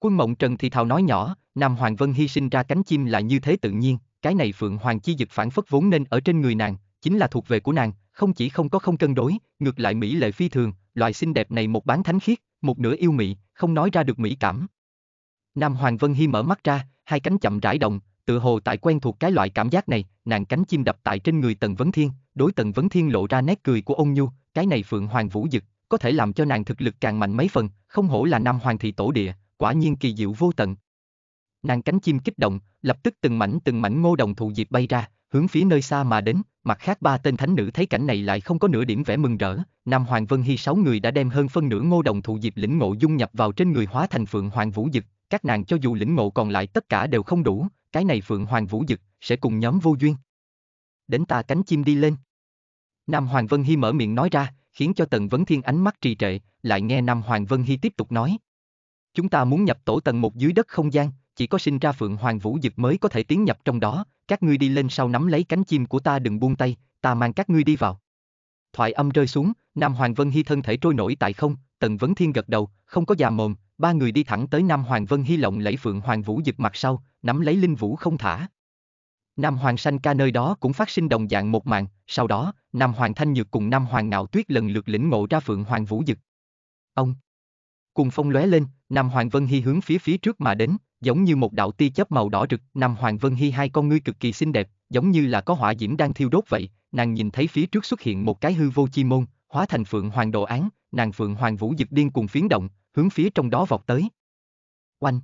Quân mộng trần thì thào nói nhỏ, Nam Hoàng Vân hy sinh ra cánh chim là như thế tự nhiên, cái này phượng hoàng chi dực phản phất vốn nên ở trên người nàng, chính là thuộc về của nàng, không chỉ không có không cân đối, ngược lại mỹ lệ phi thường, loại xinh đẹp này một bán thánh khiết, một nửa yêu mị, không nói ra được mỹ cảm. Nam Hoàng Vân Hy mở mắt ra, hai cánh chậm rãi động, tự hồ tại quen thuộc cái loại cảm giác này, nàng cánh chim đập tại trên người Tần Vấn Thiên, đối Tần Vấn Thiên lộ ra nét cười của ôn nhu, cái này Phượng Hoàng Vũ Dực, có thể làm cho nàng thực lực càng mạnh mấy phần, không hổ là Nam Hoàng thị tổ địa, quả nhiên kỳ diệu vô tận. Nàng cánh chim kích động, lập tức từng mảnh từng mảnh ngô đồng thụ diệp bay ra, hướng phía nơi xa mà đến, mặt khác ba tên thánh nữ thấy cảnh này lại không có nửa điểm vẻ mừng rỡ, Nam Hoàng Vân Hy sáu người đã đem hơn phân nửa ngô đồng thụ diệp lĩnh ngộ dung nhập vào trên người hóa thành Phượng Hoàng Vũ Dực, các nàng cho dù lĩnh ngộ còn lại tất cả đều không đủ, cái này Phượng Hoàng Vũ Dực sẽ cùng nhóm vô duyên. Đến ta cánh chim đi lên. Nam Hoàng Vân Hy mở miệng nói ra, khiến cho Tần Vấn Thiên ánh mắt trì trệ, lại nghe Nam Hoàng Vân Hy tiếp tục nói. Chúng ta muốn nhập tổ tầng một dưới đất không gian, chỉ có sinh ra Phượng Hoàng Vũ Dực mới có thể tiến nhập trong đó, các ngươi đi lên sau nắm lấy cánh chim của ta đừng buông tay, ta mang các ngươi đi vào. Thoại âm rơi xuống, Nam Hoàng Vân Hy thân thể trôi nổi tại không, Tần Vấn Thiên gật đầu, không có già mồm, ba người đi thẳng tới Nam Hoàng Vân Hy lộng lẫy Phượng Hoàng Vũ Dực mặt sau, nắm lấy linh vũ không thả. Nam Hoàng Sanh ca nơi đó cũng phát sinh đồng dạng một màn, sau đó, Nam Hoàng Thanh Nhược cùng Nam Hoàng Ngạo Tuyết lần lượt lĩnh ngộ ra Phượng Hoàng Vũ Dực. Ông cùng phong lóe lên, Nam Hoàng Vân Hy hướng phía phía trước mà đến, giống như một đạo tia chớp màu đỏ rực, Nam Hoàng Vân Hy hai con ngươi cực kỳ xinh đẹp, giống như là có hỏa diễm đang thiêu đốt vậy, nàng nhìn thấy phía trước xuất hiện một cái hư vô chi môn, hóa thành Phượng Hoàng đồ án, nàng Phượng Hoàng Vũ Dực điên cùng phiến động, hướng phía trong đó vọt tới. Oanh!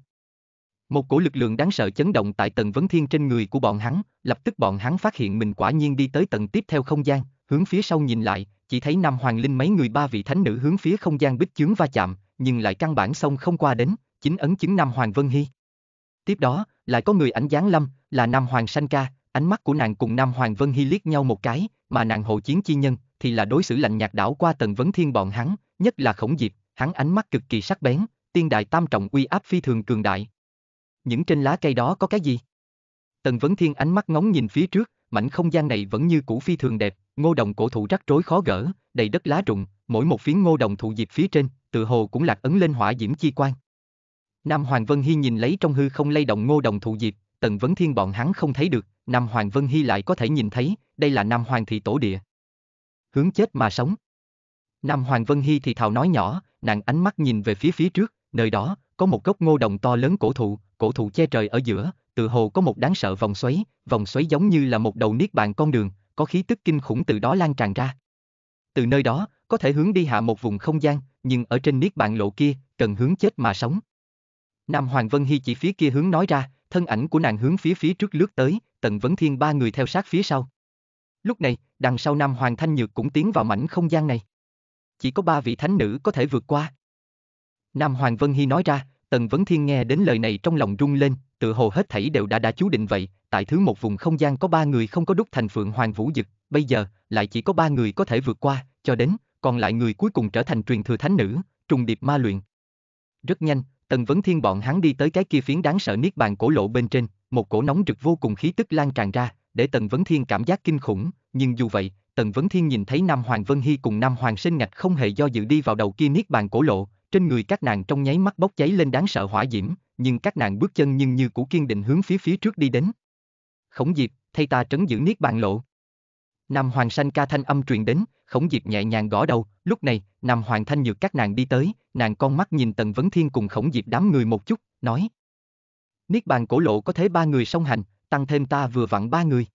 Một cổ lực lượng đáng sợ chấn động tại tầng vấn thiên trên người của bọn hắn, lập tức bọn hắn phát hiện mình quả nhiên đi tới tầng tiếp theo không gian, hướng phía sau nhìn lại, chỉ thấy Nam Hoàng Linh mấy người ba vị thánh nữ hướng phía không gian bích chướng va chạm, nhưng lại căn bản sông không qua đến, chính ấn chứng Nam Hoàng Vân Hy. Tiếp đó, lại có người ảnh giáng lâm, là Nam Hoàng Sanh Ca, ánh mắt của nàng cùng Nam Hoàng Vân Hy liếc nhau một cái, mà nàng hộ chiến chi nhân, thì là đối xử lạnh nhạt đảo qua tầng vấn thiên bọn hắn, nhất là khổng diệp, hắn ánh mắt cực kỳ sắc bén, tiên đại tam trọng uy áp phi thường cường đại. Những trên lá cây đó có cái gì? Tần vấn thiên ánh mắt ngóng nhìn phía trước, mảnh không gian này vẫn như cũ phi thường đẹp, ngô đồng cổ thụ rắc rối khó gỡ, đầy đất lá rụng, mỗi một phiến ngô đồng thụ diệp phía trên, tự hồ cũng lạc ấn lên hỏa diễm chi quan. Nam Hoàng Vân Hy nhìn lấy trong hư không lay động ngô đồng thụ diệp, tần vấn thiên bọn hắn không thấy được, Nam Hoàng Vân Hy lại có thể nhìn thấy, đây là Nam Hoàng thị tổ địa. Hướng chết mà sống. Nam Hoàng Vân Hy thì thào nói nhỏ, nàng ánh mắt nhìn về phía phía trước, nơi đó, có một gốc ngô đồng to lớn cổ thụ, cổ thụ che trời ở giữa, tự hồ có một đáng sợ vòng xoáy, vòng xoáy giống như là một đầu niết bàn con đường, có khí tức kinh khủng từ đó lan tràn ra. Từ nơi đó, có thể hướng đi hạ một vùng không gian, nhưng ở trên niết bàn lộ kia, cần hướng chết mà sống. Nam Hoàng Vân Hy chỉ phía kia hướng nói ra, thân ảnh của nàng hướng phía phía trước lướt tới, Tần Vấn Thiên ba người theo sát phía sau. Lúc này, đằng sau Nam Hoàng Thanh Nhược cũng tiến vào mảnh không gian này. Chỉ có ba vị thánh nữ có thể vượt qua. Nam Hoàng Vân Hy nói ra, Tần Vấn Thiên nghe đến lời này trong lòng rung lên, tự hồ hết thảy đều đã đã chú định vậy, tại thứ một vùng không gian có ba người không có đúc thành Phượng Hoàng Vũ Dực, bây giờ, lại chỉ có ba người có thể vượt qua, cho đến, còn lại người cuối cùng trở thành truyền thừa thánh nữ, trùng điệp ma luyện. Rất nhanh, Tần Vấn Thiên bọn hắn đi tới cái kia phiến đáng sợ niết bàn cổ lộ bên trên, một cổ nóng rực vô cùng khí tức lan tràn ra, để Tần Vấn Thiên cảm giác kinh khủng, nhưng dù vậy, Tần Vấn Thiên nhìn thấy Nam Hoàng Vân Hy cùng Nam Hoàng Sinh Ngạch không hề do dự đi vào đầu kia niết bàn cổ lộ, trên người các nàng trong nháy mắt bốc cháy lên đáng sợ hỏa diễm, nhưng các nàng bước chân nhưng như cũ kiên định hướng phía phía trước đi đến. Khổng Diệp, thay ta trấn giữ niết bàn lộ. Nam Hoàng Sanh ca thanh âm truyền đến, Khổng Diệp nhẹ nhàng gõ đầu, lúc này, Nam Hoàng Thanh nhược các nàng đi tới, nàng con mắt nhìn Tần Vấn Thiên cùng Khổng Diệp đám người một chút, nói. Niết bàn cổ lộ có thế ba người song hành, tăng thêm ta vừa vặn ba người.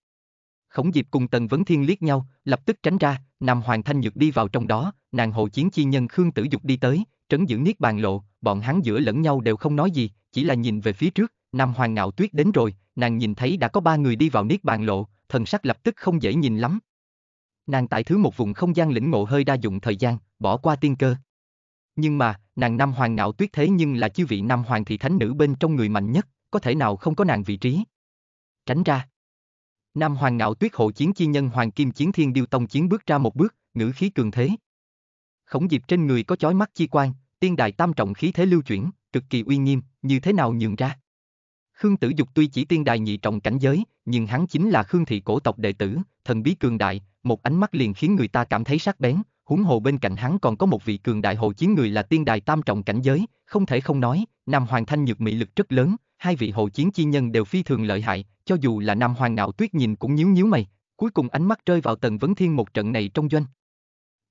Khổng Diệp cùng Tần Vấn Thiên liếc nhau, lập tức tránh ra, Nam Hoàng Thanh Nhược đi vào trong đó, nàng hộ chiến chi nhân Khương Tử Dục đi tới, trấn giữ Niết Bàn Lộ, bọn hắn giữa lẫn nhau đều không nói gì, chỉ là nhìn về phía trước, Nam Hoàng Ngạo Tuyết đến rồi, nàng nhìn thấy đã có ba người đi vào Niết Bàn Lộ, thần sắc lập tức không dễ nhìn lắm. Nàng tại thứ một vùng không gian lĩnh ngộ hơi đa dụng thời gian, bỏ qua tiên cơ. Nhưng mà, nàng Nam Hoàng Ngạo Tuyết thế nhưng là chư vị Nam Hoàng thị thánh nữ bên trong người mạnh nhất, có thể nào không có nàng vị trí. Tránh ra. Nam Hoàng Ngạo Tuyết hộ chiến chi nhân Hoàng Kim Chiến Thiên Điêu Tông chiến bước ra một bước, ngữ khí cường thế. Khổng Diệp trên người có chói mắt chi quan, tiên đài tam trọng khí thế lưu chuyển, cực kỳ uy nghiêm, như thế nào nhường ra. Khương Tử Dục tuy chỉ tiên đài nhị trọng cảnh giới, nhưng hắn chính là Khương thị cổ tộc đệ tử, thần bí cường đại, một ánh mắt liền khiến người ta cảm thấy sắc bén, huống hồ bên cạnh hắn còn có một vị cường đại hộ chiến người là tiên đài tam trọng cảnh giới, không thể không nói, Nam Hoàng Thanh nhược mị lực rất lớn, hai vị hộ chiến chi nhân đều phi thường lợi hại, cho dù là Nam Hoàng Ngạo Tuyết nhìn cũng nhíu nhíu mày, cuối cùng ánh mắt rơi vào Tần Vấn Thiên một trận này trong doanh.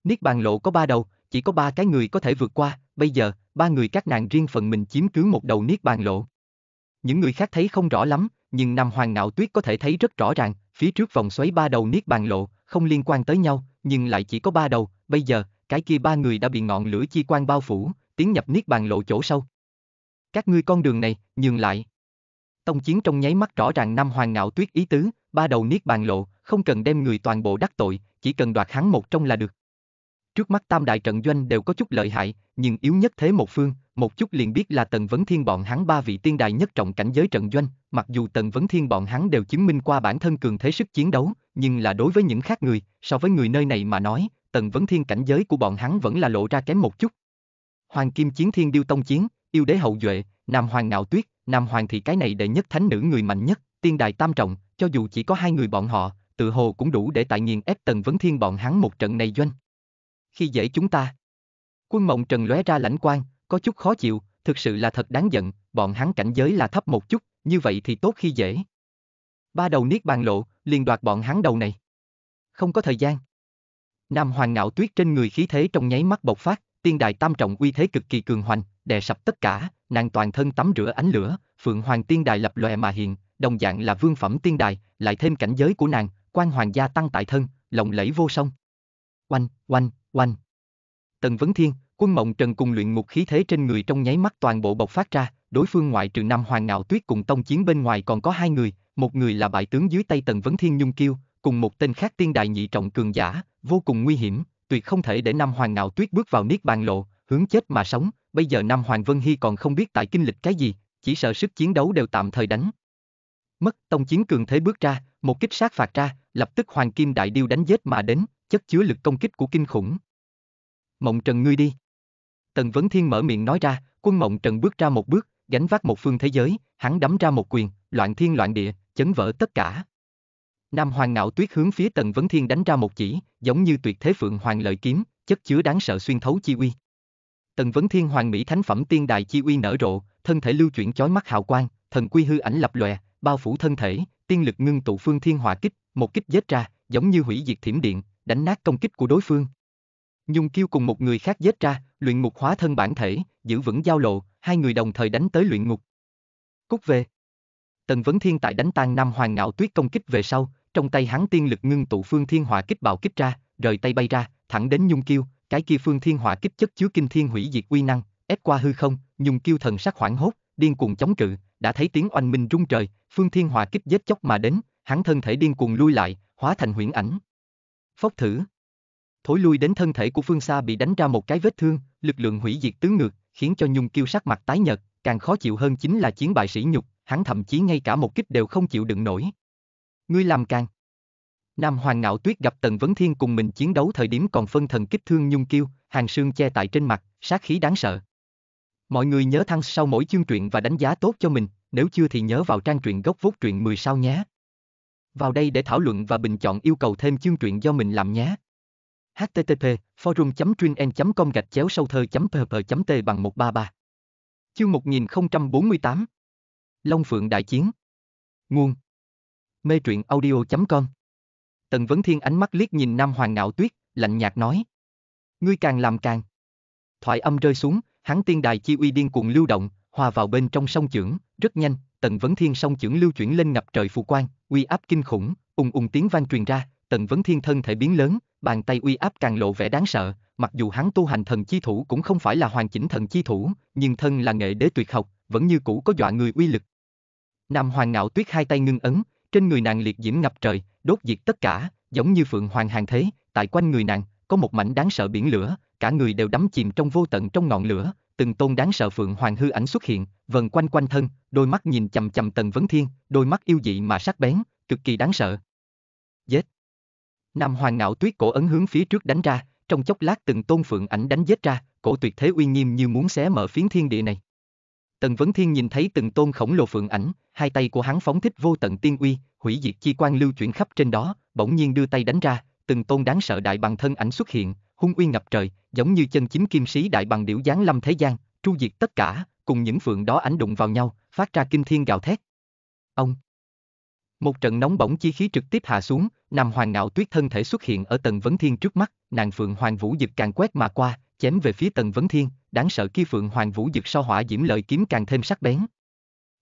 Niết bàn lộ có ba đầu, chỉ có ba cái người có thể vượt qua, bây giờ, ba người các nàng riêng phần mình chiếm cứ một đầu Niết bàn lộ. Những người khác thấy không rõ lắm, nhưng Nam Hoàng Ngạo Tuyết có thể thấy rất rõ ràng, phía trước vòng xoáy ba đầu Niết bàn lộ, không liên quan tới nhau, nhưng lại chỉ có ba đầu, bây giờ, cái kia ba người đã bị ngọn lửa chi quan bao phủ, tiến nhập Niết bàn lộ chỗ sâu. Các ngươi con đường này, nhường lại. Tông chiến trong nháy mắt rõ ràng Nam hoàng ngạo tuyết ý tứ, ba đầu niết bàn lộ, không cần đem người toàn bộ đắc tội, chỉ cần đoạt hắn một trong là được. Trước mắt tam đại trận doanh đều có chút lợi hại, nhưng yếu nhất thế một phương, một chút liền biết là Tần Vấn Thiên bọn hắn ba vị tiên đại nhất trọng cảnh giới trận doanh, mặc dù Tần Vấn Thiên bọn hắn đều chứng minh qua bản thân cường thế sức chiến đấu, nhưng là đối với những khác người, so với người nơi này mà nói, Tần Vấn Thiên cảnh giới của bọn hắn vẫn là lộ ra kém một chút. Hoàng Kim Chiến Thiên Điêu Tông Chiến, yêu đế hậu duệ, Nam Hoàng Ngạo Tuyết, Nam Hoàng thì cái này đệ nhất thánh nữ người mạnh nhất, tiên đài tam trọng, cho dù chỉ có hai người bọn họ, tự hồ cũng đủ để tại nghiền ép Tần Vấn Thiên bọn hắn một trận này doanh. Khi dễ chúng ta. Quân mộng trần lóe ra lãnh quan, có chút khó chịu, thực sự là thật đáng giận, bọn hắn cảnh giới là thấp một chút, như vậy thì tốt khi dễ. Ba đầu niết bàn lộ, liền đoạt bọn hắn đầu này. Không có thời gian. Nam Hoàng ngạo tuyết trên người khí thế trong nháy mắt bộc phát, tiên đài tam trọng uy thế cực kỳ cường hoành, đè sập tất cả, nàng toàn thân tắm rửa ánh lửa, Phượng Hoàng tiên đài lập lòe mà hiện, đồng dạng là vương phẩm tiên đài, lại thêm cảnh giới của nàng, quan hoàng gia tăng tại thân, lộng lẫy vô song. Oanh, oanh, oanh. Tần Vấn Thiên, quân mộng trần cùng luyện ngục khí thế trên người trong nháy mắt toàn bộ bộc phát ra, đối phương ngoại trừ năm hoàng ngạo tuyết cùng tông chiến bên ngoài còn có hai người, một người là bại tướng dưới tay Tần Vấn Thiên Nhung Kiêu, cùng một tên khác tiên đại nhị trọng cường giả, vô cùng nguy hiểm, tuyệt không thể để năm hoàng ngạo tuyết bước vào niết bàn lộ, hướng chết mà sống, bây giờ năm hoàng Vân Hy còn không biết tại kinh lịch cái gì, chỉ sợ sức chiến đấu đều tạm thời đánh. Mất, tông chiến cường thế bước ra, một kích sát phạt ra, lập tức hoàng kim đại điêu đánh giết mà đến, chất chứa lực công kích của kinh khủng. Mộng Trần ngươi đi. Tần Vấn Thiên mở miệng nói ra, quân Mộng Trần bước ra một bước, gánh vác một phương thế giới, hắn đấm ra một quyền, loạn thiên loạn địa, chấn vỡ tất cả. Nam Hoàng Ngạo Tuyết hướng phía Tần Vấn Thiên đánh ra một chỉ, giống như tuyệt thế phượng hoàng lợi kiếm, chất chứa đáng sợ xuyên thấu chi uy. Tần Vấn Thiên Hoàng Mỹ Thánh Phẩm Tiên Đài chi uy nở rộ, thân thể lưu chuyển chói mắt hào quang, thần quy hư ảnh lập lòe, bao phủ thân thể, tiên lực ngưng tụ phương thiên hỏa kích, một kích giết ra, giống như hủy diệt thiểm điện, đánh nát công kích của đối phương. Nhung Kiêu cùng một người khác giết ra, luyện ngục hóa thân bản thể, giữ vững giao lộ, hai người đồng thời đánh tới luyện ngục. Cút về. Tần Vấn Thiên tại đánh tan Nam Hoàng Ngạo Tuyết công kích về sau, trong tay hắn tiên lực ngưng tụ phương thiên hỏa kích bạo kích ra, rời tay bay ra, thẳng đến Nhung Kiêu, cái kia phương thiên hỏa kích chất chứa kinh thiên hủy diệt uy năng, ép qua hư không, Nhung Kiêu thần sắc hoảng hốt, điên cuồng chống cự, đã thấy tiếng oanh minh rung trời, phương thiên hỏa kích giết chóc mà đến, hắn thân thể điên cuồng lui lại, hóa thành huyễn ảnh. Phốc thử. Thối lui đến thân thể của phương xa bị đánh ra một cái vết thương, lực lượng hủy diệt tứ ngược, khiến cho Nhung Kiêu sắc mặt tái nhợt, càng khó chịu hơn chính là chiến bại sĩ nhục, hắn thậm chí ngay cả một kích đều không chịu đựng nổi. Ngươi làm càng. Nam Hoàng Ngạo Tuyết gặp Tần Vấn Thiên cùng mình chiến đấu thời điểm còn phân thần kích thương nhung kiêu, hàng sương che tại trên mặt, sát khí đáng sợ. Mọi người nhớ thăng sau mỗi chương truyện và đánh giá tốt cho mình, nếu chưa thì nhớ vào trang truyện gốc vốt truyện 10 sao nhé. Vào đây để thảo luận và bình chọn yêu cầu thêm chương truyện do mình làm nhé http forum com gạch chéo sâu thơ pp t bằng 133 Chương 1048 Long Phượng Đại Chiến. Nguồn. Mê truyện audio.com Tần Vấn Thiên ánh mắt liếc nhìn Nam Hoàng Ngạo Tuyết, lạnh nhạt nói. Ngươi càng làm càng. Thoại âm rơi xuống, hắn tiên đài chi uy điên cuồng lưu động, hòa vào bên trong sông chưởng, rất nhanh, Tần Vấn Thiên song chưởng lưu chuyển lên ngập trời phù quang, uy áp kinh khủng, ùng ùng tiếng vang truyền ra, Tần Vấn Thiên thân thể biến lớn, bàn tay uy áp càng lộ vẻ đáng sợ, mặc dù hắn tu hành thần chi thủ cũng không phải là hoàn chỉnh thần chi thủ, nhưng thân là nghệ đế tuyệt học, vẫn như cũ có dọa người uy lực. Nam Hoàng Ngạo Tuyết hai tay ngưng ấn, trên người nàng liệt diễm ngập trời, đốt diệt tất cả, giống như phượng hoàng hàng thế, tại quanh người nàng có một mảnh đáng sợ biển lửa, cả người đều đắm chìm trong vô tận trong ngọn lửa, từng tôn đáng sợ phượng hoàng hư ảnh xuất hiện, vần quanh quanh thân, đôi mắt nhìn chằm chằm Tần Vấn Thiên, đôi mắt yêu dị mà sắc bén, cực kỳ đáng sợ. Giết! Nam Hoàng Ngạo Tuyết cổ ấn hướng phía trước đánh ra, trong chốc lát từng tôn phượng ảnh đánh giết ra, cổ tuyệt thế uy nghiêm như muốn xé mở phiến thiên địa này. Tần Vấn Thiên nhìn thấy từng tôn khổng lồ phượng ảnh, hai tay của hắn phóng thích vô tận tiên uy, hủy diệt chi quan lưu chuyển khắp trên đó, bỗng nhiên đưa tay đánh ra, từng tôn đáng sợ đại bằng thân ảnh xuất hiện, hung uy ngập trời, giống như chân chính kim sĩ đại bằng điểu giáng lâm thế gian, tru diệt tất cả, cùng những phượng đó ảnh đụng vào nhau, phát ra kinh thiên gào thét. Ông một trận nóng bỏng chi khí trực tiếp hạ xuống, Nam Hoàng Ngạo Tuyết thân thể xuất hiện ở Tần Vấn Thiên trước mắt, nàng Phượng Hoàng Vũ Dực càng quét mà qua, chém về phía Tần Vấn Thiên, đáng sợ kia Phượng Hoàng Vũ Dực so hỏa diễm lợi kiếm càng thêm sắc bén.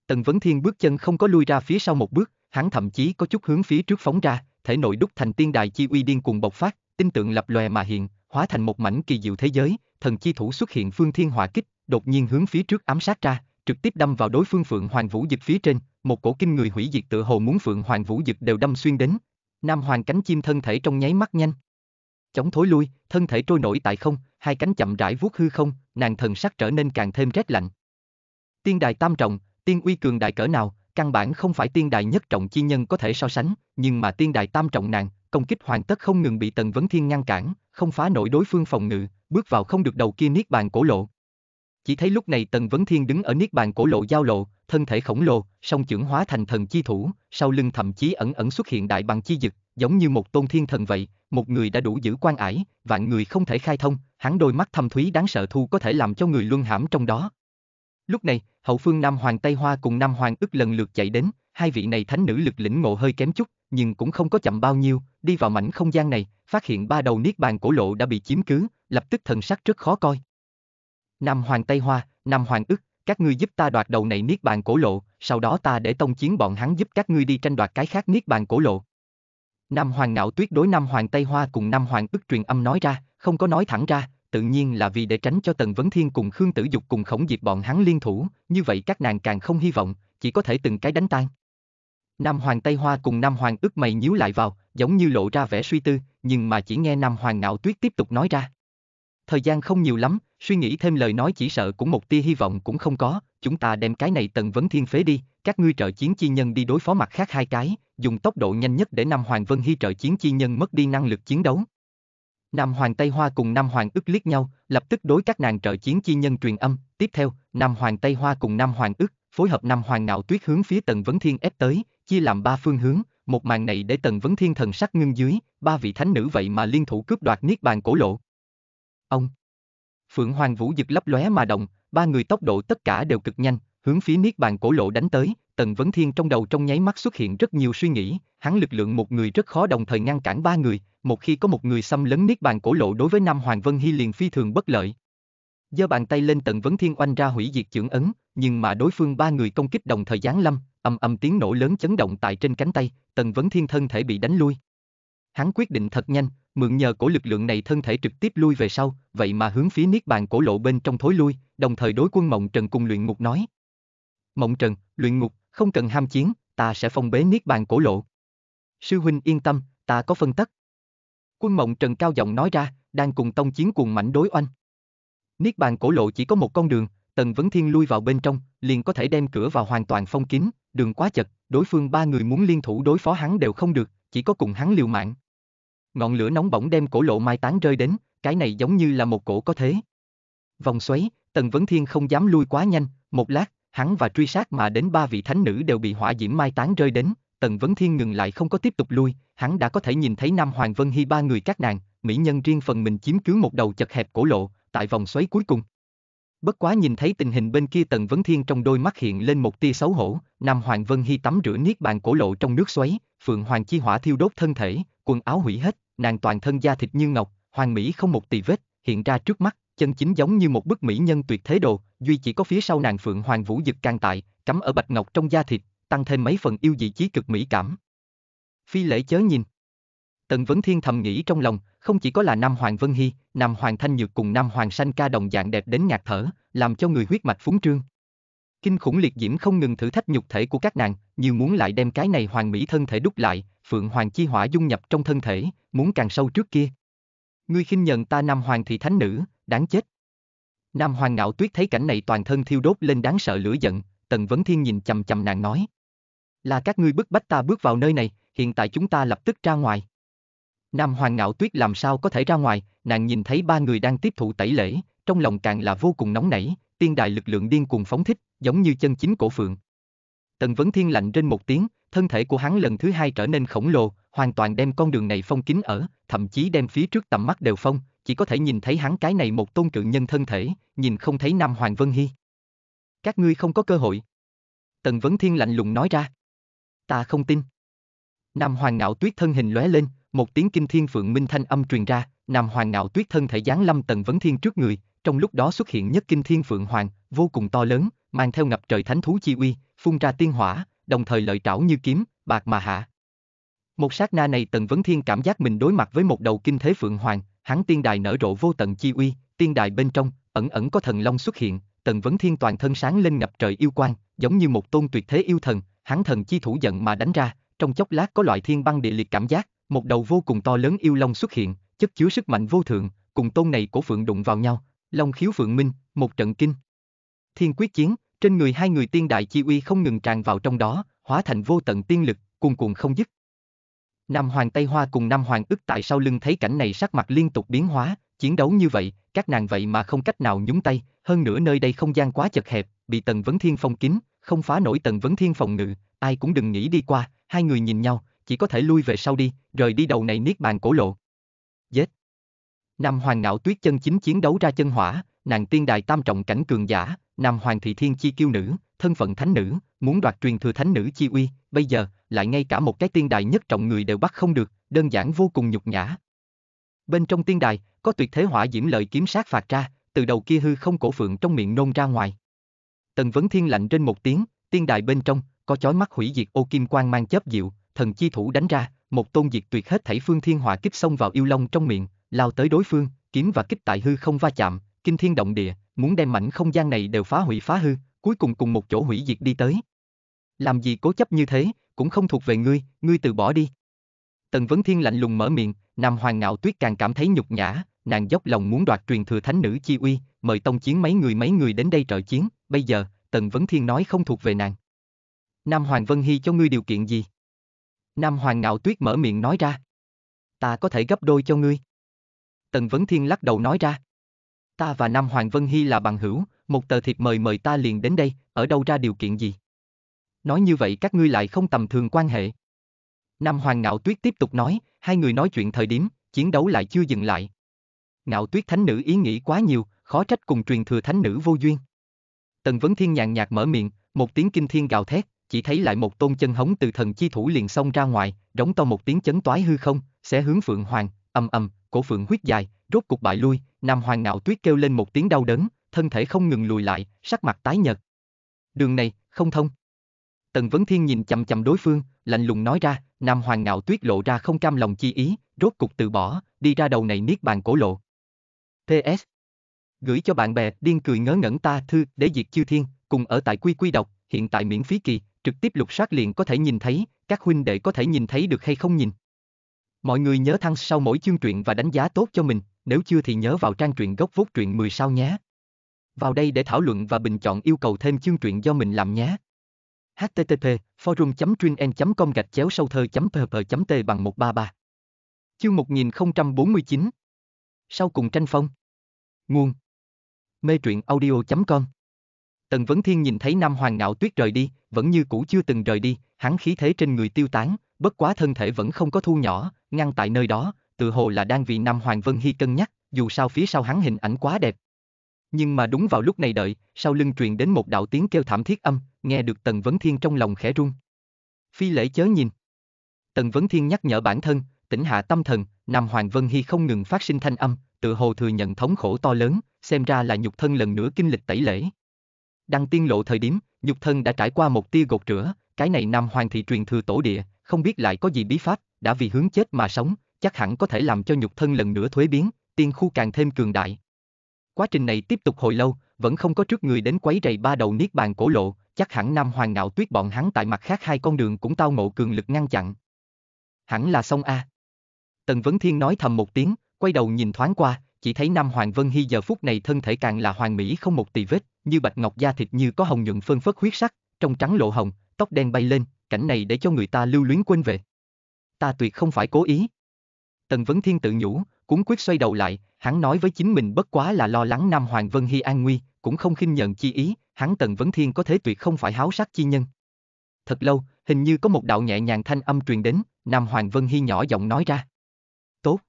Tần Vấn Thiên bước chân không có lui ra phía sau một bước, hắn thậm chí có chút hướng phía trước phóng ra, thể nội đúc thành tiên đài chi uy điên cuồng bộc phát, tinh tượng lập lòe mà hiện, hóa thành một mảnh kỳ diệu thế giới, thần chi thủ xuất hiện phương thiên hỏa kích, đột nhiên hướng phía trước ám sát ra, trực tiếp đâm vào đối phương Phượng Hoàng Vũ Dực phía trên, một cổ kinh người hủy diệt tựa hồ muốn Phượng Hoàng Vũ Dực đều đâm xuyên đến. Nam Hoàng cánh chim thân thể trong nháy mắt nhanh, chống thối lui, thân thể trôi nổi tại không, hai cánh chậm rãi vuốt hư không, nàng thần sắc trở nên càng thêm rét lạnh. Tiên đài tam trọng, tiên uy cường đại cỡ nào, căn bản không phải tiên đài nhất trọng chi nhân có thể so sánh, nhưng mà tiên đài tam trọng nàng, công kích hoàn tất không ngừng bị Tần Vấn Thiên ngăn cản, không phá nổi đối phương phòng ngự, bước vào không được đầu kia niết bàn cổ lộ. Chỉ thấy lúc này Tần Vấn Thiên đứng ở niết bàn cổ lộ giao lộ, thân thể khổng lồ, song trưởng hóa thành thần chi thủ, sau lưng thậm chí ẩn ẩn xuất hiện đại bằng chi dực, giống như một tôn thiên thần vậy, một người đã đủ giữ quan ải, vạn người không thể khai thông, hắn đôi mắt thâm thúy đáng sợ thu có thể làm cho người luân hãm trong đó. Lúc này, hậu phương Nam Hoàng Tây Hoa cùng Nam Hoàng ức lần lượt chạy đến, hai vị này thánh nữ lực lĩnh ngộ hơi kém chút, nhưng cũng không có chậm bao nhiêu, đi vào mảnh không gian này, phát hiện ba đầu niết bàn cổ lộ đã bị chiếm cứ, lập tức thần sắc rất khó coi. Nam Hoàng Tây Hoa, Nam Hoàng ức, các ngươi giúp ta đoạt đầu này niết bàn cổ lộ, sau đó ta để tông chiến bọn hắn giúp các ngươi đi tranh đoạt cái khác niết bàn cổ lộ. Nam Hoàng Ngạo Tuyết đối Nam Hoàng Tây Hoa cùng Nam Hoàng ức truyền âm nói ra, không có nói thẳng ra, tự nhiên là vì để tránh cho Tần Vấn Thiên cùng Khương Tử Dục cùng khổng Diệp bọn hắn liên thủ, như vậy các nàng càng không hy vọng, chỉ có thể từng cái đánh tan. Nam Hoàng Tây Hoa cùng Nam Hoàng ức mày nhíu lại vào, giống như lộ ra vẻ suy tư, nhưng mà chỉ nghe Nam Hoàng Ngạo Tuyết tiếp tục nói ra. Thời gian không nhiều lắm, suy nghĩ thêm lời nói chỉ sợ cũng một tia hy vọng cũng không có, chúng ta đem cái này Tần Vấn Thiên phế đi, các ngươi trợ chiến chi nhân đi đối phó mặt khác hai cái, dùng tốc độ nhanh nhất để Nam Hoàng Vân Hy trợ chiến chi nhân mất đi năng lực chiến đấu. Nam Hoàng Tây Hoa cùng Nam Hoàng ức liếc nhau, lập tức đối các nàng trợ chiến chi nhân truyền âm, tiếp theo, Nam Hoàng Tây Hoa cùng Nam Hoàng ức, phối hợp Nam Hoàng Ngạo Tuyết hướng phía Tần Vấn Thiên ép tới, chia làm ba phương hướng, một màn này để Tần Vấn Thiên thần sắc ngưng dưới, ba vị thánh nữ vậy mà liên thủ cướp đoạt niết bàn cổ lộ. Ông Phượng Hoàng Vũ giật lấp lóe mà động, ba người tốc độ tất cả đều cực nhanh, hướng phía niết bàn cổ lộ đánh tới, Tần Vấn Thiên trong đầu trong nháy mắt xuất hiện rất nhiều suy nghĩ, hắn lực lượng một người rất khó đồng thời ngăn cản ba người, một khi có một người xâm lấn niết bàn cổ lộ đối với Nam Hoàng Vân Hy liền phi thường bất lợi. Giơ bàn tay lên Tần Vấn Thiên oanh ra hủy diệt chưởng ấn, nhưng mà đối phương ba người công kích đồng thời giáng lâm, âm âm tiếng nổ lớn chấn động tại trên cánh tay, Tần Vấn Thiên thân thể bị đánh lui. Hắn quyết định thật nhanh, mượn nhờ cổ lực lượng này thân thể trực tiếp lui về sau, vậy mà hướng phía niết bàn cổ lộ bên trong thối lui, đồng thời đối quân Mộng Trần cùng luyện ngục nói. Mộng Trần, luyện ngục, không cần ham chiến, ta sẽ phong bế niết bàn cổ lộ. Sư huynh yên tâm, ta có phân tất. Quân Mộng Trần cao giọng nói ra, đang cùng tông chiến cuồng mảnh đối oanh. Niết bàn cổ lộ chỉ có một con đường, Tần Vấn Thiên lui vào bên trong, liền có thể đem cửa vào hoàn toàn phong kín, đường quá chật, đối phương ba người muốn liên thủ đối phó hắn đều không được, chỉ có cùng hắn liều mạng. Ngọn lửa nóng bỏng đem cổ lộ mai tán rơi đến, cái này giống như là một cổ có thế. Vòng xoáy, Tần Vấn Thiên không dám lui quá nhanh, một lát, hắn và truy sát mà đến ba vị thánh nữ đều bị hỏa diễm mai tán rơi đến, Tần Vấn Thiên ngừng lại không có tiếp tục lui, hắn đã có thể nhìn thấy Nam Hoàng Vân Hy ba người các nàng, mỹ nhân riêng phần mình chiếm cứ một đầu chật hẹp cổ lộ, tại vòng xoáy cuối cùng. Bất quá nhìn thấy tình hình bên kia Tần Vấn Thiên trong đôi mắt hiện lên một tia xấu hổ, Nam Hoàng Vân Hy tắm rửa niết bàn cổ lộ trong nước xoáy, Phượng Hoàng chi hỏa thiêu đốt thân thể, quần áo hủy hết, nàng toàn thân da thịt như ngọc, hoàng mỹ không một tì vết, hiện ra trước mắt, chân chính giống như một bức mỹ nhân tuyệt thế đồ, duy chỉ có phía sau nàng Phượng Hoàng Vũ Dực càng tại, cắm ở bạch ngọc trong da thịt, tăng thêm mấy phần yêu dị chí cực mỹ cảm. Phi lễ chớ nhìn. Tần Vấn Thiên thầm nghĩ trong lòng, không chỉ có là Nam Hoàng Vân Hy, Nam Hoàng Thanh Nhược cùng Nam Hoàng Sanh ca đồng dạng đẹp đến ngạt thở, làm cho người huyết mạch phúng trương. Kinh khủng liệt diễm không ngừng thử thách nhục thể của các nàng, như muốn lại đem cái này hoàng mỹ thân thể đúc lại, Phượng Hoàng chi hỏa dung nhập trong thân thể, muốn càng sâu trước kia. Ngươi khinh nhận ta Nam Hoàng thị thánh nữ, đáng chết. Nam Hoàng ngạo tuyết thấy cảnh này toàn thân thiêu đốt lên đáng sợ lửa giận, Tần Vấn Thiên nhìn chầm chầm nàng nói. Là các ngươi bức bách ta bước vào nơi này, hiện tại chúng ta lập tức ra ngoài. Nam Hoàng ngạo tuyết làm sao có thể ra ngoài, nàng nhìn thấy ba người đang tiếp thụ tẩy lễ, trong lòng càng là vô cùng nóng nảy, tiên đại lực lượng điên cuồng phóng thích, giống như chân chính cổ phượng. Tần Vấn Thiên lạnh trên một tiếng, thân thể của hắn lần thứ hai trở nên khổng lồ, hoàn toàn đem con đường này phong kín ở, thậm chí đem phía trước tầm mắt đều phong, chỉ có thể nhìn thấy hắn cái này một tôn cự nhân thân thể, nhìn không thấy Nam Hoàng Vân Hy. Các ngươi không có cơ hội. Tần Vấn Thiên lạnh lùng nói ra. Ta không tin. Nam Hoàng Ngạo Tuyết thân hình lóe lên, một tiếng kinh thiên phượng minh thanh âm truyền ra, Nam Hoàng Ngạo Tuyết thân thể giáng lâm Tần Vấn Thiên trước người, trong lúc đó xuất hiện nhất kinh thiên phượng hoàng, vô cùng to lớn, mang theo ngập trời thánh thú chi uy, phun ra tiên hỏa, đồng thời lợi trảo như kiếm, bạc mà hạ. Một sát na này Tần Vấn Thiên cảm giác mình đối mặt với một đầu kinh thế phượng hoàng, hắn tiên đài nở rộ vô tận chi uy, tiên đài bên trong, ẩn ẩn có thần long xuất hiện, Tần Vấn Thiên toàn thân sáng lên ngập trời yêu quang, giống như một tôn tuyệt thế yêu thần, hắn thần chi thủ giận mà đánh ra, trong chốc lát có loại thiên băng địa liệt cảm giác, một đầu vô cùng to lớn yêu long xuất hiện, chất chứa sức mạnh vô thượng, cùng tôn này của phượng đụng vào nhau, long khiếu phượng minh, một trận kinh. Thiên quyết chiến, trên người hai người tiên đại chi uy không ngừng tràn vào trong đó, hóa thành vô tận tiên lực, cuồn cuộn không dứt. Nam Hoàng Tây Hoa cùng Nam Hoàng ức tại sau lưng thấy cảnh này sắc mặt liên tục biến hóa, chiến đấu như vậy, các nàng vậy mà không cách nào nhúng tay, hơn nữa nơi đây không gian quá chật hẹp, bị Tần Vấn Thiên phong kín, không phá nổi Tần Vấn Thiên phòng ngự, ai cũng đừng nghĩ đi qua, hai người nhìn nhau, chỉ có thể lui về sau đi, rời đi đầu này niết bàn cổ lộ. Giết! Nam Hoàng ngạo tuyết chân chính chiến đấu ra chân hỏa, nàng tiên đài tam trọng cảnh cường giả, Nam Hoàng thị thiên chi kiêu nữ, thân phận thánh nữ, muốn đoạt truyền thừa thánh nữ chi uy, bây giờ, lại ngay cả một cái tiên đài nhất trọng người đều bắt không được, đơn giản vô cùng nhục nhã. Bên trong tiên đài, có tuyệt thế hỏa diễm lợi kiếm sát phạt ra, từ đầu kia hư không cổ phượng trong miệng nôn ra ngoài. Tần vấn thiên lạnh trên một tiếng, tiên đài bên trong, có chói mắt hủy diệt ô kim quang mang chớp diệu, thần chi thủ đánh ra, một tôn diệt tuyệt hết thảy phương thiên hỏa kích xông vào yêu long trong miệng, lao tới đối phương, kiếm và kích tại hư không va chạm, kinh thiên động địa, muốn đem mảnh không gian này đều phá hủy phá hư, cuối cùng cùng một chỗ hủy diệt đi tới. Làm gì cố chấp như thế, cũng không thuộc về ngươi, ngươi từ bỏ đi. Tần Vấn Thiên lạnh lùng mở miệng, Nam Hoàng Ngạo Tuyết càng cảm thấy nhục nhã, nàng dốc lòng muốn đoạt truyền thừa thánh nữ chi uy, mời tông chiến mấy người mấy người đến đây trợ chiến, bây giờ, Tần Vấn Thiên nói không thuộc về nàng. Nam Hoàng Vân Hy cho ngươi điều kiện gì? Nam Hoàng Ngạo Tuyết mở miệng nói ra. Ta có thể gấp đôi cho ngươi. Tần Vấn Thiên lắc đầu nói ra. Ta và Nam Hoàng Vân Hy là bằng hữu, một tờ thiệp mời mời ta liền đến đây, ở đâu ra điều kiện gì? Nói như vậy các ngươi lại không tầm thường quan hệ. Nam Hoàng Ngạo Tuyết tiếp tục nói, hai người nói chuyện thời điểm, chiến đấu lại chưa dừng lại. Ngạo Tuyết Thánh Nữ ý nghĩ quá nhiều, khó trách cùng truyền thừa Thánh Nữ vô duyên. Tần Vấn Thiên nhàn nhạt mở miệng, một tiếng kinh thiên gào thét, chỉ thấy lại một tôn chân hống từ thần chi thủ liền xông ra ngoài, đóng to một tiếng chấn toái hư không, sẽ hướng Phượng Hoàng, ầm ầm, cổ Phượng huyết dài, rốt cục bại lui, Nam Hoàng Ngạo Tuyết kêu lên một tiếng đau đớn, thân thể không ngừng lùi lại, sắc mặt tái nhợt. Đường này, không thông. Tần Vấn Thiên nhìn chầm chầm đối phương, lạnh lùng nói ra, Nam Hoàng Ngạo Tuyết lộ ra không cam lòng chi ý, rốt cục từ bỏ, đi ra đầu này niết bàn cổ lộ. PS. Gửi cho bạn bè, điên cười ngớ ngẩn ta thư, để diệt chiêu thiên, cùng ở tại quy quy đọc, hiện tại miễn phí kỳ, trực tiếp lục soát liền có thể nhìn thấy, các huynh đệ có thể nhìn thấy được hay không nhìn. Mọi người nhớ thăng sau mỗi chương truyện và đánh giá tốt cho mình, nếu chưa thì nhớ vào trang truyện gốc vốt truyện 10 sao nhé. Vào đây để thảo luận và bình chọn yêu cầu thêm chương truyện do mình làm nhé. http forum com gạch chéo sâu thơ pp t bằng 133 Chương 1049 Sau cùng tranh phong. Nguồn. Mê truyện audio.com Tần Vấn Thiên nhìn thấy Nam Hoàng Ngạo Tuyết rời đi, vẫn như cũ chưa từng rời đi, hắn khí thế trên người tiêu tán, bất quá thân thể vẫn không có thu nhỏ, ngăn tại nơi đó, tự hồ là đang vì Nam Hoàng Vân Hy cân nhắc, dù sao phía sau hắn hình ảnh quá đẹp. Nhưng mà đúng vào lúc này đợi, sau lưng truyền đến một đạo tiếng kêu thảm thiết âm, nghe được Tần Vấn Thiên trong lòng khẽ run. Phi lễ chớ nhìn. Tần Vấn Thiên nhắc nhở bản thân, tỉnh hạ tâm thần, Nam Hoàng Vân Hy không ngừng phát sinh thanh âm, tự hồ thừa nhận thống khổ to lớn, xem ra là nhục thân lần nữa kinh lịch tẩy lễ. Đăng tiên lộ thời điểm, nhục thân đã trải qua một tia gột rửa, cái này Nam Hoàng thị truyền thừa tổ địa, không biết lại có gì bí pháp, đã vì hướng chết mà sống, chắc hẳn có thể làm cho nhục thân lần nữa thuế biến, tiên khu càng thêm cường đại. Quá trình này tiếp tục hồi lâu, vẫn không có trước người đến quấy rầy ba đầu niết bàn cổ lộ, chắc hẳn Nam Hoàng ngạo tuyết bọn hắn tại mặt khác hai con đường cũng tao ngộ cường lực ngăn chặn. Hẳn là xong a. Tần Vấn Thiên nói thầm một tiếng, quay đầu nhìn thoáng qua, chỉ thấy Nam Hoàng Vân Hy giờ phút này thân thể càng là hoàng mỹ không một tì vết, như bạch ngọc da thịt như có hồng nhuận phân phất huyết sắc, trong trắng lộ hồng, tóc đen bay lên, cảnh này để cho người ta lưu luyến quên về. Ta tuyệt không phải cố ý. Tần Vấn Thiên tự nhủ, cuốn quyết xoay đầu lại, hắn nói với chính mình bất quá là lo lắng Nam Hoàng Vân Hy an nguy, cũng không khinh nhận chi ý, hắn Tần Vấn Thiên có thế tuyệt không phải háo sắc chi nhân. Thật lâu, hình như có một đạo nhẹ nhàng thanh âm truyền đến, Nam Hoàng Vân Hy nhỏ giọng nói ra. Tốt.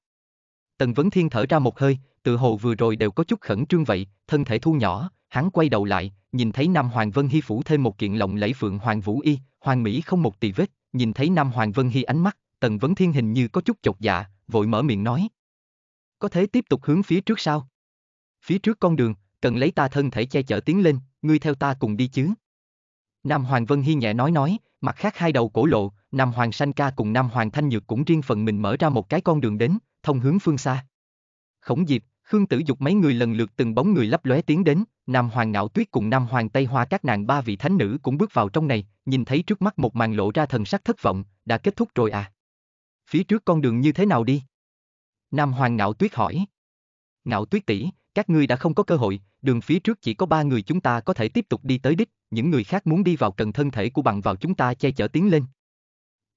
Tần Vấn Thiên thở ra một hơi, tự hồ vừa rồi đều có chút khẩn trương vậy, thân thể thu nhỏ, hắn quay đầu lại, nhìn thấy Nam Hoàng Vân Hy phủ thêm một kiện lộng lẫy phượng hoàng vũ y, hoàng mỹ không một tì vết, nhìn thấy Nam Hoàng Vân Hy ánh mắt, Tần Vấn Thiên hình như có chút chột dạ, vội mở miệng nói. Có thể tiếp tục hướng phía trước sao? Phía trước con đường, cần lấy ta thân thể che chở tiến lên, ngươi theo ta cùng đi chứ. Nam Hoàng Vân Hy nhẹ nói nói, mặt khác hai đầu cổ lộ, Nam Hoàng Sanh Ca cùng Nam Hoàng Thanh Nhược cũng riêng phần mình mở ra một cái con đường đến, thông hướng phương xa. Khổng Diệp, Khương Tử Dục mấy người lần lượt từng bóng người lấp lóe tiến đến, Nam Hoàng Ngạo Tuyết cùng Nam Hoàng Tây Hoa các nàng ba vị thánh nữ cũng bước vào trong này, nhìn thấy trước mắt một màn lộ ra thần sắc thất vọng, đã kết thúc rồi à? Phía trước con đường như thế nào đi? Nam Hoàng Ngạo Tuyết hỏi. Ngạo Tuyết tỷ, các ngươi đã không có cơ hội, đường phía trước chỉ có ba người chúng ta có thể tiếp tục đi tới đích, những người khác muốn đi vào cần thân thể của bằng vào chúng ta che chở tiến lên.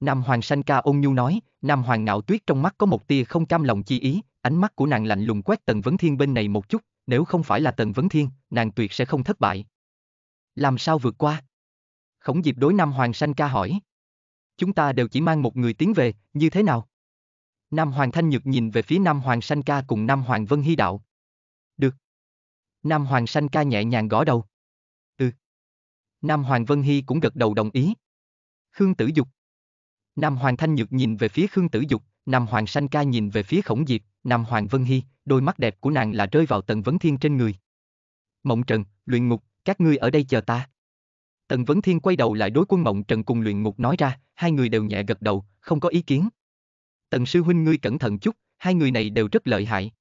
Nam Hoàng Sanh Ca ôn nhu nói, Nam Hoàng Ngạo Tuyết trong mắt có một tia không cam lòng chi ý, ánh mắt của nàng lạnh lùng quét Tần Vấn Thiên bên này một chút, nếu không phải là Tần Vấn Thiên, nàng tuyệt sẽ không thất bại. Làm sao vượt qua? Khổng Diệp đối Nam Hoàng Sanh Ca hỏi. Chúng ta đều chỉ mang một người tiến về, như thế nào? Nam Hoàng Thanh Nhược nhìn về phía Nam Hoàng Sanh Ca cùng Nam Hoàng Vân Hy Đạo. Được. Nam Hoàng Sanh Ca nhẹ nhàng gõ đầu. Ừ. Nam Hoàng Vân Hy cũng gật đầu đồng ý. Khương Tử Dục. Nam Hoàng Thanh Nhược nhìn về phía Khương Tử Dục, Nam Hoàng Sanh Ca nhìn về phía Khổng Diệp, Nam Hoàng Vân Hy, đôi mắt đẹp của nàng là rơi vào Tần Vấn Thiên trên người. Mộng Trần, Luyện Ngục, các ngươi ở đây chờ ta. Tần Vấn Thiên quay đầu lại đối quân Mộng Trần cùng Luyện Ngục nói ra, hai người đều nhẹ gật đầu, không có ý kiến. Tần sư huynh ngươi cẩn thận chút, hai người này đều rất lợi hại.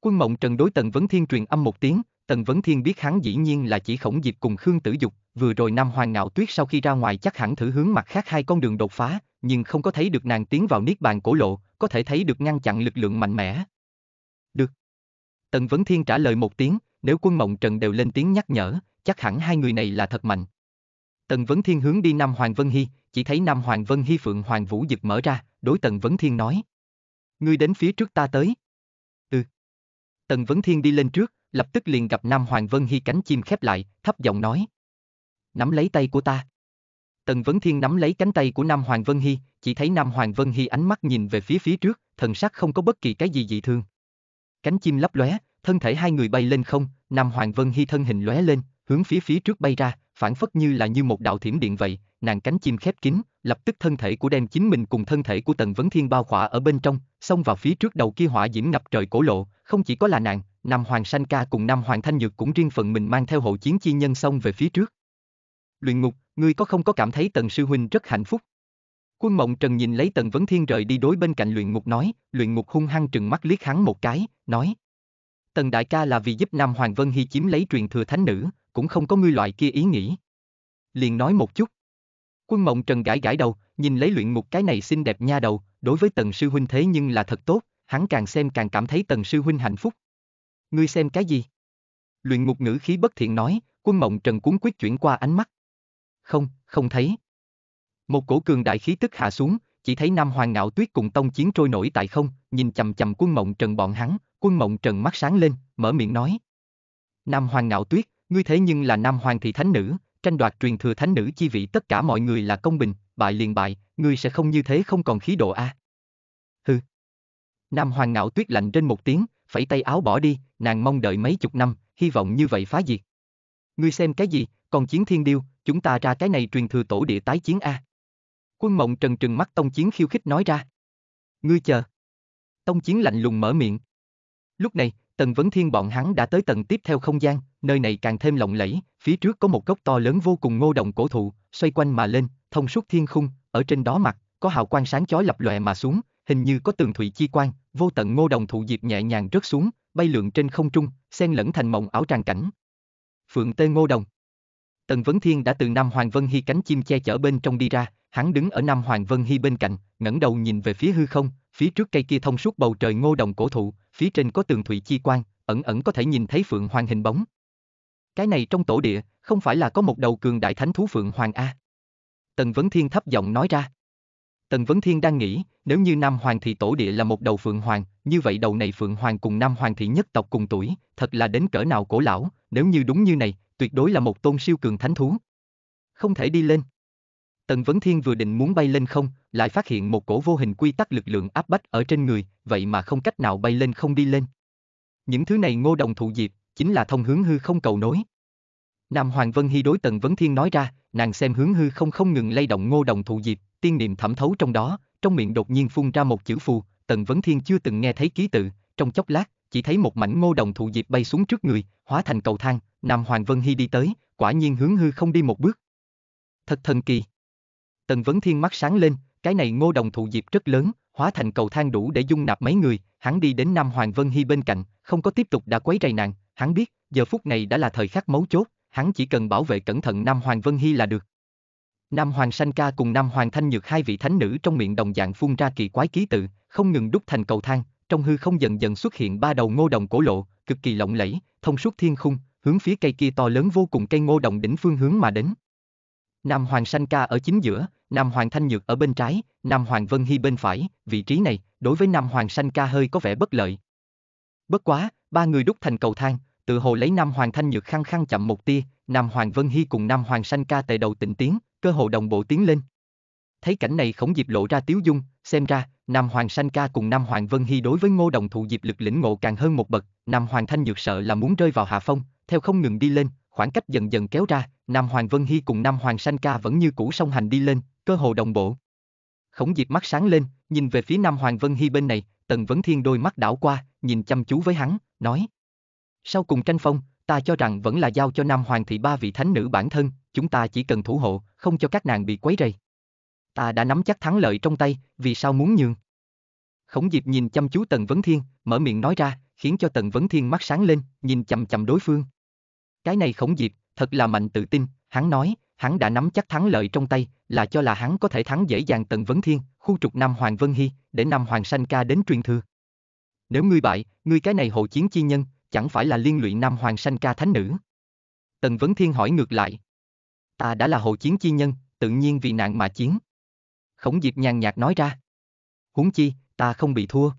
Quân Mộng Trần đối Tần Vấn Thiên truyền âm một tiếng, Tần Vấn Thiên biết hắn dĩ nhiên là chỉ khổng diệp cùng Khương Tử Dục, vừa rồi Nam Hoàng Ngạo Tuyết sau khi ra ngoài chắc hẳn thử hướng mặt khác hai con đường đột phá, nhưng không có thấy được nàng tiến vào niết bàn cổ lộ, có thể thấy được ngăn chặn lực lượng mạnh mẽ. Được. Tần Vấn Thiên trả lời một tiếng, nếu quân Mộng Trần đều lên tiếng nhắc nhở, chắc hẳn hai người này là thật mạnh. Tần Vấn Thiên hướng đi Nam Hoàng Vân Hy, chỉ thấy Nam Hoàng Vân Hy Phượng Hoàng Vũ Dực mở ra, đối Tần Vấn Thiên nói. Ngươi đến phía trước ta tới. Ừ. Tần Vấn Thiên đi lên trước, lập tức liền gặp Nam Hoàng Vân Hy cánh chim khép lại, thấp giọng nói. Nắm lấy tay của ta. Tần Vấn Thiên nắm lấy cánh tay của Nam Hoàng Vân Hy, chỉ thấy Nam Hoàng Vân Hy ánh mắt nhìn về phía phía trước, thần sắc không có bất kỳ cái gì dị thương. Cánh chim lấp lóe, thân thể hai người bay lên không, Nam Hoàng Vân Hy thân hình lóe lên, hướng phía phía trước bay ra, phản phất như là như một đạo thiểm điện vậy, nàng cánh chim khép kín, lập tức thân thể của đem chính mình cùng thân thể của Tần Vấn Thiên bao khỏa ở bên trong, xông vào phía trước đầu kia hỏa diễm ngập trời cổ lộ, không chỉ có là nàng, Nam Hoàng Sanh Ca cùng Nam Hoàng Thanh Nhược cũng riêng phần mình mang theo hộ chiến chi nhân xông về phía trước. Luyện ngục, ngươi có không có cảm thấy Tần Sư Huynh rất hạnh phúc? Quân Mộng Trần nhìn lấy Tần Vấn Thiên rời đi đối bên cạnh luyện ngục nói, luyện ngục hung hăng trừng mắt liếc hắn một cái, nói. Tần Đại ca là vì giúp Nam Hoàng Vân Hy chiếm lấy truyền thừa thánh nữ, cũng không có ngươi loại kia ý nghĩ. Liền nói một chút. Quân Mộng Trần gãi gãi đầu, nhìn lấy luyện ngục cái này xinh đẹp nha đầu, đối với Tần Sư Huynh thế nhưng là thật tốt, hắn càng xem càng cảm thấy Tần Sư Huynh hạnh phúc. Ngươi xem cái gì? Luyện ngục ngữ khí bất thiện nói, quân Mộng Trần cuốn quyết chuyển qua ánh mắt. Không, không thấy. Một cổ cường đại khí tức hạ xuống, chỉ thấy Nam Hoàng Ngạo Tuyết cùng tông chiến trôi nổi tại không, nhìn chầm chầm quân Mộng Trần bọn hắn, quân Mộng Trần mắt sáng lên, mở miệng nói. Nam Hoàng Ngạo Tuyết, Ngươi thế nhưng là Nam Hoàng thị thánh nữ, tranh đoạt truyền thừa thánh nữ chi vị tất cả mọi người là công bình, bại liền bại, ngươi sẽ không như thế không còn khí độ a. À? Hừ. Nam Hoàng ngạo tuyết lạnh trên một tiếng, phẩy tay áo bỏ đi, nàng mong đợi mấy chục năm, hy vọng như vậy phá diệt. Ngươi xem cái gì, còn chiến thiên điêu, chúng ta ra cái này truyền thừa tổ địa tái chiến a. Quân mộng trần trừng mắt tông chiến khiêu khích nói ra. Ngươi chờ. Tông chiến lạnh lùng mở miệng. Lúc này, Tần Vấn Thiên bọn hắn đã tới tầng tiếp theo không gian, nơi này càng thêm lộng lẫy, phía trước có một gốc to lớn vô cùng ngô đồng cổ thụ, xoay quanh mà lên, thông suốt thiên khung, ở trên đó mặt, có hào quang sáng chói lập lòe mà xuống, hình như có tường thủy chi quang, vô tận ngô đồng thụ diệp nhẹ nhàng rớt xuống, bay lượn trên không trung, xen lẫn thành mộng ảo tràng cảnh. Phượng tê ngô đồng. Tần Vấn Thiên đã từ Nam Hoàng Vân Hy cánh chim che chở bên trong đi ra, hắn đứng ở Nam Hoàng Vân Hy bên cạnh, ngẩng đầu nhìn về phía hư không, phía trước cây kia thông suốt bầu trời ngô đồng cổ thụ, phía trên có tường thủy chi quang, ẩn ẩn có thể nhìn thấy Phượng Hoàng hình bóng. Cái này trong tổ địa, không phải là có một đầu cường đại thánh thú Phượng Hoàng A. Tần Vấn Thiên thấp giọng nói ra. Tần Vấn Thiên đang nghĩ, nếu như Nam Hoàng thì tổ địa là một đầu Phượng Hoàng, như vậy đầu này Phượng Hoàng cùng Nam Hoàng thị nhất tộc cùng tuổi, thật là đến cỡ nào cổ lão, nếu như đúng như này, tuyệt đối là một tôn siêu cường thánh thú. Không thể đi lên. Tần Vấn Thiên vừa định muốn bay lên không, lại phát hiện một cổ vô hình quy tắc lực lượng áp bách ở trên người, vậy mà không cách nào bay lên không đi lên. Những thứ này ngô đồng thụ diệp, chính là thông hướng hư không cầu nối. Nam Hoàng Vân Hy đối Tần Vấn Thiên nói ra, nàng xem hướng hư không không ngừng lay động ngô đồng thụ diệp, tiên niệm thẩm thấu trong đó, trong miệng đột nhiên phun ra một chữ phù, Tần Vấn Thiên chưa từng nghe thấy ký tự, trong chốc lát, chỉ thấy một mảnh ngô đồng thụ diệp bay xuống trước người, hóa thành cầu thang, Nam Hoàng Vân Hy đi tới, quả nhiên hướng hư không đi một bước. Thật thần kỳ. Tần Vấn Thiên mắt sáng lên, cái này ngô đồng thụ diệp rất lớn, hóa thành cầu thang đủ để dung nạp mấy người, hắn đi đến Nam Hoàng Vân Hy bên cạnh, không có tiếp tục đã quấy rầy nàng, hắn biết, giờ phút này đã là thời khắc mấu chốt, hắn chỉ cần bảo vệ cẩn thận Nam Hoàng Vân Hy là được. Nam Hoàng Sanh Ca cùng Nam Hoàng Thanh Nhược hai vị thánh nữ trong miệng đồng dạng phun ra kỳ quái ký tự, không ngừng đúc thành cầu thang, trong hư không dần dần xuất hiện ba đầu ngô đồng cổ lộ, cực kỳ lộng lẫy, thông suốt thiên khung, hướng phía cây kia to lớn vô cùng cây ngô đồng đỉnh phương hướng mà đến. Nam Hoàng Sanh Ca ở chính giữa, Nam Hoàng Thanh Nhược ở bên trái, Nam Hoàng Vân Hy bên phải, vị trí này, đối với Nam Hoàng Sanh Ca hơi có vẻ bất lợi. Bất quá, ba người đúc thành cầu thang, tự hồ lấy Nam Hoàng Thanh Nhược khăng khăng chậm một tia, Nam Hoàng Vân Hy cùng Nam Hoàng Sanh Ca tề đầu tịnh tiến, cơ hồ đồng bộ tiến lên. Thấy cảnh này khổng diệp lộ ra tiếu dung, xem ra, Nam Hoàng Sanh Ca cùng Nam Hoàng Vân Hy đối với ngô đồng thụ diệp lực lĩnh ngộ càng hơn một bậc, Nam Hoàng Thanh Nhược sợ là muốn rơi vào hạ phong, theo không ngừng đi lên, khoảng cách dần dần kéo ra, Nam Hoàng Vân Hy cùng Nam Hoàng Sanh Ca vẫn như cũ song hành đi lên, cơ hồ đồng bộ. Khổng Diệp mắt sáng lên, nhìn về phía Nam Hoàng Vân Hy bên này, Tần Vấn Thiên đôi mắt đảo qua, nhìn chăm chú với hắn, nói. Sau cùng tranh phong, ta cho rằng vẫn là giao cho Nam Hoàng thị ba vị thánh nữ bản thân, chúng ta chỉ cần thủ hộ, không cho các nàng bị quấy rầy. Ta đã nắm chắc thắng lợi trong tay, vì sao muốn nhường? Khổng Diệp nhìn chăm chú Tần Vấn Thiên, mở miệng nói ra, khiến cho Tần Vấn Thiên mắt sáng lên, nhìn chầm chầm đối phương. Cái này Khổng Diệp, thật là mạnh tự tin, hắn nói, hắn đã nắm chắc thắng lợi trong tay, là cho là hắn có thể thắng dễ dàng Tần Vấn Thiên, khu trục Nam Hoàng Vân Hy, để Nam Hoàng Sanh Ca đến truyền thừa. Nếu ngươi bại, ngươi cái này hộ chiến chi nhân, chẳng phải là liên lụy Nam Hoàng Sanh Ca thánh nữ. Tần Vấn Thiên hỏi ngược lại. Ta đã là hộ chiến chi nhân, tự nhiên vì nạn mà chiến. Khổng Diệp nhàn nhạt nói ra. Huống chi, ta không bị thua.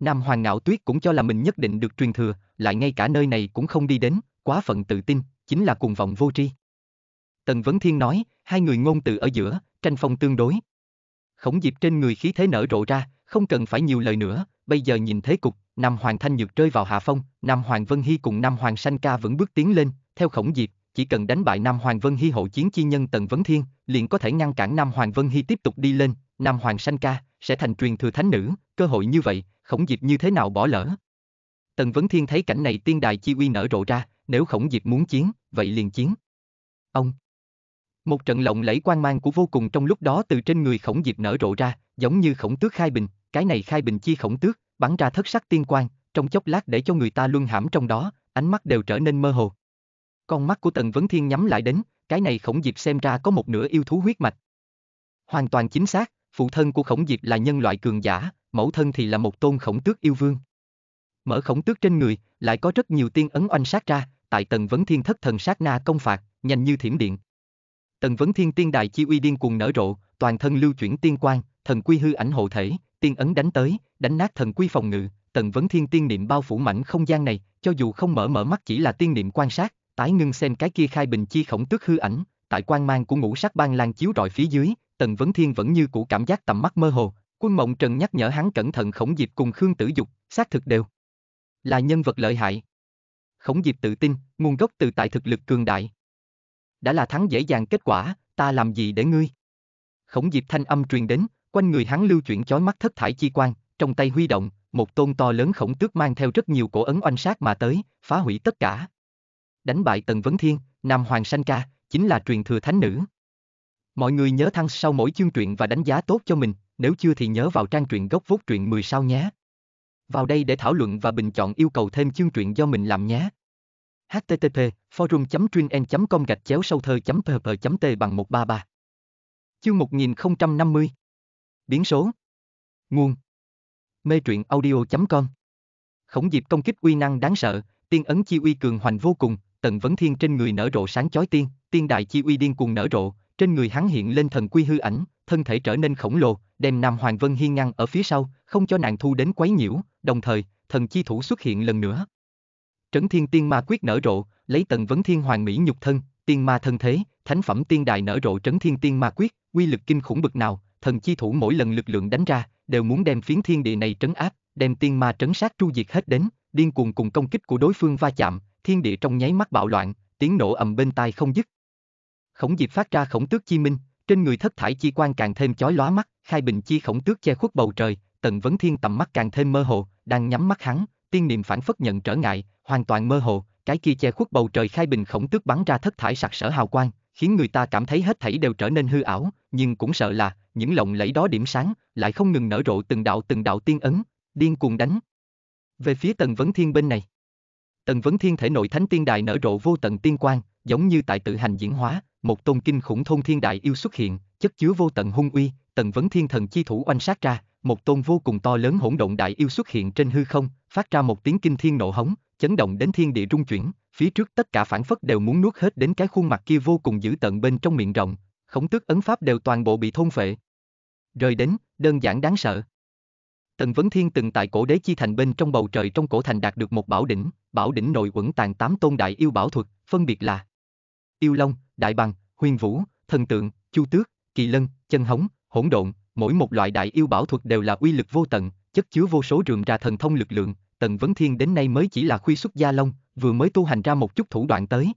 Nam Hoàng Ngạo Tuyết cũng cho là mình nhất định được truyền thừa, lại ngay cả nơi này cũng không đi đến, quá phận tự tin, chính là cuồng vọng vô tri. Tần Vấn Thiên nói, hai người ngôn từ ở giữa, tranh phong tương đối. Khổng Diệp trên người khí thế nở rộ ra, không cần phải nhiều lời nữa, bây giờ nhìn thế cục, Nam Hoàng Thanh Nhược rơi vào hạ phong, Nam Hoàng Vân Hy cùng Nam Hoàng Sanh Ca vẫn bước tiến lên, theo Khổng Diệp, chỉ cần đánh bại Nam Hoàng Vân Hy hộ chiến chi nhân Tần Vấn Thiên, liền có thể ngăn cản Nam Hoàng Vân Hy tiếp tục đi lên, Nam Hoàng Sanh Ca sẽ thành truyền thừa thánh nữ, cơ hội như vậy, Khổng Diệp như thế nào bỏ lỡ. Tần Vấn Thiên thấy cảnh này tiên đài chi uy nở rộ ra, nếu Khổng Diệp muốn chiến, vậy liền chiến. Ông một trận lộng lẫy quan mang của vô cùng trong lúc đó từ trên người khổng diệp nở rộ ra, giống như khổng tước khai bình, cái này khai bình chi khổng tước, bắn ra thất sắc tiên quang, trong chốc lát để cho người ta luân hãm trong đó, ánh mắt đều trở nên mơ hồ. Con mắt của Tần Vấn Thiên nhắm lại đến, cái này khổng diệp xem ra có một nửa yêu thú huyết mạch. Hoàn toàn chính xác, phụ thân của khổng diệp là nhân loại cường giả, mẫu thân thì là một tôn khổng tước yêu vương. Mở khổng tước trên người, lại có rất nhiều tiên ấn oanh sát ra, tại Tần Vấn Thiên thất thần sát na công phạt, nhanh như thiểm điện. Tần vấn thiên tiên đài chi uy điên cuồng nở rộ, toàn thân lưu chuyển tiên quang, thần quy hư ảnh hộ thể, tiên ấn đánh tới, đánh nát thần quy phòng ngự, tần vấn thiên tiên niệm bao phủ mảnh không gian này, cho dù không mở mở mắt chỉ là tiên niệm quan sát, Tái ngưng xem cái kia khai bình chi khổng tước hư ảnh, tại quan mang của ngũ sắc ban lan chiếu rọi phía dưới, Tần Vấn Thiên vẫn như cũ cảm giác tầm mắt mơ hồ, quân mộng trần nhắc nhở hắn cẩn thận khổng diệp cùng Khương Tử Dục, xác thực đều là nhân vật lợi hại. Khổng diệp tự tin, nguồn gốc từ tại thực lực cường đại. Đã là thắng dễ dàng kết quả, ta làm gì để ngươi? Khổng diệp thanh âm truyền đến, quanh người hắn lưu chuyển chói mắt thất thải chi quang, trong tay huy động, một tôn to lớn khổng tước mang theo rất nhiều cổ ấn oanh sát mà tới, phá hủy tất cả. Đánh bại Tần Vấn Thiên, Nam Hoàng Sanh Ca, chính là truyền thừa thánh nữ. Mọi người nhớ thăng sau mỗi chương truyện và đánh giá tốt cho mình, nếu chưa thì nhớ vào trang truyện gốc vốt truyện 10 sao nhé. Vào đây để thảo luận và bình chọn yêu cầu thêm chương truyện do mình làm nhé. http forum com gạch chéo sâu thơ pp t bằng 133 Chương 1050 Biến số. Nguồn. Mê truyện audio.com Khổng diệp công kích uy năng đáng sợ, tiên ấn chi uy cường hoành vô cùng, tần vấn thiên trên người nở rộ sáng chói tiên, tiên đại chi uy điên cuồng nở rộ, trên người hắn hiện lên thần quy hư ảnh, thân thể trở nên khổng lồ, đem Nam Hoàng Vân Hiên ngăn ở phía sau, không cho nàng thu đến quấy nhiễu, đồng thời, thần chi thủ xuất hiện lần nữa. Trấn Thiên Tiên Ma quyết nở rộ, lấy tần vấn thiên hoàng mỹ nhục thân, tiên ma thân thế, thánh phẩm tiên đài nở rộ Trấn Thiên Tiên Ma quyết, uy lực kinh khủng bực nào, thần chi thủ mỗi lần lực lượng đánh ra, đều muốn đem phiến thiên địa này trấn áp, đem tiên ma trấn sát tru diệt hết đến, điên cuồng cùng công kích của đối phương va chạm, thiên địa trong nháy mắt bạo loạn, tiếng nổ ầm bên tai không dứt. Khổng Diệp phát ra khổng tước chi minh, trên người thất thải chi quan càng thêm chói lóa mắt, khai bình chi khổng tước che khuất bầu trời, tần vấn thiên tầm mắt càng thêm mơ hồ, đang nhắm mắt hắn, tiên niệm phản phất nhận trở ngại, hoàn toàn mơ hồ, cái kia che khuất bầu trời khai bình khổng tước bắn ra thất thải sặc sỡ hào quang, khiến người ta cảm thấy hết thảy đều trở nên hư ảo, nhưng cũng sợ là, những lộng lẫy đó điểm sáng, lại không ngừng nở rộ từng đạo từng đạo tiên ấn, điên cuồng đánh. Về phía tần vấn thiên bên này, tần vấn thiên thể nội thánh tiên đài nở rộ vô tận tiên quang, giống như tại tự hành diễn hóa, một tôn kinh khủng thôn thiên đại yêu xuất hiện, chất chứa vô tận hung uy, tần vấn thiên thần chi thủ oanh sát ra, một tôn vô cùng to lớn hỗn động đại yêu xuất hiện trên hư không, phát ra một tiếng kinh thiên nộ hống, chấn động đến thiên địa rung chuyển, phía trước tất cả phản phất đều muốn nuốt hết đến cái khuôn mặt kia vô cùng dữ tận bên trong miệng rộng, khổng tước ấn pháp đều toàn bộ bị thôn phệ. Rời đến, đơn giản đáng sợ. Tần Vấn Thiên từng tại cổ đế chi thành bên trong bầu trời trong cổ thành đạt được một bảo đỉnh, bảo đỉnh nội quẩn tàng tám tôn đại yêu bảo thuật, phân biệt là Yêu Long, Đại Bằng, Huyền Vũ, Thần Tượng, Chu Tước, Kỳ Lân, Chân Hống, Hỗn Độn, mỗi một loại đại yêu bảo thuật đều là uy lực vô tận, chất chứa vô số rườm ra thần thông lực lượng, Tần Vấn Thiên đến nay mới chỉ là khuy xuất gia long, vừa mới tu hành ra một chút thủ đoạn tới.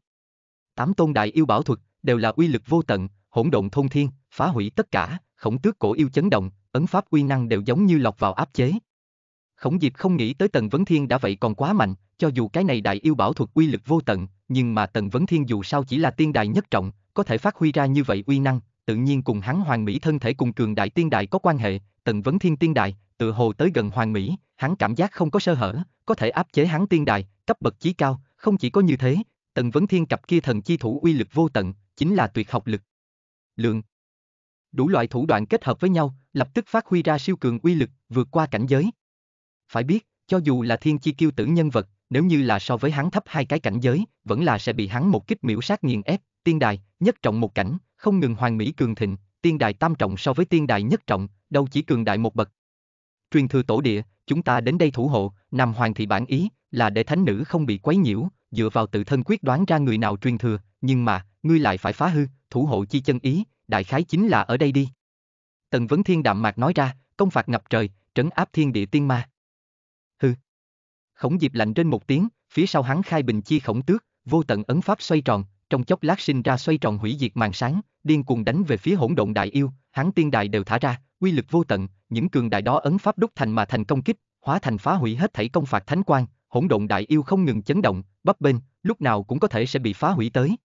Tám tôn đại yêu bảo thuật đều là uy lực vô tận, hỗn độn thông thiên, phá hủy tất cả, khổng tước cổ yêu chấn động, ấn pháp uy năng đều giống như lọc vào áp chế. Khổng Diệp không nghĩ tới Tần Vấn Thiên đã vậy còn quá mạnh, cho dù cái này đại yêu bảo thuật uy lực vô tận, nhưng mà Tần Vấn Thiên dù sao chỉ là tiên đại nhất trọng, có thể phát huy ra như vậy uy năng, tự nhiên cùng hắn hoàng mỹ thân thể cùng cường đại tiên đại có quan hệ, Tần Vấn Thiên tiên đài, tự hồ tới gần hoàng mỹ, hắn cảm giác không có sơ hở, có thể áp chế hắn tiên đài, cấp bậc chí cao, không chỉ có như thế, Tần Vấn Thiên cặp kia thần chi thủ uy lực vô tận, chính là tuyệt học lực. Lượng Đủ loại thủ đoạn kết hợp với nhau, lập tức phát huy ra siêu cường uy lực, vượt qua cảnh giới. Phải biết, cho dù là thiên chi kiêu tử nhân vật, nếu như là so với hắn thấp hai cái cảnh giới, vẫn là sẽ bị hắn một kích miễu sát nghiền ép, tiên đài, nhất trọng một cảnh, không ngừng hoàng mỹ cường thịnh, tiên đài tam trọng so với tiên đài nhất trọng, đâu chỉ cường đại một bậc. Truyền thừa tổ địa, chúng ta đến đây thủ hộ, nằm hoàng thị bản ý, là để thánh nữ không bị quấy nhiễu, dựa vào tự thân quyết đoán ra người nào truyền thừa, nhưng mà, ngươi lại phải phá hư, thủ hộ chi chân ý, đại khái chính là ở đây đi. Tần Vấn Thiên đạm mạc nói ra, công phạt ngập trời, trấn áp thiên địa tiên ma. Hư. Khổng Diệp lạnh trên một tiếng, phía sau hắn khai bình chi khổng tước, vô tận ấn pháp xoay tròn, trong chốc lát sinh ra xoay tròn hủy diệt màn sáng, điên cuồng đánh về phía hỗn độn đại yêu, hắn tiên đài đều thả ra, uy lực vô tận, những cường đại đó ấn pháp đúc thành mà thành công kích, hóa thành phá hủy hết thảy công phạt thánh quang, hỗn độn đại yêu không ngừng chấn động, bấp bênh, lúc nào cũng có thể sẽ bị phá hủy tới.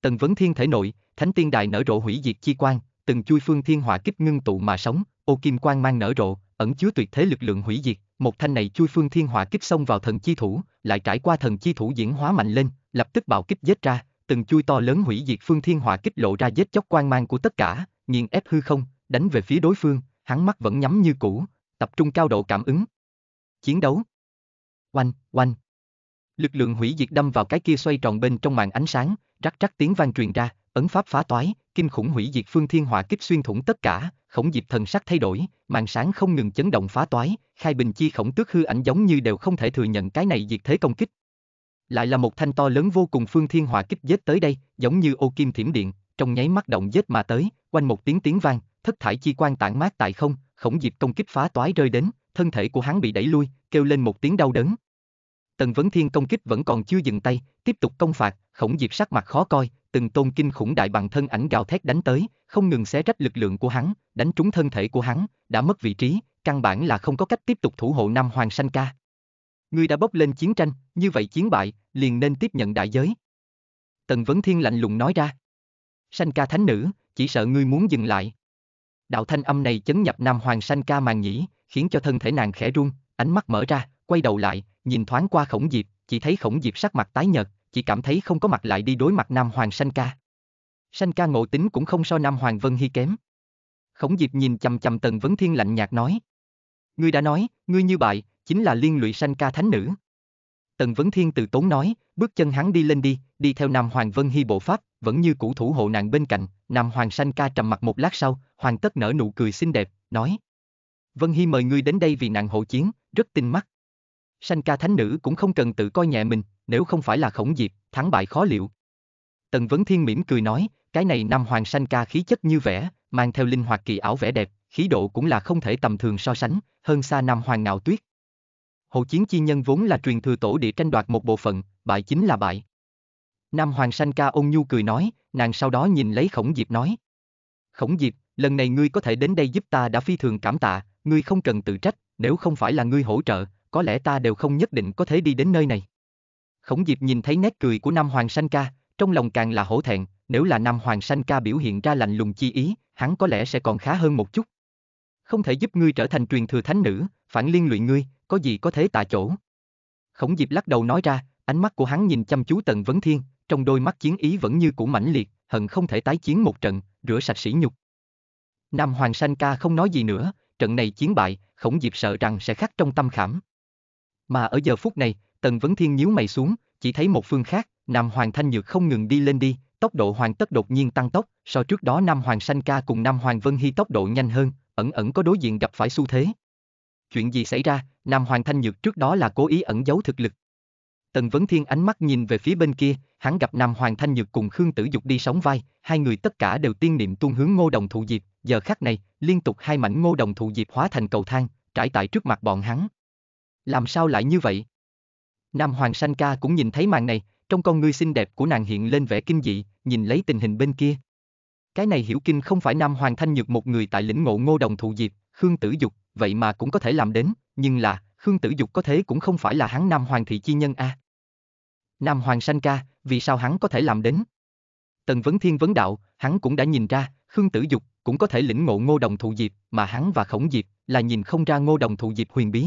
Tần Vấn Thiên thể nội, Thánh Tiên Đài nở rộ hủy diệt chi quang, từng chui phương thiên hỏa kích ngưng tụ mà sống, ô kim quang mang nở rộ, ẩn chứa tuyệt thế lực lượng hủy diệt, một thanh này chui phương thiên hỏa kích xông vào thần chi thủ, lại trải qua thần chi thủ diễn hóa mạnh lên, lập tức bạo kích giết ra, từng chui to lớn hủy diệt phương thiên hỏa kích lộ ra giết chóc quan mang của tất cả, nghiền ép hư không, đánh về phía đối phương, hắn mắt vẫn nhắm như cũ, tập trung cao độ cảm ứng. Chiến đấu. Oanh, oanh. Lực lượng hủy diệt đâm vào cái kia xoay tròn bên trong màn ánh sáng, rắc rắc tiếng vang truyền ra, ấn pháp phá toái, kinh khủng hủy diệt phương thiên hỏa kích xuyên thủng tất cả, khổng diệp thần sắc thay đổi, màn sáng không ngừng chấn động phá toái, khai bình chi khổng tước hư ảnh giống như đều không thể thừa nhận cái này diệt thế công kích. Lại là một thanh to lớn vô cùng phương thiên hỏa kích giết tới đây, giống như ô kim thiểm điện, trong nháy mắt động giết mà tới, quanh một tiếng tiếng vang, thất thải chi quan tản mát tại không, khổng diệp công kích phá toái rơi đến, thân thể của hắn bị đẩy lui, kêu lên một tiếng đau đớn. Tần Vấn Thiên công kích vẫn còn chưa dừng tay, tiếp tục công phạt, khổng diệp sắc mặt khó coi, từng tôn kinh khủng đại bằng thân ảnh gào thét đánh tới, không ngừng xé rách lực lượng của hắn, đánh trúng thân thể của hắn, đã mất vị trí, căn bản là không có cách tiếp tục thủ hộ Nam Hoàng Sanh Ca. Ngươi đã bốc lên chiến tranh, như vậy chiến bại, liền nên tiếp nhận đại giới. Tần Vấn Thiên lạnh lùng nói ra. Sanh ca thánh nữ, chỉ sợ ngươi muốn dừng lại. Đạo thanh âm này chấn nhập Nam Hoàng Sanh ca màng nhĩ, khiến cho thân thể nàng khẽ run, ánh mắt mở ra, quay đầu lại, nhìn thoáng qua khổng diệp, chỉ thấy khổng diệp sắc mặt tái nhợt, chỉ cảm thấy không có mặt lại đi đối mặt Nam Hoàng Sanh ca. Sanh ca ngộ tính cũng không so Nam Hoàng Vân Hy kém. Khổng diệp nhìn chầm chầm Tần Vấn Thiên lạnh nhạt nói. Ngươi đã nói, ngươi như bại, chính là liên lụy Sanh ca thánh nữ. Tần Vấn Thiên từ tốn nói, bước chân hắn đi lên đi, đi theo Nam Hoàng Vân Hy bộ pháp, vẫn như cũ thủ hộ nàng bên cạnh, Nam Hoàng Sanh ca trầm mặt một lát sau, Hoàng tất nở nụ cười xinh đẹp, nói. Vân Hy mời ngươi đến đây vì nàng hộ chiến, rất tinh mắt. Sanh ca thánh nữ cũng không cần tự coi nhẹ mình, nếu không phải là khổng diệp, thắng bại khó liệu. Tần Vấn Thiên mỉm cười nói, cái này Nam Hoàng Sanh ca khí chất như vẻ, mang theo linh hoạt kỳ ảo vẻ đẹp, khí độ cũng là không thể tầm thường so sánh, hơn xa Nam Hoàng Ngạo Tuyết. Hậu chiến chi nhân vốn là truyền thừa tổ địa tranh đoạt một bộ phận, bại chính là bại. Nam Hoàng Sanh ca ôn nhu cười nói, nàng sau đó nhìn lấy Khổng Diệp nói. Khổng Diệp, lần này ngươi có thể đến đây giúp ta đã phi thường cảm tạ, ngươi không cần tự trách, nếu không phải là ngươi hỗ trợ, có lẽ ta đều không nhất định có thể đi đến nơi này. Khổng Diệp nhìn thấy nét cười của Nam Hoàng Sanh ca, trong lòng càng là hổ thẹn, nếu là Nam Hoàng Sanh ca biểu hiện ra lạnh lùng chi ý, hắn có lẽ sẽ còn khá hơn một chút. Không thể giúp ngươi trở thành truyền thừa thánh nữ, phản liên lụy ngươi, có gì có thế tạ chỗ. Khổng Diệp lắc đầu nói ra, ánh mắt của hắn nhìn chăm chú Tần Vấn Thiên, trong đôi mắt chiến ý vẫn như cũ mãnh liệt, hận không thể tái chiến một trận, rửa sạch sỉ nhục. Nam Hoàng Sanh ca không nói gì nữa, trận này chiến bại, Khổng Diệp sợ rằng sẽ khắc trong tâm khảm. Mà ở giờ phút này, Tần Vấn Thiên nhíu mày xuống, chỉ thấy một phương khác, Nam Hoàng Thanh Nhược không ngừng đi lên đi, tốc độ hoàn tất đột nhiên tăng tốc, so trước đó Nam Hoàng Sanh ca cùng Nam Hoàng Vân Hy tốc độ nhanh hơn, ẩn ẩn có đối diện gặp phải xu thế. Chuyện gì xảy ra, Nam Hoàng Thanh Nhược trước đó là cố ý ẩn giấu thực lực. Tần Vấn Thiên ánh mắt nhìn về phía bên kia, hắn gặp Nam Hoàng Thanh Nhược cùng Khương Tử Dục đi sóng vai, hai người tất cả đều tiên niệm tuôn hướng ngô đồng thụ diệp, giờ khắc này, liên tục hai mảnh ngô đồng thụ diệp hóa thành cầu thang, trải tại trước mặt bọn hắn. Làm sao lại như vậy? Nam Hoàng Sanh ca cũng nhìn thấy màn này, trong con ngươi xinh đẹp của nàng hiện lên vẻ kinh dị, nhìn lấy tình hình bên kia. Cái này hiểu kinh không phải Nam Hoàng Thanh Nhược một người tại lĩnh ngộ ngô đồng thụ diệp, Khương Tử Dục, vậy mà cũng có thể làm đến, nhưng là, Khương Tử Dục có thế cũng không phải là hắn Nam Hoàng thị chi nhân a. Nam Hoàng sanh ca, vì sao hắn có thể làm đến? Tần Vấn Thiên vấn đạo, hắn cũng đã nhìn ra, Khương Tử Dục cũng có thể lĩnh ngộ Ngô Đồng Thụ Diệp, mà hắn và Khổng Diệp là nhìn không ra Ngô Đồng Thụ Diệp huyền bí.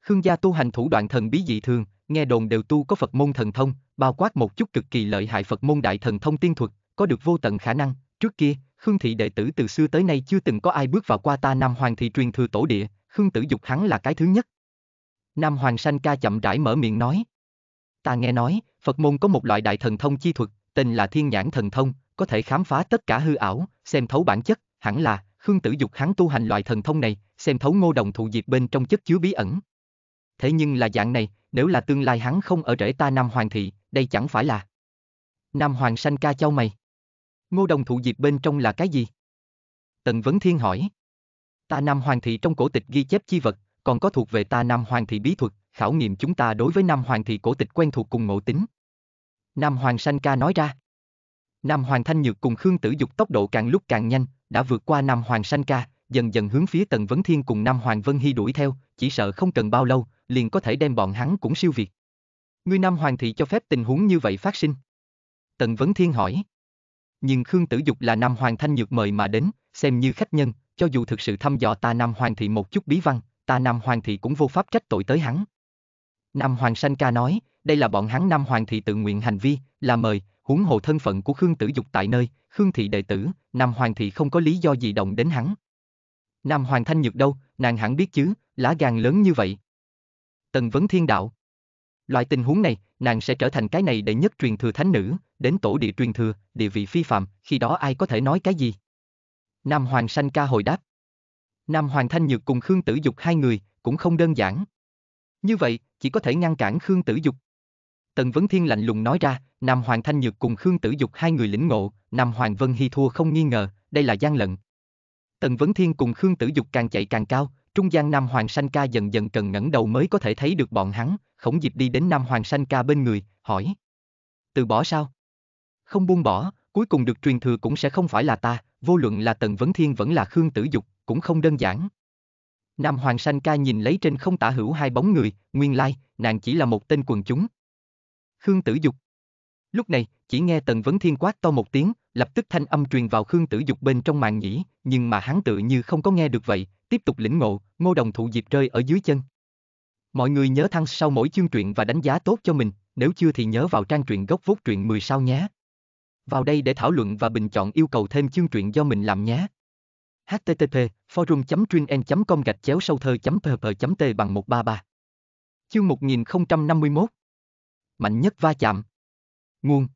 Khương gia tu hành thủ đoạn thần bí dị thường, nghe đồn đều tu có Phật môn thần thông, bao quát một chút cực kỳ lợi hại Phật môn đại thần thông tiên thuật, có được vô tận khả năng, trước kia, Khương thị đệ tử từ xưa tới nay chưa từng có ai bước vào qua ta Nam Hoàng thị truyền thừa tổ địa, Khương Tử Dục hắn là cái thứ nhất. Nam Hoàng Sanh ca chậm rãi mở miệng nói. Ta nghe nói, Phật môn có một loại đại thần thông chi thuật, tên là Thiên Nhãn Thần Thông, có thể khám phá tất cả hư ảo, xem thấu bản chất, hẳn là, Khương Tử Dục hắn tu hành loại thần thông này, xem thấu ngô đồng thụ diệp bên trong chất chứa bí ẩn. Thế nhưng là dạng này, nếu là tương lai hắn không ở rễ ta Nam Hoàng thị, đây chẳng phải là... Nam Hoàng Sanh ca châu mày. Ngô đồng thụ diệp bên trong là cái gì? Tần Vấn Thiên hỏi. Ta Nam Hoàng thị trong cổ tịch ghi chép chi vật, còn có thuộc về ta Nam Hoàng thị bí thuật, khảo nghiệm chúng ta đối với Nam Hoàng thị cổ tịch quen thuộc cùng ngộ tính. Nam Hoàng Sanh ca nói ra. Nam Hoàng Thanh Nhược cùng Khương Tử Dục tốc độ càng lúc càng nhanh, đã vượt qua Nam Hoàng Sanh ca, dần dần hướng phía Tần Vấn Thiên cùng Nam Hoàng Vân Hy đuổi theo, chỉ sợ không cần bao lâu, liền có thể đem bọn hắn cũng siêu việt. Ngươi Nam Hoàng thị cho phép tình huống như vậy phát sinh. Tần Vấn Thiên hỏi. Nhưng Khương Tử Dục là Nam Hoàng Thanh Nhược mời mà đến, xem như khách nhân, cho dù thực sự thăm dò ta Nam Hoàng thị một chút bí văn, ta Nam Hoàng thị cũng vô pháp trách tội tới hắn. Nam Hoàng Sanh ca nói, đây là bọn hắn Nam Hoàng thị tự nguyện hành vi, là mời, huống hồ thân phận của Khương Tử Dục tại nơi, Khương thị đệ tử, Nam Hoàng thị không có lý do gì động đến hắn. Nam Hoàng Thanh Nhược đâu, nàng hẳn biết chứ, lá gan lớn như vậy. Tần vấn thiên đạo. Loại tình huống này, nàng sẽ trở thành cái này đệ nhất truyền thừa thánh nữ, đến tổ địa truyền thừa, địa vị phi phạm, khi đó ai có thể nói cái gì? Nam Hoàng Sanh ca hồi đáp. Nam Hoàng Thanh Nhược cùng Khương Tử Dục hai người, cũng không đơn giản. Như vậy, chỉ có thể ngăn cản Khương Tử Dục. Tần Vấn Thiên lạnh lùng nói ra, Nam Hoàng Thanh Nhược cùng Khương Tử Dục hai người lĩnh ngộ, Nam Hoàng Vân Hy thua không nghi ngờ, đây là gian lận. Tần Vấn Thiên cùng Khương Tử Dục càng chạy càng cao, trung gian Nam Hoàng Sanh Ca dần dần cần ngẩng đầu mới có thể thấy được bọn hắn, khổng dịp đi đến Nam Hoàng Sanh Ca bên người, hỏi. Từ bỏ sao? Không buông bỏ, cuối cùng được truyền thừa cũng sẽ không phải là ta, vô luận là Tần Vấn Thiên vẫn là Khương Tử Dục, cũng không đơn giản. Nam Hoàng Sanh Ca nhìn lấy trên không tả hữu hai bóng người, nguyên lai, nàng chỉ là một tên quần chúng. Khương Tử Dục. Lúc này, chỉ nghe Tần Vấn Thiên quát to một tiếng, lập tức thanh âm truyền vào Khương Tử Dục bên trong màn nhĩ, nhưng mà hắn tự như không có nghe được vậy, tiếp tục lĩnh ngộ, ngô đồng thụ diệp rơi ở dưới chân. Mọi người nhớ thăng sau mỗi chương truyện và đánh giá tốt cho mình, nếu chưa thì nhớ vào trang truyện gốc vốt truyện 10 sao nhé. Vào đây để thảo luận và bình chọn yêu cầu thêm chương truyện do mình làm nhé. http forum com gạch chéo sâu thơ pp t bằng 133 Chương 1051 Mạnh nhất va chạm Nguồn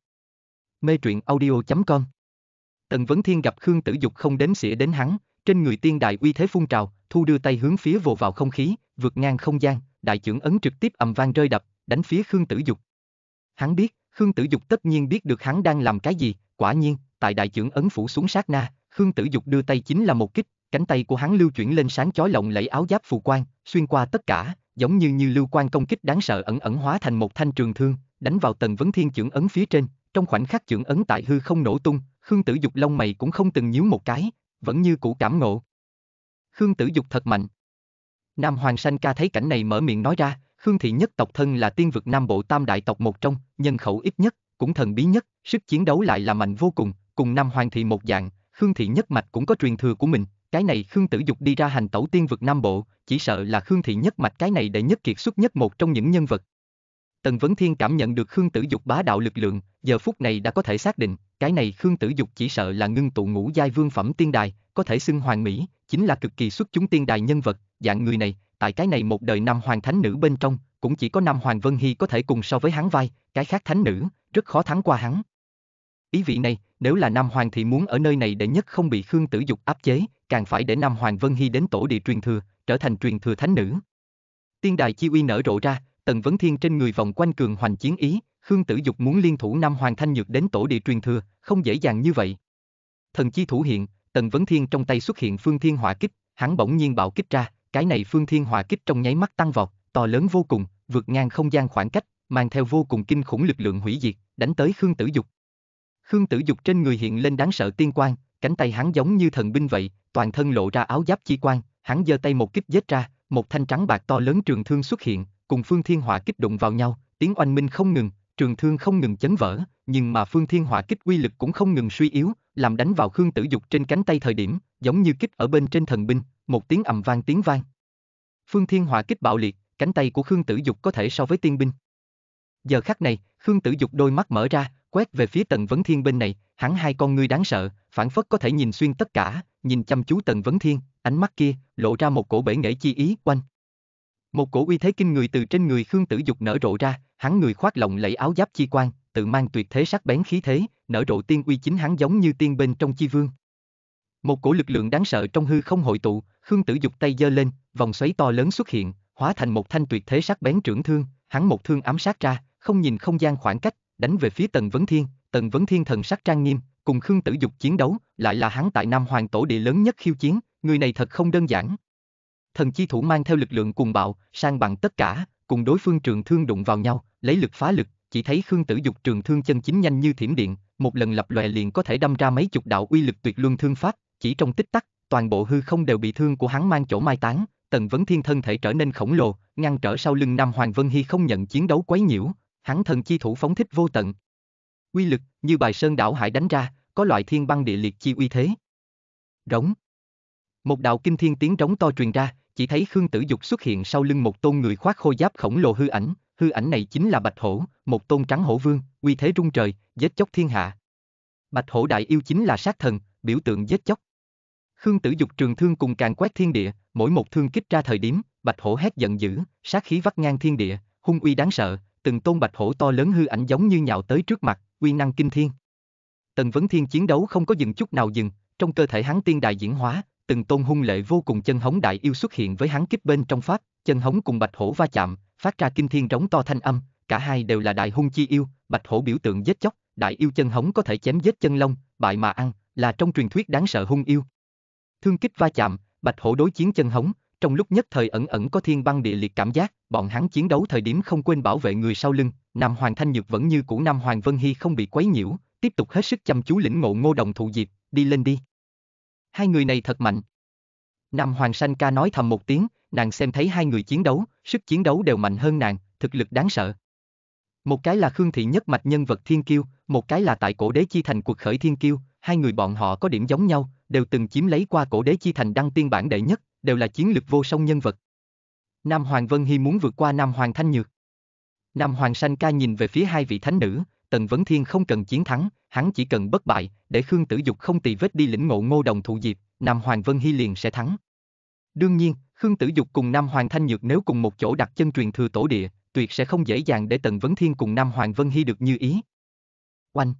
Mê truyện audio.com Tần Vấn Thiên gặp Khương Tử Dục không đến xỉa đến hắn, trên người tiên đại uy thế phun trào, thu đưa tay hướng phía vồ vào không khí, vượt ngang không gian, đại trưởng ấn trực tiếp ầm vang rơi đập, đánh phía Khương Tử Dục. Hắn biết, Khương Tử Dục tất nhiên biết được hắn đang làm cái gì, quả nhiên, tại đại trưởng ấn phủ xuống sát na, Khương Tử Dục đưa tay chính là một kích, cánh tay của hắn lưu chuyển lên sáng chói lộng lẫy áo giáp phù quang, xuyên qua tất cả, giống như như lưu quan công kích đáng sợ ẩn ẩn hóa thành một thanh trường thương, đánh vào tầng vấn thiên trưởng ấn phía trên, trong khoảnh khắc trưởng ấn tại hư không nổ tung, Khương Tử Dục lông mày cũng không từng nhíu một cái, vẫn như cũ cảm ngộ. Khương Tử Dục thật mạnh. Nam Hoàng Sanh ca thấy cảnh này mở miệng nói ra, Khương Thị nhất tộc thân là tiên vực Nam Bộ tam đại tộc một trong, nhân khẩu ít nhất, cũng thần bí nhất, sức chiến đấu lại là mạnh vô cùng, cùng Nam Hoàng Thị một dạng, Khương Thị nhất mạch cũng có truyền thừa của mình, cái này Khương Tử Dục đi ra hành tẩu tiên vực Nam Bộ, chỉ sợ là Khương Thị nhất mạch cái này đệ nhất kiệt xuất nhất một trong những nhân vật. Tần Vấn Thiên cảm nhận được Khương Tử Dục bá đạo lực lượng, giờ phút này đã có thể xác định, cái này Khương Tử Dục chỉ sợ là ngưng tụ ngũ giai vương phẩm tiên đài, có thể xưng hoàng mỹ, chính là cực kỳ xuất chúng tiên đài nhân vật, dạng người này, tại cái này một đời năm hoàng thánh nữ bên trong, cũng chỉ có năm hoàng Vân Hy có thể cùng so với hắn vai, cái khác thánh nữ, rất khó thắng qua hắn. Ý vị này, nếu là Nam Hoàng thì muốn ở nơi này để nhất không bị Khương Tử Dục áp chế, càng phải để Nam Hoàng Vân Hy đến tổ địa truyền thừa, trở thành truyền thừa thánh nữ. Tiên đài chi uy nở rộ ra, Tần Vấn Thiên trên người vòng quanh cường hoành chiến ý, Khương Tử Dục muốn liên thủ Nam Hoàng Thanh Nhược đến tổ địa truyền thừa, không dễ dàng như vậy. Thần chi thủ hiện, Tần Vấn Thiên trong tay xuất hiện Phương Thiên Hỏa Kích, hắn bỗng nhiên bạo kích ra, cái này Phương Thiên Hỏa Kích trong nháy mắt tăng vọt, to lớn vô cùng, vượt ngang không gian khoảng cách, mang theo vô cùng kinh khủng lực lượng hủy diệt, đánh tới Khương Tử Dục. Khương Tử Dục trên người hiện lên đáng sợ tiên quang, cánh tay hắn giống như thần binh vậy, toàn thân lộ ra áo giáp chi quang, hắn giơ tay một kích giết ra, một thanh trắng bạc to lớn trường thương xuất hiện, cùng Phương Thiên Hỏa kích đụng vào nhau, tiếng oanh minh không ngừng, trường thương không ngừng chấn vỡ, nhưng mà Phương Thiên Hỏa kích uy lực cũng không ngừng suy yếu, làm đánh vào Khương Tử Dục trên cánh tay thời điểm, giống như kích ở bên trên thần binh, một tiếng ầm vang tiếng vang. Phương Thiên Hỏa kích bạo liệt, cánh tay của Khương Tử Dục có thể so với tiên binh. Giờ khắc này, Khương Tử Dục đôi mắt mở ra, quét về phía Tần Vấn Thiên bên này, hắn hai con ngươi đáng sợ, phản phất có thể nhìn xuyên tất cả, nhìn chăm chú Tần Vấn Thiên, ánh mắt kia lộ ra một cổ bể nghệ chi ý quanh. Một cổ uy thế kinh người từ trên người Khương Tử Dục nở rộ ra, hắn người khoác lộng lẫy áo giáp chi quan, tự mang tuyệt thế sắc bén khí thế, nở rộ tiên uy chính hắn giống như tiên bên trong chi vương. Một cổ lực lượng đáng sợ trong hư không hội tụ, Khương Tử Dục tay giơ lên, vòng xoáy to lớn xuất hiện, hóa thành một thanh tuyệt thế sắc bén trưởng thương, hắn một thương ám sát ra, không nhìn không gian khoảng cách, đánh về phía Tần Vấn Thiên, Tần Vấn Thiên thần sắc trang nghiêm, cùng Khương Tử Dục chiến đấu, lại là hắn tại Nam Hoàng tổ địa lớn nhất khiêu chiến, người này thật không đơn giản. Thần chi thủ mang theo lực lượng cùng bạo, sang bằng tất cả, cùng đối phương trường thương đụng vào nhau, lấy lực phá lực, chỉ thấy Khương Tử Dục trường thương chân chính nhanh như thiểm điện, một lần lập lòe liền có thể đâm ra mấy chục đạo uy lực tuyệt luân thương pháp, chỉ trong tích tắc, toàn bộ hư không đều bị thương của hắn mang chỗ mai táng, Tần Vấn Thiên thân thể trở nên khổng lồ, ngăn trở sau lưng Nam Hoàng Vân Hy không nhận chiến đấu quấy nhiễu, hắn thần chi thủ phóng thích vô tận. Uy lực, như bài sơn đảo hải đánh ra, có loại thiên băng địa liệt chi uy thế. Rống. Một đạo kinh thiên tiếng trống to truyền ra, chỉ thấy Khương Tử Dục xuất hiện sau lưng một tôn người khoác khôi giáp khổng lồ hư ảnh, hư ảnh này chính là Bạch Hổ, một tôn trắng hổ vương, uy thế rung trời, giết chóc thiên hạ. Bạch Hổ đại yêu chính là sát thần, biểu tượng giết chóc. Khương Tử Dục trường thương cùng càng quét thiên địa, mỗi một thương kích ra thời điểm, Bạch Hổ hét giận dữ, sát khí vắt ngang thiên địa, hung uy đáng sợ, từng tôn Bạch Hổ to lớn hư ảnh giống như nhạo tới trước mặt, uy năng kinh thiên. Tần Vấn Thiên chiến đấu không có dừng chút nào dừng, trong cơ thể hắn tiên đại diễn hóa, từng tôn hung lệ vô cùng chân hống đại yêu xuất hiện với hắn kích bên trong pháp, chân hống cùng bạch hổ va chạm, phát ra kinh thiên rống to thanh âm, cả hai đều là đại hung chi yêu, bạch hổ biểu tượng giết chóc, đại yêu chân hống có thể chém giết chân long, bại mà ăn, là trong truyền thuyết đáng sợ hung yêu. Thương kích va chạm, bạch hổ đối chiến chân hống, trong lúc nhất thời ẩn ẩn có thiên băng địa liệt cảm giác, bọn hắn chiến đấu thời điểm không quên bảo vệ người sau lưng, Nam Hoàng Thanh Nhược vẫn như cũ Nam Hoàng Vân Hy không bị quấy nhiễu, tiếp tục hết sức chăm chú lĩnh ngộ ngô đồng thụ diệp, đi lên đi. Hai người này thật mạnh. Nam Hoàng Sanh ca nói thầm một tiếng, nàng xem thấy hai người chiến đấu, sức chiến đấu đều mạnh hơn nàng, thực lực đáng sợ. Một cái là Khương Thị nhất mạch nhân vật thiên kiêu, một cái là tại cổ đế chi thành cuộc khởi thiên kiêu, hai người bọn họ có điểm giống nhau, đều từng chiếm lấy qua cổ đế chi thành đăng tiên bản đệ nhất, đều là chiến lực vô song nhân vật. Nam Hoàng Vân Hy muốn vượt qua Nam Hoàng Thanh Nhược. Nam Hoàng Sanh ca nhìn về phía hai vị thánh nữ, Tần Vấn Thiên không cần chiến thắng, hắn chỉ cần bất bại, để Khương Tử Dục không tỳ vết đi lĩnh ngộ ngô đồng thụ diệp, Nam Hoàng Vân Hy liền sẽ thắng. Đương nhiên, Khương Tử Dục cùng Nam Hoàng Thanh Nhược nếu cùng một chỗ đặt chân truyền thừa tổ địa, tuyệt sẽ không dễ dàng để Tần Vấn Thiên cùng Nam Hoàng Vân Hy được như ý. Oanh!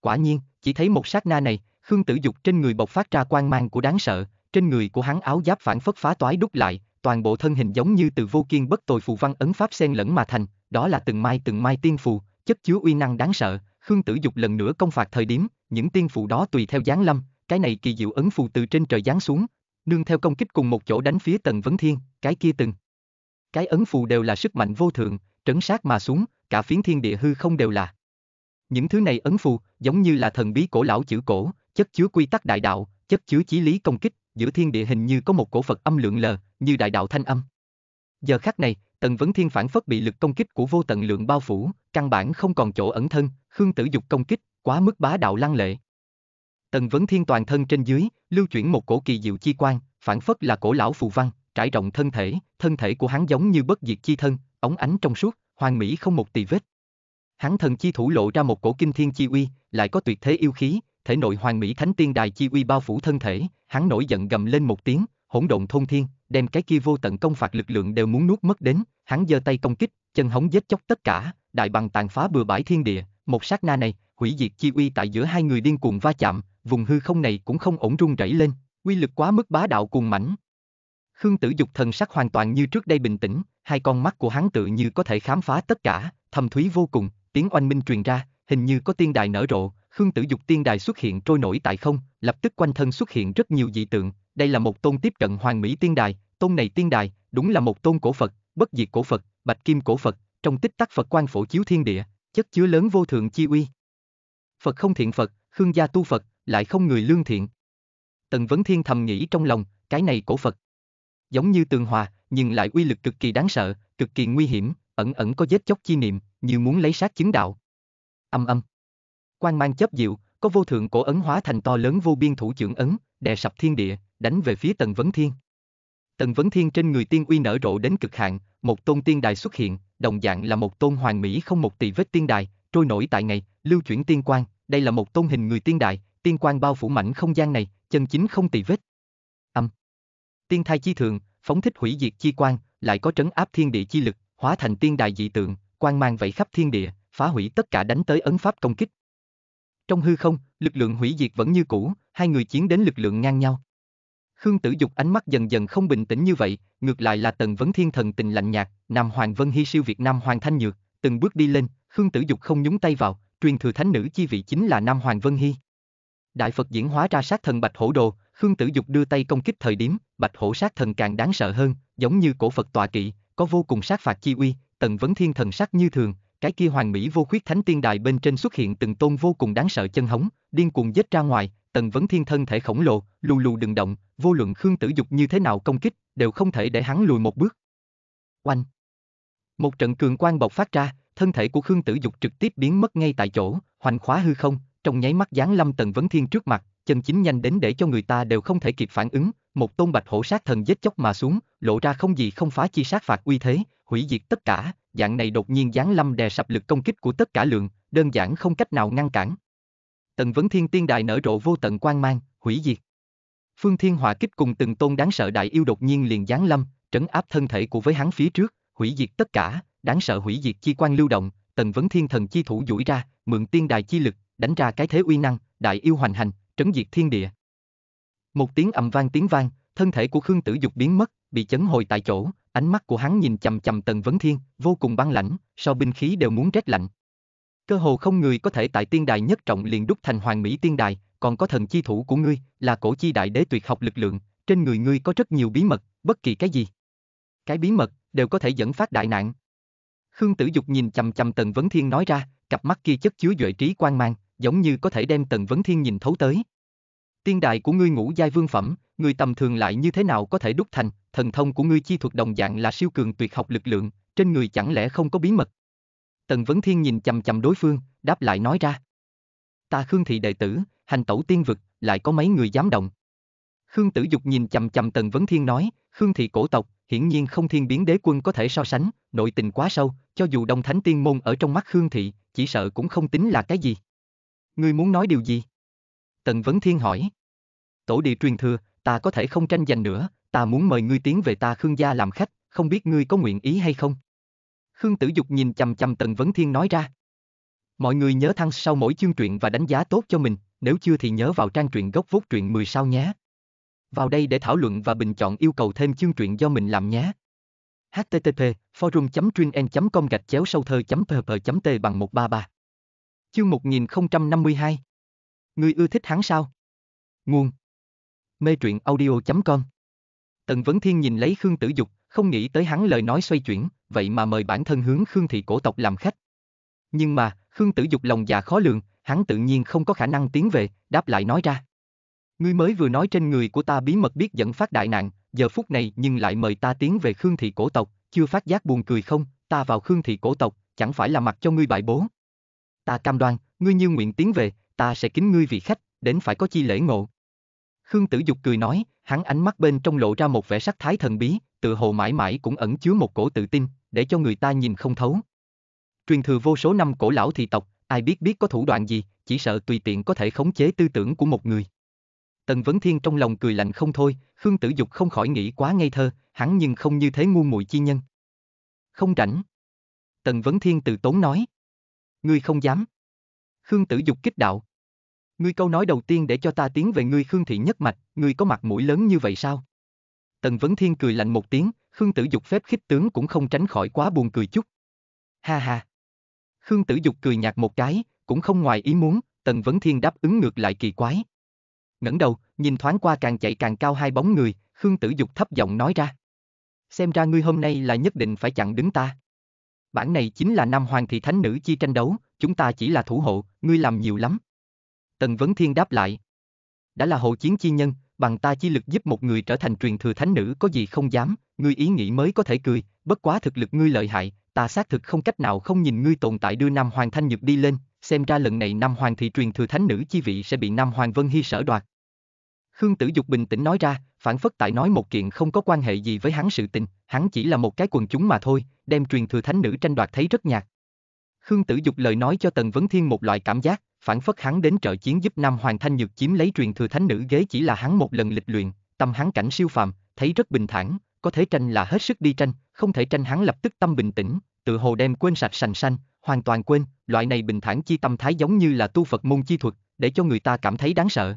Quả nhiên, chỉ thấy một sát na này, Khương Tử Dục trên người bộc phát ra quang mang của đáng sợ, trên người của hắn áo giáp phản phất phá toái đúc lại, toàn bộ thân hình giống như từ vô kiên bất tồi phù văn ấn pháp xen lẫn mà thành, đó là từng mai từng mai tiên phù, chất chứa uy năng đáng sợ, Khương Tử Dục lần nữa công phạt thời điểm, những tiên phù đó tùy theo giáng lâm, cái này kỳ diệu ấn phù từ trên trời giáng xuống, nương theo công kích cùng một chỗ đánh phía Tần Vấn Thiên, cái kia từng. Cái ấn phù đều là sức mạnh vô thượng, trấn sát mà xuống, cả phiến thiên địa hư không đều là. Những thứ này ấn phù, giống như là thần bí cổ lão chữ cổ, chất chứa quy tắc đại đạo, chất chứa chí lý công kích, giữa thiên địa hình như có một cổ Phật âm lượng lờ, như đại đạo thanh âm. Giờ khắc này, Tần Vấn Thiên phản phất bị lực công kích của vô tận lượng bao phủ, căn bản không còn chỗ ẩn thân, Khương Tử Dục công kích, quá mức bá đạo lăng lệ. Tần Vấn Thiên toàn thân trên dưới, lưu chuyển một cổ kỳ diệu chi quan, phản phất là cổ lão phù văn, trải rộng thân thể, thân thể của hắn giống như bất diệt chi thân, ống ánh trong suốt, hoàn mỹ không một tì vết. Hắn thần chi thủ lộ ra một cổ kinh thiên chi uy, lại có tuyệt thế yêu khí, thể nội hoàn mỹ thánh tiên đài chi uy bao phủ thân thể, hắn nổi giận gầm lên một tiếng, hỗn độn thôn thiên, đem cái kia vô tận công phạt lực lượng đều muốn nuốt mất đến, hắn giơ tay công kích, chân hống giết chóc tất cả, đại bằng tàn phá bừa bãi thiên địa, một sát na này, hủy diệt chi uy tại giữa hai người điên cuồng va chạm, vùng hư không này cũng không ổn rung rẩy lên, uy lực quá mức bá đạo cuồng mãnh. Khương Tử Dục thần sắc hoàn toàn như trước đây bình tĩnh, hai con mắt của hắn tự như có thể khám phá tất cả, thâm thúy vô cùng, tiếng oanh minh truyền ra, hình như có tiên đài nở rộ, Khương Tử Dục tiên đài xuất hiện trôi nổi tại không, lập tức quanh thân xuất hiện rất nhiều dị tượng, đây là một tôn tiếp cận hoàn mỹ tiên đài, tôn này tiên đài, đúng là một tôn cổ Phật, bất diệt cổ Phật, bạch kim cổ Phật, trong tích tắc Phật quan phổ chiếu thiên địa, chất chứa lớn vô thượng chi uy. Phật không thiện Phật, Khương gia tu Phật, lại không người lương thiện. Tần Vấn Thiên thầm nghĩ trong lòng, cái này cổ Phật. Giống như tường hòa, nhưng lại uy lực cực kỳ đáng sợ, cực kỳ nguy hiểm, ẩn ẩn có vết chóc chi niệm, như muốn lấy sát chứng đạo. Âm âm. Quang mang chấp diệu, có vô thượng cổ ấn hóa thành to lớn vô biên thủ trưởng ấn, đè sập thiên địa, đánh về phía Tần Vấn Thiên. Tần Vấn Thiên trên người tiên uy nở rộ đến cực hạn, một tôn tiên đài xuất hiện, đồng dạng là một tôn hoàng mỹ không một tỳ vết tiên đài, trôi nổi tại ngày, lưu chuyển tiên quan, đây là một tôn hình người tiên đại, tiên quan bao phủ mảnh không gian này, chân chính không tỳ vết. Âm. Tiên thai chi thường, phóng thích hủy diệt chi quan, lại có trấn áp thiên địa chi lực, hóa thành tiên đại dị tượng, quan mang vẫy khắp thiên địa, phá hủy tất cả đánh tới ấn pháp công kích. Trong hư không, lực lượng hủy diệt vẫn như cũ, hai người chiến đến lực lượng ngang nhau. Khương Tử Dục ánh mắt dần dần không bình tĩnh như vậy, ngược lại là Tần Vấn Thiên thần tình lạnh nhạt, Nam Hoàng Vân Hy siêu Việt Nam Hoàng Thanh Nhược, từng bước đi lên, Khương Tử Dục không nhúng tay vào, truyền thừa thánh nữ chi vị chính là Nam Hoàng Vân Hy. Đại Phật diễn hóa ra sát thần Bạch Hổ Đồ, Khương Tử Dục đưa tay công kích thời điểm, Bạch Hổ sát thần càng đáng sợ hơn, giống như cổ Phật tọa kỵ, có vô cùng sát phạt chi uy, Tần Vấn Thiên thần sắc như thường, cái kia hoàng mỹ vô khuyết thánh tiên đài bên trên xuất hiện từng tôn vô cùng đáng sợ chân hống, điên cuồng giết ra ngoài, Tần Vấn Thiên thân thể khổng lồ, lù lù đừng động, vô luận Khương Tử Dục như thế nào công kích, đều không thể để hắn lùi một bước. Oanh! Một trận cường quang bộc phát ra, thân thể của Khương Tử Dục trực tiếp biến mất ngay tại chỗ, hoành khóa hư không, trong nháy mắt giáng lâm Tần Vấn Thiên trước mặt, chân chính nhanh đến để cho người ta đều không thể kịp phản ứng, một tôn bạch hổ sát thần giết chóc mà xuống, lộ ra không gì không phá chi sát phạt uy thế, hủy diệt tất cả, dạng này đột nhiên giáng lâm đè sập lực công kích của tất cả lượng, đơn giản không cách nào ngăn cản. Tần Vấn Thiên Tiên đài nở rộ vô tận quang mang, hủy diệt. Phương Thiên Hỏa kích cùng từng tôn đáng sợ đại yêu đột nhiên liền giáng lâm, trấn áp thân thể của với hắn phía trước, hủy diệt tất cả, đáng sợ hủy diệt chi quan lưu động, Tần Vấn Thiên thần chi thủ duỗi ra, mượn tiên đài chi lực, đánh ra cái thế uy năng, đại yêu hoành hành, trấn diệt thiên địa. Một tiếng ầm vang tiếng vang, thân thể của Khương Tử Dục biến mất, bị chấn hồi tại chỗ, ánh mắt của hắn nhìn chằm chằm Tần Vấn Thiên, vô cùng băng lãnh, so binh khí đều muốn rét lạnh. Cơ hồ không người có thể tại tiên đài nhất trọng liền đúc thành hoàng mỹ tiên đài, còn có thần chi thủ của ngươi, là cổ chi đại đế tuyệt học lực lượng, trên người ngươi có rất nhiều bí mật, bất kỳ cái gì. Cái bí mật, đều có thể dẫn phát đại nạn. Khương Tử Dục nhìn chầm chầm Tần Vấn Thiên nói ra, cặp mắt kia chất chứa duệ trí quan mang, giống như có thể đem Tần Vấn Thiên nhìn thấu tới. Tiên đài của ngươi ngũ giai vương phẩm, người tầm thường lại như thế nào có thể đúc thành, thần thông của ngươi chi thuật đồng dạng là siêu cường tuyệt học lực lượng, trên người chẳng lẽ không có bí mật. Tần Vấn Thiên nhìn chầm chầm đối phương, đáp lại nói ra. Ta Khương thị đệ tử, hành tẩu tiên vực, lại có mấy người dám động. Khương Tử Dục nhìn chầm chầm Tần Vấn Thiên nói, Khương thị cổ tộc, hiển nhiên không thiên biến đế quân có thể so sánh, nội tình quá sâu, cho dù Đông Thánh Tiên Môn ở trong mắt Khương thị, chỉ sợ cũng không tính là cái gì. Ngươi muốn nói điều gì? Tần Vấn Thiên hỏi. Tổ địa truyền thừa, ta có thể không tranh giành nữa, ta muốn mời ngươi tiến về ta Khương gia làm khách, không biết ngươi có nguyện ý hay không? Khương Tử Dục nhìn chằm chằm Tần Vấn Thiên nói ra. Mọi người nhớ thăng sau mỗi chương truyện và đánh giá tốt cho mình, nếu chưa thì nhớ vào trang truyện gốc vốt truyện 10 sao nhé. Vào đây để thảo luận và bình chọn yêu cầu thêm chương truyện do mình làm nhé. http forum com gạch chéo sâu thơ pp t bằng 133 Chương 1052 người ưa thích hắn sao? Nguồn Mê truyện audio.com Tần Vấn Thiên nhìn lấy Khương Tử Dục, không nghĩ tới hắn lời nói xoay chuyển, vậy mà mời bản thân hướng Khương thị cổ tộc làm khách. Nhưng mà, Khương Tử Dục lòng dạ khó lường, hắn tự nhiên không có khả năng tiến về, đáp lại nói ra. Ngươi mới vừa nói trên người của ta bí mật biết dẫn phát đại nạn, giờ phút này nhưng lại mời ta tiến về Khương thị cổ tộc, chưa phát giác buồn cười không, ta vào Khương thị cổ tộc, chẳng phải là mặt cho ngươi bại bố. Ta cam đoan, ngươi như nguyện tiến về, ta sẽ kính ngươi vị khách, đến phải có chi lễ ngộ. Khương Tử Dục cười nói, hắn ánh mắt bên trong lộ ra một vẻ sắc thái thần bí, tự hồ mãi mãi cũng ẩn chứa một cổ tự tin, để cho người ta nhìn không thấu. Truyền thừa vô số năm cổ lão thị tộc, ai biết biết có thủ đoạn gì, chỉ sợ tùy tiện có thể khống chế tư tưởng của một người. Tần Vấn Thiên trong lòng cười lạnh không thôi, Khương Tử Dục không khỏi nghĩ quá ngây thơ, hắn nhưng không như thế ngu muội chi nhân. Không rảnh. Tần Vấn Thiên từ tốn nói. Ngươi không dám. Khương Tử Dục kích đạo. Ngươi câu nói đầu tiên để cho ta tiến về ngươi Khương Thị nhất mạch, ngươi có mặt mũi lớn như vậy sao? Tần Vấn Thiên cười lạnh một tiếng, Khương Tử Dục phép khích tướng cũng không tránh khỏi quá buồn cười chút. Ha ha. Khương Tử Dục cười nhạt một cái, cũng không ngoài ý muốn, Tần Vấn Thiên đáp ứng ngược lại kỳ quái ngẩng đầu, nhìn thoáng qua càng chạy càng cao hai bóng người, Khương Tử Dục thấp giọng nói ra. Xem ra ngươi hôm nay là nhất định phải chặn đứng ta. Bản này chính là Nam Hoàng thị thánh nữ chi tranh đấu, chúng ta chỉ là thủ hộ, ngươi làm nhiều lắm. Tần Vấn Thiên đáp lại. Đã là hộ chiến chi nhân, bằng ta chi lực giúp một người trở thành truyền thừa thánh nữ có gì không dám, ngươi ý nghĩ mới có thể cười, bất quá thực lực ngươi lợi hại, ta xác thực không cách nào không nhìn ngươi tồn tại đưa Nam Hoàng Thanh Nhược đi lên, xem ra lần này Nam Hoàng thị truyền thừa thánh nữ chi vị sẽ bị Nam Hoàng Vân Hy sở đoạt. Khương Tử Dục bình tĩnh nói ra, phản phất tại nói một kiện không có quan hệ gì với hắn sự tình, hắn chỉ là một cái quần chúng mà thôi, đem truyền thừa thánh nữ tranh đoạt thấy rất nhạt. Khương Tử Dục lời nói cho Tần Vấn Thiên một loại cảm giác, phản phất hắn đến trợ chiến giúp Nam Hoàng Thanh Nhược chiếm lấy truyền thừa thánh nữ ghế chỉ là hắn một lần lịch luyện, tâm hắn cảnh siêu phàm, thấy rất bình thản, có thể tranh là hết sức đi tranh, không thể tranh hắn lập tức tâm bình tĩnh, tự hồ đem quên sạch sành sanh, hoàn toàn quên, loại này bình thản chi tâm thái giống như là tu Phật môn chi thuật, để cho người ta cảm thấy đáng sợ.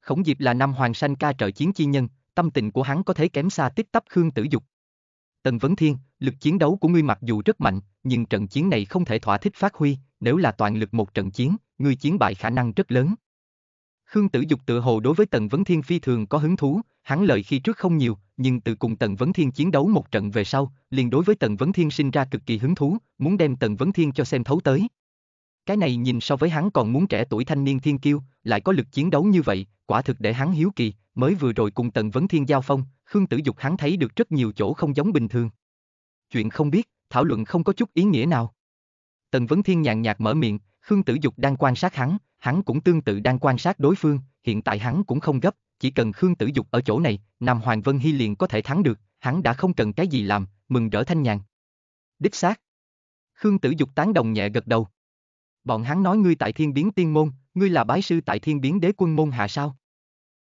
Khổng Diệp là năm hoàng sanh ca trợ chiến chi nhân, tâm tình của hắn có thể kém xa tích tắp Khương Tử Dục. Tần Vấn Thiên, lực chiến đấu của ngươi mặc dù rất mạnh, nhưng trận chiến này không thể thỏa thích phát huy, nếu là toàn lực một trận chiến, ngươi chiến bại khả năng rất lớn. Khương Tử Dục tự hồ đối với Tần Vấn Thiên phi thường có hứng thú, hắn lợi khi trước không nhiều, nhưng từ cùng Tần Vấn Thiên chiến đấu một trận về sau, liền đối với Tần Vấn Thiên sinh ra cực kỳ hứng thú, muốn đem Tần Vấn Thiên cho xem thấu tới. Cái này nhìn so với hắn còn muốn trẻ tuổi thanh niên thiên kiêu, lại có lực chiến đấu như vậy, quả thực để hắn hiếu kỳ, mới vừa rồi cùng Tần Vấn Thiên giao phong, Khương Tử Dục hắn thấy được rất nhiều chỗ không giống bình thường. Chuyện không biết, thảo luận không có chút ý nghĩa nào. Tần Vấn Thiên nhàn nhạt mở miệng, Khương Tử Dục đang quan sát hắn, hắn cũng tương tự đang quan sát đối phương, hiện tại hắn cũng không gấp, chỉ cần Khương Tử Dục ở chỗ này, Nam Hoàng Vân Hy liền có thể thắng được, hắn đã không cần cái gì làm, mừng rỡ thanh nhàn. Đích xác. Khương Tử Dục tán đồng nhẹ gật đầu. Bọn hắn nói ngươi tại thiên biến tiên môn, ngươi là bái sư tại thiên biến đế quân môn hạ sao?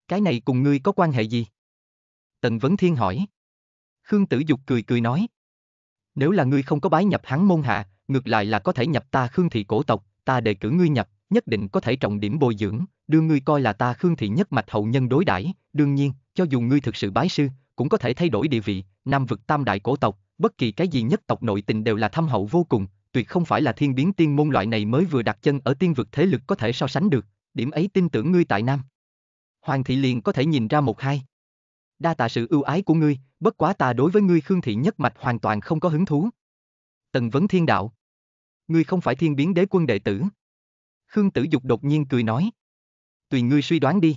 Cái này cùng ngươi có quan hệ gì? Tần Vấn Thiên hỏi. Khương Tử Dục cười cười nói. Nếu là ngươi không có bái nhập hắn môn hạ, ngược lại là có thể nhập ta Khương thị cổ tộc, ta đề cử ngươi nhập, nhất định có thể trọng điểm bồi dưỡng, đưa ngươi coi là ta Khương thị nhất mạch hậu nhân đối đãi, đương nhiên, cho dù ngươi thực sự bái sư, cũng có thể thay đổi địa vị, nam vực tam đại cổ tộc, bất kỳ cái gì nhất tộc nội tình đều là thâm hậu vô cùng, tuyệt không phải là thiên biến tiên môn loại này mới vừa đặt chân ở tiên vực thế lực có thể so sánh được, điểm ấy tin tưởng ngươi tại nam. Hoàng thị liền có thể nhìn ra một hai. Đa tạ sự ưu ái của ngươi, bất quá ta đối với ngươi Khương thị nhất mạch hoàn toàn không có hứng thú. Tần vấn thiên đạo. Ngươi không phải thiên biến đế quân đệ tử. Khương tử dục đột nhiên cười nói. Tùy ngươi suy đoán đi.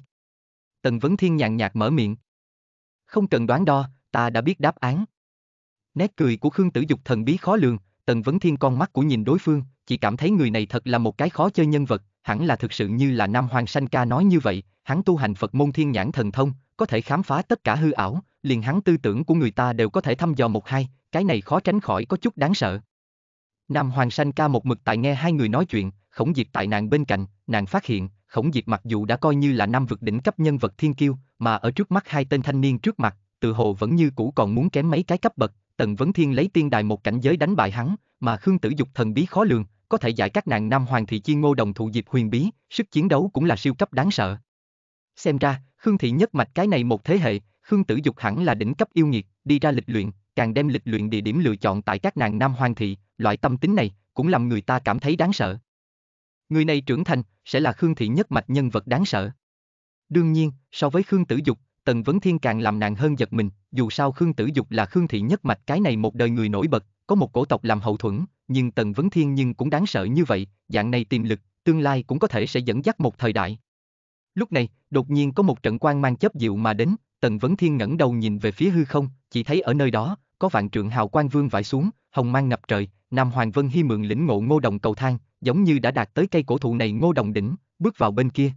Tần vấn thiên nhàn nhạt mở miệng. Không cần đoán đo, ta đã biết đáp án. Nét cười của Khương tử dục thần bí khó lường, tần vấn thiên con mắt của nhìn đối phương, chỉ cảm thấy người này thật là một cái khó chơi nhân vật, hẳn là thực sự như là Nam Hoàng Sanh Ca nói như vậy, hắn tu hành Phật môn thiên nhãn thần thông, có thể khám phá tất cả hư ảo, liền hắn tư tưởng của người ta đều có thể thăm dò một hai, cái này khó tránh khỏi có chút đáng sợ. Nam Hoàng Sanh Ca một mực tại nghe hai người nói chuyện, khổng diệt tại nàng bên cạnh, nàng phát hiện, khổng diệt mặc dù đã coi như là nam vực đỉnh cấp nhân vật thiên kiêu, mà ở trước mắt hai tên thanh niên trước mặt, tự hồ vẫn như cũ còn muốn kém mấy cái cấp bậc, Tần Vấn Thiên lấy tiên đài một cảnh giới đánh bại hắn, mà Khương Tử Dục thần bí khó lường, có thể giải các nàng Nam Hoàng thị chi ngô đồng thụ diệp huyền bí, sức chiến đấu cũng là siêu cấp đáng sợ. Xem ra, Khương thị nhất mạch cái này một thế hệ, Khương Tử Dục hẳn là đỉnh cấp yêu nghiệt, đi ra lịch luyện, càng đem lịch luyện địa điểm lựa chọn tại các nàng Nam Hoàng thị, loại tâm tính này cũng làm người ta cảm thấy đáng sợ. Người này trưởng thành sẽ là Khương thị nhất mạch nhân vật đáng sợ. Đương nhiên, so với Khương Tử Dục, Tần Vấn Thiên càng làm nàng hơn giật mình, dù sao Khương Tử Dục là Khương thị nhất mạch cái này một đời người nổi bật, có một cổ tộc làm hậu thuẫn, nhưng Tần Vấn Thiên nhưng cũng đáng sợ như vậy, dạng này tiềm lực, tương lai cũng có thể sẽ dẫn dắt một thời đại. Lúc này, đột nhiên có một trận quang mang chấp diệu mà đến, Tần Vấn Thiên ngẩng đầu nhìn về phía hư không, chỉ thấy ở nơi đó, có vạn trượng hào quang vương vãi xuống, hồng mang ngập trời, Nam Hoàng Vân Hy mượn lĩnh ngộ ngô đồng cầu thang, giống như đã đạt tới cây cổ thụ này ngô đồng đỉnh, bước vào bên kia.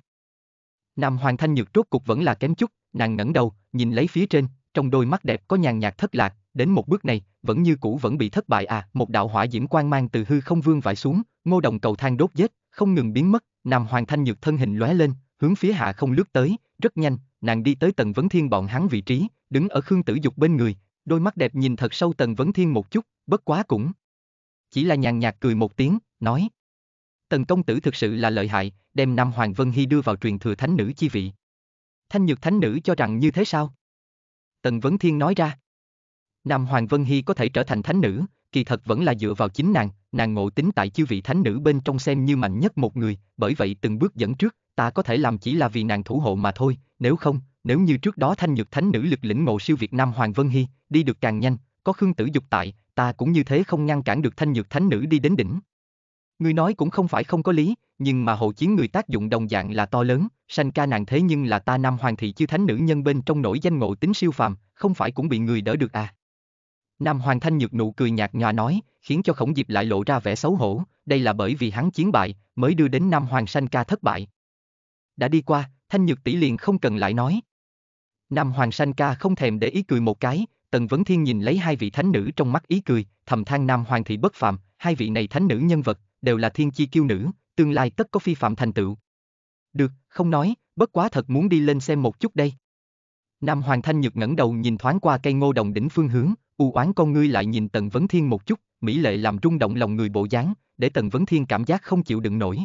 Nam Hoàng Thanh Nhược rốt cục vẫn là kém chút, nàng ngẩng đầu, nhìn lấy phía trên, trong đôi mắt đẹp có nhàn nhạt thất lạc, đến một bước này, vẫn như cũ vẫn bị thất bại à, một đạo hỏa diễm quang mang từ hư không vương vãi xuống, ngô đồng cầu thang đốt giết, không ngừng biến mất, Nam Hoàng Thanh Nhược thân hình lóe lên, hướng phía hạ không lướt tới, rất nhanh, nàng đi tới Tần Vấn Thiên bọn hắn vị trí, đứng ở Khương Tử Dục bên người, đôi mắt đẹp nhìn thật sâu Tần Vấn Thiên một chút, bất quá cũng. Chỉ là nhàn nhạt cười một tiếng, nói. Tần công tử thực sự là lợi hại, đem Nam Hoàng Vân Hy đưa vào truyền thừa thánh nữ chi vị. Thanh Nhược thánh nữ cho rằng như thế sao? Tần Vấn Thiên nói ra. Nam Hoàng Vân Hy có thể trở thành thánh nữ, kỳ thật vẫn là dựa vào chính nàng, nàng ngộ tính tại chư vị thánh nữ bên trong xem như mạnh nhất một người, bởi vậy từng bước dẫn trước, ta có thể làm chỉ là vì nàng thủ hộ mà thôi, nếu không, nếu như trước đó thanh nhược thánh nữ lực lĩnh ngộ siêu việt Nam Hoàng Vân Hy, đi được càng nhanh, có Khương Tử Dục tại, ta cũng như thế không ngăn cản được thanh nhược thánh nữ đi đến đỉnh. Người nói cũng không phải không có lý, nhưng mà hộ chiến người tác dụng đồng dạng là to lớn, sanh ca nàng thế nhưng là ta Nam Hoàng thị chư thánh nữ nhân bên trong nổi danh ngộ tính siêu phàm, không phải cũng bị người đỡ được à. Nam Hoàng Thanh Nhược nụ cười nhạt nhòa nói, khiến cho khổng diệp lại lộ ra vẻ xấu hổ, đây là bởi vì hắn chiến bại, mới đưa đến Nam Hoàng Sanh ca thất bại. Đã đi qua, Thanh Nhược tỷ liền không cần lại nói. Nam Hoàng Sanh ca không thèm để ý cười một cái, Tần Vấn Thiên nhìn lấy hai vị thánh nữ trong mắt ý cười, thầm than Nam Hoàng thị bất phàm, hai vị này thánh nữ nhân vật, đều là thiên chi kiêu nữ, tương lai tất có phi phạm thành tựu. Được, không nói, bất quá thật muốn đi lên xem một chút đây. Nam Hoàng Thanh Nhược ngẩng đầu nhìn thoáng qua cây ngô đồng đỉnh phương hướng, u oán con ngươi lại nhìn Tần Vấn Thiên một chút, mỹ lệ làm rung động lòng người bộ dáng, để Tần Vấn Thiên cảm giác không chịu đựng nổi.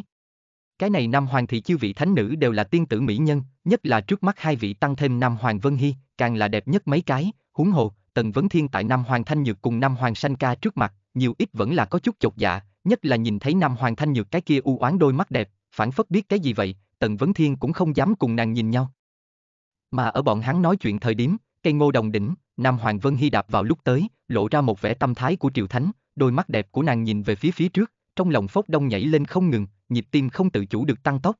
Cái này Nam Hoàng thị chư vị thánh nữ đều là tiên tử mỹ nhân, nhất là trước mắt hai vị tăng thêm Nam Hoàng Vân Hy, càng là đẹp nhất mấy cái, huống hồ, Tần Vấn Thiên tại Nam Hoàng Thanh Nhược cùng Nam Hoàng Sanh Ca trước mặt, nhiều ít vẫn là có chút chột dạ, nhất là nhìn thấy Nam Hoàng Thanh Nhược cái kia u oán đôi mắt đẹp, phản phất biết cái gì vậy, Tần Vấn Thiên cũng không dám cùng nàng nhìn nhau. Mà ở bọn hắn nói chuyện thời điểm, cây ngô đồng đỉnh, Nam Hoàng Vân Hy đạp vào lúc tới, lộ ra một vẻ tâm thái của triều thánh, đôi mắt đẹp của nàng nhìn về phía phía trước, trong lòng phốc đông nhảy lên không ngừng, nhịp tim không tự chủ được tăng tốc.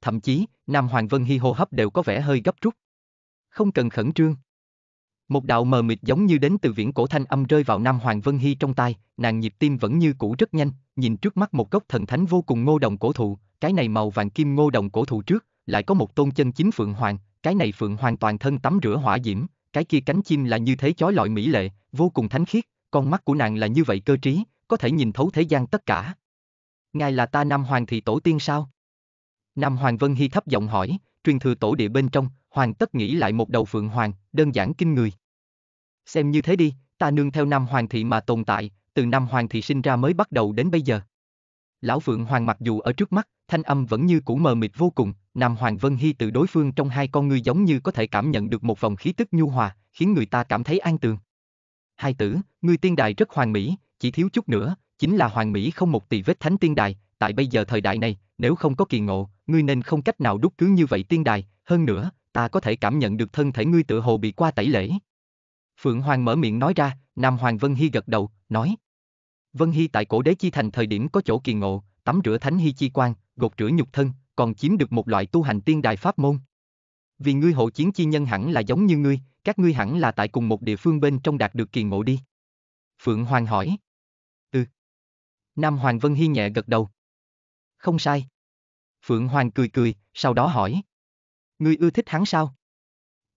Thậm chí, Nam Hoàng Vân Hy hô hấp đều có vẻ hơi gấp rút. Không cần khẩn trương. Một đạo mờ mịt giống như đến từ viễn cổ thanh âm rơi vào Nam Hoàng Vân Hy trong tai, nàng nhịp tim vẫn như cũ rất nhanh, nhìn trước mắt một gốc thần thánh vô cùng ngô đồng cổ thụ, cái này màu vàng kim ngô đồng cổ thụ trước, lại có một tôn chân chính phượng hoàng, cái này phượng hoàng toàn thân tắm rửa hỏa diễm, cái kia cánh chim là như thế chói lọi mỹ lệ, vô cùng thánh khiết, con mắt của nàng là như vậy cơ trí, có thể nhìn thấu thế gian tất cả. Ngài là ta Nam Hoàng thị tổ tiên sao? Nam Hoàng Vân Hy thấp giọng hỏi, truyền thừa tổ địa bên trong, Hoàng tất nghĩ lại một đầu phượng hoàng, đơn giản kinh người. Xem như thế đi, ta nương theo Nam Hoàng thị mà tồn tại, từ Nam Hoàng thị sinh ra mới bắt đầu đến bây giờ. Lão Phượng Hoàng mặc dù ở trước mắt, thanh âm vẫn như cũ mờ mịt vô cùng, Nam Hoàng Vân Hy từ đối phương trong hai con ngươi giống như có thể cảm nhận được một vòng khí tức nhu hòa, khiến người ta cảm thấy an tường. Hai tử, ngươi tiên đài rất hoàn mỹ, chỉ thiếu chút nữa, chính là hoàn mỹ không một tỷ vết thánh tiên đài, tại bây giờ thời đại này, nếu không có kỳ ngộ, ngươi nên không cách nào đúc cứ như vậy tiên đài, hơn nữa, ta có thể cảm nhận được thân thể ngươi tựa hồ bị qua tẩy lễ. Phượng Hoàng mở miệng nói ra, Nam Hoàng Vân Hy gật đầu, nói. Vân Hy tại cổ đế chi thành thời điểm có chỗ kỳ ngộ, tắm rửa thánh hy chi quan, gột rửa nhục thân, còn chiếm được một loại tu hành tiên đài pháp môn. Vì ngươi hộ chiến chi nhân hẳn là giống như ngươi, các ngươi hẳn là tại cùng một địa phương bên trong đạt được kỳ ngộ đi. Phượng Hoàng hỏi. Ừ. Nam Hoàng Vân Hy nhẹ gật đầu. Không sai. Phượng Hoàng cười cười, sau đó hỏi. Ngươi ưa thích hắn sao?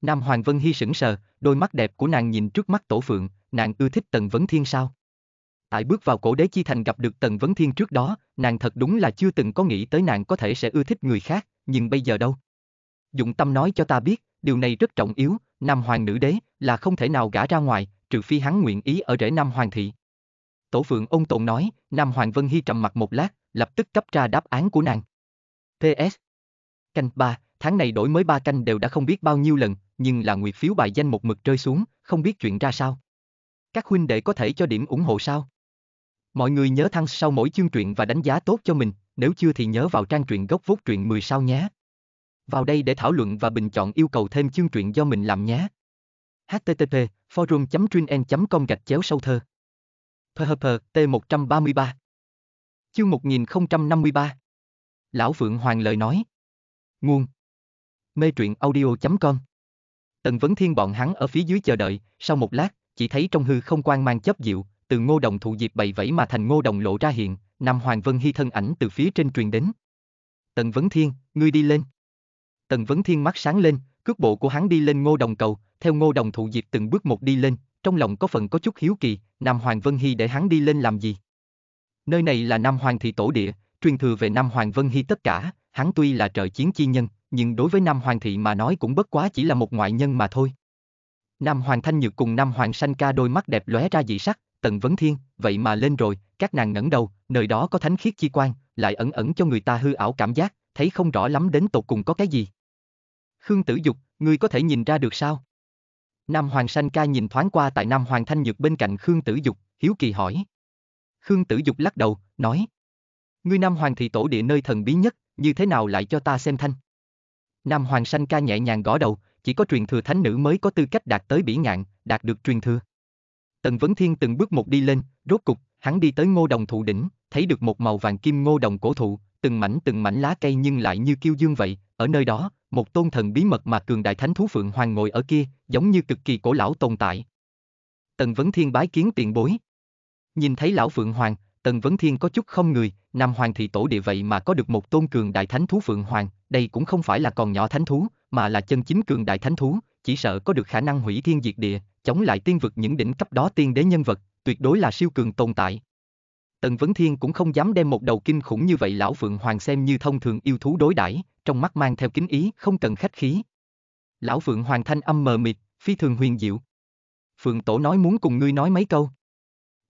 Nam Hoàng Vân Hy sững sờ, đôi mắt đẹp của nàng nhìn trước mắt tổ phượng, nàng ưa thích Tần Vấn Thiên sao? Tại bước vào cổ đế chi thành gặp được Tần Vấn Thiên trước đó, nàng thật đúng là chưa từng có nghĩ tới nàng có thể sẽ ưa thích người khác, nhưng bây giờ đâu? Dụng tâm nói cho ta biết, điều này rất trọng yếu, Nam Hoàng nữ đế là không thể nào gả ra ngoài, trừ phi hắn nguyện ý ở rễ Nam Hoàng thị. Tổ phượng ôn tồn nói, Nam Hoàng Vân Hy trầm mặt một lát, lập tức cấp ra đáp án của nàng. PS. Canh 3, tháng này đổi mới ba canh đều đã không biết bao nhiêu lần, nhưng là nguyệt phiếu bài danh một mực rơi xuống, không biết chuyện ra sao. Các huynh đệ có thể cho điểm ủng hộ sao? Mọi người nhớ thăng sau mỗi chương truyện và đánh giá tốt cho mình, nếu chưa thì nhớ vào trang truyện gốc vốt truyện 10 sao nhé. Vào đây để thảo luận và bình chọn yêu cầu thêm chương truyện do mình làm nhé. http forum.truyện com gạch chéo sâu thơ. PHP T133 Chương 1053 Lão Phượng Hoàng lời nói Nguồn Mê truyện audio.com Tần Vấn Thiên bọn hắn ở phía dưới chờ đợi, sau một lát, chỉ thấy trong hư không quan mang chấp diệu, từ ngô đồng thụ diệp bày vẫy mà thành ngô đồng lộ ra hiện, Nam Hoàng Vân Hy thân ảnh từ phía trên truyền đến. Tần Vấn Thiên, ngươi đi lên. Tần Vấn Thiên mắt sáng lên, cước bộ của hắn đi lên ngô đồng cầu, theo ngô đồng thụ diệp từng bước một đi lên, trong lòng có phần có chút hiếu kỳ, Nam Hoàng Vân Hy để hắn đi lên làm gì? Nơi này là Nam Hoàng thị tổ địa, truyền thừa về Nam Hoàng Vân Hy tất cả, hắn tuy là trợ chiến chi nhân, nhưng đối với Nam Hoàng thị mà nói cũng bất quá chỉ là một ngoại nhân mà thôi. Nam Hoàng Thanh Nhược cùng Nam Hoàng Sanh ca đôi mắt đẹp lóe ra dị sắc, Tần Vấn Thiên, vậy mà lên rồi, các nàng ngẩng đầu, nơi đó có thánh khiết chi quan, lại ẩn ẩn cho người ta hư ảo cảm giác, thấy không rõ lắm đến tột cùng có cái gì. Khương Tử Dục, ngươi có thể nhìn ra được sao? Nam Hoàng Sanh ca nhìn thoáng qua tại Nam Hoàng Thanh Nhược bên cạnh Khương Tử Dục, hiếu kỳ hỏi. Khương Tử Dục lắc đầu, nói. Ngươi Nam Hoàng thị tổ địa nơi thần bí nhất, như thế nào lại cho ta xem thanh? Nam Hoàng Sanh ca nhẹ nhàng gõ đầu, chỉ có truyền thừa thánh nữ mới có tư cách đạt tới bỉ ngạn, đạt được truyền thừa. Tần Vấn Thiên từng bước một đi lên, rốt cục, hắn đi tới ngô đồng thụ đỉnh, thấy được một màu vàng kim ngô đồng cổ thụ, từng mảnh từng mảnh lá cây nhưng lại như kiêu dương vậy, ở nơi đó, một tôn thần bí mật mà cường đại thánh thú phượng hoàng ngồi ở kia, giống như cực kỳ cổ lão tồn tại. Tần Vấn Thiên bái kiến tiền bối. Nhìn thấy lão phượng hoàng, Tần Vấn Thiên có chút không người, Nam Hoàng thị tổ địa vậy mà có được một tôn cường đại thánh thú phượng hoàng, đây cũng không phải là còn nhỏ thánh thú, mà là chân chính cường đại thánh thú, chỉ sợ có được khả năng hủy thiên diệt địa, chống lại tiên vực những đỉnh cấp đó tiên đế nhân vật, tuyệt đối là siêu cường tồn tại. Tần Vấn Thiên cũng không dám đem một đầu kinh khủng như vậy lão Phượng Hoàng xem như thông thường yêu thú đối đãi, trong mắt mang theo kính ý, không cần khách khí. Lão Phượng Hoàng thanh âm mờ mịt, phi thường huyền diệu. Phượng Tổ nói muốn cùng ngươi nói mấy câu.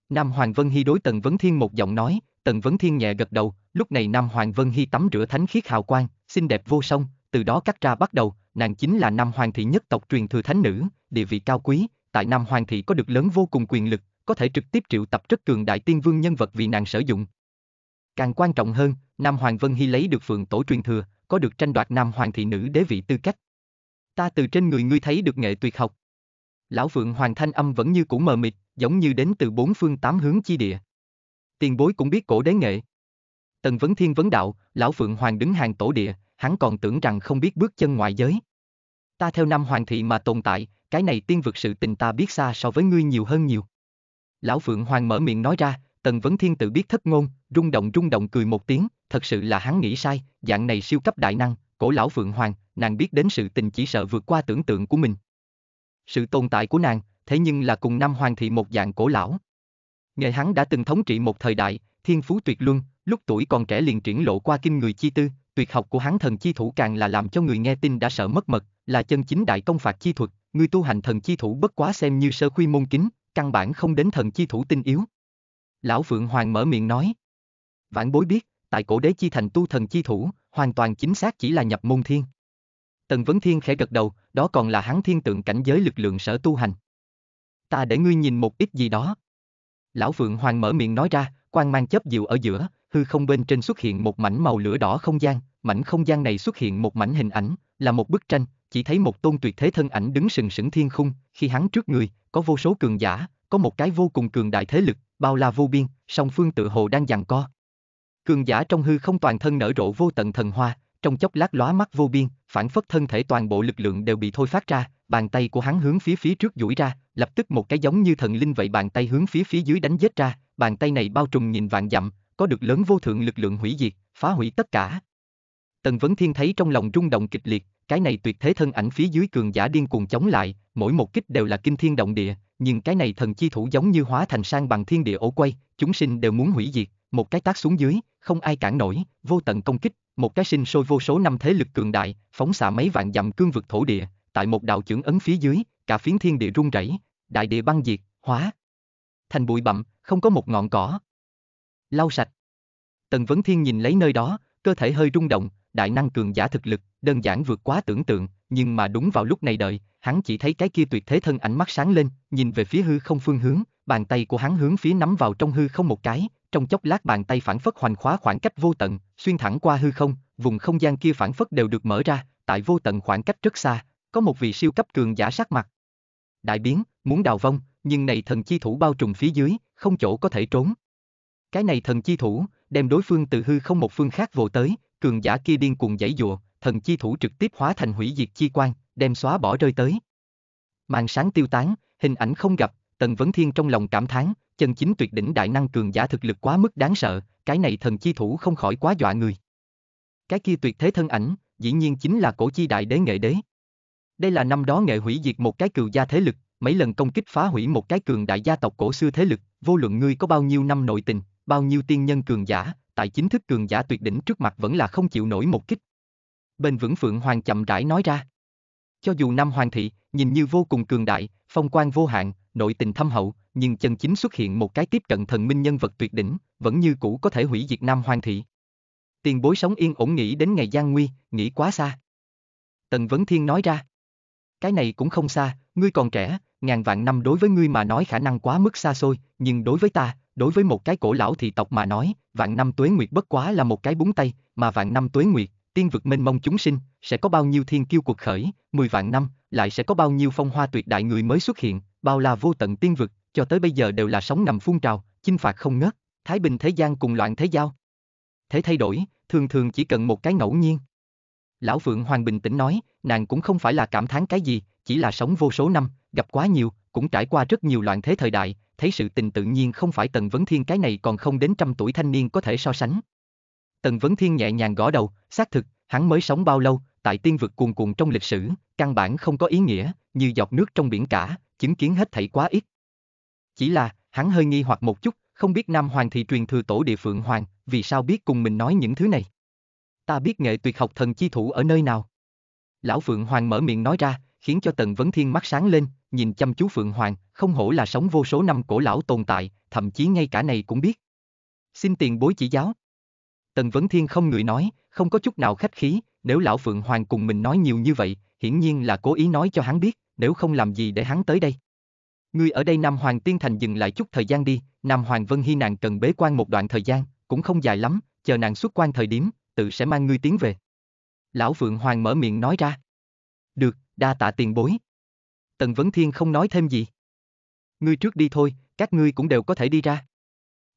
Nam Hoàng Vân Hy đối Tần Vấn Thiên một giọng nói, Tần Vấn Thiên nhẹ gật đầu, lúc này Nam Hoàng Vân Hy tắm rửa thánh khiết hào quang, xinh đẹp vô song, từ đó cắt ra bắt đầu, nàng chính là Nam Hoàng thị nhất tộc truyền thừa thánh nữ, địa vị cao quý, tại Nam Hoàng thị có được lớn vô cùng quyền lực, có thể trực tiếp triệu tập rất cường đại tiên vương nhân vật vì nàng sử dụng. Càng quan trọng hơn, Nam Hoàng Vân Hy lấy được phượng tổ truyền thừa, có được tranh đoạt Nam Hoàng thị nữ đế vị tư cách. Ta từ trên người ngươi thấy được nghệ tuyệt học. Lão Phượng Hoàng thanh âm vẫn như cũ mờ mịt, giống như đến từ bốn phương tám hướng chi địa. Tiền bối cũng biết cổ đế nghệ. Tần Vấn Thiên vấn đạo, Lão Phượng Hoàng đứng hàng tổ địa, hắn còn tưởng rằng không biết bước chân ngoại giới. Ta theo năm hoàng thị mà tồn tại, cái này tiên vực sự tình ta biết xa so với ngươi nhiều hơn nhiều. Lão Phượng Hoàng mở miệng nói ra, Tần Vấn Thiên tự biết thất ngôn, rung động rung động cười một tiếng, thật sự là hắn nghĩ sai, dạng này siêu cấp đại năng, cổ lão Phượng Hoàng, nàng biết đến sự tình chỉ sợ vượt qua tưởng tượng của mình. Sự tồn tại của nàng, thế nhưng là cùng năm hoàng thị một dạng cổ lão. Nghệ hắn đã từng thống trị một thời đại, thiên phú tuyệt luân, lúc tuổi còn trẻ liền triển lộ qua kinh người chi tư, tuyệt học của hắn thần chi thủ càng là làm cho người nghe tin đã sợ mất mật, là chân chính đại công phạt chi thuật, người tu hành thần chi thủ bất quá xem như sơ khuy môn kính, căn bản không đến thần chi thủ tinh yếu. Lão Phượng Hoàng mở miệng nói. Vãn bối biết, tại cổ đế chi thành tu thần chi thủ, hoàn toàn chính xác chỉ là nhập môn thiên. Tần Vấn Thiên khẽ gật đầu, đó còn là hắn thiên tượng cảnh giới lực lượng sở tu hành. Ta để ngươi nhìn một ít gì đó. Lão Phượng Hoàng mở miệng nói ra, quang mang chấp diệu ở giữa, hư không bên trên xuất hiện một mảnh màu lửa đỏ không gian, mảnh không gian này xuất hiện một mảnh hình ảnh, là một bức tranh, chỉ thấy một tôn tuyệt thế thân ảnh đứng sừng sững thiên khung, khi hắn trước người, có vô số cường giả, có một cái vô cùng cường đại thế lực, bao la vô biên, song phương tự hồ đang giằng co. Cường giả trong hư không toàn thân nở rộ vô tận thần hoa, trong chốc lát lóa mắt vô biên, phản phất thân thể toàn bộ lực lượng đều bị thôi phát ra, bàn tay của hắn hướng phía phía trước duỗi ra, lập tức một cái giống như thần linh vậy bàn tay hướng phía phía dưới đánh giết ra, bàn tay này bao trùm nhìn vạn dặm, có được lớn vô thượng lực lượng hủy diệt, phá hủy tất cả. Tần Vấn Thiên thấy trong lòng rung động kịch liệt, cái này tuyệt thế thân ảnh phía dưới cường giả điên cuồng chống lại, mỗi một kích đều là kinh thiên động địa, nhưng cái này thần chi thủ giống như hóa thành sang bằng thiên địa ổ quay, chúng sinh đều muốn hủy diệt, một cái tác xuống dưới, không ai cản nổi, vô tận công kích, một cái sinh sôi vô số năm thế lực cường đại, phóng xạ mấy vạn dặm cương vực thổ địa, tại một đạo chưởng ấn phía dưới, cả phiến thiên địa rung rẩy, đại địa băng diệt, hóa thành bụi bặm, không có một ngọn cỏ. Lau sạch. Tần Vấn Thiên nhìn lấy nơi đó, cơ thể hơi rung động, đại năng cường giả thực lực, đơn giản vượt quá tưởng tượng, nhưng mà đúng vào lúc này đợi, hắn chỉ thấy cái kia tuyệt thế thân ảnh mắt sáng lên, nhìn về phía hư không phương hướng, bàn tay của hắn hướng phía nắm vào trong hư không một cái, trong chốc lát bàn tay phản phất hoành khóa khoảng cách vô tận, xuyên thẳng qua hư không, vùng không gian kia phản phất đều được mở ra, tại vô tận khoảng cách rất xa, có một vị siêu cấp cường giả sát mặt. Đại biến, muốn đào vong, nhưng này thần chi thủ bao trùm phía dưới, không chỗ có thể trốn. Cái này thần chi thủ, đem đối phương từ hư không một phương khác vô tới, cường giả kia điên cuồng giãy dụa, thần chi thủ trực tiếp hóa thành hủy diệt chi quan, đem xóa bỏ rơi tới. Màn sáng tiêu tán, hình ảnh không gặp, Tần Vấn Thiên trong lòng cảm thán, chân chính tuyệt đỉnh đại năng cường giả thực lực quá mức đáng sợ, cái này thần chi thủ không khỏi quá dọa người. Cái kia tuyệt thế thân ảnh, dĩ nhiên chính là cổ chi đại đế nghệ đế. Đây là năm đó nghệ hủy diệt một cái cừu gia thế lực, mấy lần công kích phá hủy một cái cường đại gia tộc cổ xưa thế lực, vô luận ngươi có bao nhiêu năm nội tình, bao nhiêu tiên nhân cường giả, tại chính thức cường giả tuyệt đỉnh trước mặt vẫn là không chịu nổi một kích. Bên vững Phượng Hoàng chậm rãi nói ra. Cho dù năm hoàng thị, nhìn như vô cùng cường đại, phong quan vô hạn, nội tình thâm hậu, nhưng chân chính xuất hiện một cái tiếp cận thần minh nhân vật tuyệt đỉnh, vẫn như cũ có thể hủy diệt Nam Hoàng thị. Tiền bối sống yên ổn nghĩ đến ngày gian nguy, nghĩ quá xa. Tần Vấn Thiên nói ra. Cái này cũng không xa, ngươi còn trẻ, ngàn vạn năm đối với ngươi mà nói khả năng quá mức xa xôi, nhưng đối với ta, đối với một cái cổ lão thị tộc mà nói, vạn năm tuế nguyệt bất quá là một cái búng tay, mà vạn năm tuế nguyệt, tiên vực mênh mông chúng sinh, sẽ có bao nhiêu thiên kiêu cuộc khởi, mười vạn năm, lại sẽ có bao nhiêu phong hoa tuyệt đại người mới xuất hiện, bao la vô tận tiên vực, cho tới bây giờ đều là sóng nằm phun trào, chinh phạt không ngớt, thái bình thế gian cùng loạn thế giao. Thế thay đổi, thường thường chỉ cần một cái ngẫu nhiên. Lão Phượng Hoàng bình tĩnh nói, nàng cũng không phải là cảm thán cái gì, chỉ là sống vô số năm, gặp quá nhiều, cũng trải qua rất nhiều loạn thế thời đại, thấy sự tình tự nhiên không phải Tần Vấn Thiên cái này còn không đến trăm tuổi thanh niên có thể so sánh. Tần Vấn Thiên nhẹ nhàng gõ đầu, xác thực, hắn mới sống bao lâu, tại tiên vực cuồn cuộn trong lịch sử, căn bản không có ý nghĩa, như giọt nước trong biển cả, chứng kiến hết thảy quá ít. Chỉ là, hắn hơi nghi hoặc một chút, không biết Nam Hoàng thì truyền thừa tổ địa Phượng Hoàng, vì sao biết cùng mình nói những thứ này. Ta biết nghệ tuyệt học thần chi thủ ở nơi nào. Lão Phượng Hoàng mở miệng nói ra, khiến cho Tần Vấn Thiên mắt sáng lên, nhìn chăm chú Phượng Hoàng, không hổ là sống vô số năm cổ lão tồn tại, thậm chí ngay cả này cũng biết. Xin tiền bối chỉ giáo. Tần Vấn Thiên không người nói, không có chút nào khách khí, nếu lão Phượng Hoàng cùng mình nói nhiều như vậy, hiển nhiên là cố ý nói cho hắn biết, nếu không làm gì để hắn tới đây. Ngươi ở đây Nam Hoàng Tiên Thành dừng lại chút thời gian đi, Nam Hoàng Vân Hy nàng cần bế quan một đoạn thời gian, cũng không dài lắm, chờ nàng xuất quan thời điểm, tự sẽ mang ngươi tiến về. Lão Phượng Hoàng mở miệng nói ra. Được, đa tạ tiền bối. Tần Vấn Thiên không nói thêm gì. Ngươi trước đi thôi, các ngươi cũng đều có thể đi ra.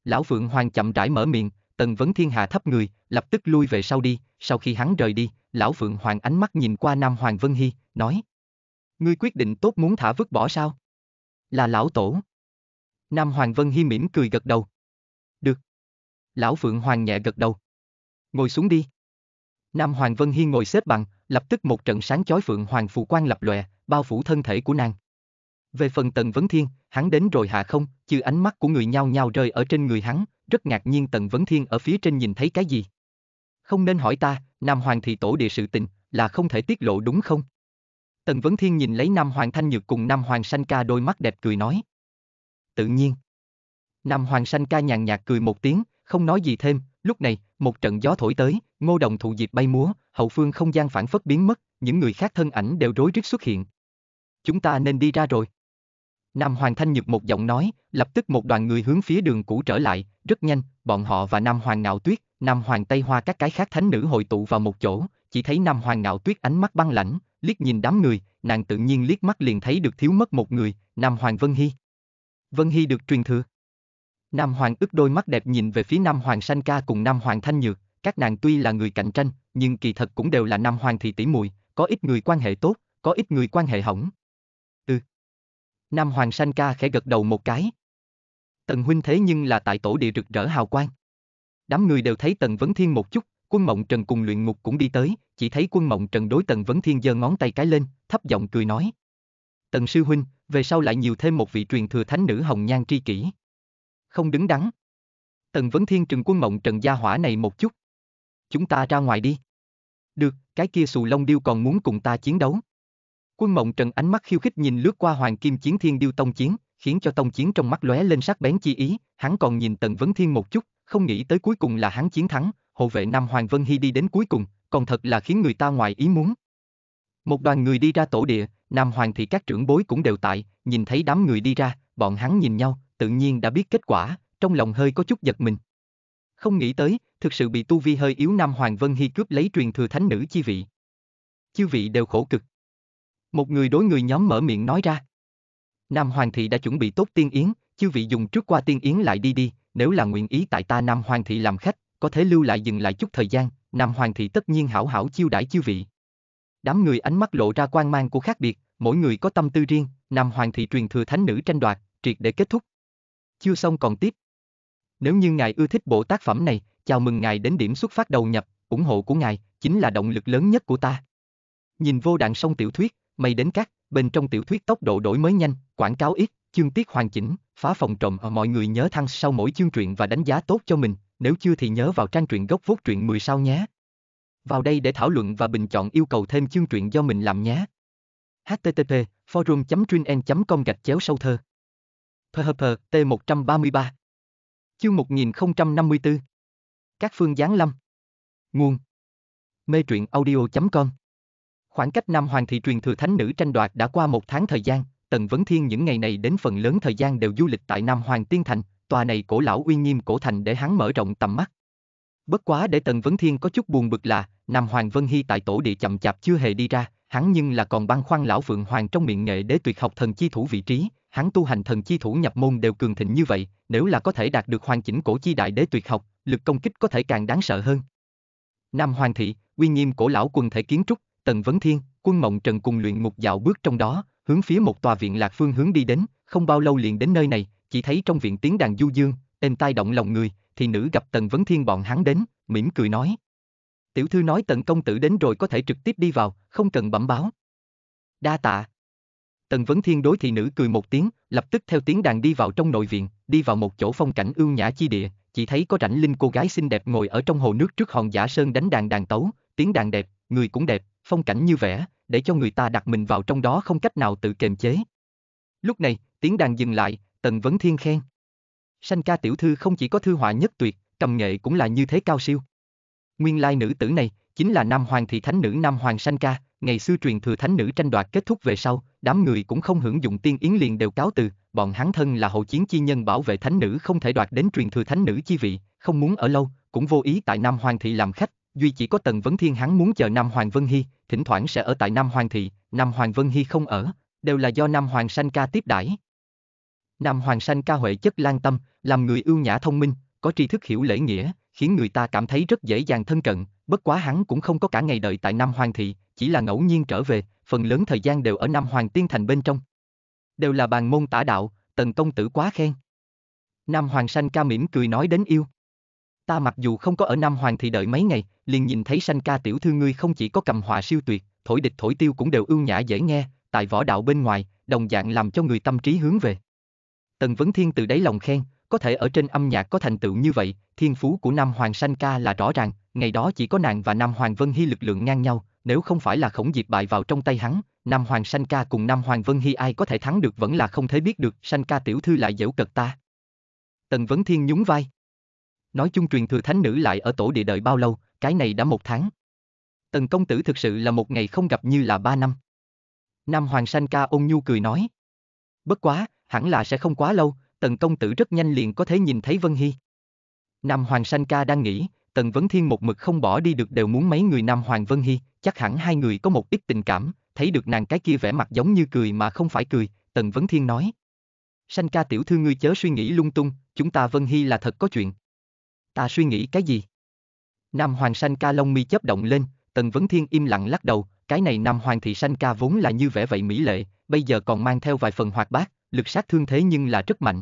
Lão Phượng Hoàng chậm rãi mở miệng, Tần Vấn Thiên hạ thấp người, lập tức lui về sau đi, sau khi hắn rời đi, Lão Phượng Hoàng ánh mắt nhìn qua Nam Hoàng Vân Hy, nói. Ngươi quyết định tốt muốn thả vứt bỏ sao? Là Lão Tổ. Nam Hoàng Vân Hi mỉm cười gật đầu. Được. Lão Phượng Hoàng nhẹ gật đầu. Ngồi xuống đi. Nam Hoàng Vân Hi ngồi xếp bằng, lập tức một trận sáng chói Phượng Hoàng phù quan lập lòe, bao phủ thân thể của nàng. Về phần Tần Vấn Thiên, hắn đến rồi hạ không, chứ ánh mắt của người nhao nhao rơi ở trên người hắn, rất ngạc nhiên Tần Vấn Thiên ở phía trên nhìn thấy cái gì. Không nên hỏi ta, Nam Hoàng thị tổ địa sự tình, là không thể tiết lộ đúng không? Tần Vấn Thiên nhìn lấy Nam Hoàng Thanh Nhược cùng Nam Hoàng Sanh Ca đôi mắt đẹp cười nói. Tự nhiên. Nam Hoàng Sanh Ca nhàn nhạt cười một tiếng, không nói gì thêm, Lúc này, một trận gió thổi tới, ngô đồng thụ diệp bay múa, hậu phương không gian phản phất biến mất, những người khác thân ảnh đều rối rít xuất hiện. Chúng ta nên đi ra rồi. Nam Hoàng Thanh Nhược một giọng nói, lập tức một đoàn người hướng phía đường cũ trở lại, rất nhanh, bọn họ và Nam Hoàng Ngạo Tuyết, Nam Hoàng Tây Hoa các cái khác thánh nữ hội tụ vào một chỗ, chỉ thấy Nam Hoàng Ngạo Tuyết ánh mắt băng lãnh, liếc nhìn đám người, nàng tự nhiên liếc mắt liền thấy được thiếu mất một người, Nam Hoàng Vân Hy. Vân Hy được truyền thừa. Nam Hoàng ức đôi mắt đẹp nhìn về phía Nam Hoàng Sanh Ca cùng Nam Hoàng Thanh Nhược, các nàng tuy là người cạnh tranh, nhưng kỳ thật cũng đều là Nam Hoàng thị tỷ muội, có ít người quan hệ tốt, có ít người quan hệ hỏng. Ừ. Nam Hoàng Sanh Ca khẽ gật đầu một cái. Tần huynh thế nhưng là tại tổ địa rực rỡ hào quang. Đám người đều thấy Tần Vấn Thiên một chút, quân mộng trần cùng luyện ngục cũng đi tới, chỉ thấy quân mộng trần đối Tần Vấn Thiên giơ ngón tay cái lên, thấp giọng cười nói. Tần sư huynh, về sau lại nhiều thêm một vị truyền thừa thánh nữ hồng nhan tri kỷ. Không đứng đắn. Tần Vấn Thiên trừng quân mộng trần gia hỏa này một chút. Chúng ta ra ngoài đi. Được, cái kia xù lông điêu còn muốn cùng ta chiến đấu. Quân mộng trần ánh mắt khiêu khích nhìn lướt qua hoàng kim chiến thiên điêu tông chiến, khiến cho tông chiến trong mắt lóe lên sắc bén chi ý, hắn còn nhìn Tần Vấn Thiên một chút, không nghĩ tới cuối cùng là hắn chiến thắng, hộ vệ Nam Hoàng Vân Hy đi đến cuối cùng, còn thật là khiến người ta ngoài ý muốn. Một đoàn người đi ra tổ địa, Nam Hoàng thì các trưởng bối cũng đều tại, nhìn thấy đám người đi ra, bọn hắn nhìn nhau, tự nhiên đã biết kết quả, trong lòng hơi có chút giật mình. Không nghĩ tới, thực sự bị tu vi hơi yếu Nam Hoàng Vân Hy cướp lấy truyền thừa thánh nữ chi vị. Chư vị đều khổ cực. Một người đối người nhóm mở miệng nói ra. Nam Hoàng thị đã chuẩn bị tốt tiên yến, chư vị dùng trước qua tiên yến lại đi đi, nếu là nguyện ý tại ta Nam Hoàng thị làm khách, có thể lưu lại dừng lại chút thời gian, Nam Hoàng thị tất nhiên hảo hảo chiêu đãi chư vị. Đám người ánh mắt lộ ra quan mang của khác biệt, mỗi người có tâm tư riêng, Nam Hoàng thị truyền thừa thánh nữ tranh đoạt, triệt để kết thúc. Chưa xong còn tiếp. Nếu như ngài ưa thích bộ tác phẩm này, chào mừng ngài đến điểm xuất phát đầu nhập, ủng hộ của ngài chính là động lực lớn nhất của ta. Nhìn vô đạn song tiểu thuyết, mây đến các, bên trong tiểu thuyết tốc độ đổi mới nhanh, quảng cáo ít, chương tiết hoàn chỉnh, phá phòng trộm ở mọi người nhớ thăng sau mỗi chương truyện và đánh giá tốt cho mình, nếu chưa thì nhớ vào trang truyện gốc vốt truyện 10 sao nhé. Vào đây để thảo luận và bình chọn yêu cầu thêm chương truyện do mình làm nhé. http forum com gạch chéo sâu thơ. PHP T133 Chương 1054 Các phương giáng lâm. Nguồn. Mê truyện audio.com Khoảng cách Nam Hoàng thị truyền thừa thánh nữ tranh đoạt đã qua một tháng thời gian, Tần Vấn Thiên những ngày này đến phần lớn thời gian đều du lịch tại Nam Hoàng Tiên Thành, tòa này cổ lão uy nghiêm cổ thành để hắn mở rộng tầm mắt. Bất quá để Tần Vấn Thiên có chút buồn bực là, Nam Hoàng Vân Hy tại tổ địa chậm chạp chưa hề đi ra, hắn nhưng là còn băn khoăn lão Phượng Hoàng trong miệng nghệ để tuyệt học thần chi thủ vị trí, hắn tu hành thần chi thủ nhập môn đều cường thịnh như vậy, nếu là có thể đạt được hoàn chỉnh cổ chi đại đế tuyệt học, lực công kích có thể càng đáng sợ hơn. Nam Hoàng thị, uy nghiêm cổ lão quần thể kiến trúc, Tần Vấn Thiên, quân mộng trần cùng luyện ngục dạo bước trong đó, hướng phía một tòa viện lạc phương hướng đi đến, không bao lâu liền đến nơi này, chỉ thấy trong viện tiếng đàn du dương, êm tai động lòng người, thì nữ gặp Tần Vấn Thiên bọn hắn đến, mỉm cười nói. Tiểu thư nói Tần công tử đến rồi có thể trực tiếp đi vào, không cần bẩm báo. Đa tạ. Tần Vấn Thiên đối thị nữ cười một tiếng, lập tức theo tiếng đàn đi vào trong nội viện, đi vào một chỗ phong cảnh ưu nhã chi địa, chỉ thấy có rảnh linh cô gái xinh đẹp ngồi ở trong hồ nước trước hòn giả sơn đánh đàn đàn tấu, tiếng đàn đẹp, người cũng đẹp, phong cảnh như vẻ, để cho người ta đặt mình vào trong đó không cách nào tự kiềm chế. Lúc này, tiếng đàn dừng lại, Tần Vấn Thiên khen. Sanh ca tiểu thư không chỉ có thư họa nhất tuyệt, cầm nghệ cũng là như thế cao siêu. Nguyên lai nữ tử này, chính là Nam Hoàng thị thánh nữ Nam Hoàng Sanh ca, ngày xưa truyền thừa thánh nữ tranh đoạt kết thúc về sau, đám người cũng không hưởng dụng tiên yến liền đều cáo từ, bọn hắn thân là hậu chiến chi nhân bảo vệ thánh nữ không thể đoạt đến truyền thừa thánh nữ chi vị, không muốn ở lâu, cũng vô ý tại Nam Hoàng thị làm khách, duy chỉ có Tần Vấn Thiên hắn muốn chờ Nam Hoàng Vân Hy, thỉnh thoảng sẽ ở tại Nam Hoàng thị, Nam Hoàng Vân Hy không ở, đều là do Nam Hoàng Sanh ca tiếp đãi. Nam Hoàng Sanh ca huệ chất lan tâm, làm người ưu nhã thông minh, có tri thức hiểu lễ nghĩa, khiến người ta cảm thấy rất dễ dàng thân cận, bất quá hắn cũng không có cả ngày đợi tại Nam Hoàng thị, chỉ là ngẫu nhiên trở về, phần lớn thời gian đều ở Nam Hoàng Tiên Thành bên trong. Đều là bàn môn tả đạo, tần công tử quá khen. Nam Hoàng Sanh ca mỉm cười nói đến yêu. Ta mặc dù không có ở Nam Hoàng Thị đợi mấy ngày, liền nhìn thấy Sanh ca tiểu thư ngươi không chỉ có cầm họa siêu tuyệt, thổi địch thổi tiêu cũng đều ưu nhã dễ nghe, tại võ đạo bên ngoài, đồng dạng làm cho người tâm trí hướng về. Tần Vấn Thiên từ đáy lòng khen, có thể ở trên âm nhạc có thành tựu như vậy, thiên phú của Nam Hoàng Sanh ca là rõ ràng, ngày đó chỉ có nàng và Nam Hoàng Vân Hy lực lượng ngang nhau, nếu không phải là khổng diệp bại vào trong tay hắn, Nam Hoàng Sanh ca cùng Nam Hoàng Vân Hy ai có thể thắng được vẫn là không thể biết được, Sanh ca tiểu thư lại dễu cật ta. Tần Vấn Thiên nhún vai. Nói chung truyền thừa thánh nữ lại ở tổ địa đợi bao lâu, cái này đã một tháng. Tần công tử thực sự là một ngày không gặp như là ba năm. Nam Hoàng Sanh ca ôn nhu cười nói. Bất quá, hẳn là sẽ không quá lâu, tần công tử rất nhanh liền có thể nhìn thấy Vân Hy. Nam Hoàng Sanh ca đang nghĩ, tần vấn thiên một mực không bỏ đi được đều muốn mấy người Nam Hoàng Vân Hy, chắc hẳn hai người có một ít tình cảm, thấy được nàng cái kia vẻ mặt giống như cười mà không phải cười, tần vấn thiên nói. Sanh ca tiểu thư ngươi chớ suy nghĩ lung tung, chúng ta Vân Hy là thật có chuyện. Ta suy nghĩ cái gì? Nam Hoàng Sanh ca lông mi chớp động lên, Tần Vấn Thiên im lặng lắc đầu, cái này Nam Hoàng thị Sanh ca vốn là như vẻ vậy mỹ lệ, bây giờ còn mang theo vài phần hoạt bát, lực sát thương thế nhưng là rất mạnh.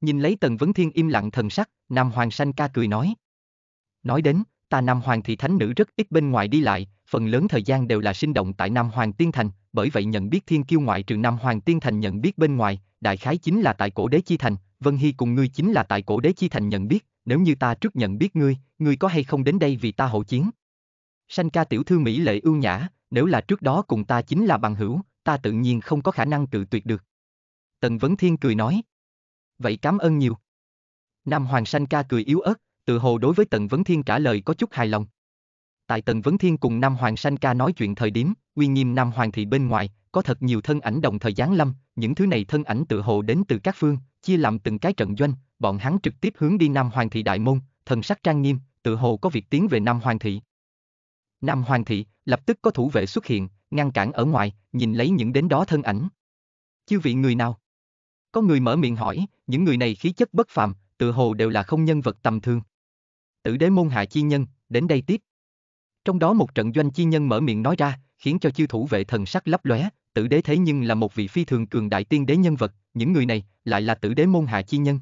Nhìn lấy Tần Vấn Thiên im lặng thần sắc, Nam Hoàng Sanh ca cười nói. Nói đến, ta Nam Hoàng thị thánh nữ rất ít bên ngoài đi lại, phần lớn thời gian đều là sinh động tại Nam Hoàng Tiên Thành, bởi vậy nhận biết thiên kiêu ngoại trừ Nam Hoàng Tiên Thành nhận biết bên ngoài, đại khái chính là tại cổ đế chi thành, Vân Hy cùng ngươi chính là tại cổ đế chi thành nhận biết, nếu như ta trước nhận biết ngươi, ngươi có hay không đến đây vì ta hộ chiến? Sanh ca tiểu thư Mỹ lệ ưu nhã, nếu là trước đó cùng ta chính là bằng hữu, ta tự nhiên không có khả năng tự tuyệt được. Tần Vấn Thiên cười nói. Vậy cảm ơn nhiều. Nam Hoàng Sanh ca cười yếu ớt, tự hồ đối với Tần Vấn Thiên trả lời có chút hài lòng. Tại Tần Vấn Thiên cùng Nam Hoàng Sanh ca nói chuyện thời điểm, uy nghiêm Nam Hoàng thị bên ngoài, có thật nhiều thân ảnh đồng thời giáng lâm, những thứ này thân ảnh tự hồ đến từ các phương, chia làm từng cái trận doanh, bọn hắn trực tiếp hướng đi Nam Hoàng thị đại môn, thần sắc trang nghiêm, tự hồ có việc tiến về Nam Hoàng thị. Nam Hoàng thị, lập tức có thủ vệ xuất hiện, ngăn cản ở ngoài, nhìn lấy những đến đó thân ảnh. Chư vị người nào? Có người mở miệng hỏi, những người này khí chất bất phàm, tự hồ đều là không nhân vật tầm thường. Tử đế môn hạ chi nhân, đến đây tiếp. Trong đó một trận doanh chi nhân mở miệng nói ra, khiến cho chiêu thủ vệ thần sắc lấp lóe, tử đế thế nhưng là một vị phi thường cường đại tiên đế nhân vật, những người này lại là tử đế môn hạ chi nhân.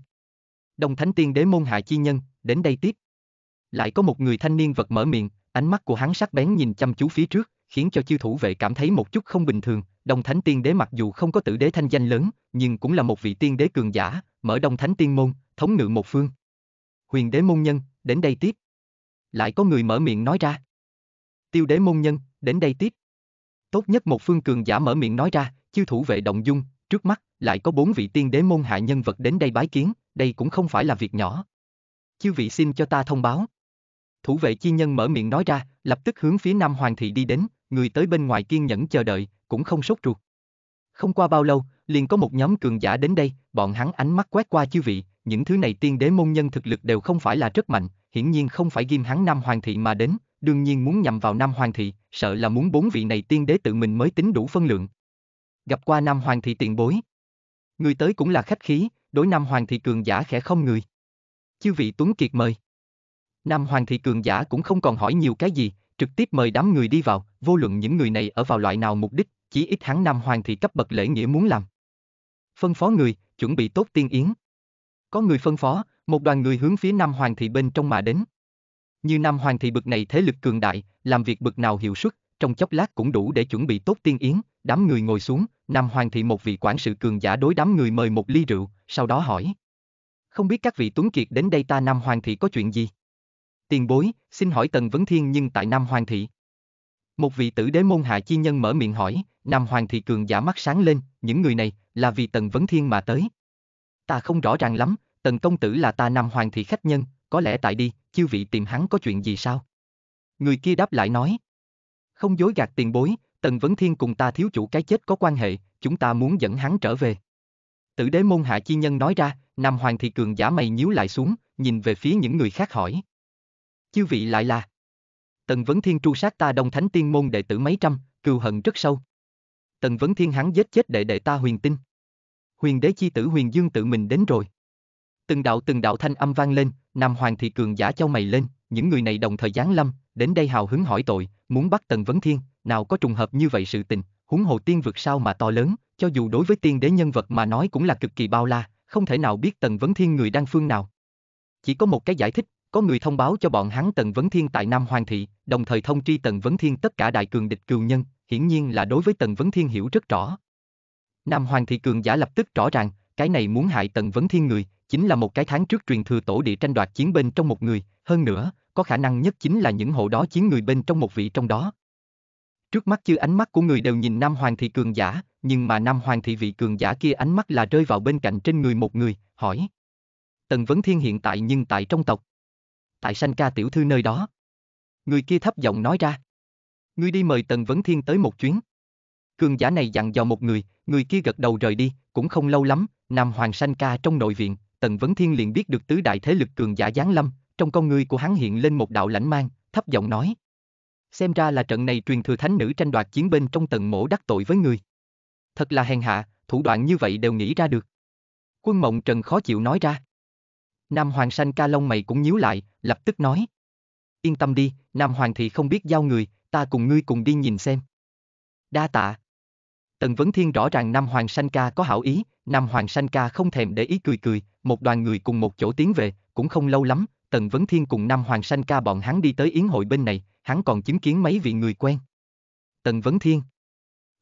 Đồng thánh tiên đế môn hạ chi nhân, đến đây tiếp. Lại có một người thanh niên vật mở miệng, ánh mắt của hắn sắc bén nhìn chăm chú phía trước, khiến cho chiêu thủ vệ cảm thấy một chút không bình thường, Đông Thánh Tiên Đế mặc dù không có tử đế thanh danh lớn, nhưng cũng là một vị tiên đế cường giả, mở Đông Thánh Tiên môn, thống ngự một phương. Huyền đế môn nhân, đến đây tiếp. Lại có người mở miệng nói ra. Tiêu đế môn nhân, đến đây tiếp. Tốt nhất một phương cường giả mở miệng nói ra, chư thủ vệ động dung, trước mắt, lại có bốn vị tiên đế môn hạ nhân vật đến đây bái kiến, đây cũng không phải là việc nhỏ. Chư vị xin cho ta thông báo. Thủ vệ chi nhân mở miệng nói ra, lập tức hướng phía Nam Hoàng thị đi đến, người tới bên ngoài kiên nhẫn chờ đợi, cũng không sốt ruột. Không qua bao lâu, liền có một nhóm cường giả đến đây, bọn hắn ánh mắt quét qua chư vị, những thứ này tiên đế môn nhân thực lực đều không phải là rất mạnh, hiển nhiên không phải ghim hắn Nam Hoàng thị mà đến, đương nhiên muốn nhằm vào Nam Hoàng thị, sợ là muốn bốn vị này tiên đế tự mình mới tính đủ phân lượng. Gặp qua Nam Hoàng thị tiền bối. Người tới cũng là khách khí, đối Nam Hoàng thị cường giả khẽ không người. Chư vị Tuấn Kiệt mời. Nam Hoàng thị cường giả cũng không còn hỏi nhiều cái gì, trực tiếp mời đám người đi vào, vô luận những người này ở vào loại nào mục đích, chỉ ít hắn Nam Hoàng thị cấp bậc lễ nghĩa muốn làm. Phân phó người, chuẩn bị tốt tiên yến. Có người phân phó, một đoàn người hướng phía Nam Hoàng thị bên trong mà đến. Như Nam Hoàng thị bực này thế lực cường đại, làm việc bực nào hiệu suất, trong chốc lát cũng đủ để chuẩn bị tốt tiên yến, đám người ngồi xuống, Nam Hoàng thị một vị quản sự cường giả đối đám người mời một ly rượu, sau đó hỏi. Không biết các vị tuấn kiệt đến đây ta Nam Hoàng thị có chuyện gì? Tiền bối, xin hỏi Tần Vấn Thiên nhưng tại Nam Hoàng thị. Một vị tử đế môn hạ chi nhân mở miệng hỏi, Nam Hoàng thị cường giả mắt sáng lên, những người này, là vì Tần Vấn Thiên mà tới. Ta không rõ ràng lắm, Tần công tử là ta Nam Hoàng thị khách nhân, có lẽ tại đi, chư vị tìm hắn có chuyện gì sao? Người kia đáp lại nói. Không dối gạt tiền bối, Tần Vấn Thiên cùng ta thiếu chủ cái chết có quan hệ, chúng ta muốn dẫn hắn trở về. Tử đế môn hạ chi nhân nói ra, Nam Hoàng thị cường giả mày nhíu lại xuống, nhìn về phía những người khác hỏi. Chư vị lại là. Tần Vấn Thiên tru sát ta Đông Thánh Tiên môn đệ tử mấy trăm, cừu hận rất sâu. Tần Vấn Thiên hắn giết chết đệ đệ ta huyền tinh. Huyền đế chi tử huyền dương tự mình đến rồi. Từng đạo từng đạo thanh âm vang lên, Nam Hoàng thị cường giả châu mày lên, những người này đồng thời giáng lâm, đến đây hào hứng hỏi tội, muốn bắt Tần Vấn Thiên, nào có trùng hợp như vậy sự tình, huống hồ tiên vực sao mà to lớn, cho dù đối với tiên đế nhân vật mà nói cũng là cực kỳ bao la, không thể nào biết Tần Vấn Thiên người đang phương nào. Chỉ có một cái giải thích, có người thông báo cho bọn hắn Tần Vấn Thiên tại Nam Hoàng Thị, đồng thời thông tri Tần Vấn Thiên tất cả đại cường địch cừu nhân, hiển nhiên là đối với Tần Vấn Thiên hiểu rất rõ. Nam Hoàng Thị cường giả lập tức rõ ràng, cái này muốn hại Tần Vấn Thiên người, chính là một cái tháng trước truyền thừa tổ địa tranh đoạt chiến bên trong một người, hơn nữa, có khả năng nhất chính là những hộ đó chiến người bên trong một vị trong đó. Trước mắt chưa ánh mắt của người đều nhìn Nam Hoàng Thị cường giả, nhưng mà Nam Hoàng Thị vị cường giả kia ánh mắt là rơi vào bên cạnh trên người một người, hỏi. Tần Vấn Thiên hiện tại nhưng tại trong tộc. Tại sanh ca tiểu thư nơi đó. Người kia thấp giọng nói ra. Ngươi đi mời Tần Vấn Thiên tới một chuyến. Cường giả này dặn dò một người, người kia gật đầu rời đi, cũng không lâu lắm, Nam Hoàng sanh ca trong nội viện, Tần Vấn Thiên liền biết được tứ đại thế lực cường giả giáng lâm, trong con ngươi của hắn hiện lên một đạo lãnh mang, thấp giọng nói. Xem ra là trận này truyền thừa thánh nữ tranh đoạt chiến bên trong tần mổ đắc tội với người. Thật là hèn hạ, thủ đoạn như vậy đều nghĩ ra được. Quân mộng trần khó chịu nói ra. Nam Hoàng sanh ca lông mày cũng nhíu lại, lập tức nói. Yên tâm đi, Nam Hoàng thì không biết giao người, ta cùng ngươi cùng đi nhìn xem. Đa tạ. Tần Vấn Thiên rõ ràng Nam Hoàng sanh ca có hảo ý, Nam Hoàng sanh ca không thèm để ý cười cười, một đoàn người cùng một chỗ tiến về, cũng không lâu lắm, Tần Vấn Thiên cùng Nam Hoàng sanh ca bọn hắn đi tới yến hội bên này, hắn còn chứng kiến mấy vị người quen. Tần Vấn Thiên.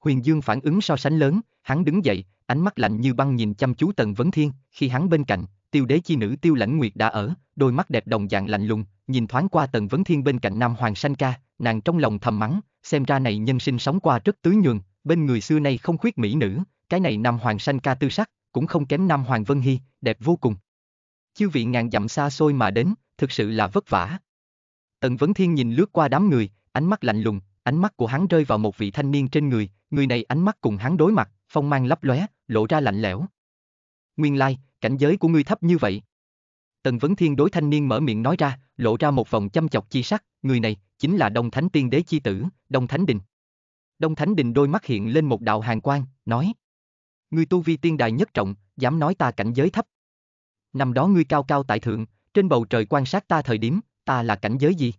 Huyền Dương phản ứng so sánh lớn, hắn đứng dậy, ánh mắt lạnh như băng nhìn chăm chú Tần Vấn Thiên, khi hắn bên cạnh, tiêu đế chi nữ tiêu lãnh nguyệt đã ở, đôi mắt đẹp đồng dạng lạnh lùng, nhìn thoáng qua Tần Vấn Thiên bên cạnh Nam Hoàng Sanh Ca, nàng trong lòng thầm mắng, xem ra này nhân sinh sống qua rất tứ nhường, bên người xưa nay không khuyết mỹ nữ, cái này Nam Hoàng Sanh Ca tư sắc, cũng không kém Nam Hoàng Vân Hy, đẹp vô cùng. Chư vị ngàn dặm xa xôi mà đến, thực sự là vất vả. Tần Vấn Thiên nhìn lướt qua đám người, ánh mắt lạnh lùng, ánh mắt của hắn rơi vào một vị thanh niên trên người, người này ánh mắt cùng hắn đối mặt, phong mang lấp lóe, lộ ra lạnh lẽo. Nguyên lai, cảnh giới của ngươi thấp như vậy. Tần Vấn Thiên đối thanh niên mở miệng nói ra, lộ ra một vòng chăm chọc chi sắc, người này, chính là Đông Thánh Tiên Đế Chi Tử, Đông Thánh Đình. Đông Thánh Đình đôi mắt hiện lên một đạo hàng quang, nói. Ngươi tu vi tiên đài nhất trọng, dám nói ta cảnh giới thấp. Năm đó ngươi cao cao tại thượng, trên bầu trời quan sát ta thời điểm, ta là cảnh giới gì?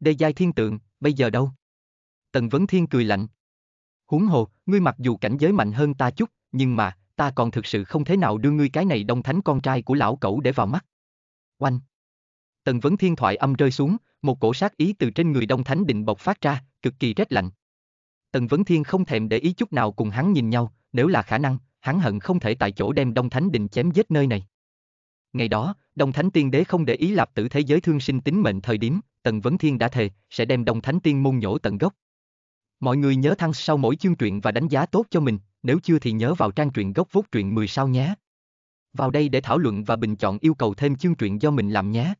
Đề giai thiên tượng, bây giờ đâu? Tần Vấn Thiên cười lạnh. Huống hồ, ngươi mặc dù cảnh giới mạnh hơn ta chút, nhưng mà, ta còn thực sự không thể nào đưa ngươi cái này đông thánh con trai của lão cẩu để vào mắt. Oanh! Tần Vấn Thiên thoại âm rơi xuống, một cổ sát ý từ trên người đông thánh định bộc phát ra, cực kỳ rét lạnh. Tần Vấn Thiên không thèm để ý chút nào cùng hắn nhìn nhau, nếu là khả năng, hắn hận không thể tại chỗ đem đông thánh định chém giết nơi này. Ngày đó, Đông Thánh Tiên Đế không để ý lạp tử thế giới thương sinh tính mệnh thời điểm, Tần Vấn Thiên đã thề, sẽ đem Đông Thánh Tiên môn nhổ tận gốc. Mọi người nhớ thăng sau mỗi chương truyện và đánh giá tốt cho mình, nếu chưa thì nhớ vào trang truyện gốc vốt truyện 10 sao nhé. Vào đây để thảo luận và bình chọn yêu cầu thêm chương truyện do mình làm nhé.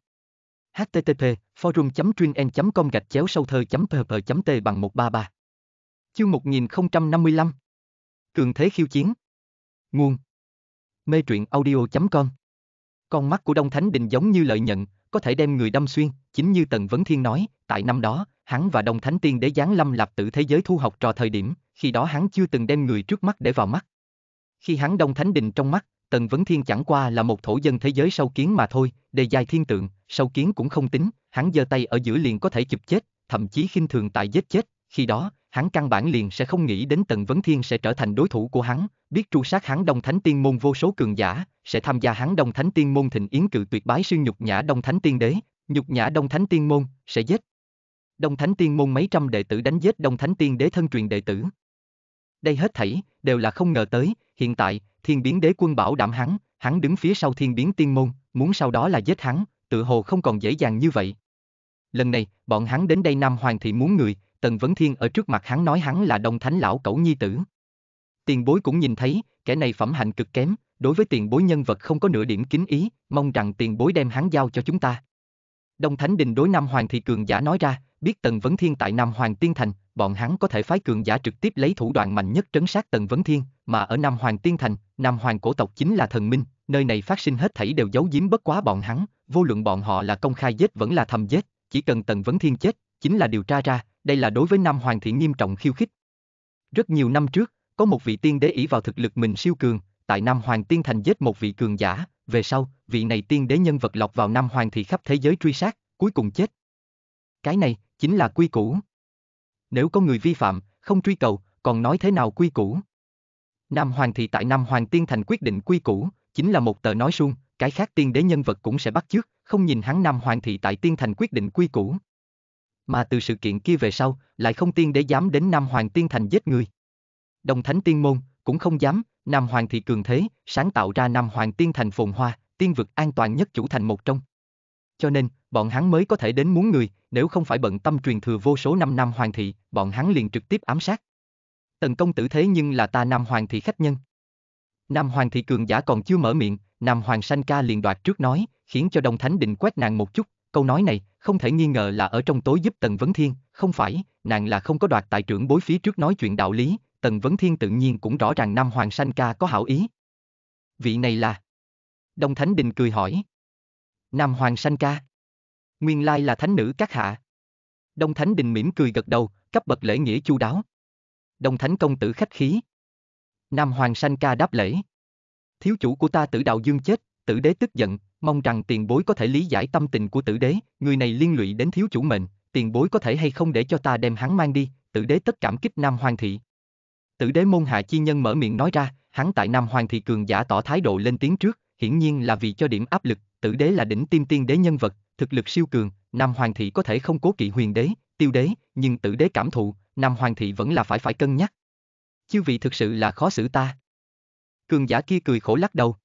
http forum com gạch chéo sâu thơ pp t bằng 133 Chương 1055 Cường thế khiêu chiến. Nguồn. Mê truyện audio.com con mắt của Đông Thánh Đình giống như lợi nhận, có thể đem người đâm xuyên, chính như Tần Vấn Thiên nói, tại năm đó, hắn và Đông Thánh Tiên Đế giáng lâm lạp tử thế giới thu học trò thời điểm, khi đó hắn chưa từng đem người trước mắt để vào mắt. Khi hắn Đông Thánh Đình trong mắt, Tần Vấn Thiên chẳng qua là một thổ dân thế giới sâu kiến mà thôi, đề dài thiên tượng, sâu kiến cũng không tính, hắn giơ tay ở giữa liền có thể chụp chết, thậm chí khinh thường tại giết chết, khi đó, hắn căn bản liền sẽ không nghĩ đến Tần Vấn Thiên sẽ trở thành đối thủ của hắn, biết tru sát hắn Đông Thánh Tiên môn vô số cường giả, sẽ tham gia hắn Đông Thánh Tiên môn thịnh yến cự tuyệt bái sư nhục nhã Đông Thánh Tiên đế, nhục nhã Đông Thánh Tiên môn, sẽ giết. Đông Thánh Tiên môn mấy trăm đệ tử đánh giết Đông Thánh Tiên đế thân truyền đệ tử. Đây hết thảy đều là không ngờ tới, hiện tại, Thiên Biến Đế quân bảo đảm hắn, hắn đứng phía sau Thiên Biến Tiên môn, muốn sau đó là giết hắn, tự hồ không còn dễ dàng như vậy. Lần này, bọn hắn đến đây Nam Hoàng thị muốn người, Tần Vấn Thiên ở trước mặt hắn nói hắn là Đông Thánh lão cẩu nhi tử. Tiền bối cũng nhìn thấy, kẻ này phẩm hạnh cực kém, đối với tiền bối nhân vật không có nửa điểm kính ý, mong rằng tiền bối đem hắn giao cho chúng ta. Đông Thánh Đình đối Nam Hoàng thị cường giả nói ra, biết Tần Vấn Thiên tại Nam Hoàng Tiên Thành, bọn hắn có thể phái cường giả trực tiếp lấy thủ đoạn mạnh nhất trấn sát Tần Vấn Thiên, mà ở Nam Hoàng Tiên Thành, Nam Hoàng cổ tộc chính là thần minh, nơi này phát sinh hết thảy đều giấu giếm bất quá bọn hắn, vô luận bọn họ là công khai giết vẫn là thầm giết, chỉ cần Tần Vấn Thiên chết, chính là điều tra ra, đây là đối với Nam Hoàng Thiện nghiêm trọng khiêu khích. Rất nhiều năm trước, có một vị tiên đế ỷ vào thực lực mình siêu cường, tại Nam Hoàng Tiên Thành giết một vị cường giả, về sau, vị này tiên đế nhân vật lọc vào Nam Hoàng thì khắp thế giới truy sát, cuối cùng chết. Cái này, chính là quy củ. Nếu có người vi phạm, không truy cầu, còn nói thế nào quy củ? Nam Hoàng thì tại Nam Hoàng Tiên Thành quyết định quy củ, chính là một tờ nói suông, cái khác tiên đế nhân vật cũng sẽ bắt chước, không nhìn hắn Nam Hoàng thị tại Tiên Thành quyết định quy củ. Mà từ sự kiện kia về sau, lại không tiên đế dám đến Nam Hoàng Tiên Thành giết người. Đồng Thánh Tiên Môn, cũng không dám, Nam Hoàng thị cường thế, sáng tạo ra Nam Hoàng Tiên Thành phồn hoa, tiên vực an toàn nhất chủ thành một trong. Cho nên, bọn hắn mới có thể đến muốn người, nếu không phải bận tâm truyền thừa vô số năm Nam Hoàng thị, bọn hắn liền trực tiếp ám sát. Tần công tử thế nhưng là ta Nam Hoàng thị khách nhân. Nam Hoàng thị cường giả còn chưa mở miệng, Nam Hoàng Sanh ca liền đoạt trước nói, khiến cho Đông Thánh Định quét nàng một chút, câu nói này, không thể nghi ngờ là ở trong tối giúp Tần Vấn Thiên, không phải, nàng là không có đoạt tại trưởng bối phía trước nói chuyện đạo lý, Tần Vấn Thiên tự nhiên cũng rõ ràng Nam Hoàng Sanh ca có hảo ý. Vị này là... Đông Thánh Đình cười hỏi. Nam Hoàng Sanh ca. Nguyên lai là thánh nữ các hạ. Đông Thánh Đình mỉm cười gật đầu, cấp bậc lễ nghĩa chu đáo. Đông Thánh công tử khách khí. Nam Hoàng Sanh ca đáp lễ. Thiếu chủ của ta tử đạo dương chết, tử đế tức giận, mong rằng tiền bối có thể lý giải tâm tình của tử đế, người này liên lụy đến thiếu chủ mệnh, tiền bối có thể hay không để cho ta đem hắn mang đi, tử đế tất cảm kích Nam Hoàng thị. Tử đế môn hạ chi nhân mở miệng nói ra, hắn tại Nam Hoàng thị cường giả tỏ thái độ lên tiếng trước, hiển nhiên là vì cho điểm áp lực, tử đế là đỉnh tiêm tiên đế nhân vật, thực lực siêu cường, Nam Hoàng thị có thể không cố kỵ huyền đế, tiêu đế, nhưng tử đế cảm thụ, Nam Hoàng thị vẫn là phải phải cân nhắc. Chư vị thực sự là khó xử ta. Cường giả kia cười khổ lắc đầu.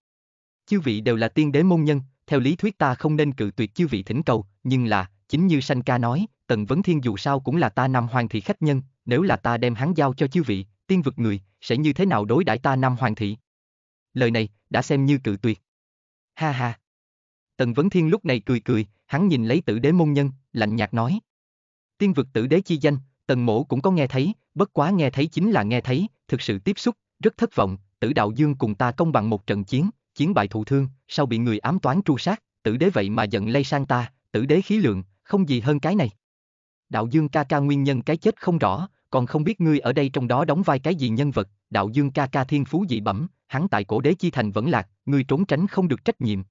Chư vị đều là tiên đế môn nhân, theo lý thuyết ta không nên cự tuyệt chư vị thỉnh cầu, nhưng là, chính như sanh ca nói, Tần Vấn Thiên dù sao cũng là ta Nam Hoàng thị khách nhân, nếu là ta đem hắn giao cho chư vị, tiên vực người, sẽ như thế nào đối đãi ta Nam Hoàng thị? Lời này, đã xem như cự tuyệt. Ha ha. Tần Vấn Thiên lúc này cười cười, hắn nhìn lấy tử đế môn nhân, lạnh nhạt nói. Tiên vực tử đế chi danh, tần mổ cũng có nghe thấy, bất quá nghe thấy chính là nghe thấy, thực sự tiếp xúc, rất thất vọng, tử đạo dương cùng ta công bằng một trận chiến, chiến bại thụ thương, sau bị người ám toán tru sát, tử đế vậy mà giận lây sang ta, tử đế khí lượng, không gì hơn cái này. Đạo dương ca ca nguyên nhân cái chết không rõ, còn không biết ngươi ở đây trong đó đóng vai cái gì nhân vật, đạo dương ca ca thiên phú dị bẩm, hắn tại cổ đế chi thành vẫn lạc, ngươi trốn tránh không được trách nhiệm.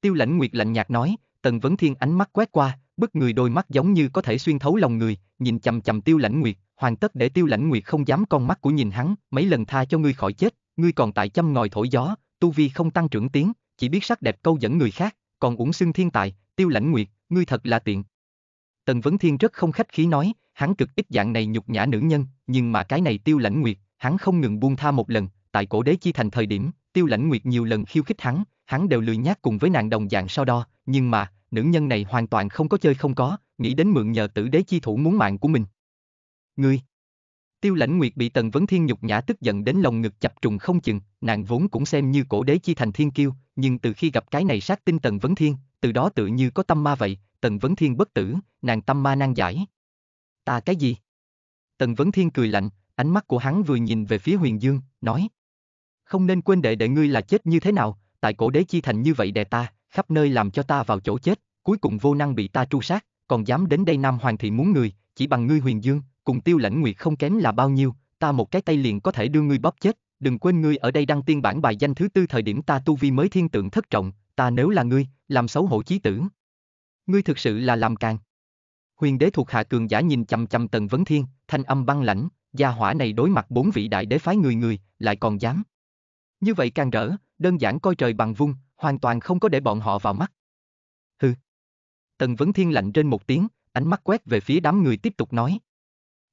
Tiêu lãnh nguyệt lạnh nhạt nói, tần vấn thiên ánh mắt quét qua, bức người đôi mắt giống như có thể xuyên thấu lòng người, nhìn chầm chầm tiêu lãnh nguyệt, hoàn tất để tiêu lãnh nguyệt không dám con mắt của nhìn hắn, mấy lần tha cho ngươi khỏi chết, ngươi còn tại châm ngòi thổi gió, tu vi không tăng trưởng tiến, chỉ biết sắc đẹp câu dẫn người khác, còn uổng xưng thiên tài, tiêu lãnh nguyệt, ngươi thật là tiện. Tần Vấn Thiên rất không khách khí nói, hắn cực ít dạng này nhục nhã nữ nhân, nhưng mà cái này tiêu lãnh nguyệt, hắn không ngừng buông tha một lần, tại cổ đế chi thành thời điểm, tiêu lãnh nguyệt nhiều lần khiêu khích hắn, hắn đều lười nhác cùng với nàng đồng dạng so đo, nhưng mà, nữ nhân này hoàn toàn không có chơi không có, nghĩ đến mượn nhờ tử đế chi thủ muốn mạng của mình. Ngươi! Tiêu lãnh nguyệt bị tần vấn thiên nhục nhã tức giận đến lòng ngực chập trùng không chừng, nàng vốn cũng xem như cổ đế chi thành thiên kiêu, nhưng từ khi gặp cái này sát tinh tần vấn thiên, từ đó tự như có tâm ma vậy, tần vấn thiên bất tử, nàng tâm ma nan giải. Ta cái gì? Tần vấn thiên cười lạnh, ánh mắt của hắn vừa nhìn về phía huyền dương, nói. Không nên quên đệ đệ ngươi là chết như thế nào, tại cổ đế chi thành như vậy đè ta, khắp nơi làm cho ta vào chỗ chết, cuối cùng vô năng bị ta tru sát, còn dám đến đây Nam Hoàng thị muốn người, chỉ bằng ngươi huyền dương, cùng tiêu lãnh nguyệt không kém là bao nhiêu, ta một cái tay liền có thể đưa ngươi bóp chết, đừng quên ngươi ở đây đăng tiên bản bài danh thứ tư thời điểm ta tu vi mới thiên tượng thất trọng, ta nếu là ngươi, làm xấu hổ chí tử. Ngươi thực sự là làm càng. Huyền đế thuộc hạ cường giả nhìn chằm chằm tần vấn thiên, thanh âm băng lãnh, gia hỏa này đối mặt bốn vị đại đế phái người người, lại còn dám. Như vậy càng rỡ, đơn giản coi trời bằng vung, hoàn toàn không có để bọn họ vào mắt. Hừ. Tần vấn thiên lạnh trên một tiếng, ánh mắt quét về phía đám người tiếp tục nói.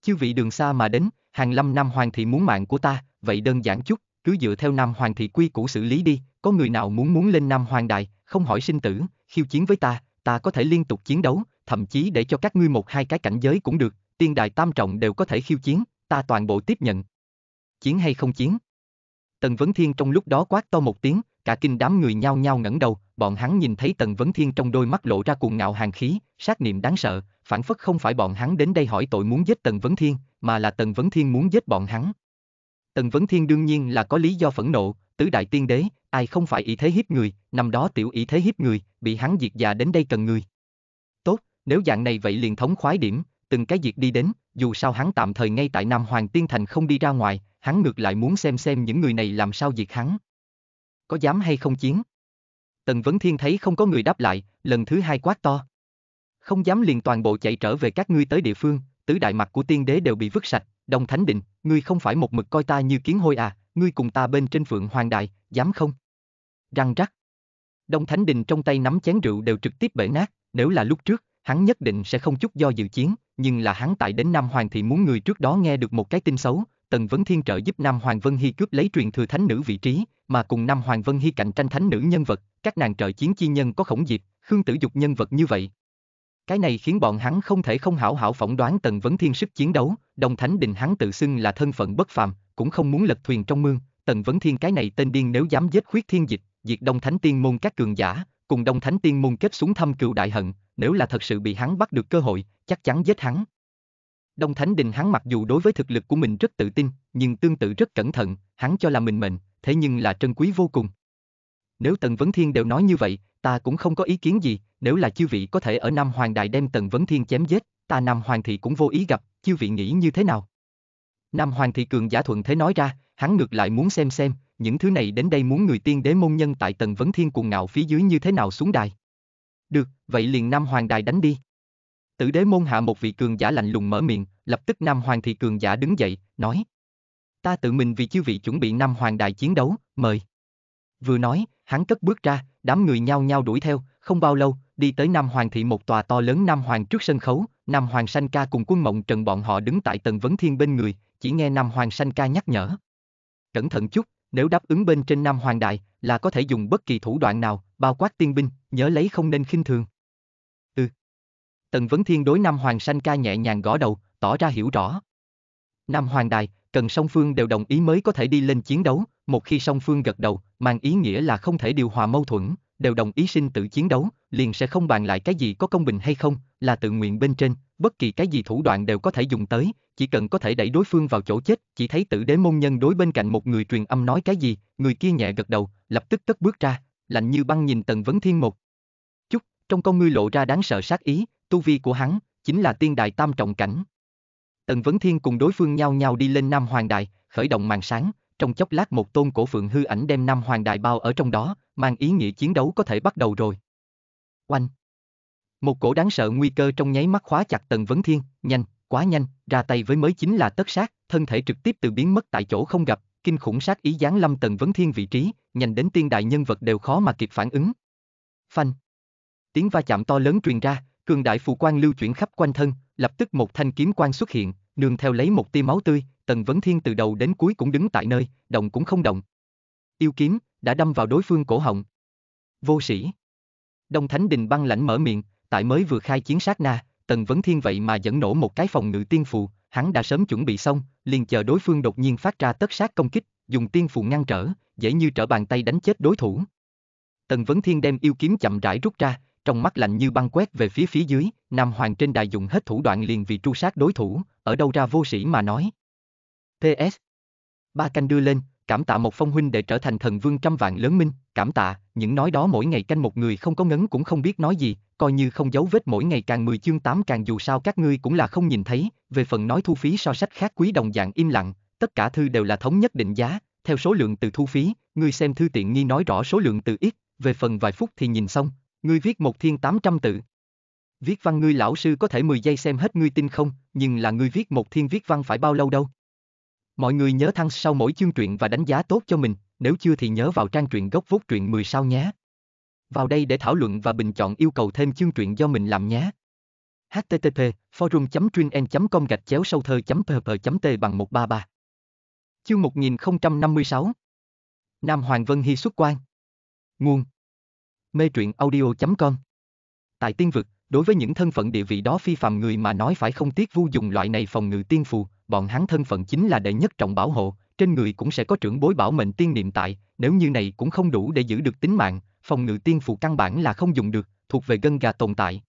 Chư vị đường xa mà đến, hàng lâm Nam Hoàng thị muốn mạng của ta, vậy đơn giản chút, cứ dựa theo Nam Hoàng thị quy củ xử lý đi, có người nào muốn muốn lên Nam Hoàng đại, không hỏi sinh tử, khiêu chiến với ta, ta có thể liên tục chiến đấu, thậm chí để cho các ngươi một hai cái cảnh giới cũng được, tiên đài tam trọng đều có thể khiêu chiến, ta toàn bộ tiếp nhận. Chiến hay không chiến? Tần Vấn Thiên trong lúc đó quát to một tiếng, cả kinh đám người nhao nhao ngẩng đầu, bọn hắn nhìn thấy Tần Vấn Thiên trong đôi mắt lộ ra cuồng ngạo hàng khí, sát niệm đáng sợ, phản phất không phải bọn hắn đến đây hỏi tội muốn giết Tần Vấn Thiên, mà là Tần Vấn Thiên muốn giết bọn hắn. Tần Vấn Thiên đương nhiên là có lý do phẫn nộ, tứ đại tiên đế, ai không phải ý thế hiếp người, năm đó tiểu ý thế hiếp người, bị hắn diệt già đến đây cần người. Tốt, nếu dạng này vậy liền thống khoái điểm, từng cái diệt đi đến, dù sao hắn tạm thời ngay tại Nam Hoàng Tiên Thành không đi ra ngoài, hắn ngược lại muốn xem xem những người này làm sao diệt hắn. Có dám hay không chiến? Tần Vấn Thiên thấy không có người đáp lại, lần thứ hai quát to. Không dám liền toàn bộ chạy trở về các ngươi tới địa phương, tứ đại mặt của tiên đế đều bị vứt sạch, Đông Thánh Định, ngươi không phải một mực coi ta như kiến hôi à, ngươi cùng ta bên trên phượng hoàng đại, dám không? Răng rắc. Đông Thánh Đình trong tay nắm chén rượu đều trực tiếp bể nát, nếu là lúc trước, hắn nhất định sẽ không chút do dự chiến, nhưng là hắn tại đến Nam Hoàng thì muốn người trước đó nghe được một cái tin xấu, Tần Vấn Thiên trợ giúp Nam Hoàng Vân Hy cướp lấy truyền thừa thánh nữ vị trí, mà cùng Nam Hoàng Vân Hy cạnh tranh thánh nữ nhân vật, các nàng trợ chiến chi nhân có khổng diệp, Khương Tử Dục nhân vật như vậy. Cái này khiến bọn hắn không thể không hảo hảo phỏng đoán Tần Vấn Thiên sức chiến đấu, đồng thánh đình hắn tự xưng là thân phận bất phàm, cũng không muốn lật thuyền trong mương, Tần Vấn Thiên cái này tên điên nếu dám giết khuyết thiên dịch, diệt Đông Thánh Tiên môn các cường giả, cùng Đông Thánh Tiên môn kết xuống thâm cựu đại hận, nếu là thật sự bị hắn bắt được cơ hội, chắc chắn giết hắn. Đông Thánh Đình hắn mặc dù đối với thực lực của mình rất tự tin, nhưng tương tự rất cẩn thận, hắn cho là mình mệnh, thế nhưng là trân quý vô cùng. Nếu Tần Vấn Thiên đều nói như vậy, ta cũng không có ý kiến gì, nếu là chư vị có thể ở Nam Hoàng Đài đem Tần Vấn Thiên chém giết, ta Nam Hoàng Thị cũng vô ý gặp, chư vị nghĩ như thế nào? Nam Hoàng Thị cường giả thuận thế nói ra, hắn ngược lại muốn xem xem, những thứ này đến đây muốn người tiên đế môn nhân tại Tần Vấn Thiên cuồng ngạo phía dưới như thế nào xuống đài. Được, vậy liền Nam Hoàng Đài đánh đi. Tử đế môn hạ một vị cường giả lạnh lùng mở miệng, lập tức Nam Hoàng Thị cường giả đứng dậy, nói. Ta tự mình vì chư vị chuẩn bị Nam Hoàng đại chiến đấu, mời. Vừa nói, hắn cất bước ra, đám người nhao nhao đuổi theo, không bao lâu, đi tới Nam Hoàng thị một tòa to lớn Nam Hoàng trước sân khấu, Nam Hoàng Sanh ca cùng quân mộng trần bọn họ đứng tại tầng vấn thiên bên người, chỉ nghe Nam Hoàng Sanh ca nhắc nhở. Cẩn thận chút, nếu đáp ứng bên trên Nam Hoàng Đại, là có thể dùng bất kỳ thủ đoạn nào, bao quát tiên binh, nhớ lấy không nên khinh thường. Tần Vấn Thiên đối Nam Hoàng Sanh ca nhẹ nhàng gõ đầu, tỏ ra hiểu rõ. Nam Hoàng Đài, cần song phương đều đồng ý mới có thể đi lên chiến đấu, một khi song phương gật đầu, mang ý nghĩa là không thể điều hòa mâu thuẫn, đều đồng ý sinh tự chiến đấu, liền sẽ không bàn lại cái gì có công bình hay không, là tự nguyện bên trên, bất kỳ cái gì thủ đoạn đều có thể dùng tới, chỉ cần có thể đẩy đối phương vào chỗ chết, chỉ thấy tử đế môn nhân đối bên cạnh một người truyền âm nói cái gì, người kia nhẹ gật đầu, lập tức cất bước ra, lạnh như băng nhìn Tần Vấn Thiên một. Chút, trong con ngươi lộ ra đáng sợ sát ý, tu vi của hắn, chính là tiên đại tam trọng cảnh. Tần Vấn Thiên cùng đối phương nhau nhau đi lên Nam Hoàng Đại, khởi động màn sáng, trong chốc lát một tôn cổ phượng hư ảnh đem Nam Hoàng Đại bao ở trong đó, mang ý nghĩa chiến đấu có thể bắt đầu rồi. Oanh! Một cổ đáng sợ nguy cơ trong nháy mắt khóa chặt Tần Vấn Thiên, nhanh, quá nhanh, ra tay với mới chính là tất sát, thân thể trực tiếp từ biến mất tại chỗ không gặp, kinh khủng sát ý giáng lâm Tần Vấn Thiên vị trí, nhanh đến tiên đại nhân vật đều khó mà kịp phản ứng. Phanh! Tiếng va chạm to lớn truyền ra, cường đại phù quan lưu chuyển khắp quanh thân, lập tức một thanh kiếm quan xuất hiện, nương theo lấy một tia máu tươi, Tần Vấn Thiên từ đầu đến cuối cũng đứng tại nơi, động cũng không động. Yêu kiếm, đã đâm vào đối phương cổ họng. Vô sĩ. Đông Thánh Đình băng lãnh mở miệng, tại mới vừa khai chiến sát na, Tần Vấn Thiên vậy mà dẫn nổ một cái phòng ngự tiên phù, hắn đã sớm chuẩn bị xong, liền chờ đối phương đột nhiên phát ra tất sát công kích, dùng tiên phù ngăn trở, dễ như trở bàn tay đánh chết đối thủ. Tần Vấn Thiên đem yêu kiếm chậm rãi rút ra, trong mắt lạnh như băng quét về phía phía dưới, Nam Hoàng trên đài dùng hết thủ đoạn liền vì tru sát đối thủ, ở đâu ra vô sĩ mà nói. PS. Ba canh đưa lên, cảm tạ một phong huynh để trở thành thần vương trăm vạn lớn minh, cảm tạ, những nói đó mỗi ngày canh một người không có ngấn cũng không biết nói gì, coi như không giấu vết mỗi ngày càng 10 chương 8 càng dù sao các ngươi cũng là không nhìn thấy, về phần nói thu phí so sách khác quý đồng dạng im lặng, tất cả thư đều là thống nhất định giá, theo số lượng từ thu phí, ngươi xem thư tiện nghi nói rõ số lượng từ ít, về phần vài phút thì nhìn xong, ngươi viết một thiên 800 tự. Viết văn ngươi lão sư có thể 10 giây xem hết ngươi tin không, nhưng là ngươi viết một thiên viết văn phải bao lâu đâu. Mọi người nhớ thăng sau mỗi chương truyện và đánh giá tốt cho mình, nếu chưa thì nhớ vào trang truyện gốc vốt truyện 10 sao nhé. Vào đây để thảo luận và bình chọn yêu cầu thêm chương truyện do mình làm nhé. http forum com gạch chéo sâu thơ pp t bằng 133 Chương 1056 Nam Hoàng Vân Hy xuất quan Nguồn Mê truyện audio.com Tại tiên vực, đối với những thân phận địa vị đó phi phàm người mà nói phải không tiếc vu dùng loại này phòng ngự tiên phù, bọn hắn thân phận chính là đệ nhất trọng bảo hộ, trên người cũng sẽ có trưởng bối bảo mệnh tiên niệm tại, nếu như này cũng không đủ để giữ được tính mạng, phòng ngự tiên phù căn bản là không dùng được, thuộc về gân gà tồn tại.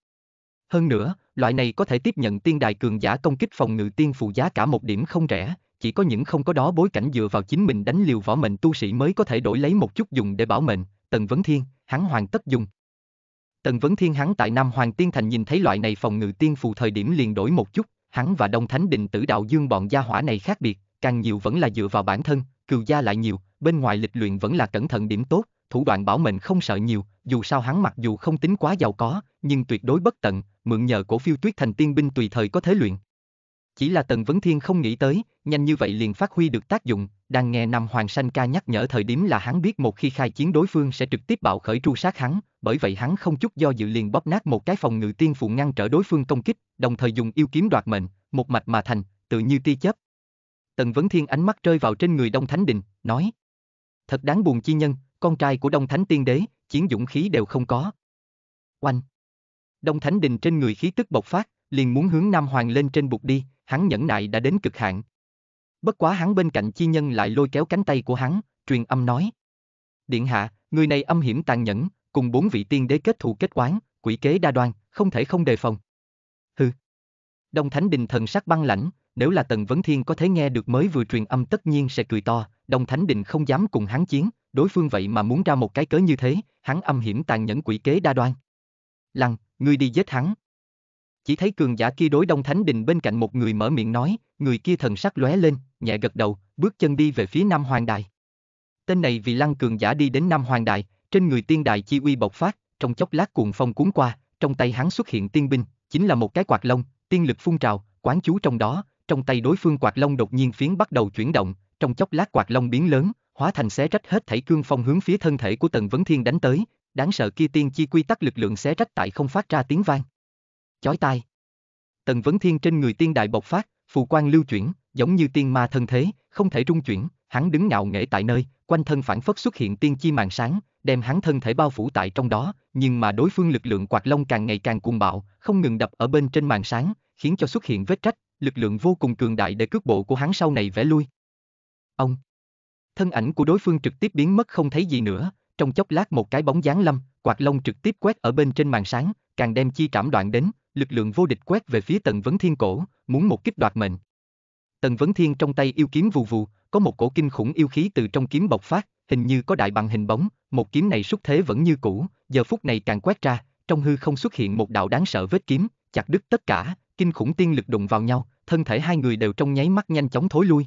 Hơn nữa, loại này có thể tiếp nhận tiên đài cường giả công kích phòng ngự tiên phù giá cả một điểm không rẻ, chỉ có những không có đó bối cảnh dựa vào chính mình đánh liều võ mệnh tu sĩ mới có thể đổi lấy một chút dùng để bảo mệnh, Tần Vấn Thiên, hắn hoàn tất dùng. Tần Vấn Thiên hắn tại Nam Hoàng Tiên Thành nhìn thấy loại này phòng ngự tiên phù thời điểm liền đổi một chút, hắn và Đông Thánh Định Tử Đạo Dương bọn gia hỏa này khác biệt, càng nhiều vẫn là dựa vào bản thân, cừu gia lại nhiều, bên ngoài lịch luyện vẫn là cẩn thận điểm tốt, thủ đoạn bảo mệnh không sợ nhiều, dù sao hắn mặc dù không tính quá giàu có, nhưng tuyệt đối bất tận, mượn nhờ cổ phiêu tuyết thành tiên binh tùy thời có thể luyện. Chỉ là Tần Vấn Thiên không nghĩ tới, nhanh như vậy liền phát huy được tác dụng, đang nghe Nam Hoàng Sanh ca nhắc nhở thời điểm là hắn biết một khi khai chiến đối phương sẽ trực tiếp bạo khởi tru sát hắn, bởi vậy hắn không chút do dự liền bóp nát một cái phòng ngự tiên phụ ngăn trở đối phương công kích, đồng thời dùng yêu kiếm đoạt mệnh, một mạch mà thành, tự như tia chớp. Tần Vấn Thiên ánh mắt rơi vào trên người Đông Thánh Đình, nói: "Thật đáng buồn chi nhân, con trai của Đông Thánh Tiên Đế, chiến dũng khí đều không có." Oanh! Đông Thánh Đình trên người khí tức bộc phát, liền muốn hướng Nam Hoàng lên trên bục đi, hắn nhẫn nại đã đến cực hạn. Bất quá hắn bên cạnh chi nhân lại lôi kéo cánh tay của hắn, truyền âm nói: "Điện hạ, người này âm hiểm tàn nhẫn, cùng bốn vị tiên đế kết thù kết oán, quỷ kế đa đoan, không thể không đề phòng. Hừ. Đông Thánh Đình thần sắc băng lãnh, nếu là Tần Vấn Thiên có thể nghe được mới vừa truyền âm tất nhiên sẽ cười to, Đông Thánh Đình không dám cùng hắn chiến, đối phương vậy mà muốn ra một cái cớ như thế, hắn âm hiểm tàn nhẫn quỷ kế đa đoan. Lăng, ngươi đi giết hắn. Chỉ thấy cường giả kia đối Đông Thánh Đình bên cạnh một người mở miệng nói, người kia thần sắc lóe lên, nhẹ gật đầu, bước chân đi về phía Nam Hoàng Đài. Tên này vì lăng cường giả đi đến Nam Hoàng Đài, trên người tiên đài chi uy bộc phát, trong chốc lát cuồng phong cuốn qua, trong tay hắn xuất hiện tiên binh, chính là một cái quạt lông, tiên lực phun trào, quán chú trong đó, trong tay đối phương quạt lông đột nhiên phiến bắt đầu chuyển động, trong chốc lát quạt lông biến lớn, hóa thành xé rách hết thảy cương phong hướng phía thân thể của Tần Vấn Thiên đánh tới, đáng sợ kia tiên chi quy tắc lực lượng xé rách tại không phát ra tiếng vang. Chói tai. Tần Vấn Thiên trên người tiên đại bộc phát, phù quang lưu chuyển, giống như tiên ma thân thế, không thể rung chuyển, hắn đứng ngạo nghễ tại nơi, quanh thân phản phất xuất hiện tiên chi màn sáng, đem hắn thân thể bao phủ tại trong đó, nhưng mà đối phương lực lượng quạt lông càng ngày càng cuồng bạo, không ngừng đập ở bên trên màn sáng, khiến cho xuất hiện vết rách, lực lượng vô cùng cường đại để cước bộ của hắn sau này vẽ lui. Ông Thân ảnh của đối phương trực tiếp biến mất không thấy gì nữa, trong chốc lát một cái bóng dáng lâm, quạt lông trực tiếp quét ở bên trên màn sáng, càng đem chi trảm đoạn đến, lực lượng vô địch quét về phía Tần Vấn Thiên cổ, muốn một kích đoạt mệnh. Tần Vấn Thiên trong tay yêu kiếm vù vù, có một cổ kinh khủng yêu khí từ trong kiếm bộc phát, hình như có đại bằng hình bóng, một kiếm này xuất thế vẫn như cũ, giờ phút này càng quét ra, trong hư không xuất hiện một đạo đáng sợ vết kiếm, chặt đứt tất cả, kinh khủng tiên lực đụng vào nhau, thân thể hai người đều trong nháy mắt nhanh chóng thối lui.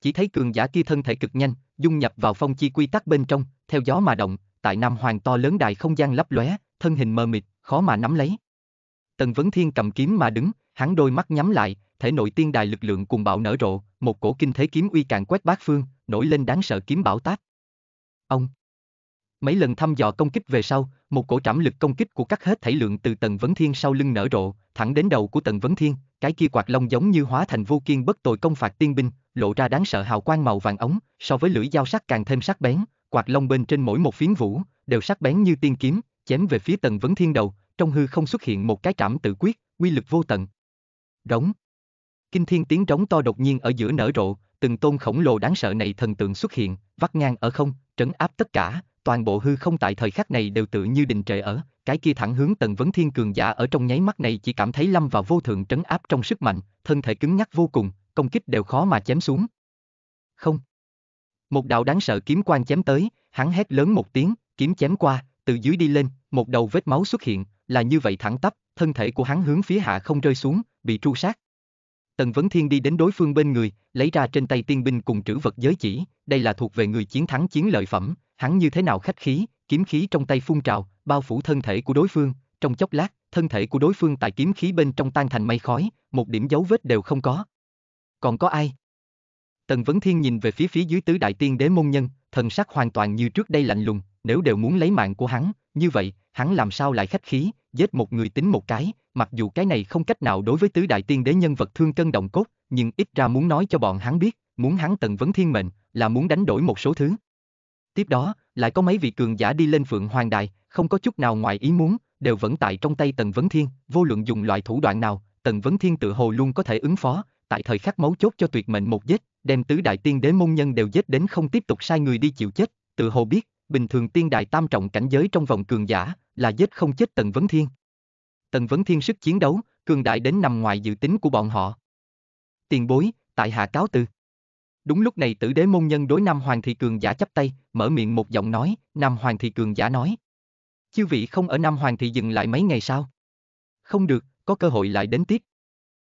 Chỉ thấy cường giả kia thân thể cực nhanh, dung nhập vào phong chi quy tắc bên trong, theo gió mà động, tại Nam Hoàng to lớn đài không gian lấp lóe, thân hình mờ mịt, khó mà nắm lấy. Tần Vấn Thiên cầm kiếm mà đứng, hắn đôi mắt nhắm lại, thể nội tiên đài lực lượng cùng bạo nở rộ, một cổ kinh thế kiếm uy càng quét bát phương, nổi lên đáng sợ kiếm bảo táp. Ông Mấy lần thăm dò công kích về sau, một cổ trảm lực công kích của các hết thảy lượng từ Tần Vấn Thiên sau lưng nở rộ, thẳng đến đầu của Tần Vấn Thiên, cái kia quạt lông giống như hóa thành vô kiên bất tồi công phạt tiên binh, lộ ra đáng sợ hào quang màu vàng ống, so với lưỡi dao sắc càng thêm sắc bén, quạt lông bên trên mỗi một phiến vũ, đều sắc bén như tiên kiếm, chém về phía Tần Vấn Thiên đầu, trong hư không xuất hiện một cái trảm tự quyết, uy lực vô tận. Rống. Kinh thiên tiếng trống to đột nhiên ở giữa nở rộ, từng tôn khổng lồ đáng sợ này thần tượng xuất hiện, vắt ngang ở không, trấn áp tất cả, toàn bộ hư không tại thời khắc này đều tự như đình trệ ở, cái kia thẳng hướng tần vấn thiên cường giả ở trong nháy mắt này chỉ cảm thấy lâm vào vô thượng trấn áp trong sức mạnh, thân thể cứng nhắc vô cùng, công kích đều khó mà chém xuống. Không. Một đạo đáng sợ kiếm quan chém tới, hắn hét lớn một tiếng, kiếm chém qua, từ dưới đi lên, một đầu vết máu xuất hiện, là như vậy thẳng tắp, thân thể của hắn hướng phía hạ không rơi xuống, bị tru sát. Tần Vấn Thiên đi đến đối phương bên người, lấy ra trên tay tiên binh cùng trữ vật giới chỉ, đây là thuộc về người chiến thắng chiến lợi phẩm, hắn như thế nào khách khí, kiếm khí trong tay phun trào, bao phủ thân thể của đối phương, trong chốc lát, thân thể của đối phương tại kiếm khí bên trong tan thành mây khói, một điểm dấu vết đều không có. Còn có ai? Tần Vấn Thiên nhìn về phía phía dưới tứ đại tiên đế môn nhân, thần sắc hoàn toàn như trước đây lạnh lùng, nếu đều muốn lấy mạng của hắn, như vậy, hắn làm sao lại khách khí, giết một người tính một cái, mặc dù cái này không cách nào đối với tứ đại tiên đế nhân vật thương cân động cốt, nhưng ít ra muốn nói cho bọn hắn biết, muốn hắn Tần Vấn Thiên mệnh, là muốn đánh đổi một số thứ. Tiếp đó, lại có mấy vị cường giả đi lên Phượng Hoàng Đài, không có chút nào ngoài ý muốn, đều vẫn tại trong tay Tần Vấn Thiên, vô luận dùng loại thủ đoạn nào, Tần Vấn Thiên tự hồ luôn có thể ứng phó, tại thời khắc mấu chốt cho tuyệt mệnh một giết, đem tứ đại tiên đế môn nhân đều giết đến không tiếp tục sai người đi chịu chết, tự hồ biết, bình thường tiên đại tam trọng cảnh giới trong vòng cường giả, là giết không chết Tần Vấn Thiên. Tần Vấn Thiên sức chiến đấu, cường đại đến nằm ngoài dự tính của bọn họ. Tiền bối, tại hạ cáo từ. Đúng lúc này tử đế môn nhân đối Nam Hoàng Thị Cường giả chấp tay, mở miệng một giọng nói, Nam Hoàng Thị Cường giả nói. Chư vị không ở Nam Hoàng Thị dừng lại mấy ngày sao? Không được, có cơ hội lại đến tiếp.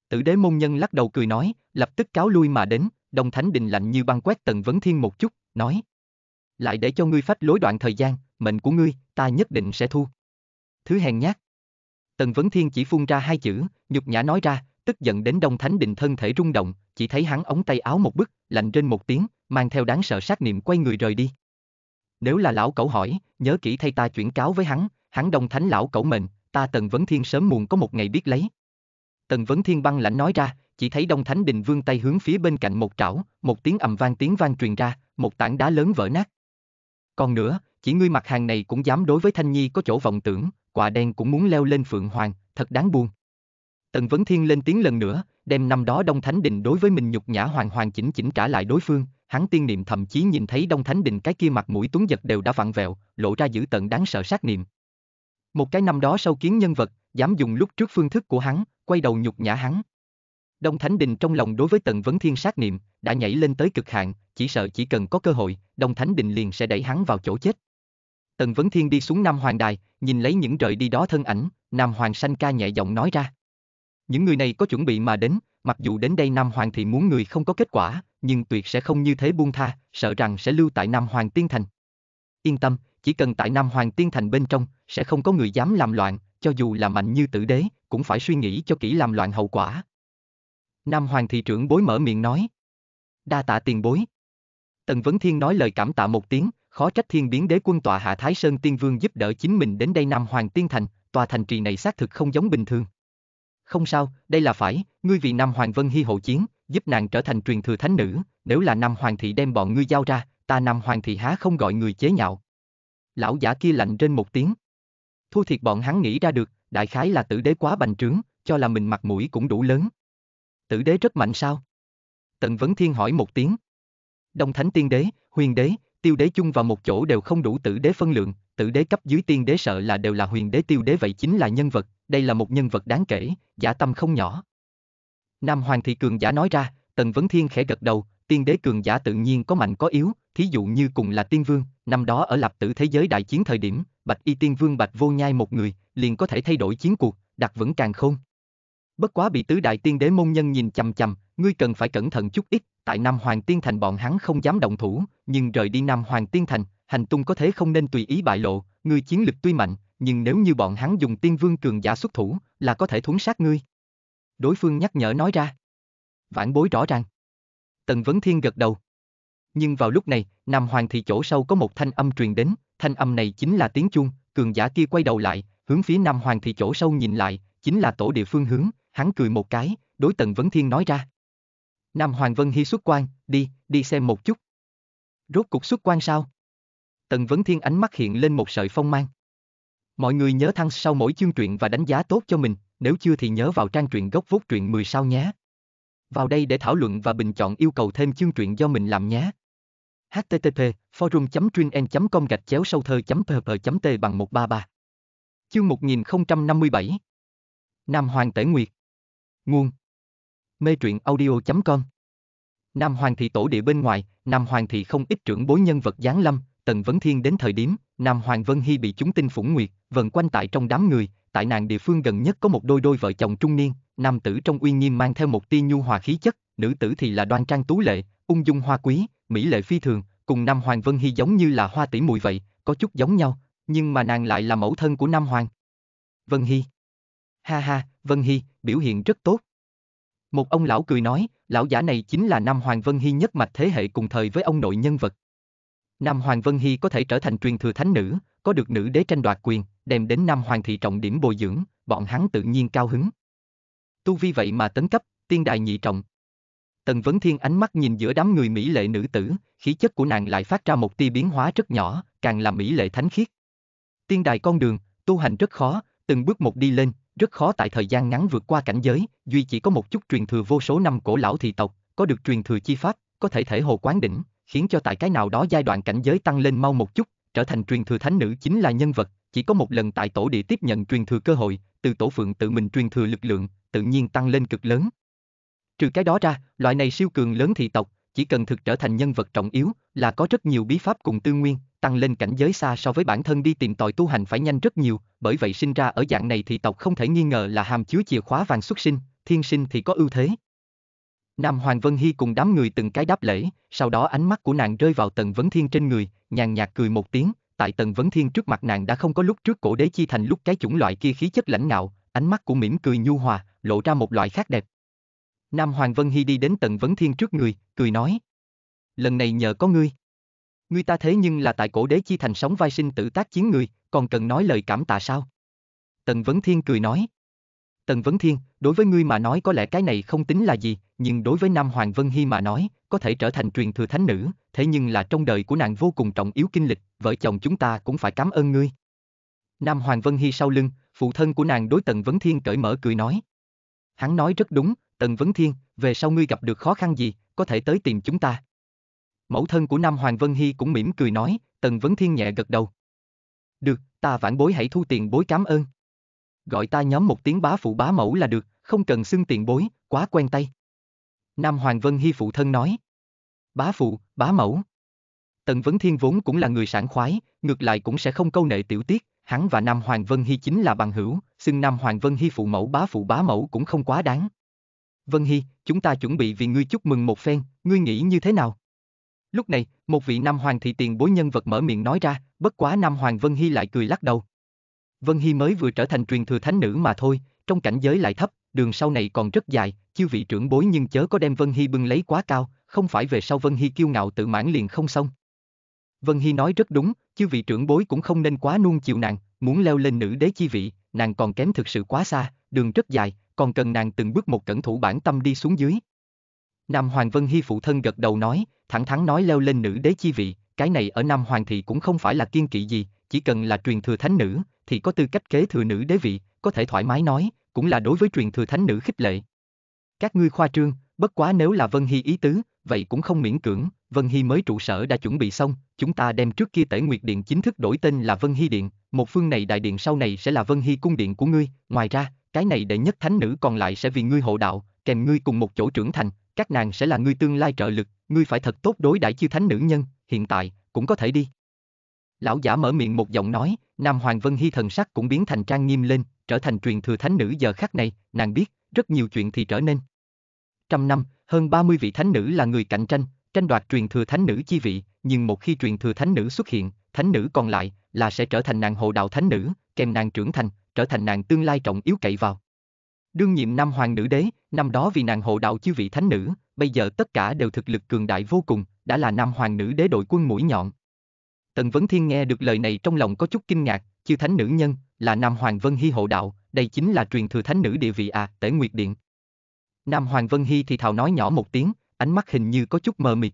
Tử đế môn nhân lắc đầu cười nói, lập tức cáo lui mà đến, Đông Thánh Đình lạnh như băng quét Tần Vấn Thiên một chút, nói. Lại để cho ngươi phách lối đoạn thời gian, mệnh của ngươi, ta nhất định sẽ thu. Thứ hèn nhát. Tần Vấn Thiên chỉ phun ra hai chữ, nhục nhã nói ra, tức giận đến Đông Thánh Định thân thể rung động, chỉ thấy hắn ống tay áo một bức, lạnh trên một tiếng, mang theo đáng sợ sát niệm quay người rời đi. Nếu là lão cẩu hỏi, nhớ kỹ thay ta chuyển cáo với hắn, hắn Đông Thánh lão cẩu mệnh, ta Tần Vấn Thiên sớm muộn có một ngày biết lấy. Tần Vấn Thiên băng lạnh nói ra, chỉ thấy Đông Thánh Đình vương tay hướng phía bên cạnh một trảo, một tiếng ầm vang tiếng vang truyền ra, một tảng đá lớn vỡ nát. Còn nữa, chỉ ngươi mặt hàng này cũng dám đối với Thanh Nhi có chỗ vọng tưởng, quả đen cũng muốn leo lên Phượng Hoàng, thật đáng buồn. Tần Vấn Thiên lên tiếng lần nữa, đem năm đó Đông Thánh Đình đối với mình nhục nhã hoàng hoàng chỉnh chỉnh trả lại đối phương, hắn tiên niệm thậm chí nhìn thấy Đông Thánh Đình cái kia mặt mũi tuấn giật đều đã vặn vẹo, lộ ra dữ tận đáng sợ sát niệm. Một cái năm đó sâu kiến nhân vật, dám dùng lúc trước phương thức của hắn, quay đầu nhục nhã hắn. Đông Thánh Đình trong lòng đối với Tần Vấn Thiên sát niệm, đã nhảy lên tới cực hạn, chỉ sợ chỉ cần có cơ hội, Đông Thánh Đình liền sẽ đẩy hắn vào chỗ chết. Tần Vấn Thiên đi xuống Nam Hoàng Đài, nhìn lấy những rời đi đó thân ảnh, Nam Hoàng Sanh ca nhẹ giọng nói ra. Những người này có chuẩn bị mà đến, mặc dù đến đây Nam Hoàng thì muốn người không có kết quả, nhưng tuyệt sẽ không như thế buông tha, sợ rằng sẽ lưu tại Nam Hoàng Tiên Thành. Yên tâm, chỉ cần tại Nam Hoàng Tiên Thành bên trong, sẽ không có người dám làm loạn, cho dù là mạnh như tử đế, cũng phải suy nghĩ cho kỹ làm loạn hậu quả. Nam Hoàng thị trưởng bối mở miệng nói. Đa tạ tiền bối. Tần Vấn Thiên nói lời cảm tạ một tiếng, khó trách thiên biến đế quân tọa hạ Thái Sơn Tiên Vương giúp đỡ chính mình đến đây Nam Hoàng Tiên Thành, tòa thành trì này xác thực không giống bình thường. Không sao, đây là phải, ngươi vì Nam Hoàng Vân Hy hộ chiến, giúp nàng trở thành truyền thừa thánh nữ, nếu là Nam Hoàng thị đem bọn ngươi giao ra, ta Nam Hoàng thị há không gọi người chế nhạo. Lão giả kia lạnh trên một tiếng. Thua thiệt bọn hắn nghĩ ra được, đại khái là tử đế quá bành trướng, cho là mình mặt mũi cũng đủ lớn. Tử đế rất mạnh sao? Tần Vấn Thiên hỏi một tiếng. Đông Thánh Tiên Đế, Huyền Đế, Tiêu Đế chung vào một chỗ đều không đủ tử đế phân lượng, tử đế cấp dưới tiên đế sợ là đều là huyền đế tiêu đế vậy chính là nhân vật, đây là một nhân vật đáng kể, giả tâm không nhỏ. Nam Hoàng Thị Cường giả nói ra, Tần Vấn Thiên khẽ gật đầu, tiên đế cường giả tự nhiên có mạnh có yếu, thí dụ như cùng là tiên vương, năm đó ở lập tử thế giới đại chiến thời điểm, bạch y tiên vương bạch vô nhai một người, liền có thể thay đổi chiến cuộc, đặt vững càng khôn. Bất quá bị tứ đại tiên đế môn nhân nhìn chằm chằm, ngươi cần phải cẩn thận chút ít, tại Nam Hoàng Tiên Thành bọn hắn không dám động thủ, nhưng rời đi Nam Hoàng Tiên Thành, hành tung có thể không nên tùy ý bại lộ, ngươi chiến lực tuy mạnh, nhưng nếu như bọn hắn dùng tiên vương cường giả xuất thủ, là có thể thuấn sát ngươi. Đối phương nhắc nhở nói ra. Vãn bối rõ ràng. Tần Vấn Thiên gật đầu. Nhưng vào lúc này, Nam Hoàng thị chỗ sâu có một thanh âm truyền đến, thanh âm này chính là tiếng chuông, cường giả kia quay đầu lại, hướng phía Nam Hoàng thị chỗ sâu nhìn lại, chính là tổ địa phương hướng, hắn cười một cái, đối Tần Vấn Thiên nói ra. Nam Hoàng Vân Hy xuất quan, đi, đi xem một chút. Rốt cục xuất quan sao? Tần Vấn Thiên ánh mắt hiện lên một sợi phong mang. Mọi người nhớ thăng sau mỗi chương truyện và đánh giá tốt cho mình, nếu chưa thì nhớ vào trang truyện gốc vốt truyện 10 sao nhé. Vào đây để thảo luận và bình chọn yêu cầu thêm chương truyện do mình làm nhé. http forum com gạch chéo sâu thơ pp t bằng 133 Chương 1057 Nam Hoàng Tể Nguyệt Nguồn Mê truyện audio.com Nam Hoàng thị tổ địa bên ngoài, Nam Hoàng thị không ít trưởng bối nhân vật giáng lâm, Tần Vấn Thiên đến thời điểm, Nam Hoàng Vân Hy bị chúng tinh phủng nguyệt, vần quanh tại trong đám người, tại nàng địa phương gần nhất có một đôi đôi vợ chồng trung niên, nam tử trong uy nghiêm mang theo một tia nhu hòa khí chất, nữ tử thì là đoan trang tú lệ, ung dung hoa quý, mỹ lệ phi thường, cùng Nam Hoàng Vân Hy giống như là hoa tỷ mùi vậy, có chút giống nhau, nhưng mà nàng lại là mẫu thân của Nam Hoàng. Vân Hy. Ha ha, Vân Hy, biểu hiện rất tốt. Một ông lão cười nói, lão giả này chính là Nam Hoàng Vân Hy nhất mạch thế hệ cùng thời với ông nội nhân vật. Nam Hoàng Vân Hy có thể trở thành truyền thừa thánh nữ, có được nữ đế tranh đoạt quyền, đem đến Nam Hoàng thị trọng điểm bồi dưỡng, bọn hắn tự nhiên cao hứng. Tu vi vậy mà tấn cấp, tiên đại nhị trọng. Tần Vấn Thiên ánh mắt nhìn giữa đám người mỹ lệ nữ tử, khí chất của nàng lại phát ra một tia biến hóa rất nhỏ, càng làm mỹ lệ thánh khiết. Tiên đài con đường, tu hành rất khó, từng bước một đi lên, rất khó tại thời gian ngắn vượt qua cảnh giới, duy chỉ có một chút truyền thừa vô số năm cổ lão thị tộc, có được truyền thừa chi pháp, có thể thể hồ quán đỉnh, khiến cho tại cái nào đó giai đoạn cảnh giới tăng lên mau một chút, trở thành truyền thừa thánh nữ chính là nhân vật, chỉ có một lần tại tổ địa tiếp nhận truyền thừa cơ hội, từ tổ phượng tự mình truyền thừa lực lượng, tự nhiên tăng lên cực lớn. Trừ cái đó ra, loại này siêu cường lớn thị tộc, chỉ cần thực trở thành nhân vật trọng yếu, là có rất nhiều bí pháp cùng tư nguyên, tăng lên cảnh giới xa so với bản thân đi tìm tòi tu hành phải nhanh rất nhiều, bởi vậy sinh ra ở dạng này thì tộc không thể nghi ngờ là hàm chứa chìa khóa vàng xuất sinh, thiên sinh thì có ưu thế. Nam Hoàng Vân Hy cùng đám người từng cái đáp lễ, sau đó ánh mắt của nàng rơi vào Tần Vấn Thiên trên người, nhàn nhạt cười một tiếng, tại Tần Vấn Thiên trước mặt nàng đã không có lúc trước cổ đế chi thành lúc cái chủng loại kia khí chất lãnh ngạo, ánh mắt của mỉm cười nhu hòa, lộ ra một loại khác đẹp. Nam Hoàng Vân Hy đi đến Tần Vấn Thiên trước người, cười nói. Lần này nhờ có ngươi. Ngươi ta thế nhưng là tại cổ đế chi thành sống vai sinh tử tác chiến người, còn cần nói lời cảm tạ sao? Tần Vấn Thiên cười nói. Tần Vấn Thiên, đối với ngươi mà nói có lẽ cái này không tính là gì, nhưng đối với Nam Hoàng Vân Hy mà nói, có thể trở thành truyền thừa thánh nữ, thế nhưng là trong đời của nàng vô cùng trọng yếu kinh lịch, vợ chồng chúng ta cũng phải cảm ơn ngươi. Nam Hoàng Vân Hy sau lưng, phụ thân của nàng đối Tần Vấn Thiên cởi mở cười nói. Hắn nói rất đúng, Tần Vấn Thiên, về sau ngươi gặp được khó khăn gì, có thể tới tìm chúng ta. Mẫu thân của Nam Hoàng Vân Hy cũng mỉm cười nói, Tần Vấn Thiên nhẹ gật đầu. Được, ta vãn bối hãy thu tiền bối cảm ơn. Gọi ta nhóm một tiếng bá phụ bá mẫu là được, không cần xưng tiền bối, quá quen tay. Nam Hoàng Vân Hy phụ thân nói. Bá phụ, bá mẫu. Tần Vấn Thiên vốn cũng là người sảng khoái, ngược lại cũng sẽ không câu nệ tiểu tiết, hắn và Nam Hoàng Vân Hy chính là bằng hữu, xưng Nam Hoàng Vân Hy phụ mẫu bá phụ bá mẫu cũng không quá đáng. Vân Hy, chúng ta chuẩn bị vì ngươi chúc mừng một phen, ngươi nghĩ như thế nào? Lúc này, một vị Nam Hoàng thị tiền bối nhân vật mở miệng nói ra, bất quá Nam Hoàng Vân Hy lại cười lắc đầu. Vân Hy mới vừa trở thành truyền thừa thánh nữ mà thôi, trong cảnh giới lại thấp, đường sau này còn rất dài, chư vị trưởng bối nhưng chớ có đem Vân Hy bưng lấy quá cao, không phải về sau Vân Hy kiêu ngạo tự mãn liền không xong. Vân Hy nói rất đúng, chư vị trưởng bối cũng không nên quá nuông chiều nàng, muốn leo lên nữ đế chi vị, nàng còn kém thực sự quá xa, đường rất dài, còn cần nàng từng bước một cẩn thủ bản tâm đi xuống dưới. Nam Hoàng Vân Hy phụ thân gật đầu nói, thẳng thắn nói leo lên nữ đế chi vị, cái này ở Nam Hoàng thị cũng không phải là kiên kỵ gì, chỉ cần là truyền thừa thánh nữ, thì có tư cách kế thừa nữ đế vị, có thể thoải mái nói, cũng là đối với truyền thừa thánh nữ khích lệ. Các ngươi khoa trương, bất quá nếu là Vân Hy ý tứ, vậy cũng không miễn cưỡng, Vân Hy mới trụ sở đã chuẩn bị xong, chúng ta đem trước kia Tể Nguyệt Điện chính thức đổi tên là Vân Hy Điện, một phương này đại điện sau này sẽ là Vân Hy cung điện của ngươi, ngoài ra, cái này đệ nhất thánh nữ còn lại sẽ vì ngươi hộ đạo, kèm ngươi cùng một chỗ trưởng thành, các nàng sẽ là ngươi tương lai trợ lực, ngươi phải thật tốt đối đãi chiêu thánh nữ nhân, hiện tại, cũng có thể đi. Lão giả mở miệng một giọng nói, Nam Hoàng Vân Hy thần sắc cũng biến thành trang nghiêm lên, trở thành truyền thừa thánh nữ giờ khắc này, nàng biết, rất nhiều chuyện thì trở nên. Trăm năm, hơn 30 vị thánh nữ là người cạnh tranh, tranh đoạt truyền thừa thánh nữ chi vị, nhưng một khi truyền thừa thánh nữ xuất hiện, thánh nữ còn lại là sẽ trở thành nàng hộ đạo thánh nữ, kèm nàng trưởng thành, trở thành nàng tương lai trọng yếu cậy vào. Đương nhiệm nam hoàng nữ đế, năm đó vì nàng hộ đạo chư vị thánh nữ, bây giờ tất cả đều thực lực cường đại vô cùng, đã là nam hoàng nữ đế đội quân mũi nhọn. Tần Vấn Thiên nghe được lời này trong lòng có chút kinh ngạc, chư thánh nữ nhân, là Nam Hoàng Vân Hy hộ đạo, đây chính là truyền thừa thánh nữ địa vị à, Tể Nguyệt Điện. Nam Hoàng Vân Hy thì thào nói nhỏ một tiếng, ánh mắt hình như có chút mờ mịt.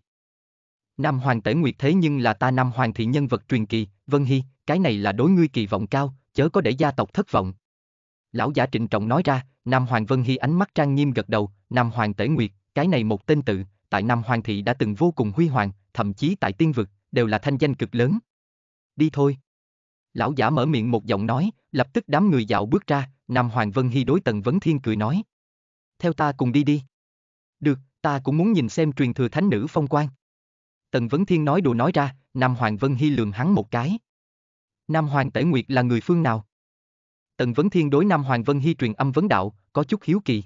Nam Hoàng Tể Nguyệt thế nhưng là ta Nam Hoàng thị nhân vật truyền kỳ, Vân Hy, cái này là đối ngươi kỳ vọng cao, chớ có để gia tộc thất vọng. Lão giả trịnh trọng nói ra, Nam Hoàng Vân Hy ánh mắt trang nghiêm gật đầu, Nam Hoàng Tể Nguyệt, cái này một tên tự, tại Nam Hoàng thị đã từng vô cùng huy hoàng, thậm chí tại tiên vực, đều là thanh danh cực lớn. Đi thôi. Lão giả mở miệng một giọng nói, lập tức đám người dạo bước ra, Nam Hoàng Vân Hy đối Tần Vấn Thiên cười nói. Theo ta cùng đi đi. Được, ta cũng muốn nhìn xem truyền thừa thánh nữ phong quan. Tần Vấn Thiên nói đùa nói ra, Nam Hoàng Vân Hy lườm hắn một cái. Nam Hoàng Tể Nguyệt là người phương nào? Tần Vấn Thiên đối Nam Hoàng Vân Hy truyền âm vấn đạo, có chút hiếu kỳ.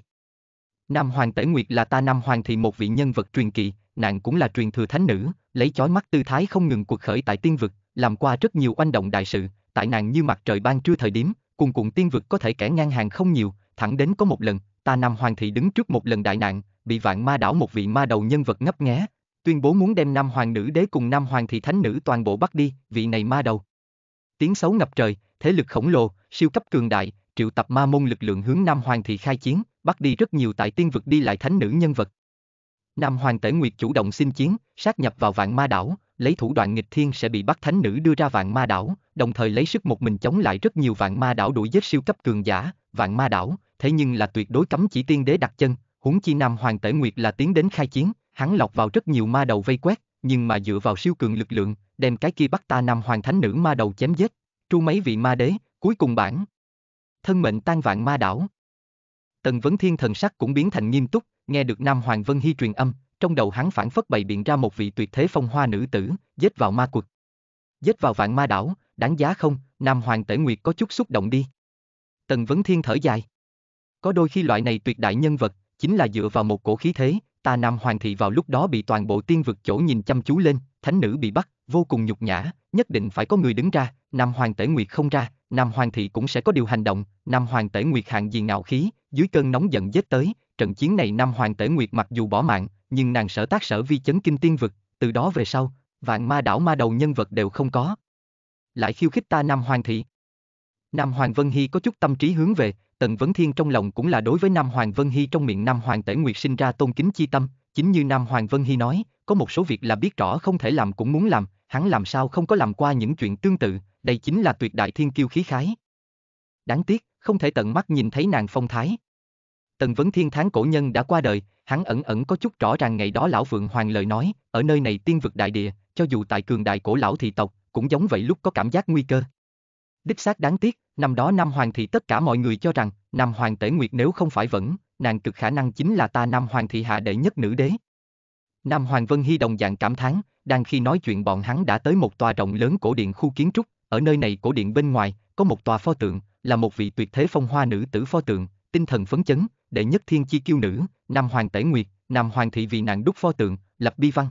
Nam Hoàng Tể Nguyệt là ta Nam Hoàng thị một vị nhân vật truyền kỳ, nàng cũng là truyền thừa thánh nữ, lấy chói mắt tư thái không ngừng cuộc khởi tại tiên vực, làm qua rất nhiều oanh động đại sự, tại nàng như mặt trời ban trưa thời điểm, cùng cùng tiên vực có thể kẻ ngang hàng không nhiều, thẳng đến có một lần, ta Nam Hoàng thị đứng trước một lần đại nạn, bị vạn ma đảo một vị ma đầu nhân vật ngấp nghé, tuyên bố muốn đem Nam Hoàng nữ đế cùng Nam Hoàng thị thánh nữ toàn bộ bắt đi, vị này ma đầu. Tiếng xấu ngập trời, thế lực khổng lồ, siêu cấp cường đại, triệu tập ma môn lực lượng hướng Nam Hoàng thị khai chiến, bắt đi rất nhiều tại tiên vực đi lại thánh nữ nhân vật. Nam Hoàng Tể Nguyệt chủ động xin chiến, sát nhập vào vạn ma đảo, lấy thủ đoạn nghịch thiên sẽ bị bắt thánh nữ đưa ra vạn ma đảo, đồng thời lấy sức một mình chống lại rất nhiều vạn ma đảo đuổi giết siêu cấp cường giả, vạn ma đảo, thế nhưng là tuyệt đối cấm chỉ tiên đế đặt chân, huống chi Nam Hoàng Tể Nguyệt là tiến đến khai chiến, hắn lọc vào rất nhiều ma đầu vây quét, nhưng mà dựa vào siêu cường lực lượng, đem cái kia bắt ta Nam Hoàng Thánh nữ ma đầu chém giết, tru mấy vị ma đế, cuối cùng bản. Thân mệnh tan vạn ma đảo. Tần Vấn Thiên thần sắc cũng biến thành nghiêm túc, nghe được Nam Hoàng Vân Hy truyền âm, trong đầu hắn phản phất bày biện ra một vị tuyệt thế phong hoa nữ tử, giết vào ma quật. Giết vào vạn ma đảo, đáng giá không, Nam Hoàng Tể Nguyệt có chút xúc động đi. Tần Vấn Thiên thở dài. Có đôi khi loại này tuyệt đại nhân vật, chính là dựa vào một cổ khí thế, ta Nam Hoàng thị vào lúc đó bị toàn bộ tiên vực chỗ nhìn chăm chú lên, thánh nữ bị bắt, vô cùng nhục nhã, nhất định phải có người đứng ra, Nam Hoàng Tể Nguyệt không ra, Nam Hoàng thị cũng sẽ có điều hành động, Nam Hoàng Tể Nguyệt hạng gì ngạo khí, dưới cơn nóng giận giết tới, trận chiến này Nam Hoàng Tể Nguyệt mặc dù bỏ mạng, nhưng nàng sở tác sở vi chấn kinh tiên vực, từ đó về sau, vạn ma đảo ma đầu nhân vật đều không có. Lại khiêu khích ta Nam Hoàng thị. Nam Hoàng Vân Hy có chút tâm trí hướng về, Tần Vấn Thiên trong lòng cũng là đối với Nam Hoàng Vân Hy trong miệng Nam Hoàng Tể Nguyệt sinh ra tôn kính chi tâm, chính như Nam Hoàng Vân Hy nói, có một số việc là biết rõ không thể làm cũng muốn làm, hắn làm sao không có làm qua những chuyện tương tự, đây chính là tuyệt đại thiên kiêu khí khái. Đáng tiếc, không thể tận mắt nhìn thấy nàng phong thái. Tần Vấn Thiên tháng cổ nhân đã qua đời, hắn ẩn ẩn có chút rõ ràng ngày đó lão Phượng Hoàng lời nói, ở nơi này tiên vực đại địa, cho dù tại cường đại cổ lão thị tộc, cũng giống vậy lúc có cảm giác nguy cơ. Đích xác đáng tiếc, năm đó Nam Hoàng thị tất cả mọi người cho rằng, Nam Hoàng Tể Nguyệt nếu không phải vẫn, nàng cực khả năng chính là ta Nam Hoàng thị hạ đệ nhất nữ đế. Nam Hoàng Vân Hy đồng dạng cảm thán, đang khi nói chuyện bọn hắn đã tới một tòa rộng lớn cổ điện khu kiến trúc, ở nơi này cổ điện bên ngoài, có một tòa pho tượng, là một vị tuyệt thế phong hoa nữ tử pho tượng, tinh thần phấn chấn, đệ nhất thiên chi kiêu nữ, Nam Hoàng Tể Nguyệt, Nam Hoàng thị vì nàng đúc pho tượng, lập bi văn.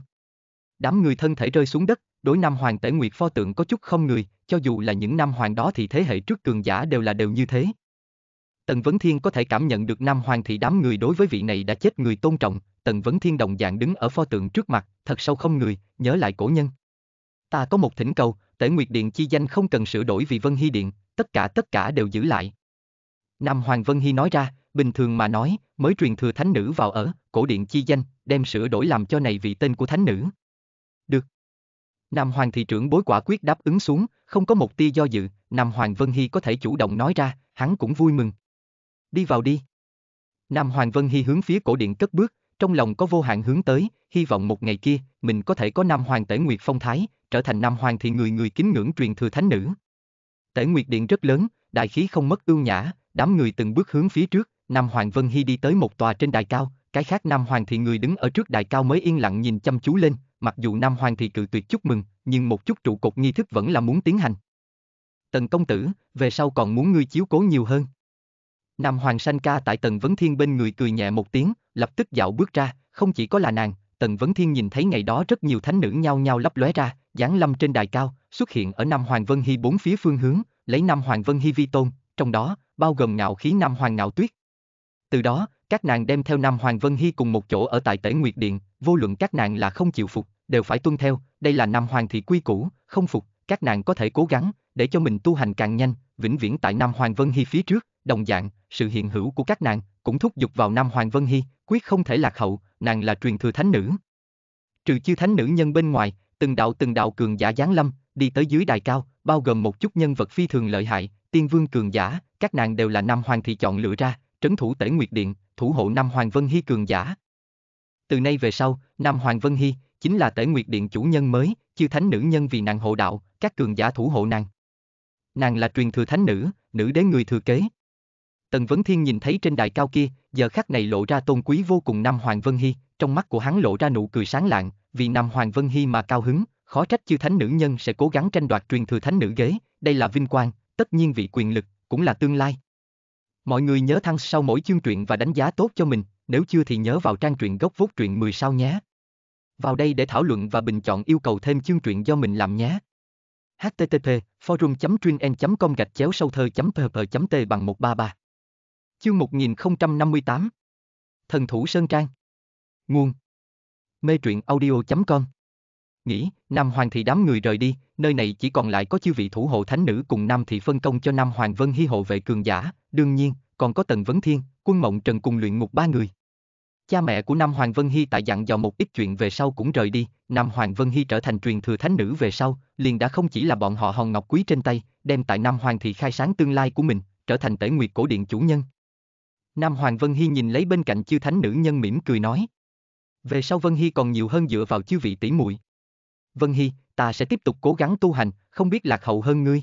Đám người thân thể rơi xuống đất, đối Nam Hoàng Tể Nguyệt pho tượng có chút không người, cho dù là những Nam Hoàng đó thì thế hệ trước cường giả đều là đều như thế. Tần Vấn Thiên có thể cảm nhận được Nam Hoàng thị đám người đối với vị này đã chết người tôn trọng, Tần Vấn Thiên đồng dạng đứng ở pho tượng trước mặt, thật sâu không người, nhớ lại cổ nhân. Ta có một thỉnh cầu, Tể Nguyệt Điện chi danh không cần sửa đổi vì Vân Hy Điện, tất cả tất cả đều giữ lại. Nam Hoàng Vân Hy nói ra, bình thường mà nói, mới truyền thừa thánh nữ vào ở, cổ điện chi danh, đem sửa đổi làm cho này vị tên của thánh nữ. Được. Nam Hoàng thị trưởng bối quả quyết đáp ứng xuống, không có một tia do dự, Nam Hoàng Vân Hy có thể chủ động nói ra, hắn cũng vui mừng. Đi vào đi. Nam Hoàng Vân Hy hướng phía cổ điện cất bước, trong lòng có vô hạn hướng tới, hy vọng một ngày kia, mình có thể có Nam Hoàng Tể Nguyệt phong thái, trở thành Nam Hoàng thì người người kính ngưỡng truyền thừa thánh nữ. Tể Nguyệt Điện rất lớn, đại khí không mất ưu nhã, đám người từng bước hướng phía trước, Nam Hoàng Vân Hy đi tới một tòa trên đài cao, cái khác Nam Hoàng thì người đứng ở trước đài cao mới yên lặng nhìn chăm chú lên, mặc dù Nam Hoàng thì cự tuyệt chúc mừng, nhưng một chút trụ cột nghi thức vẫn là muốn tiến hành. Tần công tử, về sau còn muốn ngươi chiếu cố nhiều hơn. Nam Hoàng sanh ca tại Tần Vấn Thiên bên người cười nhẹ một tiếng, lập tức dạo bước ra, không chỉ có là nàng, Tần Vấn Thiên nhìn thấy ngày đó rất nhiều thánh nữ nhao nhao lấp lóe ra, giáng lâm trên đài cao, xuất hiện ở Nam Hoàng Vân Hy bốn phía phương hướng, lấy Nam Hoàng Vân Hy vi tôn, trong đó, bao gồm ngạo khí Nam Hoàng ngạo tuyết. Từ đó, các nàng đem theo Nam Hoàng Vân Hy cùng một chỗ ở tại Tể Nguyệt Điện, vô luận các nàng là không chịu phục, đều phải tuân theo, đây là Nam Hoàng thị quy củ, không phục, các nàng có thể cố gắng, để cho mình tu hành càng nhanh, vĩnh viễn tại Nam Hoàng Vân Hy phía trước, đồng dạng, sự hiện hữu của các nàng, cũng thúc giục vào Nam Hoàng Vân Hy, quyết không thể lạc hậu, nàng là truyền thừa thánh nữ. Trừ chư thánh nữ nhân bên ngoài, từng đạo từng đạo cường giả giáng lâm, đi tới dưới đài cao, bao gồm một chút nhân vật phi thường lợi hại, tiên vương cường giả, các nàng đều là Nam Hoàng thị chọn lựa ra, trấn thủ Tể Nguyệt Điện, thủ hộ Nam Hoàng Vân Hy cường giả. Từ nay về sau, Nam Hoàng Vân Hy chính là Tể Nguyệt Điện chủ nhân mới, chư thánh nữ nhân vì nàng hộ đạo, các cường giả thủ hộ nàng. Nàng là truyền thừa thánh nữ, nữ đế người thừa kế. Tần Vấn Thiên nhìn thấy trên đài cao kia, giờ khắc này lộ ra tôn quý vô cùng Nam Hoàng Vân Hy, trong mắt của hắn lộ ra nụ cười sáng lạng, vì Nam Hoàng Vân Hy mà cao hứng, khó trách chư thánh nữ nhân sẽ cố gắng tranh đoạt truyền thừa thánh nữ ghế, đây là vinh quang, tất nhiên vị quyền lực, cũng là tương lai. Mọi người nhớ thăng sau mỗi chương truyện và đánh giá tốt cho mình, nếu chưa thì nhớ vào trang truyện gốc vốt truyện 10 sao nhé. Vào đây để thảo luận và bình chọn yêu cầu thêm chương truyện do mình làm nhé. http forum com gạch chéo sâu thơ pp t bằng 133 Chương 1058 Thần thủ Sơn Trang. Nguồn. Mê truyện audio.com Nghĩ, Nam Hoàng thị đám người rời đi, nơi này chỉ còn lại có chư vị thủ hộ thánh nữ cùng Nam thị phân công cho Nam Hoàng Vân Hy hộ vệ cường giả, đương nhiên, còn có Tần Vấn Thiên, Quân Mộng Trần cùng luyện ngục ba người. Cha mẹ của Nam Hoàng Vân Hy tại dặn dò một ít chuyện về sau cũng rời đi, Nam Hoàng Vân Hy trở thành truyền thừa thánh nữ về sau, liền đã không chỉ là bọn họ hòn ngọc quý trên tay, đem tại Nam Hoàng thị khai sáng tương lai của mình, trở thành tể nguyệt cổ điện chủ nhân. Nam Hoàng Vân Hy nhìn lấy bên cạnh chư thánh nữ nhân mỉm cười nói. Về sau Vân Hy còn nhiều hơn dựa vào chư vị tỷ muội. Vân Hy, ta sẽ tiếp tục cố gắng tu hành, không biết lạc hậu hơn ngươi.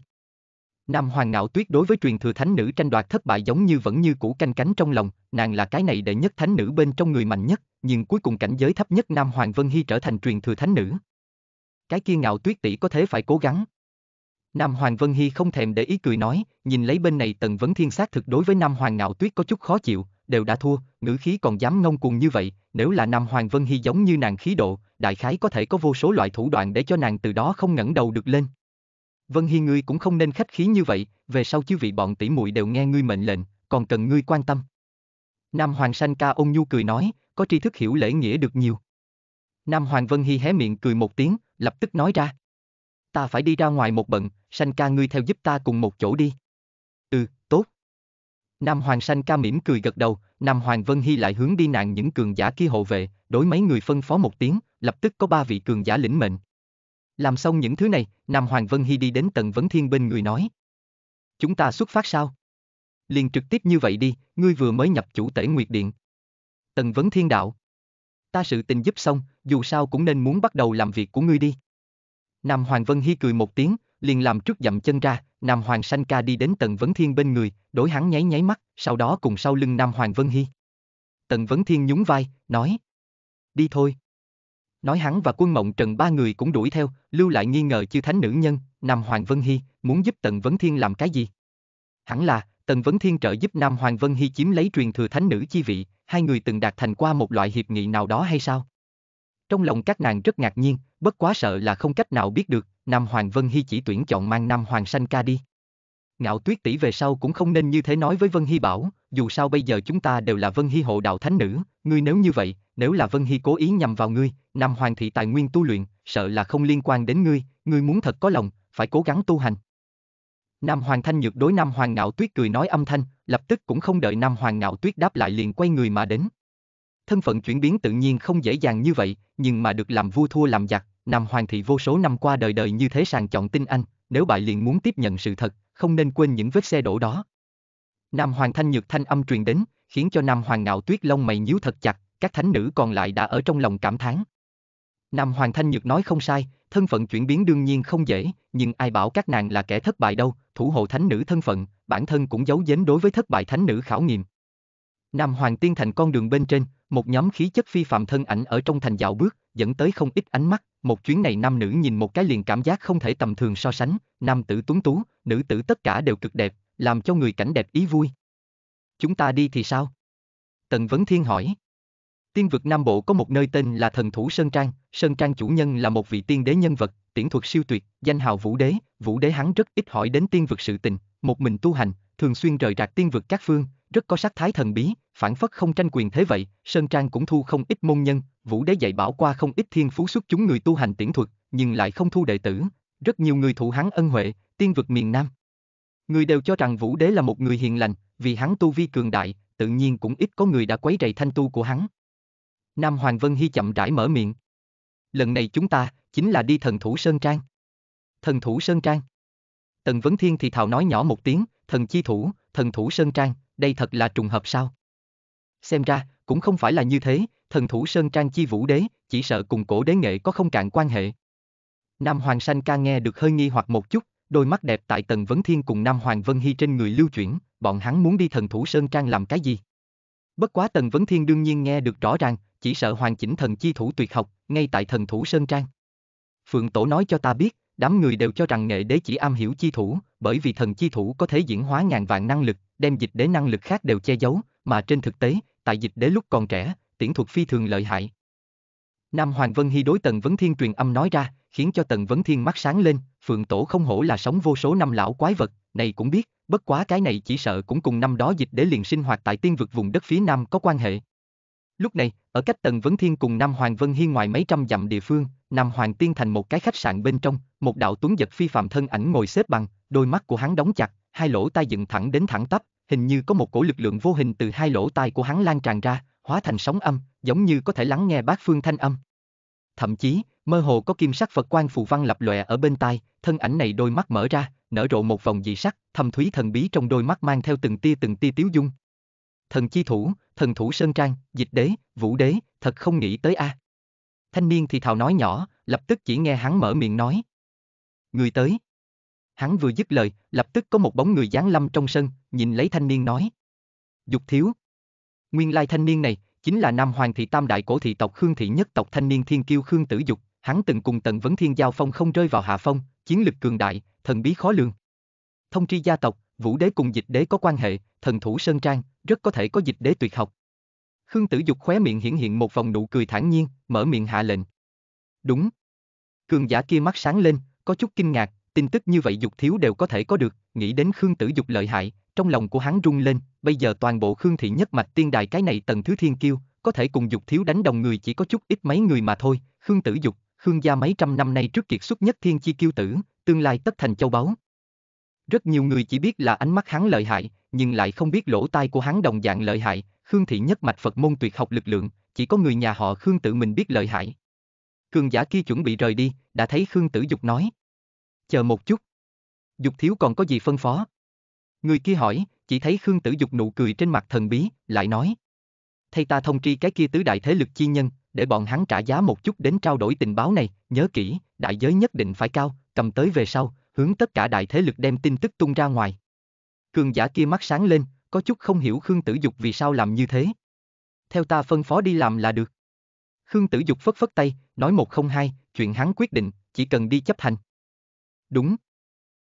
Nam Hoàng Ngạo Tuyết đối với truyền thừa thánh nữ tranh đoạt thất bại giống như vẫn như cũ canh cánh trong lòng, nàng là cái này đệ nhất thánh nữ bên trong người mạnh nhất, nhưng cuối cùng cảnh giới thấp nhất Nam Hoàng Vân Hy trở thành truyền thừa thánh nữ. Cái kia Ngạo Tuyết tỷ có thế phải cố gắng. Nam Hoàng Vân Hy không thèm để ý cười nói, nhìn lấy bên này Tần Vấn Thiên xác thực đối với Nam Hoàng Ngạo Tuyết có chút khó chịu, đều đã thua, ngữ khí còn dám ngông cuồng như vậy, nếu là Nam Hoàng Vân Hy giống như nàng khí độ, đại khái có thể có vô số loại thủ đoạn để cho nàng từ đó không ngẩng đầu được lên. Vân Hy ngươi cũng không nên khách khí như vậy, về sau chứ vị bọn tỷ muội đều nghe ngươi mệnh lệnh, còn cần ngươi quan tâm. Nam Hoàng Sanh ca ôn nhu cười nói, có tri thức hiểu lễ nghĩa được nhiều. Nam Hoàng Vân Hy hé miệng cười một tiếng, lập tức nói ra. Ta phải đi ra ngoài một bận, Sanh ca ngươi theo giúp ta cùng một chỗ đi. Ừ, tốt. Nam Hoàng Sanh ca mỉm cười gật đầu, Nam Hoàng Vân Hy lại hướng đi nạn những cường giả kia hộ vệ, đối mấy người phân phó một tiếng, lập tức có ba vị cường giả lĩnh mệnh. Làm xong những thứ này, Nam Hoàng Vân Hy đi đến tận Vấn Thiên bên người nói. Chúng ta xuất phát sao? liền trực tiếp như vậy đi, ngươi vừa mới nhập chủ tể Nguyệt Điện. Tần Vấn Thiên đạo. Ta sự tình giúp xong, dù sao cũng nên muốn bắt đầu làm việc của ngươi đi. Nam Hoàng Vân Hy cười một tiếng, liền làm trước dậm chân ra, Nam Hoàng Sanh Ca đi đến Tần Vấn Thiên bên người, đối hắn nháy nháy mắt, sau đó cùng sau lưng Nam Hoàng Vân Hy. Tần Vấn Thiên nhún vai, nói. Đi thôi. Nói hắn và quân mộng trần ba người cũng đuổi theo, lưu lại nghi ngờ chư thánh nữ nhân, Nam Hoàng Vân Hy, muốn giúp Tần Vấn Thiên làm cái gì? Hẳn là, Tần Vấn Thiên trợ giúp Nam Hoàng Vân Hy chiếm lấy truyền thừa thánh nữ chi vị, hai người từng đạt thành qua một loại hiệp nghị nào đó hay sao? Trong lòng các nàng rất ngạc nhiên, bất quá sợ là không cách nào biết được, Nam Hoàng Vân Hy chỉ tuyển chọn mang Nam Hoàng Sanh ca đi. Ngạo tuyết tỷ về sau cũng không nên như thế nói với Vân Hy bảo, dù sao bây giờ chúng ta đều là Vân Hy hộ đạo thánh nữ, ngươi nếu như vậy, nếu là Vân Hy cố ý nhằm vào ngươi, Nam Hoàng thị tài nguyên tu luyện, sợ là không liên quan đến ngươi, ngươi muốn thật có lòng, phải cố gắng tu hành. Nam Hoàng Thanh Nhược đối Nam Hoàng Ngạo Tuyết cười nói âm thanh, lập tức cũng không đợi Nam Hoàng Ngạo Tuyết đáp lại liền quay người mà đến. Thân phận chuyển biến tự nhiên không dễ dàng như vậy, nhưng mà được làm vua thua làm giặc, Nam Hoàng thị vô số năm qua đời đời như thế sàng chọn tinh anh, nếu bại liền muốn tiếp nhận sự thật, không nên quên những vết xe đổ đó. Nam Hoàng Thanh Nhược thanh âm truyền đến, khiến cho Nam Hoàng Ngạo Tuyết lông mày nhíu thật chặt, các thánh nữ còn lại đã ở trong lòng cảm thán. Nam Hoàng Thanh Nhược nói không sai, thân phận chuyển biến đương nhiên không dễ, nhưng ai bảo các nàng là kẻ thất bại đâu, thủ hộ thánh nữ thân phận, bản thân cũng giấu giếm đối với thất bại thánh nữ khảo nghiệm. Nam Hoàng Tiên Thành con đường bên trên, một nhóm khí chất phi phạm thân ảnh ở trong thành dạo bước, dẫn tới không ít ánh mắt, một chuyến này nam nữ nhìn một cái liền cảm giác không thể tầm thường so sánh, nam tử tuấn tú, nữ tử tất cả đều cực đẹp, làm cho người cảnh đẹp ý vui. Chúng ta đi thì sao? Tần Vấn Thiên hỏi. Tiên vực Nam Bộ có một nơi tên là Thần Thủ Sơn Trang, Sơn Trang chủ nhân là một vị tiên đế nhân vật, tiễn thuật siêu tuyệt, danh hào Vũ Đế, Vũ Đế hắn rất ít hỏi đến tiên vực sự tình, một mình tu hành, thường xuyên rời rạc tiên vực các phương, rất có sắc thái thần bí, phản phất không tranh quyền thế vậy, Sơn Trang cũng thu không ít môn nhân, Vũ Đế dạy bảo qua không ít thiên phú xuất chúng người tu hành tiễn thuật, nhưng lại không thu đệ tử, rất nhiều người thụ hắn ân huệ, tiên vực miền Nam. Người đều cho rằng Vũ Đế là một người hiền lành, vì hắn tu vi cường đại, tự nhiên cũng ít có người đã quấy rầy thanh tu của hắn. Nam Hoàng Vân Hy chậm rãi mở miệng. Lần này chúng ta, chính là đi thần thủ Sơn Trang. Thần thủ Sơn Trang. Tần Vấn Thiên thì thào nói nhỏ một tiếng, thần chi thủ, thần thủ Sơn Trang, đây thật là trùng hợp sao? Xem ra, cũng không phải là như thế, thần thủ Sơn Trang chi vũ đế, chỉ sợ cùng cổ đế nghệ có không cạn quan hệ. Nam Hoàng Sanh ca nghe được hơi nghi hoặc một chút, đôi mắt đẹp tại Tần Vấn Thiên cùng Nam Hoàng Vân Hy trên người lưu chuyển, bọn hắn muốn đi thần thủ Sơn Trang làm cái gì? Bất quá Tần Vấn Thiên đương nhiên nghe được rõ ràng, chỉ sợ hoàn chỉnh thần chi thủ tuyệt học, ngay tại thần thủ Sơn Trang. Phượng Tổ nói cho ta biết, đám người đều cho rằng nghệ đế chỉ am hiểu chi thủ, bởi vì thần chi thủ có thể diễn hóa ngàn vạn năng lực, đem dịch đế năng lực khác đều che giấu, mà trên thực tế, tại dịch đế lúc còn trẻ, tiễn thuật phi thường lợi hại. Nam Hoàng Vân Hy đối Tần Vấn Thiên truyền âm nói ra, khiến cho Tần Vấn Thiên mắt sáng lên, Phượng Tổ không hổ là sống vô số năm lão quái vật, này cũng biết, bất quá cái này chỉ sợ cũng cùng năm đó dịch đế liền sinh hoạt tại tiên vực vùng đất phía Nam có quan hệ. Lúc này, ở cách Tần Vấn Thiên cùng Nam Hoàng Vân Hy ngoài mấy trăm dặm địa phương, Nam Hoàng Tiên thành một cái khách sạn bên trong, một đạo tuấn giật phi phạm thân ảnh ngồi xếp bằng, đôi mắt của hắn đóng chặt, hai lỗ tai dựng thẳng đến thẳng tắp, hình như có một cổ lực lượng vô hình từ hai lỗ tai của hắn lan tràn ra, hóa thành sóng âm, giống như có thể lắng nghe bát phương thanh âm. Thậm chí, mơ hồ có kim sắc Phật quan phù văn lập lòe ở bên tai, thân ảnh này đôi mắt mở ra, nở rộ một vòng dị sắc, thâm thúy thần bí trong đôi mắt mang theo từng tia từng tia tiếu dung. Thần chi thủ, thần thủ sơn trang, dịch đế, vũ đế, thật không nghĩ tới a. Thanh niên thì thào nói nhỏ, lập tức chỉ nghe hắn mở miệng nói. Người tới. Hắn vừa dứt lời, lập tức có một bóng người giáng lâm trong sân, nhìn lấy thanh niên nói. Dục thiếu. Nguyên lai thanh niên này, chính là Nam Hoàng thị tam đại cổ thị tộc Khương thị nhất tộc thanh niên thiên kiêu Khương Tử Dục, hắn từng cùng Tần Vấn Thiên giao phong không rơi vào hạ phong, chiến lực cường đại, thần bí khó lường. Thông tri gia tộc, Vũ đế cùng dịch đế có quan hệ, thần thủ Sơn Trang, rất có thể có dịch đế tuyệt học. Khương Tử Dục khóe miệng hiển hiện một vòng nụ cười thản nhiên, mở miệng hạ lệnh. Đúng. Cường giả kia mắt sáng lên, có chút kinh ngạc, tin tức như vậy Dục thiếu đều có thể có được, nghĩ đến Khương Tử Dục lợi hại, trong lòng của hắn rung lên, bây giờ toàn bộ Khương thị nhất mạch tiên đài cái này tầng thứ thiên kiêu, có thể cùng Dục thiếu đánh đồng người chỉ có chút ít mấy người mà thôi, Khương Tử Dục, Khương gia mấy trăm năm nay trước kiệt xuất nhất thiên chi kiêu tử, tương lai tất thành châu báu. Rất nhiều người chỉ biết là ánh mắt hắn lợi hại, nhưng lại không biết lỗ tai của hắn đồng dạng lợi hại, Khương thị nhất mạch Phật môn tuyệt học lực lượng, chỉ có người nhà họ Khương tự mình biết lợi hại. Cường giả kia chuẩn bị rời đi, đã thấy Khương Tử Dục nói. Chờ một chút. Dục thiếu còn có gì phân phó? Người kia hỏi, chỉ thấy Khương Tử Dục nụ cười trên mặt thần bí, lại nói. Thay ta thông tri cái kia tứ đại thế lực chi nhân, để bọn hắn trả giá một chút đến trao đổi tình báo này, nhớ kỹ, đại giới nhất định phải cao, cầm tới về sau, hướng tất cả đại thế lực đem tin tức tung ra ngoài. Cường giả kia mắt sáng lên, có chút không hiểu Khương Tử Dục vì sao làm như thế. Theo ta phân phó đi làm là được. Khương Tử Dục phất phất tay, nói một không hai, chuyện hắn quyết định, chỉ cần đi chấp hành. Đúng.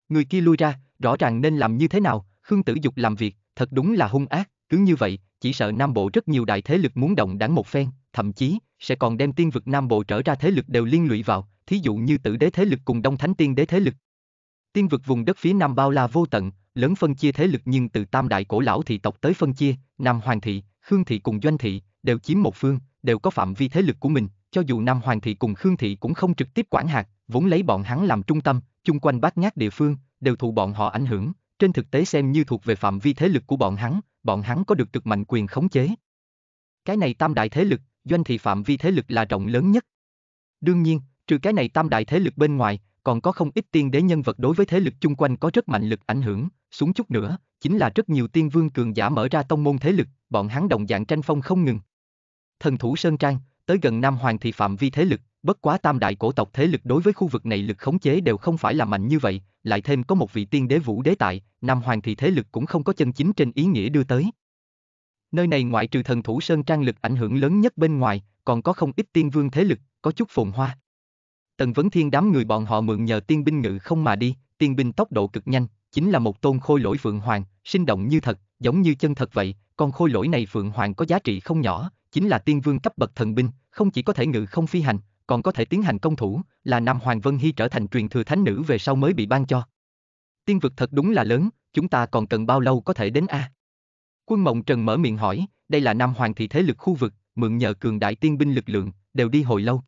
Người kia lui ra, rõ ràng nên làm như thế nào, Khương Tử Dục làm việc, thật đúng là hung ác, cứ như vậy, chỉ sợ Nam Bộ rất nhiều đại thế lực muốn động đảng một phen, thậm chí, sẽ còn đem tiên vực Nam Bộ trở ra thế lực đều liên lụy vào, thí dụ như tử đế thế lực cùng đông thánh tiên đế thế lực. Tiên vực vùng đất phía Nam bao la vô tận, lớn phân chia thế lực nhưng từ tam đại cổ lão thị tộc tới phân chia, Nam Hoàng thị, Khương thị cùng Doanh thị, đều chiếm một phương, đều có phạm vi thế lực của mình, cho dù Nam Hoàng thị cùng Khương thị cũng không trực tiếp quản hạt, vốn lấy bọn hắn làm trung tâm, chung quanh bát nhát địa phương, đều thụ bọn họ ảnh hưởng, trên thực tế xem như thuộc về phạm vi thế lực của bọn hắn, bọn hắn có được cực mạnh quyền khống chế. Cái này tam đại thế lực, doanh thị phạm vi thế lực là rộng lớn nhất. Đương nhiên, trừ cái này tam đại thế lực bên ngoài, còn có không ít tiên đế nhân vật đối với thế lực chung quanh có rất mạnh lực ảnh hưởng, xuống chút nữa, chính là rất nhiều tiên vương cường giả mở ra tông môn thế lực, bọn hắn đồng dạng tranh phong không ngừng. Thần thủ Sơn Trang, tới gần Nam Hoàng thị phạm vi thế lực, bất quá tam đại cổ tộc thế lực đối với khu vực này lực khống chế đều không phải là mạnh như vậy, lại thêm có một vị tiên đế vũ đế tại, Nam Hoàng thì thế lực cũng không có chân chính trên ý nghĩa đưa tới. Nơi này ngoại trừ thần thủ Sơn Trang lực ảnh hưởng lớn nhất bên ngoài, còn có không ít tiên vương thế lực, có chút phồn hoa. Tần Vấn Thiên đám người bọn họ mượn nhờ tiên binh ngự không mà đi, tiên binh tốc độ cực nhanh, chính là một tôn khôi lỗi phượng hoàng, sinh động như thật, giống như chân thật vậy, con khôi lỗi này phượng hoàng có giá trị không nhỏ, chính là tiên vương cấp bậc thần binh, không chỉ có thể ngự không phi hành, còn có thể tiến hành công thủ, là Nam Hoàng Vân Hy trở thành truyền thừa thánh nữ về sau mới bị ban cho. Tiên vực thật đúng là lớn, chúng ta còn cần bao lâu có thể đến A? Quân Mộng Trần mở miệng hỏi, đây là Nam Hoàng thị thế lực khu vực, mượn nhờ cường đại tiên binh lực lượng, đều đi hồi lâu.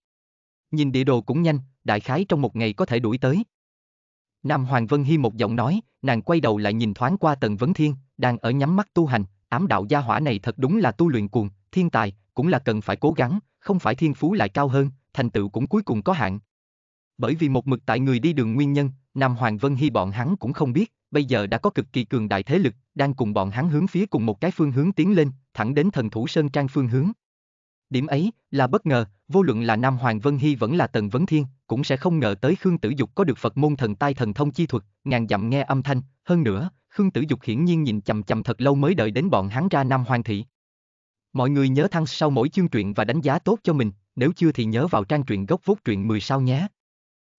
Nhìn địa đồ cũng nhanh, đại khái trong một ngày có thể đuổi tới. Nam Hoàng Vân Hy một giọng nói, nàng quay đầu lại nhìn thoáng qua Tần Vấn Thiên, đang ở nhắm mắt tu hành, ám đạo gia hỏa này thật đúng là tu luyện cuồng, thiên tài, cũng là cần phải cố gắng, không phải thiên phú lại cao hơn, thành tựu cũng cuối cùng có hạn. Bởi vì một mực tại người đi đường nguyên nhân, Nam Hoàng Vân Hy bọn hắn cũng không biết, bây giờ đã có cực kỳ cường đại thế lực, đang cùng bọn hắn hướng phía cùng một cái phương hướng tiến lên, thẳng đến thần thủ Sơn Trang phương hướng. Điểm ấy, là bất ngờ, vô luận là Nam Hoàng Vân Hy vẫn là Tần Vấn Thiên, cũng sẽ không ngờ tới Khương Tử Dục có được Phật môn thần tai thần thông chi thuật, ngàn dặm nghe âm thanh, hơn nữa, Khương Tử Dục hiển nhiên nhìn chầm chầm thật lâu mới đợi đến bọn hắn ra Nam Hoàng thị. Mọi người nhớ thăng sau mỗi chương truyện và đánh giá tốt cho mình, nếu chưa thì nhớ vào trang truyện gốc vốt truyện 10 sao nhé.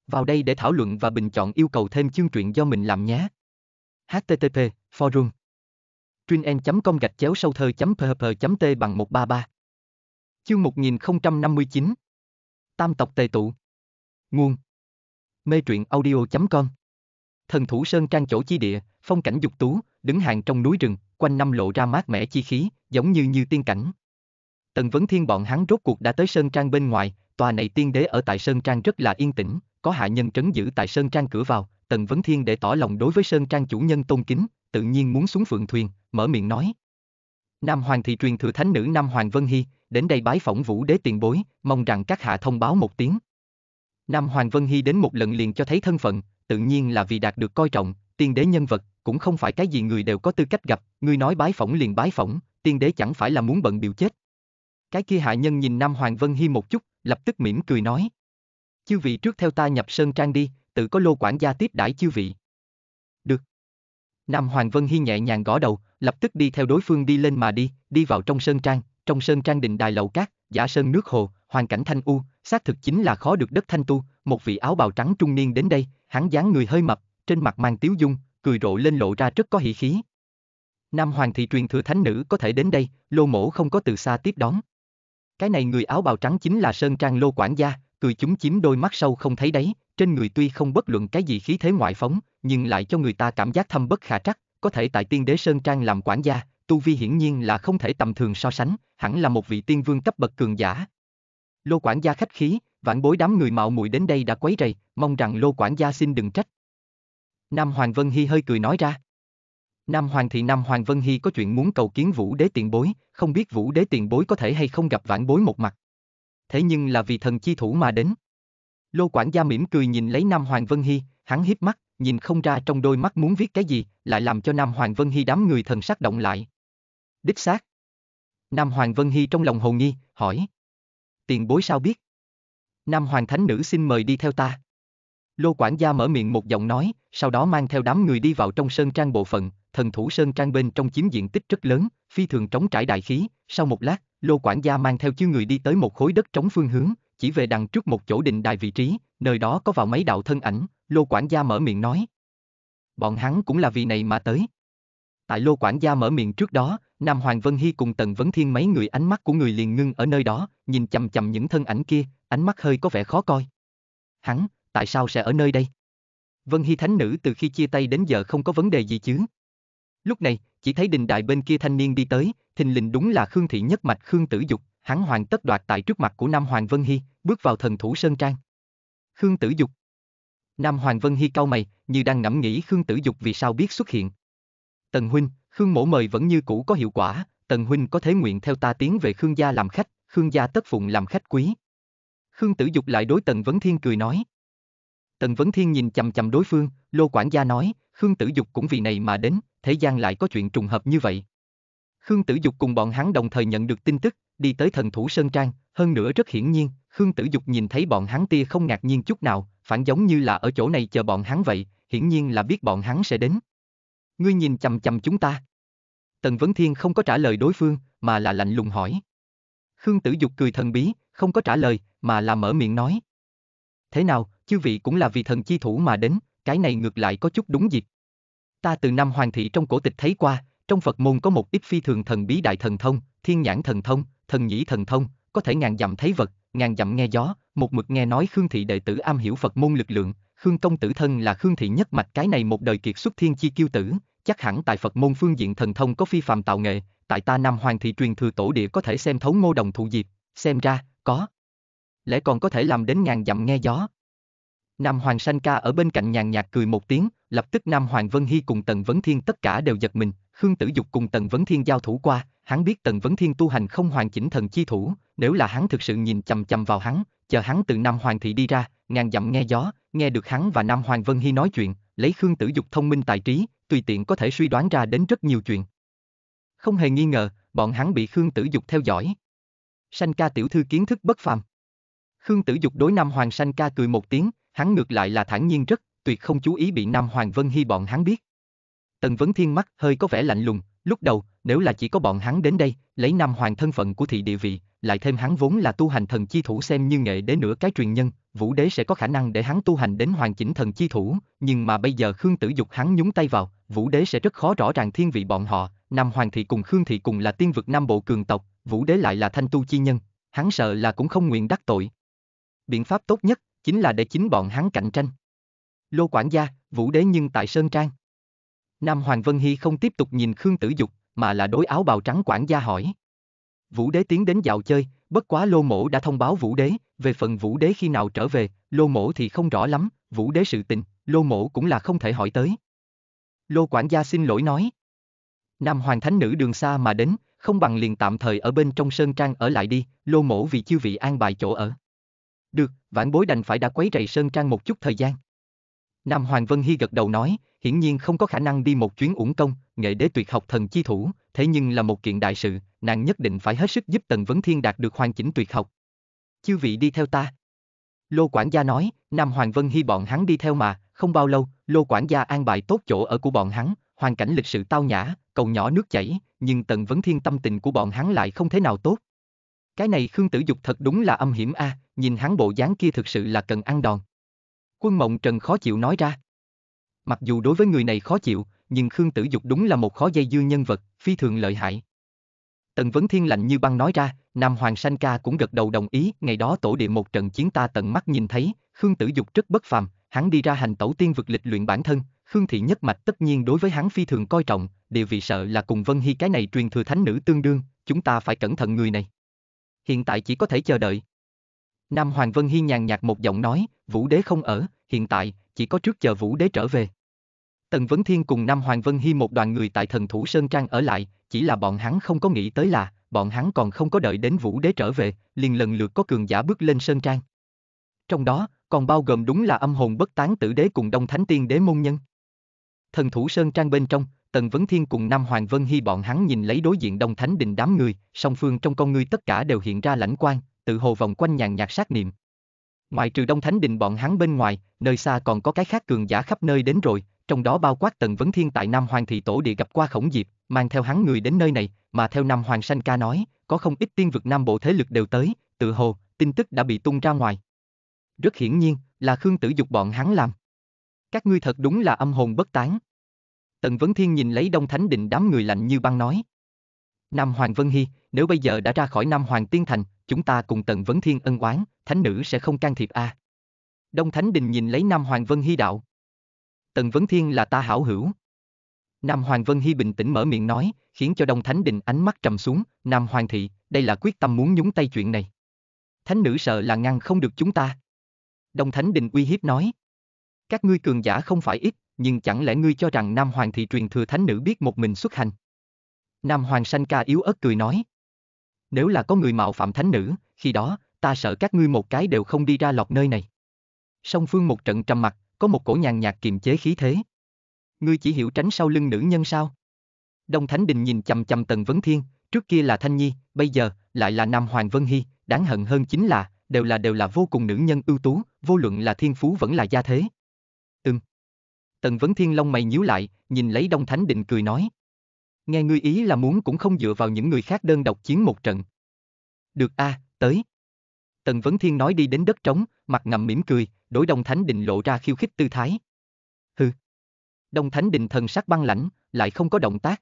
Vào đây để thảo luận và bình chọn yêu cầu thêm chương truyện do mình làm nhé. http forum truyện.com gạch chéo sâu thơ php t bằng 133 Chương 1059 Tam tộc tề tụ Nguồn Mê truyện audio.com Thần thủ sơn trang chỗ chi địa, phong cảnh dục tú, đứng hàng trong núi rừng, quanh năm lộ ra mát mẻ chi khí, giống như như tiên cảnh. Tần Vấn Thiên bọn hắn rốt cuộc đã tới Sơn Trang bên ngoài, tòa này tiên đế ở tại Sơn Trang rất là yên tĩnh, có hạ nhân trấn giữ tại Sơn Trang cửa vào, Tần Vấn Thiên để tỏ lòng đối với Sơn Trang chủ nhân tôn kính, tự nhiên muốn xuống phượng thuyền, mở miệng nói. Nam Hoàng thị truyền thừa thánh nữ Nam Hoàng Vân Hy, đến đây bái phỏng vũ đế tiền bối, mong rằng các hạ thông báo một tiếng. Nam Hoàng Vân Hy đến một lần liền cho thấy thân phận, tự nhiên là vì đạt được coi trọng, tiên đế nhân vật, cũng không phải cái gì người đều có tư cách gặp, người nói bái phỏng liền bái phỏng, tiên đế chẳng phải là muốn bận biểu chết. Cái kia hạ nhân nhìn Nam Hoàng Vân Hy một chút, lập tức mỉm cười nói. Chư vị trước theo ta nhập sơn trang đi, tự có lô quản gia tiếp đãi chư vị. Được. Nam Hoàng Vân Hy nhẹ nhàng gõ đầu, lập tức đi theo đối phương đi lên mà đi, đi vào trong sơn trang, trong sơn trang đình đài lầu cát, giả sơn nước hồ, hoàn cảnh thanh u, xác thực chính là khó được đất thanh tu, một vị áo bào trắng trung niên đến đây, hắn dáng người hơi mập, trên mặt mang tiếu dung, cười rộ lên lộ ra rất có hỷ khí. Nam Hoàng thị truyền thừa thánh nữ có thể đến đây, lô mổ không có từ xa tiếp đón. Cái này người áo bào trắng chính là Sơn Trang lô quản gia, cười chúng chiếm đôi mắt sâu không thấy đấy, trên người tuy không bất luận cái gì khí thế ngoại phóng, nhưng lại cho người ta cảm giác thâm bất khả trắc, có thể tại tiên đế Sơn Trang làm quản gia, tu vi hiển nhiên là không thể tầm thường so sánh, hẳn là một vị tiên vương cấp bậc cường giả. Lô quản gia khách khí, vãn bối đám người mạo muội đến đây đã quấy rầy, mong rằng lô quản gia xin đừng trách. Nam Hoàng Vân Hy hơi cười nói ra. Nam Hoàng thị Nam Hoàng Vân Hy có chuyện muốn cầu kiến Vũ Đế tiền bối, không biết Vũ Đế tiền bối có thể hay không gặp vãn bối một mặt. Thế nhưng là vì thần chi thủ mà đến. Lô quản gia mỉm cười nhìn lấy Nam Hoàng Vân Hy, hắn hiếp mắt, nhìn không ra trong đôi mắt muốn viết cái gì, lại làm cho Nam Hoàng Vân Hy đám người thần sắc động lại. Đích xác. Nam Hoàng Vân Hy trong lòng hồ nghi, hỏi. Tiền bối sao biết? Nam Hoàng Thánh Nữ xin mời đi theo ta. Lô quản gia mở miệng một giọng nói, sau đó mang theo đám người đi vào trong sơn trang bộ phận, thần thủ sơn trang bên trong chiếm diện tích rất lớn, phi thường trống trải đại khí, sau một lát, Lô quản gia mang theo chư người đi tới một khối đất trống phương hướng, chỉ về đằng trước một chỗ định đài vị trí, nơi đó có vào mấy đạo thân ảnh, Lô quản gia mở miệng nói. Bọn hắn cũng là vì này mà tới. Tại Lô quản gia mở miệng trước đó, Nam Hoàng Vân Hy cùng Tần Vấn Thiên mấy người ánh mắt của người liền ngưng ở nơi đó, nhìn chầm chầm những thân ảnh kia, ánh mắt hơi có vẻ khó coi. Hắn, tại sao sẽ ở nơi đây? Vân Hy Thánh Nữ từ khi chia tay đến giờ không có vấn đề gì chứ? Lúc này, chỉ thấy đình đại bên kia thanh niên đi tới, thình lình đúng là Khương Thị nhất mạch Khương Tử Dục, hắn hoàn tất đoạt tại trước mặt của Nam Hoàng Vân Hy, bước vào thần thủ Sơn Trang. Khương Tử Dục Nam Hoàng Vân Hy cau mày, như đang ngẫm nghĩ Khương Tử Dục vì sao biết xuất hiện. Tần Huynh, Khương mổ mời vẫn như cũ có hiệu quả, Tần Huynh có thế nguyện theo ta tiến về Khương gia làm khách, Khương gia tất phụng làm khách quý. Khương Tử Dục lại đối Tần Vấn Thiên cười nói. Tần Vấn Thiên nhìn chầm chầm đối phương, Lô quản gia nói, Khương Tử Dục cũng vì này mà đến, thế gian lại có chuyện trùng hợp như vậy. Khương Tử Dục cùng bọn hắn đồng thời nhận được tin tức, đi tới thần thủ Sơn Trang, hơn nữa rất hiển nhiên, Khương Tử Dục nhìn thấy bọn hắn tia không ngạc nhiên chút nào, phản giống như là ở chỗ này chờ bọn hắn vậy, hiển nhiên là biết bọn hắn sẽ đến. Ngươi nhìn chầm chầm chúng ta. Tần Vấn Thiên không có trả lời đối phương, mà là lạnh lùng hỏi. Khương Tử Dục cười thần bí, không có trả lời, mà là mở miệng nói. Thế nào, chư vị cũng là vì thần chi thủ mà đến, cái này ngược lại có chút đúng dịp. Ta từ năm hoàng thị trong cổ tịch thấy qua, trong Phật môn có một ít phi thường thần bí đại thần thông, thiên nhãn thần thông, thần nhĩ thần thông, có thể ngàn dặm thấy vật, ngàn dặm nghe gió, một mực nghe nói Khương thị đệ tử am hiểu Phật môn lực lượng, Khương công tử thân là Khương thị nhất mạch cái này một đời kiệt xuất thiên chi kiêu tử, chắc hẳn tại Phật môn phương diện thần thông có phi phàm tạo nghệ, tại ta năm hoàng thị truyền thừa tổ địa có thể xem thấu ngô đồng thụ diệp, xem ra, có. Lẽ còn có thể làm đến ngàn dặm nghe gió. Nam Hoàng Sanh ca ở bên cạnh nhàn nhạt cười một tiếng, lập tức Nam Hoàng Vân Hy cùng Tần Vấn Thiên tất cả đều giật mình, Khương Tử Dục cùng Tần Vấn Thiên giao thủ qua, hắn biết Tần Vấn Thiên tu hành không hoàn chỉnh thần chi thủ, nếu là hắn thực sự nhìn chầm chầm vào hắn, chờ hắn từ Nam Hoàng thị đi ra, ngàn dặm nghe gió, nghe được hắn và Nam Hoàng Vân Hy nói chuyện, lấy Khương Tử Dục thông minh tài trí, tùy tiện có thể suy đoán ra đến rất nhiều chuyện. Không hề nghi ngờ, bọn hắn bị Khương Tử Dục theo dõi. Sanh ca tiểu thư kiến thức bất phàm. Khương Tử Dục đối Nam Hoàng Sanh ca cười một tiếng, hắn ngược lại là thản nhiên rất, tuyệt không chú ý bị Nam Hoàng Vân Hy bọn hắn biết. Tần Vấn Thiên mắt hơi có vẻ lạnh lùng, lúc đầu, nếu là chỉ có bọn hắn đến đây, lấy Nam Hoàng thân phận của thị địa vị, lại thêm hắn vốn là tu hành thần chi thủ xem như nghệ đế nửa cái truyền nhân, vũ đế sẽ có khả năng để hắn tu hành đến hoàn chỉnh thần chi thủ, nhưng mà bây giờ Khương Tử Dục hắn nhúng tay vào, vũ đế sẽ rất khó rõ ràng thiên vị bọn họ, Nam Hoàng thị cùng Khương thị cùng là tiên vực Nam Bộ cường tộc, vũ đế lại là thanh tu chi nhân, hắn sợ là cũng không nguyện đắc tội. Biện pháp tốt nhất, chính là để chính bọn hắn cạnh tranh. Lô quản gia, vũ đế nhưng tại Sơn Trang. Nam Hoàng Vân Hy không tiếp tục nhìn Khương Tử Dục, mà là đối áo bào trắng quản gia hỏi. Vũ đế tiến đến dạo chơi, bất quá lô mổ đã thông báo vũ đế, về phần vũ đế khi nào trở về, lô mổ thì không rõ lắm, vũ đế sự tình, lô mổ cũng là không thể hỏi tới. Lô quản gia xin lỗi nói. Nam Hoàng Thánh Nữ đường xa mà đến, không bằng liền tạm thời ở bên trong Sơn Trang ở lại đi, lô mổ vì chư vị an bài chỗ ở. Được, vãn bối đành phải đã quấy rầy Sơn Trang một chút thời gian. Nam Hoàng Vân Hy gật đầu nói, hiển nhiên không có khả năng đi một chuyến uổng công, nghệ đế tuyệt học thần chi thủ, thế nhưng là một kiện đại sự, nàng nhất định phải hết sức giúp Tần Vấn Thiên đạt được hoàn chỉnh tuyệt học. Chư vị đi theo ta. Lô quản gia nói, Nam Hoàng Vân Hy bọn hắn đi theo mà, không bao lâu, Lô quản gia an bài tốt chỗ ở của bọn hắn, hoàn cảnh lịch sự tao nhã, cầu nhỏ nước chảy, nhưng Tần Vấn Thiên tâm tình của bọn hắn lại không thế nào tốt. Cái này Khương Tử Dục thật đúng là âm hiểm a, nhìn hắn bộ dáng kia thực sự là cần ăn đòn. Quân Mộng Trần khó chịu nói ra. Mặc dù đối với người này khó chịu, nhưng Khương Tử Dục đúng là một khó dây dưa nhân vật, phi thường lợi hại. Tần Vấn Thiên lạnh như băng nói ra, Nam Hoàng Sanh Ca cũng gật đầu đồng ý, ngày đó tổ địa một trận chiến ta tận mắt nhìn thấy, Khương Tử Dục rất bất phàm, hắn đi ra hành tẩu tiên vực lịch luyện bản thân, Khương Thị nhất mạch tất nhiên đối với hắn phi thường coi trọng, địa vì sợ là cùng Vân Hy cái này truyền thừa thánh nữ tương đương, chúng ta phải cẩn thận người này. Hiện tại chỉ có thể chờ đợi. Nam Hoàng Vân Hy nhàn nhạt một giọng nói, Vũ Đế không ở, hiện tại, chỉ có trước chờ Vũ Đế trở về. Tần Vấn Thiên cùng Nam Hoàng Vân Hy một đoàn người tại thần thủ Sơn Trang ở lại, chỉ là bọn hắn không có nghĩ tới là, bọn hắn còn không có đợi đến Vũ Đế trở về, liền lần lượt có cường giả bước lên Sơn Trang. Trong đó, còn bao gồm đúng là âm hồn bất tán tử đế cùng Đông Thánh Tiên đế môn nhân. Thần thủ sơn trang bên trong, Tần Vấn Thiên cùng Nam Hoàng Vân Hy bọn hắn nhìn lấy đối diện Đông Thánh Đình đám người, song phương trong con ngươi tất cả đều hiện ra lãnh quan, tự hồ vòng quanh nhàn nhạt sát niệm. Ngoài trừ Đông Thánh Đình bọn hắn bên ngoài, nơi xa còn có cái khác cường giả khắp nơi đến rồi, trong đó bao quát Tần Vấn Thiên tại Nam Hoàng thị tổ địa gặp qua khổng diệp, mang theo hắn người đến nơi này, mà theo Nam Hoàng Sanh ca nói, có không ít tiên vực Nam Bộ thế lực đều tới, tự hồ, tin tức đã bị tung ra ngoài. Rất hiển nhiên, là Khương Tử Dục bọn hắn làm. Các ngươi thật đúng là âm hồn bất tán. Tần Vấn Thiên nhìn lấy Đông Thánh Định đám người lạnh như băng nói. Nam Hoàng Vân Hy, nếu bây giờ đã ra khỏi Nam Hoàng Tiên Thành, chúng ta cùng Tần Vấn Thiên ân oán, thánh nữ sẽ không can thiệp a. Đông Thánh Đình nhìn lấy Nam Hoàng Vân Hy đạo. Tần Vấn Thiên là ta hảo hữu. Nam Hoàng Vân Hy bình tĩnh mở miệng nói, khiến cho Đông Thánh Đình ánh mắt trầm xuống, Nam Hoàng Thị, đây là quyết tâm muốn nhúng tay chuyện này. Thánh nữ sợ là ngăn không được chúng ta. Đông Thánh Đình uy hiếp nói. Các ngươi cường giả không phải ít, nhưng chẳng lẽ ngươi cho rằng Nam Hoàng Thị truyền thừa thánh nữ biết một mình xuất hành. Nam Hoàng Sanh ca yếu ớt cười nói. Nếu là có người mạo phạm thánh nữ, khi đó, ta sợ các ngươi một cái đều không đi ra lọt nơi này. Song phương một trận trầm mặt, có một cổ nhàn nhạt kiềm chế khí thế. Ngươi chỉ hiểu tránh sau lưng nữ nhân sao? Đông Thánh Đình nhìn chầm chầm Tần Vấn Thiên, trước kia là Thanh Nhi, bây giờ, lại là Nam Hoàng Vân Hy, đáng hận hơn chính là, đều là đều là vô cùng nữ nhân ưu tú, vô luận là thiên phú vẫn là gia thế. Ừm. Tần Vấn Thiên Long mày nhíu lại, nhìn lấy Đông Thánh Định cười nói. Nghe ngươi ý là muốn cũng không dựa vào những người khác đơn độc chiến một trận. Được a, tới. Tần Vấn Thiên nói đi đến đất trống, mặt ngậm mỉm cười, đối Đông Thánh Định lộ ra khiêu khích tư thái. Hừ. Đông Thánh Định thần sắc băng lãnh, lại không có động tác.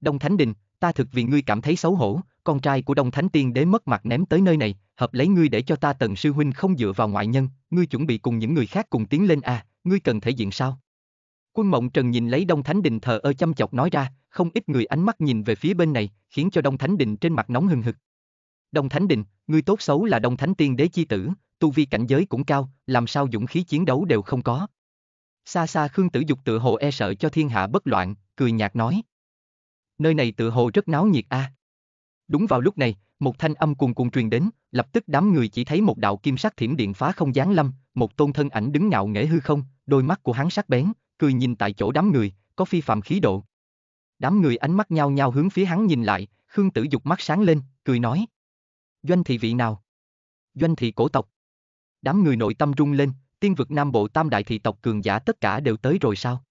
Đông Thánh Định, ta thực vì ngươi cảm thấy xấu hổ, con trai của Đông Thánh Tiên Đế mất mặt ném tới nơi này, hợp lấy ngươi để cho ta Tần sư huynh không dựa vào ngoại nhân, ngươi chuẩn bị cùng những người khác cùng tiến lên à, ngươi cần thể diện sao? Quân Mộng Trần nhìn lấy Đông Thánh Đình thờ ơ chăm chọc nói ra, không ít người ánh mắt nhìn về phía bên này, khiến cho Đông Thánh Đình trên mặt nóng hừng hực. Đông Thánh Đình, ngươi tốt xấu là Đông Thánh Tiên Đế chi tử, tu vi cảnh giới cũng cao, làm sao dũng khí chiến đấu đều không có. Xa xa Khương Tử Dục tự hồ e sợ cho thiên hạ bất loạn, cười nhạt nói. Nơi này tự hồ rất náo nhiệt a. Đúng vào lúc này, một thanh âm cuồn cuồng truyền đến, lập tức đám người chỉ thấy một đạo kim sắc thiểm điện phá không giáng lâm, một tôn thân ảnh đứng ngạo nghễ hư không, đôi mắt của hắn sắc bén, cười nhìn tại chỗ đám người, có phi phạm khí độ. Đám người ánh mắt nhao nhao hướng phía hắn nhìn lại, Khương Tử Dục mắt sáng lên, cười nói. Doanh thị vị nào? Doanh thị cổ tộc. Đám người nội tâm rung lên, tiên vực Nam Bộ tam đại thị tộc cường giả tất cả đều tới rồi sao?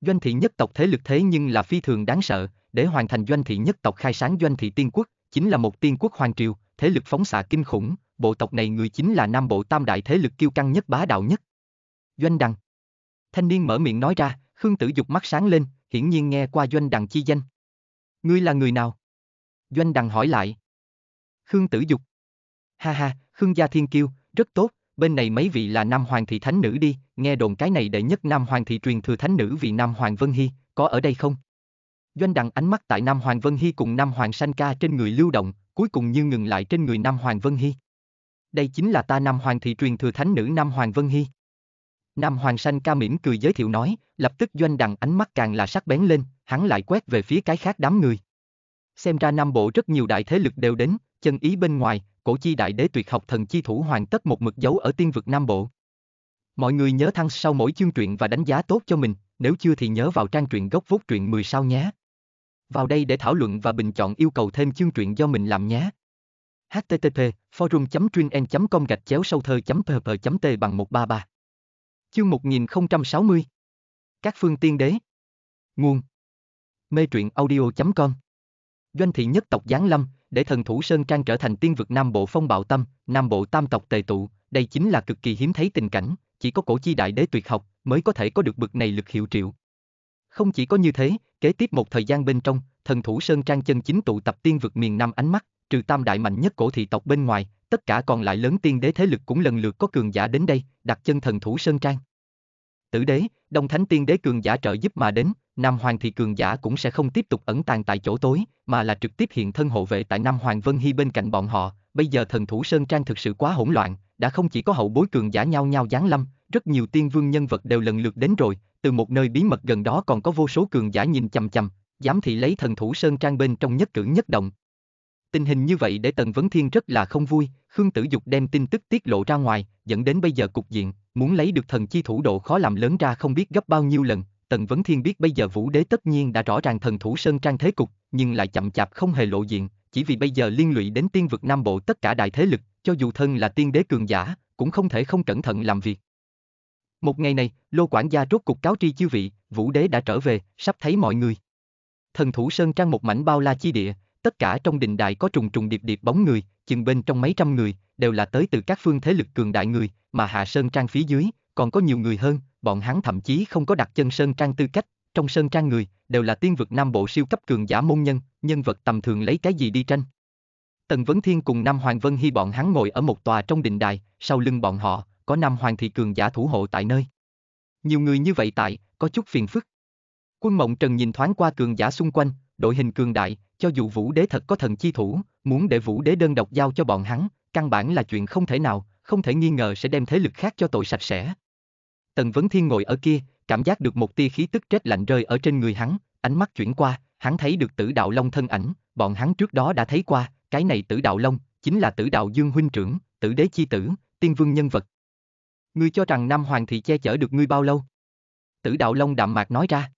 Doanh thị nhất tộc thế lực thế nhưng là phi thường đáng sợ, để hoàn thành doanh thị nhất tộc khai sáng doanh thị tiên quốc, chính là một tiên quốc hoàng triều, thế lực phóng xạ kinh khủng, bộ tộc này người chính là Nam Bộ tam đại thế lực kiêu căng nhất bá đạo nhất. Doanh đằng. Thanh niên mở miệng nói ra, Khương Tử Dục mắt sáng lên, hiển nhiên nghe qua doanh đằng chi danh. Ngươi là người nào? Doanh đằng hỏi lại. Khương Tử Dục. Ha ha, Khương gia thiên kiêu, rất tốt, bên này mấy vị là Nam Hoàng thị thánh nữ đi, nghe đồn cái này đệ nhất Nam Hoàng thị truyền thừa thánh nữ vì Nam Hoàng Vân Hy, có ở đây không? Doanh đằng ánh mắt tại Nam Hoàng Vân Hy cùng Nam Hoàng Sanh Ca trên người lưu động, cuối cùng như ngừng lại trên người Nam Hoàng Vân Hy. Đây chính là ta Nam Hoàng thị truyền thừa thánh nữ Nam Hoàng Vân Hy. Nam Hoàng Sanh Ca mỉm cười giới thiệu nói, lập tức doanh đằng ánh mắt càng là sắc bén lên, hắn lại quét về phía cái khác đám người. Xem ra Nam Bộ rất nhiều đại thế lực đều đến, chân ý bên ngoài, cổ chi đại đế tuyệt học thần chi thủ hoàn tất một mực dấu ở tiên vực Nam Bộ. Mọi người nhớ thăng sau mỗi chương truyện và đánh giá tốt cho mình, nếu chưa thì nhớ vào trang truyện gốc vốt truyện 10 sao nhé. Vào đây để thảo luận và bình chọn yêu cầu thêm chương truyện do mình làm nhé. http forum com gạch chéo sâu thơ pp t bằng 133 Chương 1060 Các phương tiên đế. Nguồn. Mê truyện audio.com Doanh thị nhất tộc Giáng Lâm, để thần thủ Sơn Trang trở thành tiên vực Nam Bộ phong bạo tâm, Nam Bộ tam tộc tề tụ, đây chính là cực kỳ hiếm thấy tình cảnh, chỉ có cổ chi đại đế tuyệt học mới có thể có được bực này lực hiệu triệu. Không chỉ có như thế, kế tiếp một thời gian bên trong, thần thủ Sơn Trang chân chính tụ tập tiên vực miền Nam ánh mắt, trừ tam đại mạnh nhất cổ thị tộc bên ngoài, tất cả còn lại lớn tiên đế thế lực cũng lần lượt có cường giả đến đây, đặt chân thần thủ Sơn Trang. Tử đế, Đông Thánh tiên đế cường giả trợ giúp mà đến, Nam Hoàng thì cường giả cũng sẽ không tiếp tục ẩn tàng tại chỗ tối, mà là trực tiếp hiện thân hộ vệ tại Nam Hoàng Vân Hy bên cạnh bọn họ, bây giờ thần thủ Sơn Trang thực sự quá hỗn loạn, đã không chỉ có hậu bối cường giả nhau nhau giáng lâm, rất nhiều tiên vương nhân vật đều lần lượt đến rồi, từ một nơi bí mật gần đó còn có vô số cường giả nhìn chằm chằm, giám thị lấy thần thủ Sơn Trang bên trong nhất cử nhất động. Tình hình như vậy để Tần Vấn Thiên rất là không vui, Khương Tử Dục đem tin tức tiết lộ ra ngoài, dẫn đến bây giờ cục diện, muốn lấy được thần chi thủ độ khó làm lớn ra không biết gấp bao nhiêu lần. Tần Vấn Thiên biết bây giờ Vũ Đế tất nhiên đã rõ ràng thần thủ sơn trang thế cục, nhưng lại chậm chạp không hề lộ diện, chỉ vì bây giờ liên lụy đến tiên vực Nam Bộ tất cả đại thế lực, cho dù thân là tiên đế cường giả, cũng không thể không cẩn thận làm việc. Một ngày này, Lô quản gia rốt cục cáo tri chư vị, Vũ Đế đã trở về, sắp thấy mọi người. Thần thủ sơn trang một mảnh bao la chi địa, tất cả trong đình đài có trùng trùng điệp điệp bóng người, chừng bên trong mấy trăm người, đều là tới từ các phương thế lực cường đại người, mà Hạ Sơn Trang phía dưới, còn có nhiều người hơn, bọn hắn thậm chí không có đặt chân Sơn Trang tư cách, trong Sơn Trang người, đều là tiên vực Nam Bộ siêu cấp cường giả môn nhân, nhân vật tầm thường lấy cái gì đi tranh. Tần Vấn Thiên cùng Nam Hoàng Vân Hy bọn hắn ngồi ở một tòa trong đình đài, sau lưng bọn họ, có Nam Hoàng thị cường giả thủ hộ tại nơi. Nhiều người như vậy tại, có chút phiền phức. Quân Mộng Trần nhìn thoáng qua cường giả xung quanh, đội hình cường đại, cho dù Vũ Đế thật có thần chi thủ, muốn để Vũ Đế đơn độc giao cho bọn hắn, căn bản là chuyện không thể nào, không thể nghi ngờ sẽ đem thế lực khác cho tội sạch sẽ. Tần Vấn Thiên ngồi ở kia, cảm giác được một tia khí tức chết lạnh rơi ở trên người hắn, ánh mắt chuyển qua, hắn thấy được Tử Đạo Long thân ảnh, bọn hắn trước đó đã thấy qua, cái này Tử Đạo Long chính là Tử Đạo Dương huynh trưởng, Tử Đế chi tử, tiên vương nhân vật. Ngươi cho rằng Nam Hoàng thị che chở được ngươi bao lâu? Tử Đạo Long đạm mạc nói ra.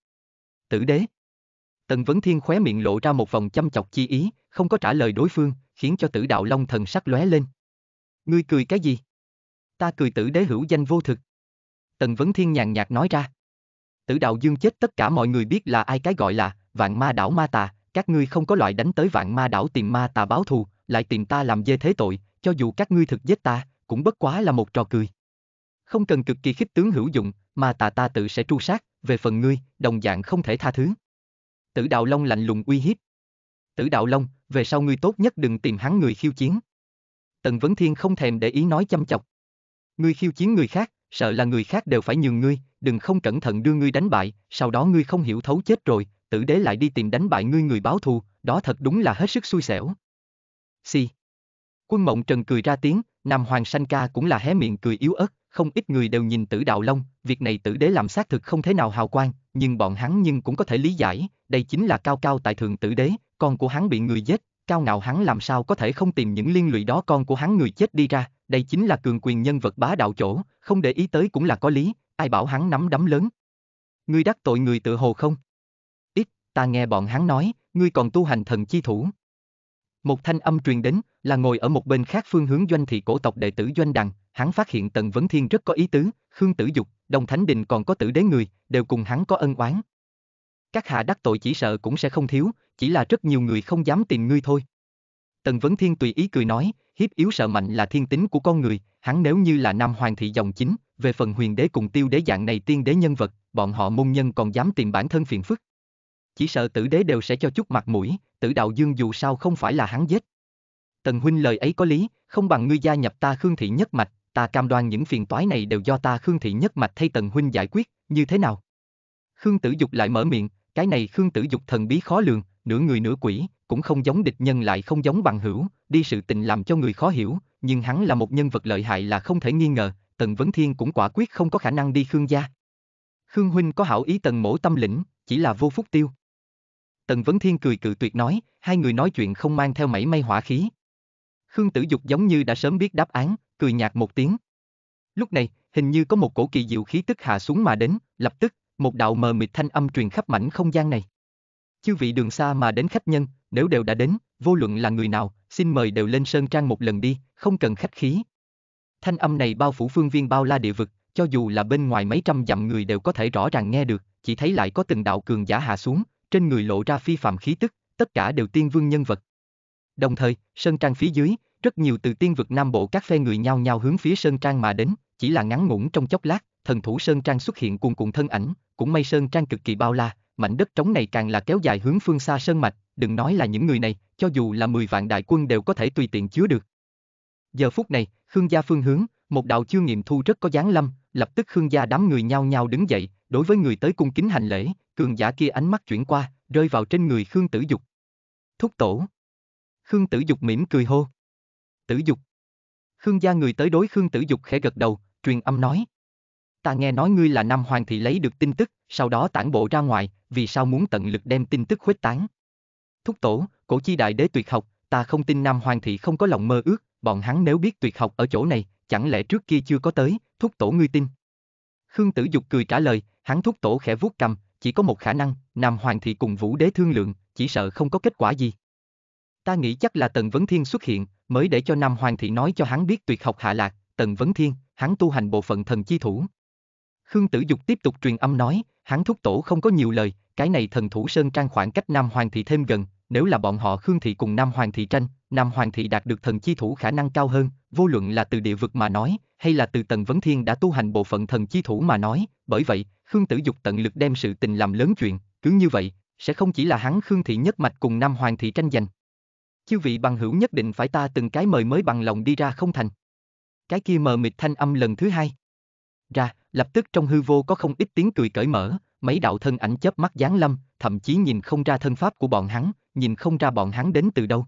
Tử Đế. Tần Vấn Thiên khóe miệng lộ ra một vòng chăm chọc chi ý, không có trả lời đối phương, khiến cho tử đạo long thần sắc lóe lên. Ngươi cười cái gì? Ta cười tử đế hữu danh vô thực. Tần Vấn Thiên nhàn nhạt nói ra. Tử đạo dương chết tất cả mọi người biết là ai cái gọi là vạn ma đảo ma tà, các ngươi không có loại đánh tới vạn ma đảo tìm ma tà báo thù, lại tìm ta làm dê thế tội, cho dù các ngươi thực giết ta, cũng bất quá là một trò cười. Không cần cực kỳ khích tướng hữu dụng, mà tà ta tự sẽ tru sát, về phần ngươi, đồng dạng không thể tha thứ. Tử Đạo Long lạnh lùng uy hiếp. Tử Đạo Long, về sau ngươi tốt nhất đừng tìm hắn người khiêu chiến. Tần Vấn Thiên không thèm để ý nói chăm chọc. Ngươi khiêu chiến người khác, sợ là người khác đều phải nhường ngươi, đừng không cẩn thận đưa ngươi đánh bại, sau đó ngươi không hiểu thấu chết rồi, tử đế lại đi tìm đánh bại ngươi người báo thù, đó thật đúng là hết sức xui xẻo. Si. Quân Mộng Trần cười ra tiếng, Nam Hoàng Sanh Ca cũng là hé miệng cười yếu ớt, không ít người đều nhìn tử đạo long, việc này tử đế làm xác thực không thế nào hào quang, nhưng bọn hắn nhưng cũng có thể lý giải, đây chính là cao cao tại thượng tử đế, con của hắn bị người giết, cao ngạo hắn làm sao có thể không tìm những liên lụy đó con của hắn người chết đi ra, đây chính là cường quyền nhân vật bá đạo chỗ, không để ý tới cũng là có lý, ai bảo hắn nắm đấm lớn. Ngươi đắc tội người tự hồ không? Ít, ta nghe bọn hắn nói, ngươi còn tu hành thần chi thủ. Một thanh âm truyền đến, là ngồi ở một bên khác phương hướng doanh thị cổ tộc đệ tử doanh đằng, hắn phát hiện Tần Vấn Thiên rất có ý tứ, Khương Tử Dục, Đồng Thánh Đình còn có tử đế người, đều cùng hắn có ân oán. Các hạ đắc tội chỉ sợ cũng sẽ không thiếu, chỉ là rất nhiều người không dám tìm ngươi thôi. Tần Vấn Thiên tùy ý cười nói, hiếp yếu sợ mạnh là thiên tính của con người, hắn nếu như là nam hoàng thị dòng chính, về phần huyền đế cùng tiêu đế dạng này tiên đế nhân vật, bọn họ môn nhân còn dám tìm bản thân phiền phức. Chỉ sợ tử đế đều sẽ cho chút mặt mũi, tử đạo dương dù sao không phải là hắn giết. Tần huynh lời ấy có lý, không bằng ngươi gia nhập ta Khương thị nhất mạch, ta cam đoan những phiền toái này đều do ta Khương thị nhất mạch thay Tần huynh giải quyết, như thế nào? Khương Tử Dục lại mở miệng, cái này Khương Tử Dục thần bí khó lường, nửa người nửa quỷ, cũng không giống địch nhân lại không giống bằng hữu, đi sự tình làm cho người khó hiểu, nhưng hắn là một nhân vật lợi hại là không thể nghi ngờ, Tần Vấn Thiên cũng quả quyết không có khả năng đi Khương gia. Khương huynh có hảo ý Tần Mỗ tâm lĩnh, chỉ là vô phúc tiêu. Tần Vấn Thiên cười cự tuyệt nói, hai người nói chuyện không mang theo mảy may hỏa khí. Khương Tử Dục giống như đã sớm biết đáp án, cười nhạt một tiếng. Lúc này, hình như có một cổ kỳ diệu khí tức hạ xuống mà đến, lập tức, một đạo mờ mịt thanh âm truyền khắp mảnh không gian này. Chư vị đường xa mà đến khách nhân, nếu đều đã đến, vô luận là người nào, xin mời đều lên sơn trang một lần đi, không cần khách khí. Thanh âm này bao phủ phương viên bao la địa vực, cho dù là bên ngoài mấy trăm dặm người đều có thể rõ ràng nghe được, chỉ thấy lại có từng đạo cường giả hạ xuống, trên người lộ ra phi phạm khí tức, tất cả đều tiên vương nhân vật. Đồng thời, sơn trang phía dưới, rất nhiều từ tiên vực Nam Bộ các phe người nhau nhau hướng phía sơn trang mà đến, chỉ là ngắn ngủn trong chốc lát, thần thủ sơn trang xuất hiện cuồn cuộn thân ảnh, cũng may sơn trang cực kỳ bao la, mảnh đất trống này càng là kéo dài hướng phương xa sơn mạch, đừng nói là những người này, cho dù là 10 vạn đại quân đều có thể tùy tiện chứa được. Giờ phút này, Khương gia phương hướng, một đạo chưa nghiệm thu rất có dáng lâm, lập tức Khương gia đám người nhao nhao đứng dậy, đối với người tới cung kính hành lễ, cường giả kia ánh mắt chuyển qua, rơi vào trên người Khương Tử Dục. Thúc tổ. Khương Tử Dục mỉm cười hô. Tử Dục. Khương gia người tới đối Khương Tử Dục khẽ gật đầu, truyền âm nói. Ta nghe nói ngươi là Nam Hoàng thì lấy được tin tức, sau đó tản bộ ra ngoài, vì sao muốn tận lực đem tin tức khuếch tán. Thúc tổ, cổ chi đại đế tuyệt học, ta không tin Nam Hoàng thị không có lòng mơ ước, bọn hắn nếu biết tuyệt học ở chỗ này, chẳng lẽ trước kia chưa có tới, thúc tổ ngươi tin. Khương Tử Dục cười trả lời, hắn thúc tổ khẽ vuốt cầm, chỉ có một khả năng, Nam Hoàng thị cùng Vũ Đế thương lượng, chỉ sợ không có kết quả gì. Ta nghĩ chắc là Tần Vấn Thiên xuất hiện, mới để cho Nam Hoàng thị nói cho hắn biết tuyệt học hạ lạc, Tần Vấn Thiên, hắn tu hành bộ phận thần chi thủ. Khương Tử Dục tiếp tục truyền âm nói, hắn thúc tổ không có nhiều lời, cái này thần thủ sơn trang khoảng cách Nam Hoàng thị thêm gần, nếu là bọn họ Khương thị cùng Nam Hoàng thị tranh, Nam Hoàng thị đạt được thần chi thủ khả năng cao hơn, vô luận là từ địa vực mà nói, hay là từ Tần Vấn Thiên đã tu hành bộ phận thần chi thủ mà nói, bởi vậy, Khương Tử Dục tận lực đem sự tình làm lớn chuyện, cứ như vậy, sẽ không chỉ là hắn Khương thị nhất mạch cùng Nam Hoàng thị tranh giành. Chư vị bằng hữu nhất định phải ta từng cái mời mới bằng lòng đi ra không thành. Cái kia mờ mịt thanh âm lần thứ hai. Ra, lập tức trong hư vô có không ít tiếng cười cởi mở, mấy đạo thân ảnh chớp mắt giáng lâm, thậm chí nhìn không ra thân pháp của bọn hắn, nhìn không ra bọn hắn đến từ đâu.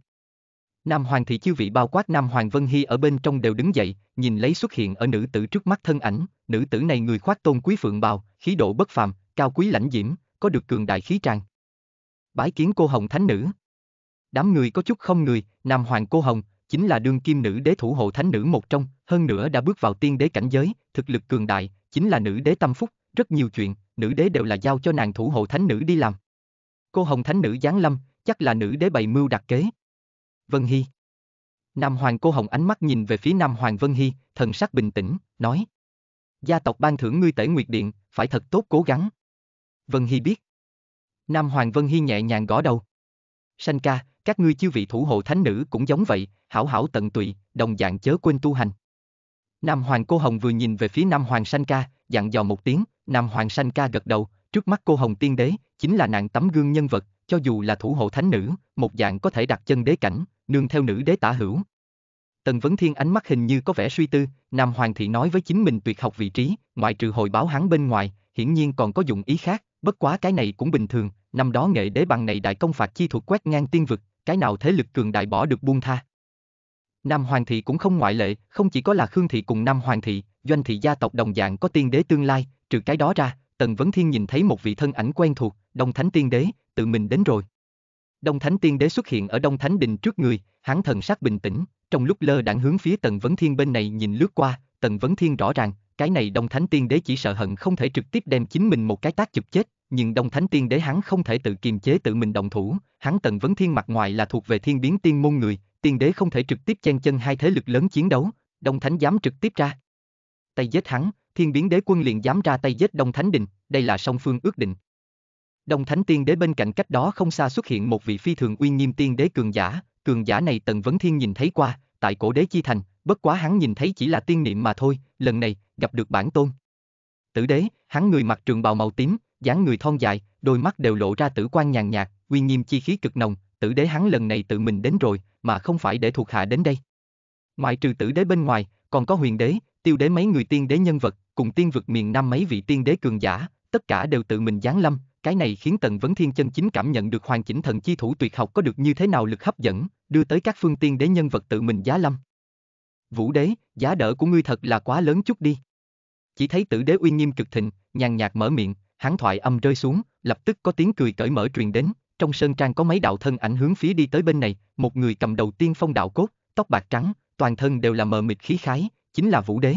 Nam Hoàng thị chư vị bao quát Nam Hoàng Vân Hy ở bên trong đều đứng dậy, nhìn lấy xuất hiện ở nữ tử trước mắt thân ảnh, nữ tử này người khoác tôn quý phượng bào, khí độ bất phàm, cao quý lãnh diễm, có được cường đại khí tràng. Bái kiến cô hồng thánh nữ. Đám người có chút không người, Nam Hoàng cô hồng, chính là đương kim nữ đế thủ hộ thánh nữ một trong, hơn nữa đã bước vào tiên đế cảnh giới, thực lực cường đại, chính là nữ đế tâm phúc, rất nhiều chuyện, nữ đế đều là giao cho nàng thủ hộ thánh nữ đi làm. Cô hồng thánh nữ giáng lâm, chắc là nữ đế bày mưu đặt kế. Vân Hy. Nam Hoàng cô hồng ánh mắt nhìn về phía Nam Hoàng Vân Hy, thần sắc bình tĩnh, nói. Gia tộc ban thưởng ngươi tể nguyệt điện, phải thật tốt cố gắng. Vân Hy biết. Nam Hoàng Vân Hy nhẹ nhàng gõ đầu. Sanh ca, các ngươi chư vị thủ hộ thánh nữ cũng giống vậy, hảo hảo tận tụy, đồng dạng chớ quên tu hành. Nam Hoàng cô hồng vừa nhìn về phía Nam Hoàng Sanh ca, dặn dò một tiếng, Nam Hoàng Sanh ca gật đầu, trước mắt cô hồng tiên đế, chính là nàng tấm gương nhân vật, cho dù là thủ hộ thánh nữ, một dạng có thể đặt chân đế cảnh, nương theo nữ đế tả hữu. Tần Vấn Thiên ánh mắt hình như có vẻ suy tư, Nam Hoàng thị nói với chính mình tuyệt học vị trí, ngoại trừ hồi báo hắn bên ngoài, hiển nhiên còn có dụng ý khác, bất quá cái này cũng bình thường, năm đó nghệ đế bằng này đại công phạt chi thuật quét ngang tiên vực, cái nào thế lực cường đại bỏ được buông tha. Nam Hoàng thị cũng không ngoại lệ, không chỉ có là Khương thị cùng Nam Hoàng thị, doanh thị gia tộc đồng dạng có tiên đế tương lai, trừ cái đó ra, Tần Vấn Thiên nhìn thấy một vị thân ảnh quen thuộc, Đông Thánh Tiên Đế, tự mình đến rồi. Đông Thánh Tiên Đế xuất hiện ở Đông Thánh Đình trước người, hắn thần sắc bình tĩnh, trong lúc lơ đãng hướng phía Tần Vấn Thiên bên này nhìn lướt qua, Tần Vấn Thiên rõ ràng, cái này Đông Thánh Tiên Đế chỉ sợ hận không thể trực tiếp đem chính mình một cái tác chụp chết, nhưng Đông Thánh Tiên Đế hắn không thể tự kiềm chế tự mình động thủ, hắn Tần Vấn Thiên mặt ngoài là thuộc về thiên biến tiên môn người, Tiên Đế không thể trực tiếp chen chân hai thế lực lớn chiến đấu, Đông Thánh dám trực tiếp ra. Tay giết hắn, Thiên Biến Đế quân liền dám ra tay giết Đông Thánh Đình, đây là song phương ước định. Đông Thánh Tiên Đế bên cạnh cách đó không xa xuất hiện một vị phi thường uy nghiêm tiên đế cường giả, cường giả này Tần Vấn Thiên nhìn thấy qua, tại cổ đế chi thành, bất quá hắn nhìn thấy chỉ là tiên niệm mà thôi, lần này, gặp được bản tôn. Tử đế, hắn người mặc trường bào màu tím, dáng người thon dài, đôi mắt đều lộ ra tử quan nhàn nhạt, uy nghiêm chi khí cực nồng, tử đế hắn lần này tự mình đến rồi, mà không phải để thuộc hạ đến đây. Ngoại trừ tử đế bên ngoài, còn có huyền đế, tiêu đế mấy người tiên đế nhân vật, cùng tiên vực miền Nam mấy vị tiên đế cường giả, tất cả đều tự mình giáng lâm, cái này khiến Tần Vấn Thiên chân chính cảm nhận được hoàn chỉnh thần chi thủ tuyệt học có được như thế nào lực hấp dẫn, đưa tới các phương tiên đế nhân vật tự mình giá lâm. Vũ đế, giá đỡ của ngươi thật là quá lớn chút đi. Chỉ thấy tử đế uy nghiêm cực thịnh, nhàn nhạt mở miệng, hắn thoại âm rơi xuống, lập tức có tiếng cười cởi mở truyền đến, trong sơn trang có mấy đạo thân ảnh hướng phía đi tới bên này, một người cầm đầu tiên phong đạo cốt, tóc bạc trắng, toàn thân đều là mờ mịt khí khái, chính là Vũ Đế.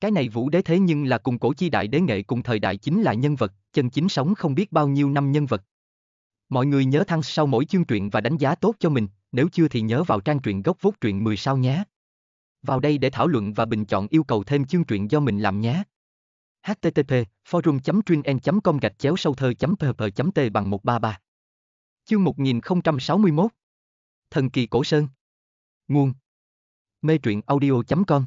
Cái này Vũ Đế thế nhưng là cùng cổ chi đại đế nghệ cùng thời đại chính là nhân vật, chân chính sống không biết bao nhiêu năm nhân vật. Mọi người nhớ thăng sau mỗi chương truyện và đánh giá tốt cho mình, nếu chưa thì nhớ vào trang truyện gốc vốt truyện 10 sao nhé. Vào đây để thảo luận và bình chọn yêu cầu thêm chương truyện do mình làm nhé. http forum com gạch chéo sâu thơ pp t bằng 133 Chương 1061 Thần kỳ cổ sơn Nguồn Mê truyện audio.com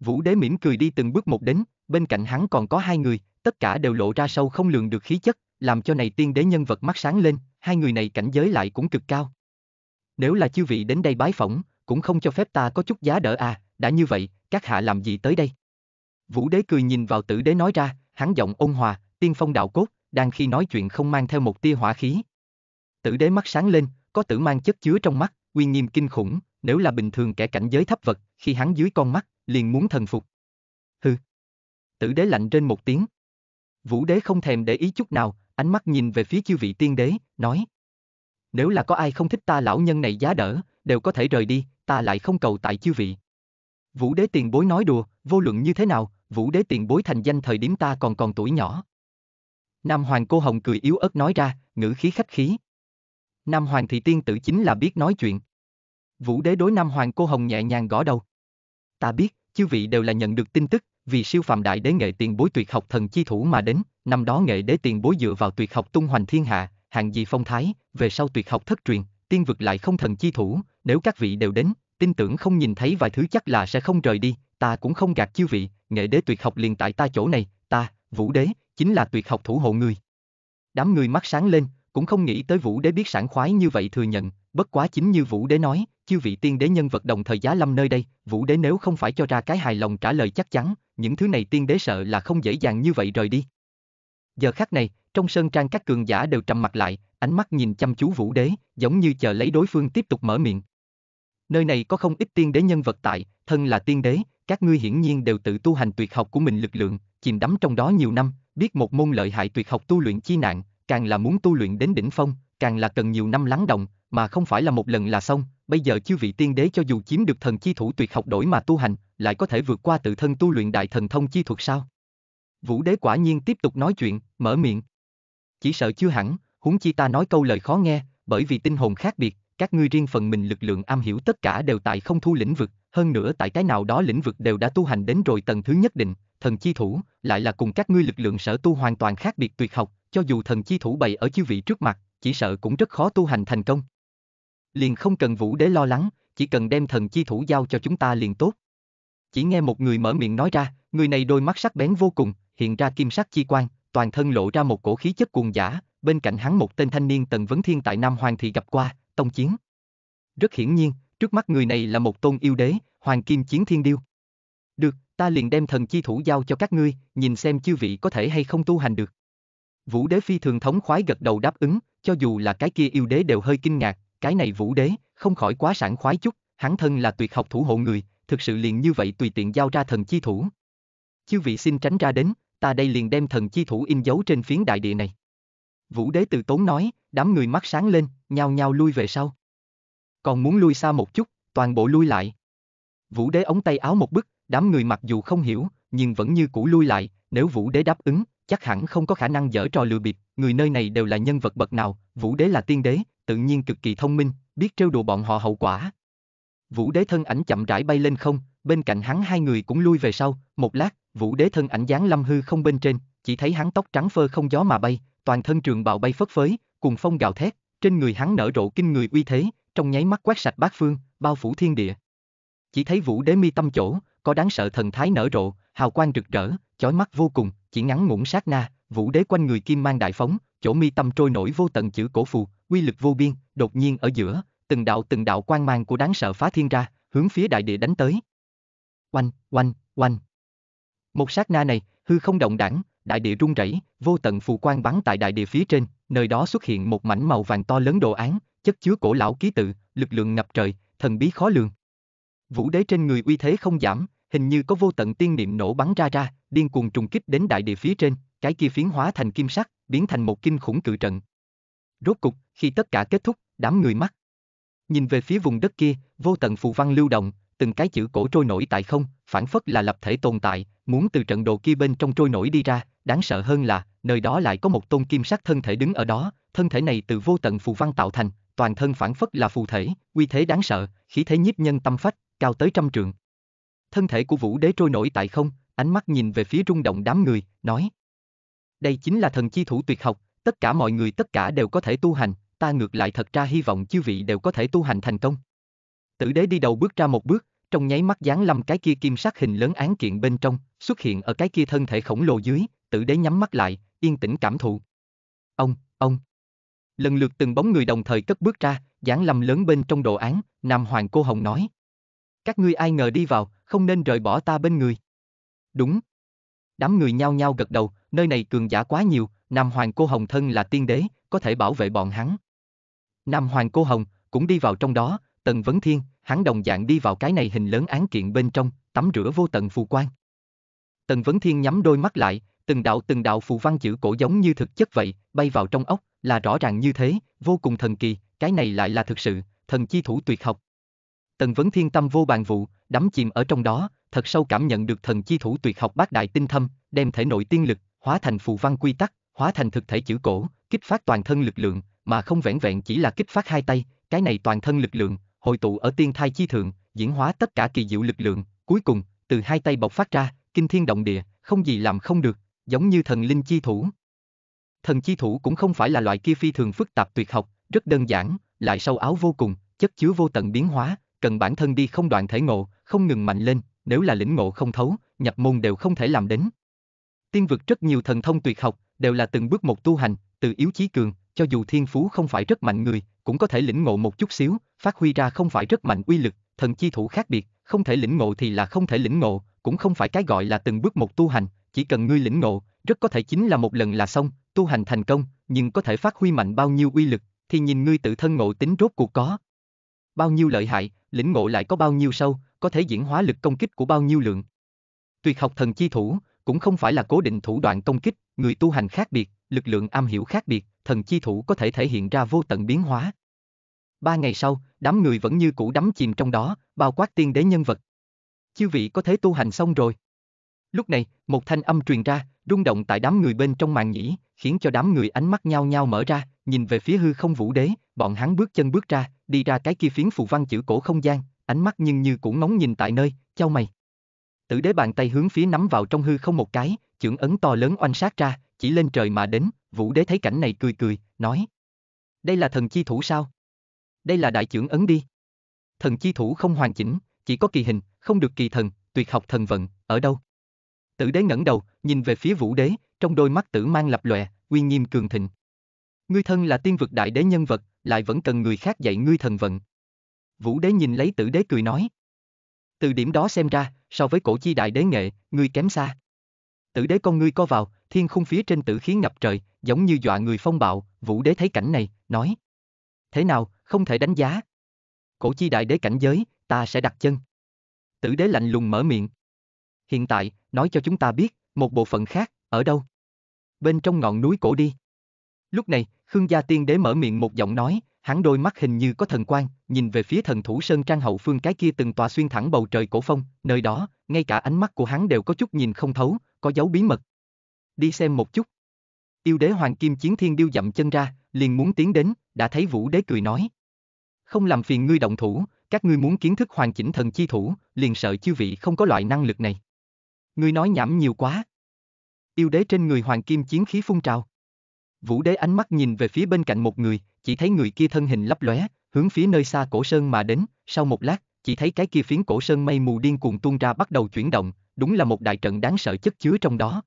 Vũ đế mỉm cười đi từng bước một đến, bên cạnh hắn còn có hai người, tất cả đều lộ ra sâu không lường được khí chất, làm cho này tiên đế nhân vật mắt sáng lên, hai người này cảnh giới lại cũng cực cao. Nếu là chư vị đến đây bái phỏng, cũng không cho phép ta có chút giá đỡ à, đã như vậy, các hạ làm gì tới đây? Vũ đế cười nhìn vào tử đế nói ra, hắn giọng ôn hòa, tiên phong đạo cốt, đang khi nói chuyện không mang theo một tia hỏa khí. Tử đế mắt sáng lên, có tử mang chất chứa trong mắt, uy nghiêm kinh khủng, nếu là bình thường kẻ cảnh giới thấp vật, khi hắn dưới con mắt, liền muốn thần phục. Hừ. Tử đế lạnh trên một tiếng. Vũ đế không thèm để ý chút nào, ánh mắt nhìn về phía chư vị tiên đế, nói. nếu là có ai không thích ta lão nhân này giá đỡ, đều có thể rời đi, ta lại không cầu tại chư vị. Vũ đế tiền bối nói đùa, vô luận như thế nào, vũ đế tiền bối thành danh thời điểm ta còn còn tuổi nhỏ. Nam Hoàng Cô Hồng cười yếu ớt nói ra, ngữ khí khách khí. Nam Hoàng thị tiên tử chính là biết nói chuyện. Vũ đế đối Nam Hoàng Cô Hồng nhẹ nhàng gõ đầu. Ta biết, chư vị đều là nhận được tin tức, vì siêu phàm đại đế nghệ tiền bối tuyệt học thần chi thủ mà đến, năm đó nghệ đế tiền bối dựa vào tuyệt học tung hoành thiên hạ, hạng gì phong thái, về sau tuyệt học thất truyền, tiên vực lại không thần chi thủ, nếu các vị đều đến, tin tưởng không nhìn thấy vài thứ chắc là sẽ không rời đi, ta cũng không gạt chư vị, nghệ đế tuyệt học liền tại ta chỗ này, ta, vũ đế, chính là tuyệt học thủ hộ người. Đám người mắt sáng lên, cũng không nghĩ tới vũ đế biết sảng khoái như vậy thừa nhận, bất quá chính như vũ đế nói, chư vị tiên đế nhân vật đồng thời giá lâm nơi đây, vũ đế nếu không phải cho ra cái hài lòng trả lời chắc chắn, những thứ này tiên đế sợ là không dễ dàng như vậy rời đi. Giờ khắc này, trong sơn trang các cường giả đều trầm mặt lại, ánh mắt nhìn chăm chú vũ đế, giống như chờ lấy đối phương tiếp tục mở miệng. Nơi này có không ít tiên đế nhân vật tại, thân là tiên đế, các ngươi hiển nhiên đều tự tu hành tuyệt học của mình lực lượng, chìm đắm trong đó nhiều năm, biết một môn lợi hại tuyệt học tu luyện chi nạn, càng là muốn tu luyện đến đỉnh phong, càng là cần nhiều năm lắng động, mà không phải là một lần là xong, bây giờ chư vị tiên đế cho dù chiếm được thần chi thủ tuyệt học đổi mà tu hành, lại có thể vượt qua tự thân tu luyện đại thần thông chi thuật sao? Vũ đế quả nhiên tiếp tục nói chuyện, mở miệng. Chỉ sợ chưa hẳn, huống chi ta nói câu lời khó nghe, bởi vì tinh hồn khác biệt, các ngươi riêng phần mình lực lượng am hiểu tất cả đều tại không thu lĩnh vực, hơn nữa tại cái nào đó lĩnh vực đều đã tu hành đến rồi tầng thứ nhất định, thần chi thủ, lại là cùng các ngươi lực lượng sở tu hoàn toàn khác biệt tuyệt học, cho dù thần chi thủ bày ở chư vị trước mặt, chỉ sợ cũng rất khó tu hành thành công. Liền không cần vũ đế lo lắng, chỉ cần đem thần chi thủ giao cho chúng ta liền tốt. Chỉ nghe một người mở miệng nói ra, người này đôi mắt sắc bén vô cùng, hiện ra kim sắc chi quan, toàn thân lộ ra một cổ khí chất cuồng giả, bên cạnh hắn một tên thanh niên Tần Vấn Thiên tại Nam Hoàng Thị gặp qua, tông chiến. Rất hiển nhiên, trước mắt người này là một tôn yêu đế, Hoàng Kim Chiến Thiên Điêu. Được, ta liền đem thần chi thủ giao cho các ngươi, nhìn xem chư vị có thể hay không tu hành được. Vũ đế phi thường thống khoái gật đầu đáp ứng, cho dù là cái kia yêu đế đều hơi kinh ngạc, cái này vũ đế, không khỏi quá sảng khoái chút, hắn thân là tuyệt học thủ hộ người, thực sự liền như vậy tùy tiện giao ra thần chi thủ. Chư vị xin tránh ra đến, ta đây liền đem thần chi thủ in dấu trên phiến đại địa này. Vũ đế từ tốn nói, đám người mắt sáng lên, nhao nhao lui về sau. Còn muốn lui xa một chút, toàn bộ lui lại. Vũ đế ống tay áo một bức, đám người mặc dù không hiểu, nhưng vẫn như cũ lui lại, nếu vũ đế đáp ứng, chắc hẳn không có khả năng dở trò lừa bịp, người nơi này đều là nhân vật bậc nào, vũ đế là tiên đế, tự nhiên cực kỳ thông minh, biết trêu đùa bọn họ hậu quả. Vũ đế thân ảnh chậm rãi bay lên không, bên cạnh hắn hai người cũng lui về sau, một lát, vũ đế thân ảnh dáng lâm hư không bên trên, chỉ thấy hắn tóc trắng phơ không gió mà bay, toàn thân trường bào bay phất phới, cùng phong gào thét, trên người hắn nở rộ kinh người uy thế, trong nháy mắt quét sạch bát phương, bao phủ thiên địa. Chỉ thấy vũ đế mi tâm chỗ, có đáng sợ thần thái nở rộ, hào quang rực rỡ, chói mắt vô cùng, chỉ ngắn ngủn sát na, vũ đế quanh người kim mang đại phóng, chỗ mi tâm trôi nổi vô tận chữ cổ phù, quy lực vô biên, đột nhiên ở giữa, từng đạo từng đạo quang mang của đáng sợ phá thiên ra, hướng phía đại địa đánh tới. Oanh, oanh, oanh. Một sát na này, hư không động đảng, đại địa rung rẩy, vô tận phù quang bắn tại đại địa phía trên, nơi đó xuất hiện một mảnh màu vàng to lớn đồ án, chất chứa cổ lão ký tự, lực lượng ngập trời, thần bí khó lường. Vũ đế trên người uy thế không giảm, hình như có vô tận tiên niệm nổ bắn ra ra, điên cuồng trùng kích đến đại địa phía trên, cái kia phiến hóa thành kim sắc, biến thành một kinh khủng cự trận. Rốt cục, khi tất cả kết thúc, đám người mắt. Nhìn về phía vùng đất kia, vô tận phù văn lưu động, từng cái chữ cổ trôi nổi tại không, phản phất là lập thể tồn tại, muốn từ trận đồ kia bên trong trôi nổi đi ra, đáng sợ hơn là, nơi đó lại có một tôn kim sắc thân thể đứng ở đó, thân thể này từ vô tận phù văn tạo thành, toàn thân phản phất là phù thể, uy thế đáng sợ, khí thế nhiếp nhân tâm phách, cao tới trăm trượng. Thân thể của Vũ Đế trôi nổi tại không, ánh mắt nhìn về phía rung động đám người, nói: "Đây chính là thần chi thủ tuyệt học, tất cả mọi người tất cả đều có thể tu hành, ta ngược lại thật ra hy vọng chư vị đều có thể tu hành thành công." Tử Đế đi đầu bước ra một bước, trong nháy mắt dán lâm cái kia kim sắc hình lớn án kiện bên trong, xuất hiện ở cái kia thân thể khổng lồ dưới, Tử Đế nhắm mắt lại, yên tĩnh cảm thụ. Ông, ông. Lần lượt từng bóng người đồng thời cất bước ra, dán lâm lớn bên trong đồ án, Nam Hoàng Cô Hồng nói. Các ngươi ai ngờ đi vào, không nên rời bỏ ta bên người. Đúng. Đám người nhao nhao gật đầu, nơi này cường giả quá nhiều, Nam Hoàng Cô Hồng thân là tiên đế, có thể bảo vệ bọn hắn. Nam Hoàng Cô Hồng cũng đi vào trong đó, Tần Vấn Thiên, hắn đồng dạng đi vào cái này hình lớn án kiện bên trong, tắm rửa vô tận phù quang. Tần Vấn Thiên nhắm đôi mắt lại, từng đạo từng đạo phù văn chữ cổ giống như thực chất vậy, bay vào trong ốc, là rõ ràng như thế, vô cùng thần kỳ, cái này lại là thực sự, thần chi thủ tuyệt học. Tần vấn thiên tâm vô bàn vụ, đắm chìm ở trong đó, thật sâu cảm nhận được thần chi thủ tuyệt học bát đại tinh thâm, đem thể nội tiên lực, hóa thành phù văn quy tắc, hóa thành thực thể chữ cổ, kích phát toàn thân lực lượng, mà không vẹn vẹn chỉ là kích phát hai tay, cái này toàn thân lực lượng, hội tụ ở tiên thai chi thượng, diễn hóa tất cả kỳ diệu lực lượng, cuối cùng, từ hai tay bộc phát ra, kinh thiên động địa, không gì làm không được, giống như thần linh chi thủ. Thần chi thủ cũng không phải là loại kia phi thường phức tạp tuyệt học, rất đơn giản, lại sâu áo vô cùng, chất chứa vô tận biến hóa, cần bản thân đi không đoạn thể ngộ, không ngừng mạnh lên, nếu là lĩnh ngộ không thấu, nhập môn đều không thể làm đến. Tiên vực rất nhiều thần thông tuyệt học, đều là từng bước một tu hành, từ yếu chí cường, cho dù thiên phú không phải rất mạnh người, cũng có thể lĩnh ngộ một chút xíu, phát huy ra không phải rất mạnh uy lực, thần chi thủ khác biệt, không thể lĩnh ngộ thì là không thể lĩnh ngộ, cũng không phải cái gọi là từng bước một tu hành, chỉ cần ngươi lĩnh ngộ, rất có thể chính là một lần là xong, tu hành thành công, nhưng có thể phát huy mạnh bao nhiêu uy lực, thì nhìn ngươi tự thân ngộ tính rốt cuộc có. Bao nhiêu lợi hại, lĩnh ngộ lại có bao nhiêu sâu, có thể diễn hóa lực công kích của bao nhiêu lượng. Tuyệt học thần chi thủ, cũng không phải là cố định thủ đoạn công kích, người tu hành khác biệt, lực lượng am hiểu khác biệt, thần chi thủ có thể thể hiện ra vô tận biến hóa. Ba ngày sau, đám người vẫn như cũ đắm chìm trong đó, bao quát tiên đế nhân vật. Chư vị có thể tu hành xong rồi. Lúc này, một thanh âm truyền ra, rung động tại đám người bên trong màn nhĩ, khiến cho đám người ánh mắt nhao nhao mở ra, nhìn về phía hư không vũ đế, bọn hắn bước chân bước ra, đi ra cái kia phiến phù văn chữ cổ không gian, ánh mắt nhưng như cũng ngóng nhìn tại nơi, chau mày. Tử đế bàn tay hướng phía nắm vào trong hư không một cái, chưởng ấn to lớn oanh sát ra, chỉ lên trời mà đến, vũ đế thấy cảnh này cười cười, nói. Đây là thần chi thủ sao? Đây là đại chưởng ấn đi. Thần chi thủ không hoàn chỉnh, chỉ có kỳ hình, không được kỳ thần, tuyệt học thần vận, ở đâu? Tử đế ngẩng đầu, nhìn về phía vũ đế, trong đôi mắt tử mang lập lòe, uy nghiêm cường thịnh. Ngươi thân là tiên vực đại đế nhân vật, lại vẫn cần người khác dạy ngươi thần vận. Vũ đế nhìn lấy tử đế cười nói. Từ điểm đó xem ra, so với cổ chi đại đế nghệ, ngươi kém xa. Tử đế con ngươi co vào, thiên khung phía trên tử khí ngập trời, giống như dọa người phong bạo, vũ đế thấy cảnh này, nói. Thế nào, không thể đánh giá. Cổ chi đại đế cảnh giới, ta sẽ đặt chân. Tử đế lạnh lùng mở miệng. Hiện tại, nói cho chúng ta biết, một bộ phận khác, ở đâu? Bên trong ngọn núi cổ đi. Lúc này, Khương Gia Tiên Đế mở miệng một giọng nói, hắn đôi mắt hình như có thần quang, nhìn về phía thần thủ Sơn Trang hậu phương cái kia từng tòa xuyên thẳng bầu trời cổ phong, nơi đó, ngay cả ánh mắt của hắn đều có chút nhìn không thấu, có dấu bí mật. Đi xem một chút. Yêu đế Hoàng Kim Chiến Thiên Điêu dậm chân ra, liền muốn tiến đến, đã thấy Vũ đế cười nói. Không làm phiền ngươi động thủ, các ngươi muốn kiến thức hoàn chỉnh thần chi thủ, liền sợ chư vị không có loại năng lực này. Ngươi nói nhảm nhiều quá. Yêu đế trên người Hoàng Kim Chiến khí phun trào. Vũ đế ánh mắt nhìn về phía bên cạnh một người, chỉ thấy người kia thân hình lấp lóe, hướng phía nơi xa cổ sơn mà đến, sau một lát, chỉ thấy cái kia phiến cổ sơn mây mù điên cuồng tuôn ra bắt đầu chuyển động, đúng là một đại trận đáng sợ chất chứa trong đó.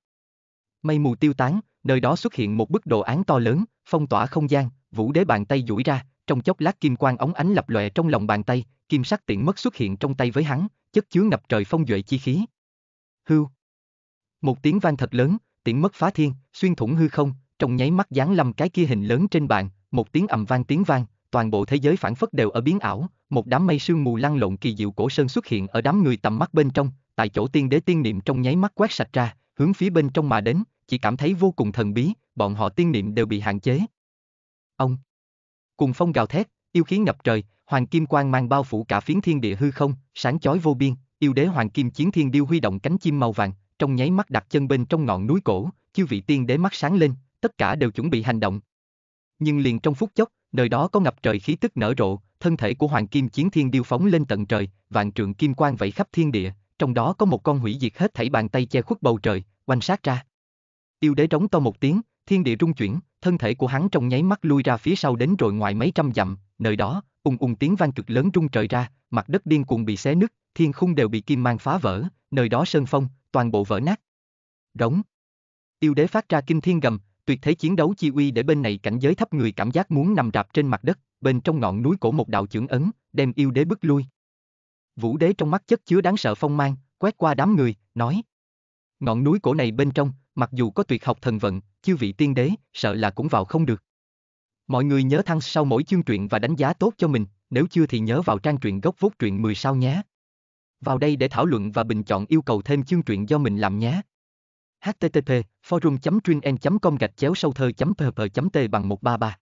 Mây mù tiêu tán, nơi đó xuất hiện một bức đồ án to lớn, phong tỏa không gian, Vũ Đế bàn tay duỗi ra, trong chốc lát kim quang ống ánh lập lòe trong lòng bàn tay, kim sắc tiện mất xuất hiện trong tay với hắn, chất chứa ngập trời phong duệ chi khí. Hưu. Một tiếng vang thật lớn, tiện mất phá thiên, xuyên thủng hư không, trong nháy mắt giáng lâm cái kia hình lớn trên bàn, một tiếng ầm vang tiếng vang, toàn bộ thế giới phản phất đều ở biến ảo, một đám mây sương mù lăn lộn kỳ diệu cổ sơn xuất hiện ở đám người tầm mắt bên trong, tại chỗ tiên đế tiên niệm trong nháy mắt quét sạch ra, hướng phía bên trong mà đến, chỉ cảm thấy vô cùng thần bí, bọn họ tiên niệm đều bị hạn chế. Ông cùng phong gào thét, yêu khí ngập trời, hoàng kim quang mang bao phủ cả phiến thiên địa hư không, sáng chói vô biên, yêu đế hoàng kim chiến thiên điêu huy động cánh chim màu vàng, trong nháy mắt đặt chân bên trong ngọn núi cổ, chư vị tiên đế mắt sáng lên, tất cả đều chuẩn bị hành động. Nhưng liền trong phút chốc, nơi đó có ngập trời khí tức nở rộ, thân thể của Hoàng Kim Chiến Thiên điêu phóng lên tận trời, vạn trượng kim quang vẫy khắp thiên địa, trong đó có một con hủy diệt hết thảy bàn tay che khuất bầu trời, quanh sát ra. Yêu đế trống to một tiếng, thiên địa rung chuyển, thân thể của hắn trong nháy mắt lui ra phía sau đến rồi ngoài mấy trăm dặm, nơi đó, ung ung tiếng vang cực lớn rung trời ra, mặt đất điên cuồng bị xé nứt, thiên khung đều bị kim mang phá vỡ, nơi đó sơn phong, toàn bộ vỡ nát. Rống. Yêu đế phát ra kinh thiên gầm, tuyệt thế chiến đấu chi uy để bên này cảnh giới thấp người cảm giác muốn nằm rạp trên mặt đất, bên trong ngọn núi cổ một đạo chưởng ấn, đem yêu đế bức lui. Vũ đế trong mắt chất chứa đáng sợ phong mang, quét qua đám người, nói. Ngọn núi cổ này bên trong, mặc dù có tuyệt học thần vận, chư vị tiên đế, sợ là cũng vào không được. Mọi người nhớ thăng sau mỗi chương truyện và đánh giá tốt cho mình, nếu chưa thì nhớ vào trang truyện gốc vốt truyện 10 sao nhé. Vào đây để thảo luận và bình chọn yêu cầu thêm chương truyện do mình làm nhé http forum truyenen com gạch chéo sâu thơ pp t bằng 133